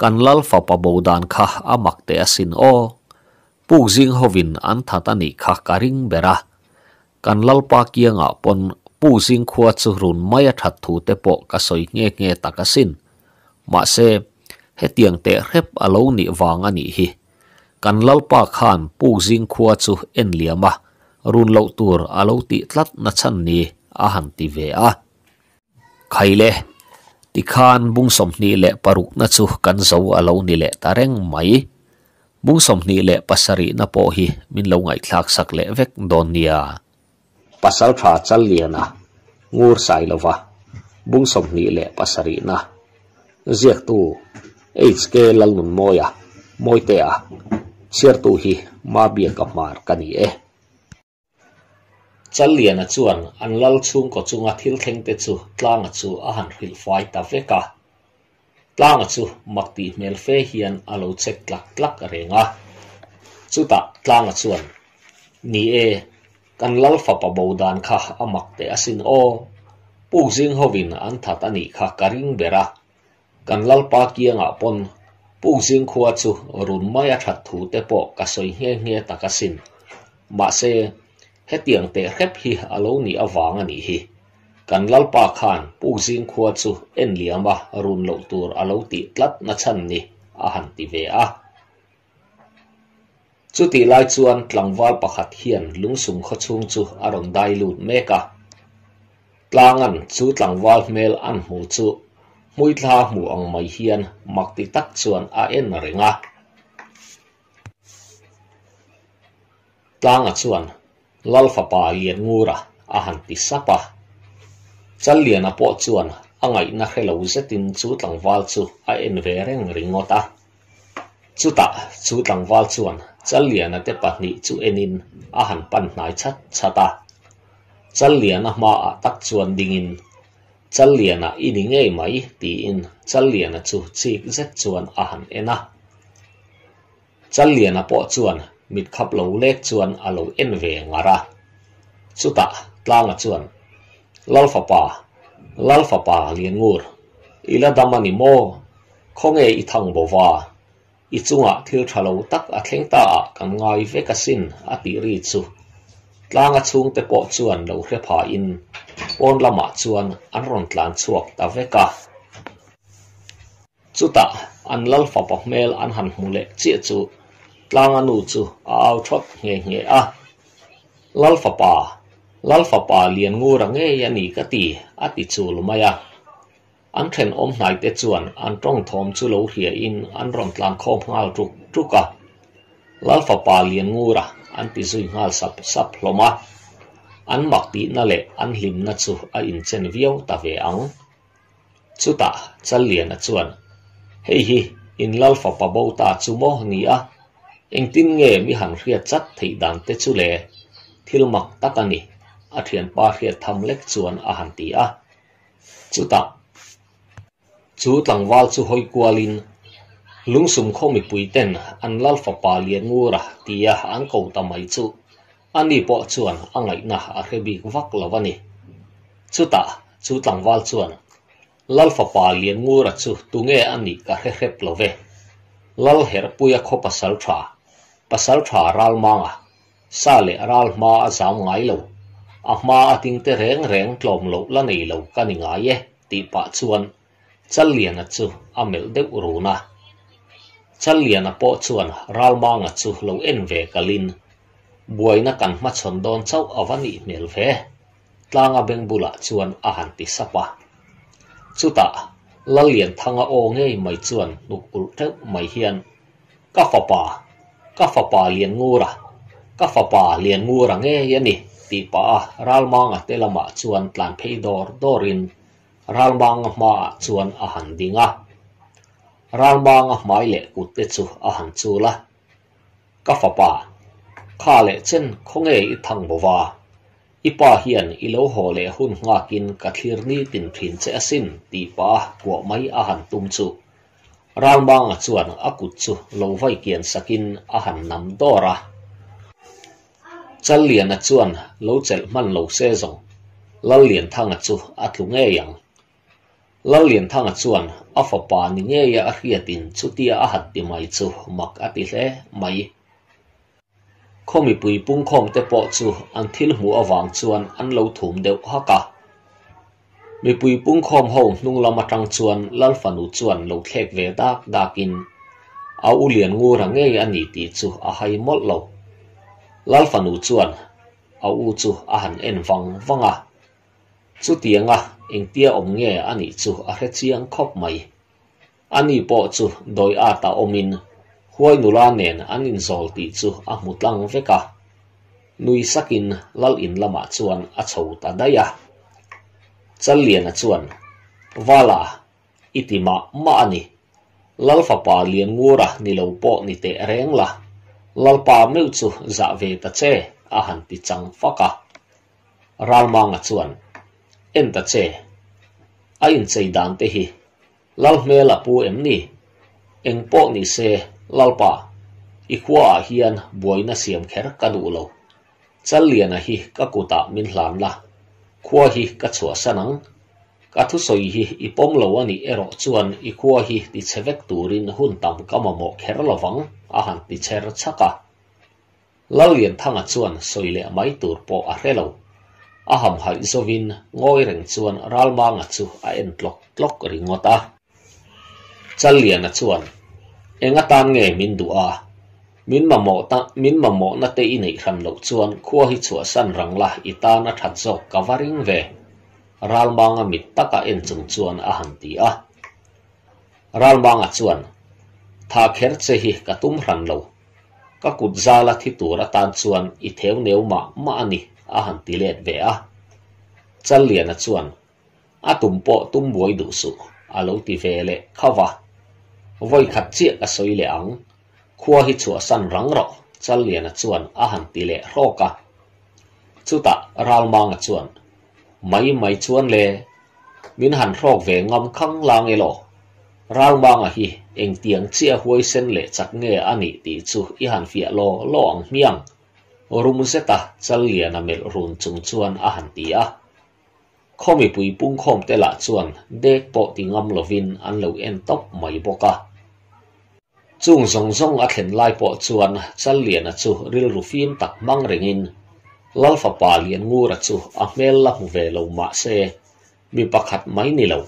กันลัลฟ้าปะบูดานค่ะอามักเตอสินโอปูกจิงฮวินอันทัตันิค่ะการิงเบระกันลัลปากียงอะปนปูจิงขวดสุรุนไม่ทัดถูเตโปกสอยเงเงตักสินมาเซเฮตียงเตะเร็บอโลนิวางอนนี้ฮีกันลัลปาขานปูจิงขวดสุเอ็นเลียมะรุนเลาตัวอโลติทัดนัชันนี้ a han ti ve a. Khaile ti khan bung som ni le paruk na chu kan zo alo ni le tareng mai. Bung som ni le pasari na po hi, min lo ngai thlak sak le vek don nia pasal tha chal liana ngur sai lova bung som ni le pasari na. Ziak tu hk lal nun moya moite a chiar tu hi, ma bia ka mar kani e. eh. Lian a chuan an lal chung ko chunga thil thleng te chu tlang a chu a han hril fai ta veka tlang a chu makti mel fe hian a lo chek tlak tlak a renga chuta tlang a chuan ni e kan lal fa pa bodan kha a mak te asin o pu jing hovin an that ani kha karing bera kan lal pa kianga pon pu jing khuwa chu run maya that thu te po ka soi nge nge takasin ma se he tiang te khep hi alo ni awang ani hi. Kan lalpa khan pu jing khuwa chu en liama run lo tur alo ti tlat na chan ni a han ti ve a chu ti lai chuan tlangwal pakhat hian lungsum kho chung chu aron dai lut meka tlangan chu tlangwal mel an mu chu. Mui thla mu ang mai hian mak ti tak chuan a en renga tlanga à chuan lalfa pa lian ngura a han ti sapa chal lian a po chuan a ngai na hello zetin chu tlangwal chu a en ve reng ringota. Chuta chu tlangwal chuan chal lian a te pahni chu enin a han pan hnai chat chata chal lian a ma a tak chuan dingin. Chal lian a ini ngei mai ti in chal lian a chu chik zet chuan a han ena. Chal lian a po chuan mit khap lo lek chuan a à lo en ve ngara chuta tlanga chuan lalfa pa lalfa pa lian ngur ila damani mo khonge i thang bowa i chunga thil thalo tak a à thleng ta kan ngai ve ka sin a à ti ri chu tlanga chung te po chuan lo hre pha in. On lama chuan an ron tlan chuak ta veka chuta an lalfa pa mel an han mule chi chu tlanga anu chu a au thot nge nge. A. Lalfa pa. Lalfa pa lian ngu ra nge ya ni ka ti. A ti chu lu maya. An then om nai te chuan an tong thom chu lo hria in. An ron tlang khom ngal truk truka lalfa pa lian ngu ra. An ti zui ngal sap sap hloma an mak ti na le. An hlim na chu a in chen viau ta ve ang. Chu ta. Chal lian a chuan hei hi. In lal fa pa bo ta chu mo ni a eng tin nge mi han hria chat thei dan te chu le thil mak takani a thian pa hria tham lek chuan a han ti a chuta chu tlangwal chu hoi kualin lungsum bụi tên. An lal fa pa lian ngura tia an ko ta mai chu ani po chuan angai na a hebi vak lawani chuta chu tlangwal chuan lal fa pa lian ngura chu anh ani ka he hep love lal her puya kho pasal tha pasal tha ral manga sale ral ma a zam ngai lo a ma a ting te reng reng tlom lo la nei lo ka ni nga ye ti pa chuan chal lian a chu amel deuh runa chal lian a po chuan ral manga chu lo en ve kalin buaina kan ma chon don chau awani mel ve tlanga beng bula chuan a han ti sapa chuta lal lian thanga o ngei mai chuan nuk ul te mai hian ka ก็ฟปาเลียนงูระก็ฟปาเลียนงูระเงี้ยนี่ติปะรัลมองอะเตลมาชวนตลันเพย์ดอร์ดอรินรัลมองมาชวนอาหารดิงะรัลมองมาเละกุตเตจูอาหารจูละก็ฟปาข้าเละเช่นคงเออทังบัวอีปะเฮียนอีโลโหเละหุ่นงากินกะทิรนี่ตินพินเจสินติปะกัวไม่อาหารตุมจุก rang bang a chuan a kut chu. Lo vai kian sakin a han nam dora. Chal lian a chuan lo chel man lo se zong. Lal lian thang a chu a thu nge yang. Lal lian thang a chuan a fa pa ni nge ya a hriatin chutia a hat ti mai chu. Mak a ti hle mai. Khomi pui pung khom te po chu. An thil mu awang chuan an lo thum deuh haka mi pui pung khom ho nung lama tang chuan lal fanu chuan, lo thlek ve dak dakin a u lian ngu ra nge ani ti chu, a hai mol lo. Lal fanu chuan, a u chu, a han en wang wanga chu tianga eng tia om nge ani chu, a he chiang khop mai. Ani po chu, doi a ta omin huai nula nen anin zol ti chu, a mutlang veka. Nui sakin, lal in lama chuan, a chho ta daya lian a chuan. Wala itima ma ani. Lal fa pa lian ngura ni lo po ni te reng la. Lal pa meu chu za ve ta che, a han ti chang faka. Ral manga chuan. En ta che. A in chei dan te hi. Lal hmel a pu em ni. Eng po ni se, lalpa. I khwa hian buaina siam kher ka du lo. Chal lian a hi ka kuta min hlan la khua hi ka chua sanang. Ka thu soi hi i pom lo ani ero chuan i khua hi ti chevek turin hun tam kamamo kher lawang a han ti cher chaka. Lal yen thanga chuan soi le mai tur po a relo. A ham hai zovin, ngoi reng chuan ralma nga chu a en tlok tlok ringota. Chalian a chuan enga tan nge min du a min ma mo ta min ma mo na te inei ram lo chuan khua hi chua san rang la ita na that zo covering ve ralma nga mit taka en chung chuan a han ti a ralma nga chuan tha kher che hi ka tum ran lo ka kut zala thi tura tan chuan i theu neu ma ma ani a han ti let ve a chal lian a chuan a tum po tum buai du su a lo ti ve le khawa voi khat chi a soi le ang khua hi chua san rang ro chal lian chuan a han ti le ro ka chuta ral mang a chuan mai mai chuan le min han rok ve ngam khang lang elo ral mang a hi eng tiang chia huai sen le chak nge ani ti chu i han fia lo lo ang miang rum se seta chalia na mel run chung chuan a han ti a khomi pui pung khom te la chuan dek po ti ngam lovin an lo en top mai boka chung zong zong a thlen lai po chuan chalia na chu ril ru fim tak mang ringin lalfa pa lian ngu ra chu a mel la mu ve lo ma se mi pakhat mai ni lo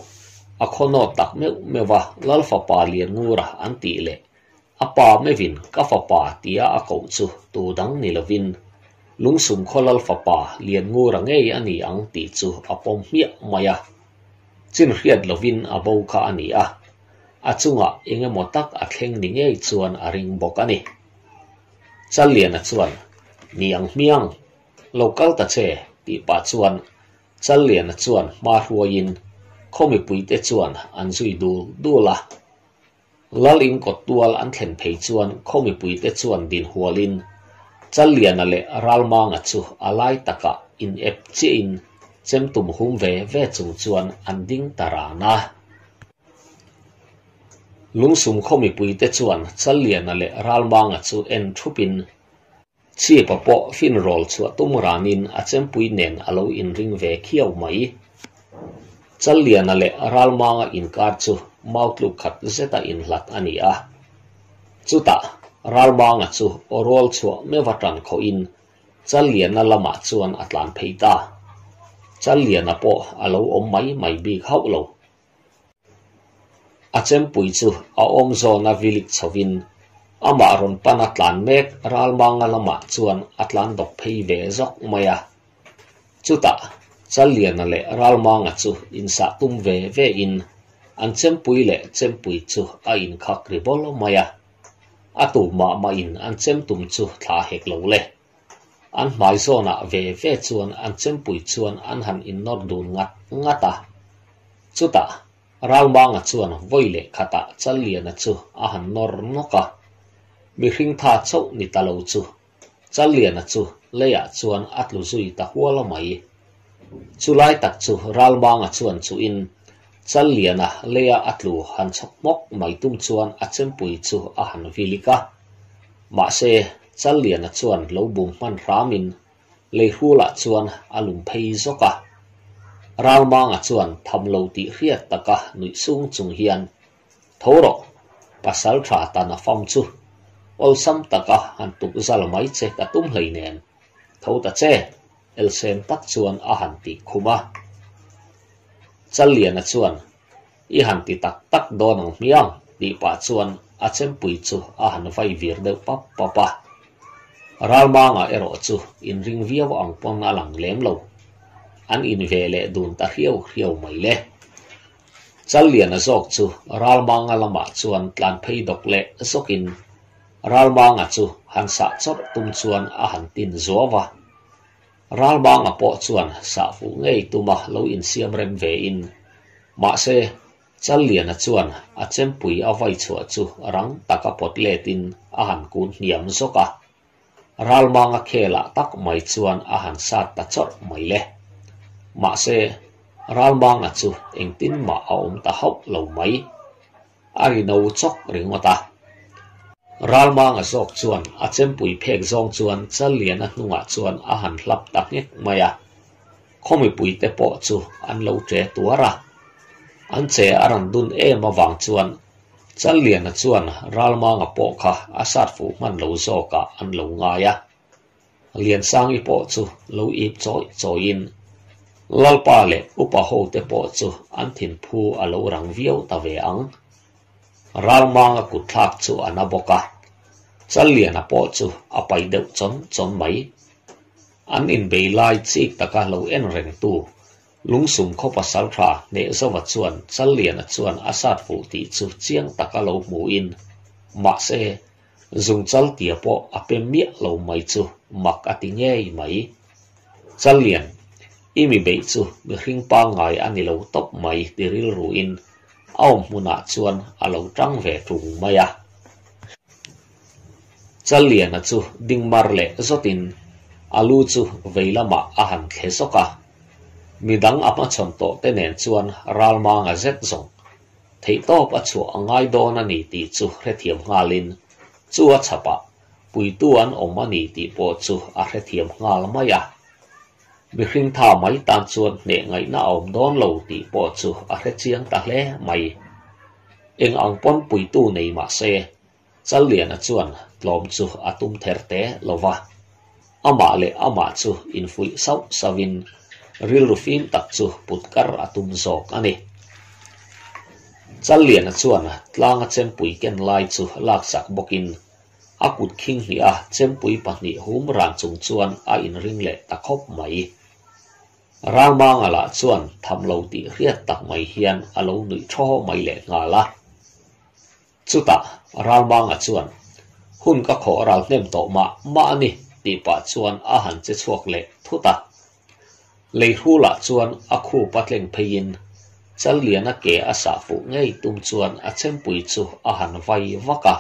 a khono tak me mewa lalfa pa lian ngu ra an ti le apa mevin ka fa pa tia a ko chu tu dang ni lovin lung sum kholal fa pa lian ngu ra ngei ani ang ti chu apom hia maya chin hriat lovin a bo kha ani a a chunga inge motak a thleng ni ngei chuan a ring bok ani. Chal lian a chuan ni ang miang local ta che ti pa chuan chal lian a chuan ma hruain khomi pui te chuan, an zui du du la lalin kot tual an thlen phei chuan khomi pui te chuan din hualin. Chal lian ale ralma nga chu alai taka, in ep chi in, chem tum hum ve ve chung chuan, an ding tarana lung sum khomi pui te chuan chal lian ale ralma nga chu en thupin chi pa po fin rol chu tum ranin a chem pui nen alo in ring ve khiau mai chal lian ale ralma nga in kar chu mautlu khat zeta in hlat ani a chuta ralma nga chu orol chu me watan kho in chal lian na lama chuan atlan pheita chal lian a po alo om mai mai bi khau lo achem pui chu, a om zo na vilik chovin ama ron pan atlan mek, ral manga lama chuan atlan dok phei ve zok maya. Chuta, chal lian le, ral nga chu, in sa tum ve ve in. An chem pui le, chem pui chu, a in khak ri bol maya. Atu ma ma in, an chem tum chu tha hek lo le. An mai zo na ve ve chuan, an chem pui chuan, an han in nor dun ngat, ngata. Chuta ral ma chuan voile khata chal lian chu a han nor noka. Mi hring tha chau ni talo chu chal lian chu leya chuan atlu zui ta huala mai. Chulai tak chu ral ma chuan chu in. Chal liana leya atlu han chok mok mai tum chuan a chem pui chu a han vilika. Ma se chal liana chuan lo bum man ramin. Le hula chuan alum phei zoka ralma nga chuan tham lo ti riat taka nui sung chung hian thoro pasal tha ta na fam chu. Ol sam taka han tu zal mai che ka tum hlei nen tho ta che el sen tak chuan a han ti khuma chal lian a chuan i han ti tak tak don ang miang ti pa chuan a chem pui chu a han vai vir de pa pa pa ral ma nga ero chu, in ring viaw ang pong na lang lem lo an in ve le dun ta hiau hiau mai le. Chal lian a zok chu, ral ma nga lama chuan tlan phei dok le sokin ral ma nga chu, han sa chot tum chuan a han tin zowa ral ba nga po chuan sa fu ngei tuma lo in siam rem ve in. Ma se chal lian a chuan a chem pui a vai chua chu, rang taka pot le tin a han kun niam zoka ral ma nga khela tak mai chuan a han sa ta chot mai le mà xe ral bang là chu anh tin mà ông ta hốc lâu mấy. Ai nấu chóc riêng mà ta. Ral bang là sọc chuan à chém bụi phèk zong chuan chân liền à nung à chuan à hẳn lắp tắc nhé mày à. Không bị bụi tế bỏ chu ăn lâu trẻ tua ra. Ăn trẻ à rằng đun e mà vàng chuan chân liền à chuan ral bang à bỏ cả à sát phụ mặn lâu zô cả ăn lâu ngay à. Liền sang ít bỏ chu lâu ít chói chói in lalpa le upa ho te po chu an thin phu alo rang viau ta ve ang. Ralma nga ku thak chu anaboka chal lian a po chu apai pai deuh chon chon mai. An in be lai chik taka lo en reng tu. Lungsum kho pasal tha ne zawa chuan chal lian a chuan asat sat fu ti chu chiang taka lo mu in. Ma se, zung chal tia po ape mi lo mai chu, mak ati ti nge mai. Chal lian imi bei chu mi hring pa ngai ani lo top mai ti ril ru aw muna chuan a lo tang ve tung mai a chal lian a chu ding mar le zotin alu chu veilama a han khe soka midang apa chon to te nen chuan ralma nga zet zong thei to pa chu angai don ani ti chu re thiam ngalin chu a chapa pui tuan omani ti po chu a re thiam ngal maya mi hring tha mai tan chuan ne ngai na om don lo ti po chu a hre chiang ta hle mai eng ang pon pui tu nei ma se chal lian a chuan tlom chu atum ther te lova ama le ama chu in fui sau savin ril rufin tak chu putkar atum zok ani chal lian a chuan tlanga chem pui ken lai chu lak sak bokin akut khing hi a chem pui pahni hum ran chung chuan a in ring le takhop mai รามบางอะละส่วนทำเราตีเรียดตักไม่เฮียนอารมณ์หนุ่ยช่อไม่แหลกงาละสุตะรามบางอะส่วนหุ่นก็ขอเราเล่มโตมามานี่ตีปาส่วนอาหารจะชวกเละทุตะเลยหูละส่วนอคูปัดเล่งพยินจะเหลียนเกอสาฟุง่ายตุ้มส่วนอาเช่นปุ๋ยจูอาหารไฟวกะ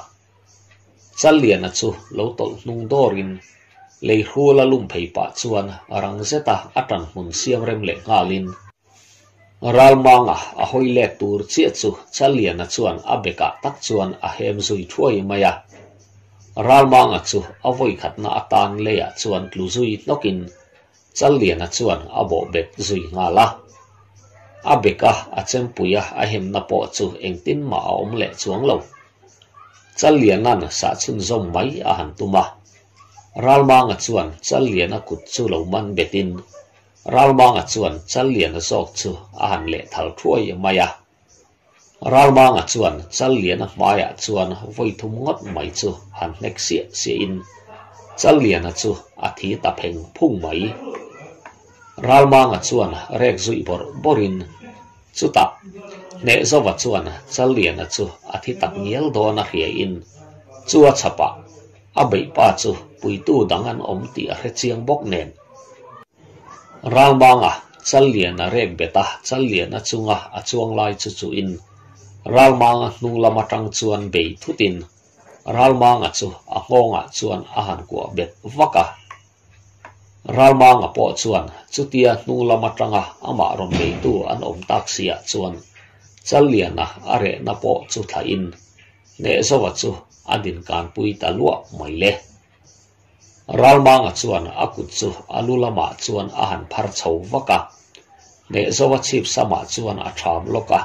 จะเหลียนจูเราตกนุ่งโอริน la lum phei pa chuan rang zeta atan mun siam rem le ngalin ral manga a hoi le tur chi chu chal lian a chuan, a beka tak chuan, a hem zui thuai maya ral manga chu, a voi khat na atan le ya à chuan tlu zui nokin chal lian a chuan, a bo bet zui ngala a beka a chem puya à, a hem na po chu engtin ma om le chuang lo chal lian nan, sa chun zom mai, a han tuma ral manga chuan chal lian a kut chu lo man betin. Ral manga chuan chal lian a sok chu a han le thal thuai maya ral manga chuan chal lian a maya chuan, voi thum ngot mai chu han nek sia sia in. Chal lian a chu a thi ta pheng phung mai. Ral manga chuan, rek zui bor borin. Chu ta, ne zo wa chuan chal lian a chu a thi tak nial do na hria in. Chu a chapa, a bei pa chu pui tu dangan om ti a hre chiang bok nen ral manga chal lian a rek beta chal lian a chunga a chuang lai chu chu in ral manga nung lama tang chuan bei thutin ral manga chu a ngonga chuan a han ko bet vaka ralma nga po chuan chutia hnung lama tanga ama rom bei tu an om tak sia chuan chal liana are na po chu tha in ne zowa chu adin kan pui ta lua mai le ralma nga chuan akut chu alu lama chuan a han phar chho waka ne zowa chip sama chuan a tham loka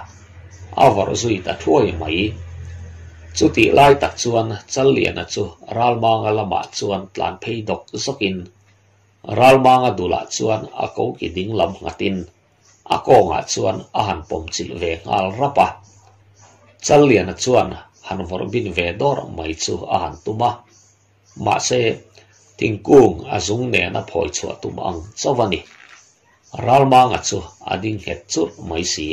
awar zui ta thuai mai chu ti lai tak chuan chal liana chu ralma nga lama chuan tlan phei dok zokin ralmanga dula chuan a ko ki ding lam ngatin a ko nga chuan a han pom chil ve ngal rapa chal lian chuan han vor bin ve dor mai chu a han tuma ma se tingkung a zung ne na phoi chu tum ang chawani ralmanga chu ading het chu mai si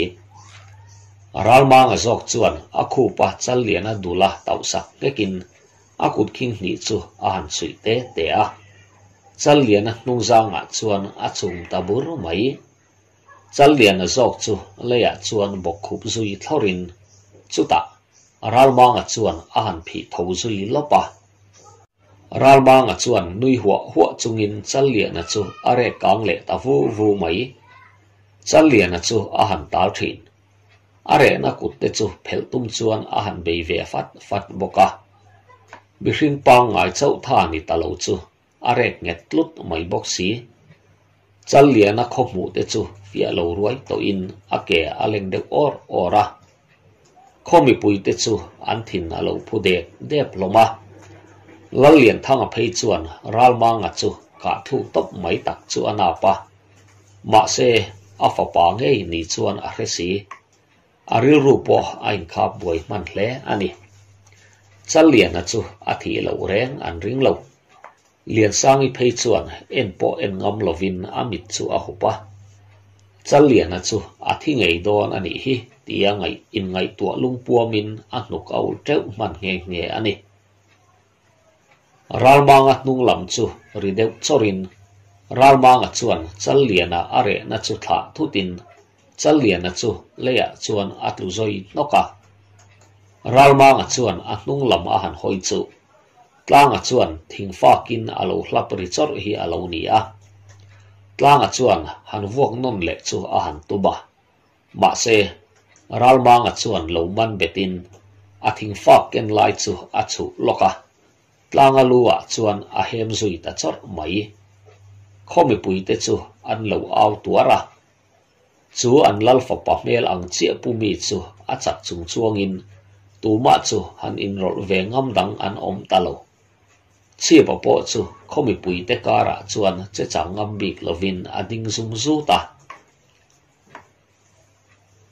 a zok chuan a khu pa chal lian a à dula tau sak kekin a à kut king ni chu a à han sui te te a chal lian a hnung a chuan a chung tabur mai chal lian a zawk chu leia chuan bok khup zui thlorin chuta a chuan a han phi tho zui lopa ralmanga chuan nui hua hua chungin chal lian a chu are kang le ta vu vu mai chal lian a chu a han tar thin are na kut te chu phel tum chuan a han be ve fat fat boka bi hring pang ngai chau tha ni ta lo chu are nget lut mai bok si chal na kho mu te chu fia lo ruai to in ake aleng de or ora khomi pui te chu an thin alo phu de de ploma lal lian thang a phei chuan ral ma nga chu ka thu top mai tak chu ana pa ma se a fa pa nge ni chuan a hresi aril ru po ain kha boi man hle ani chal lian a chu a thi lo reng an ring lo liền sang i phei chuan en po en ngam lovin amit chu a hupa chal lian a chu a thi ngei don ani hi tia ngai in ngai tua lung puamin a nuk au treu man nge nge ani ralmanga nung lam chu rideu chorin. Ralmanga chuan, chal lian a are na chu tha thutin chal lian a chu leya chuan atlu zoi noka ralmanga chuan a nung lam a han hoi chu. Tlanga chuan, thing fakin alo hlap ri chor hi alo ni a. Tlanga chuan, han vuak non le chu a han tuba ma se ralmanga chuan lo man betin. A thing fak ken lai chu a chu loka tlanga lua chuan a hem zui ta chor mai. Khomi pui te chu an lo au tuara. Chu an lal fa pa mel ang chia pu mi chu a chak chung chuangin. Tu ma chu han in rol ve ngam dang an om talo chia pa po chu không bị bùi tê chuan che chang ngam bik lovin a ding zum zu ta.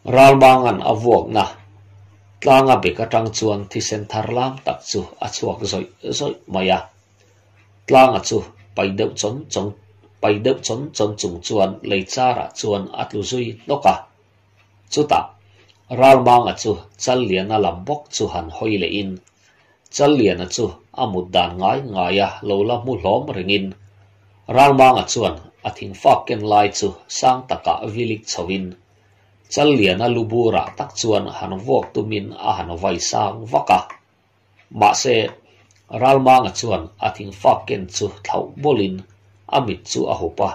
Ral bangan a na tlanga be ka tang chuan thi sen thar lam tak chu a chuak zoi zoi maya tlanga à. chu pai deuh chon chong pai deuh chon chon chung chuan lei chara chuan atlu zui noka chuta ral manga chu chal lian a lam bok chu han hoi le in. Chal lian a chu amut dan ngai ngai a lo la mu hlom ringin ral ralmanga chuan a thing fa ken lai chu, sang taka vilik chawin chal lian a lubura tak chuan han vok tumin a han vai sang vaka ma se ralmanga chuan a à thing fa ken chu thlau bolin à amit chu a hopa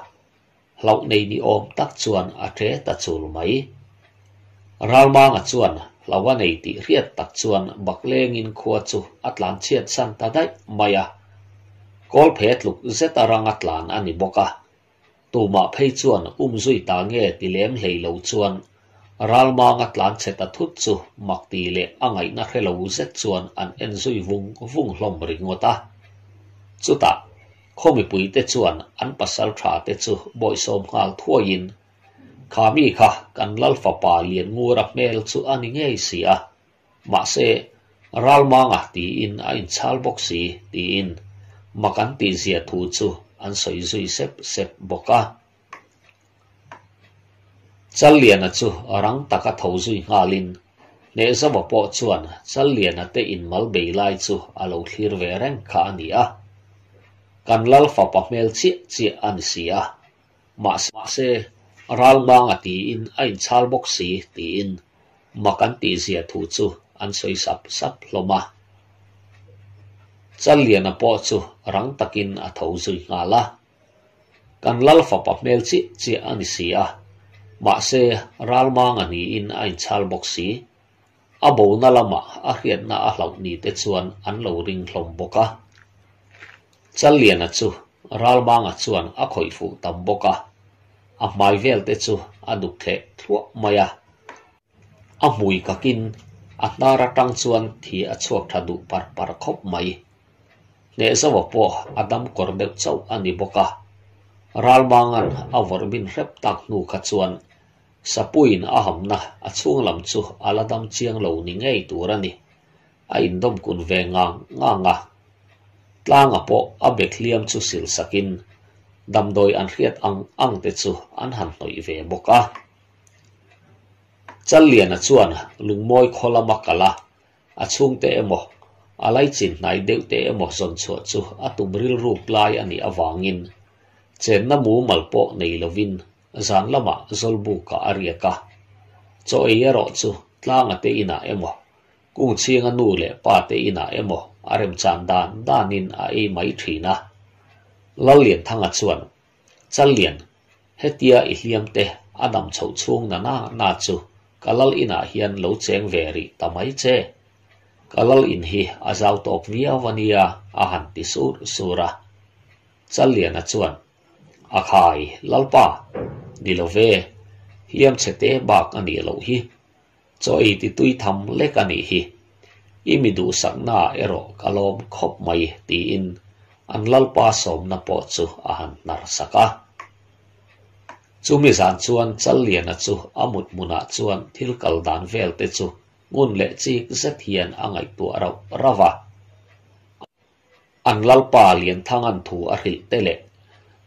hlau nei ni om tak chuan a à thế ta chul mai ralmanga chuan lawa nei ti riat tak chuan baklengin khuwa chu atlan chiat san ta dai maya kol phet luk zeta rang atlan ani boka tuma phei chuan um zui ta nge ti lem hlei lo chuan ralma ngatlan cheta thut chu makti le angai na hrelo zet chuan an en zui vung vung hlom ringota chuta khomi pui te chuan an pasal tha te chu boi som ngal thuain khami kha kan lal fa pa lian ngura mel chu ani ngei sia ma se ralma nga ti in a in chal box si ti in makan ti zia thu chu an soi zui sep sep boka chal lian a chu rang taka tho zui ngalin. Ne zawa po chuan chal lian a te in mal be lai chu alo thlir ve reng kha ani a. Kan lal fa pa mel chi chi an sia ma se ral mang a in a chal box si ti in. Makan ti zia thu chu an soi sap sap hloma chal lian a po chu rang takin a tho zui nga la kan lal fa pa mel chi chi ani sia ma se ral mang ani in a in chal boxi a bo na lama, a hian na a hlau ni te chuan an lo ring hlom boka chal lian a chu, ral mang a chuan a khoi fu tam boka a. Mai vel te chu, a duk the thua maya a. Mui kakin a nara tang chuan thi a chuak thadu par par khop mai. Ne zawa po, adam kordeu chau ani boka ralmangan a vorbin rep tak nu kha chuan sapuin a hamna a chung lam chu aladam chiang lo ni ngei turani a indom kun ve ngang nga nga. Tlanga po a bekliam chu sil sakin. Damdoi an hriat ang ang te chu an han noi ve boka chal lian a chuan lungmoi khola makala a chung te emo. Alai chin nai deuh te emo zon chu chu atum ril rup lai ani awangin chen na mu malpo nei lovin zan lama zolbu ka ariaka cho eyero chu tlanga te ina emo kung chinga nu le pa te ina emo arem chan dan danin a e mai thina lal lian thanga chuan. Chal hetia i hliam te, adam chho chung na na na chu. Kalal ina hian lo cheng veri tamai che. Kalal in hi azau tok via vania, a han ti sur, sura. Chal a chuan. A khai lalpa ni lo ve hiam chete bak ani lo hi. Cho i ti tui tham lek ani hi. Imi du sak na ero kalom khop mai ti in. An lalpa som na po chu à anh nar saka chumi zan chuan chal lian a chu amut muna chuan thil kal dan vel te chu ngun le chi zet hian angai tu rau rawa an lalpa lian thang anh thu a hil te le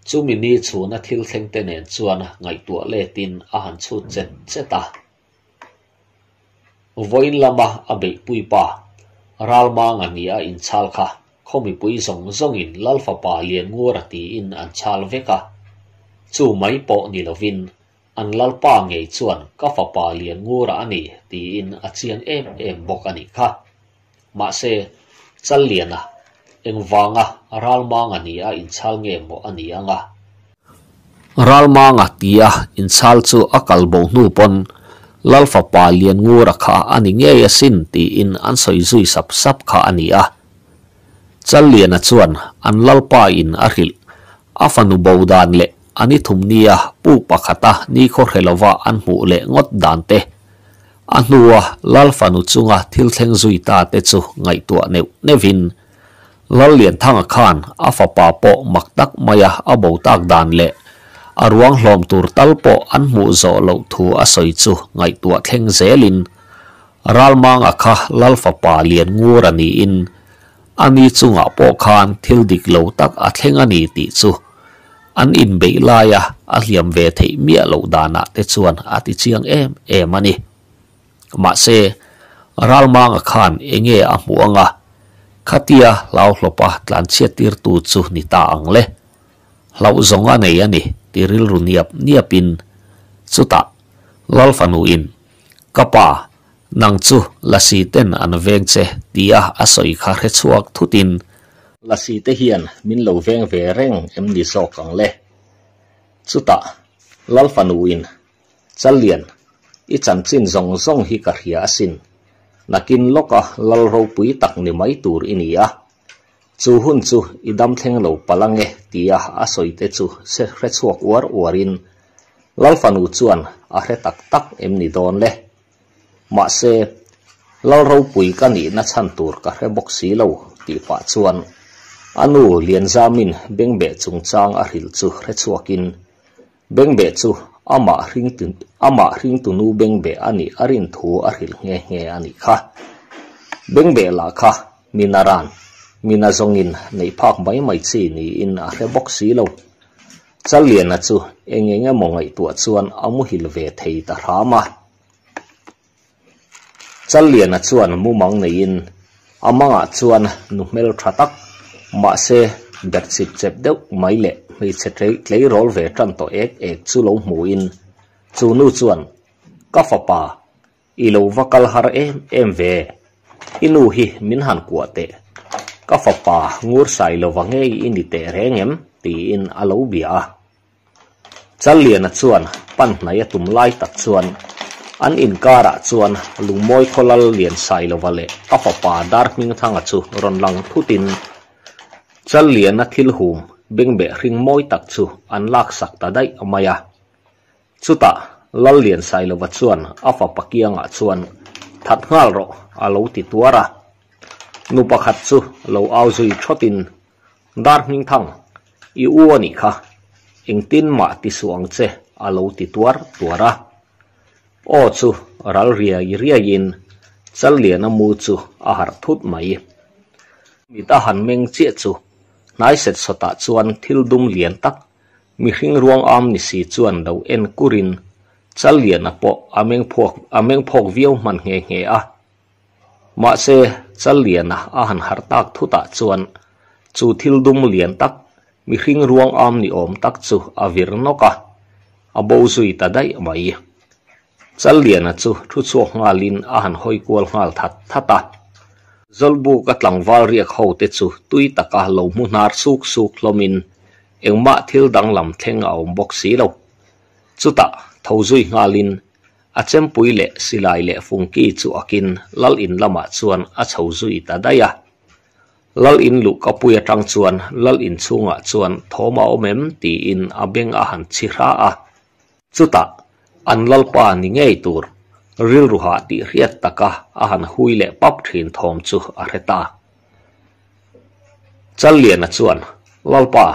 chumi ni chuna thil thleng te nen chuan ngai tu le tin a han chu chet cheta voin lama a be pui pa. Ralma ngania in chal kha. Khomi pui zong zong in lalfa pa lian ngura ti in an chal veka chu mai po ni lovin an lalpa ngei chuan ka fa pa lian ngura ani ti in a chiang em em bok ani kha. Ma se, chal liana eng wanga ralma ngani a in chal nge mo ania nga. Ral nga tia in chal chu akal bo nu pon lalfa pa ngu ra kha ani nge ya sin ti in an soi zui sap sap kha ania. A chal liana chuan an lalpa in a hril afanu bodan le ani thumnia pu pakhata ni kho hrelowa an mu le ngot dan te. Anua lalfanu chunga thil thleng zui ta te chu ngai tua neu nevin. lal lian thang khan afa pa po mak tak maya abo tak dan le arwang hlom tur tal po an mu zo lo thu a soi chu ngai tua theng zelin ral mang akha lal fa pa lian ngur ani in ani chunga po khan thil dik lo tak a theng ani ti chu an in be la ya a hliam ve thei mia lo dana te chuan ati chiang em em ani ma se ral mang khan enge a muanga khatia, lau hlopa tlan chia tir tu chu ni ta ang le. Lau zonga nei ani, tiril runiap niapin chuta lal fanu in. Kapa, nang chu lasi ten an veng che, tia asoi kha re chuak thutin lasi te hian, min lo veng ve reng, em ni so kang le. Chuta lal fanu in. Chalian i chan chin zong zong hi ka hria asin nakin loka lal ro pui tak ni mai tur ini inia chu hun chu, idam thleng lo palange tia a soite chu, se hre chuak war warin. Lal fanu chuan, a hre tak tak em ni don le. Ma se, lal ro pui ka ni na chan tur ka hre bok si lo, ti pa chuan. Anu lian zamin beng be chung chang a hil chu hre chuakin. Beng be chu ama ring tu, ama ring tu nu beng be ani, arin thu aril nge nge ani kha. Beng be la kha, minaran mina zongin nei phak mai mai chi ni in a re box si lo. Chal lian na chu, eng eng mo ngai tu chuan amu hil ve thei ta rama chal lian na chuan mu mang nei in, amanga chuan nu mel thatak ma se ber chep deuh mai le mi che trei tlei rol ve tran to ek ek chu lo mu in. Chu nu chuan ka fa pa i lo vakal har em em ve inu hi min han kwa te ka fa pa ngur sai lo wange i ni te rengem ti in alo bia chal lian chuan pan nai tum lai tak chuan an in kara chuan lungmoi kholal lian sai lo wale ka fa pa dar thang thanga chu ron lang thutin tin. Chân a thil hum beng be ring moi tak chu an lak sak ta dai amaya chuta lal lian sai lo wa chuan afa pakianga chuan that ngal ro alo ti tuara nu pakhat chu lo au zui thotin dar ning thang i u ani kha eng tin ma ti suang che alo ti tuar tuara o chu ral ria i ria in chal lian amu chu a har thut mai mi ta han meng che chu nai set sota chuan thil dum lian tak. Mi hring ruang am ni si chuan lo en kurin. Chal lian apo po ameng phok ameng phok viau man nge nge a. Ma se chal lian a a han har tak thuta chuan. Chu thil dum lian tak. Mi hring ruang am ni om tak chu avir noka abo zui ta dai mai. Chal lian a chu thu chuak ngalin a han hoi kual ngal that thata zolbu ka tlangwal riak ho te chu tui taka lo mu nar suk suk lomin engma thil dang lam theng a awm bok si lo. Chuta thozui ngalin a chem pui le silai le fungki chu akin. Lal in lama chuan a chhozui ta daya lal in lu ka pui atang chuan, lal in chunga chuan thoma omem ti in abeng a han chi hra a. Chuta an lal pa ni ngei tur ril ruha ti riat taka a han hui le pap thin thom chu a reta chal lian a chuan lalpa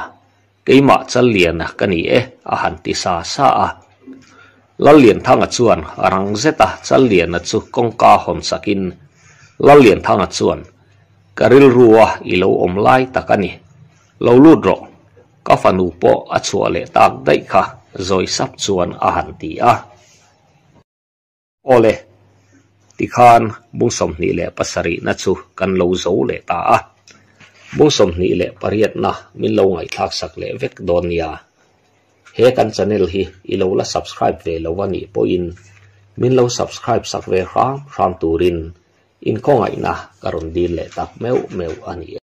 keima chal lian a kani e a han ti sa sa a. Lal lian thang a chuan rang zeta chal lian a chu kong ka hon sakin. Lal lian thang a chuan karil ruwa ilo om lai takani lo lut ro ka fanu po a chua le tak dai kha, zoi sap chuan a han ti a. โอเลติคานบุงสมนีเลปัสรีนัชุกันโลโซเลตาบุงสมนีเลปริยัตนะมิโเลวไงทักสักเลเวกดอนยาเฮกันชาแนลฮีอิโลละ subscribe เวลวันนี้ปอินมิโลว subscribe สักเวครามครามตูรินอินก็ไงนะการุณดีเลตักเมวเมวอันนี้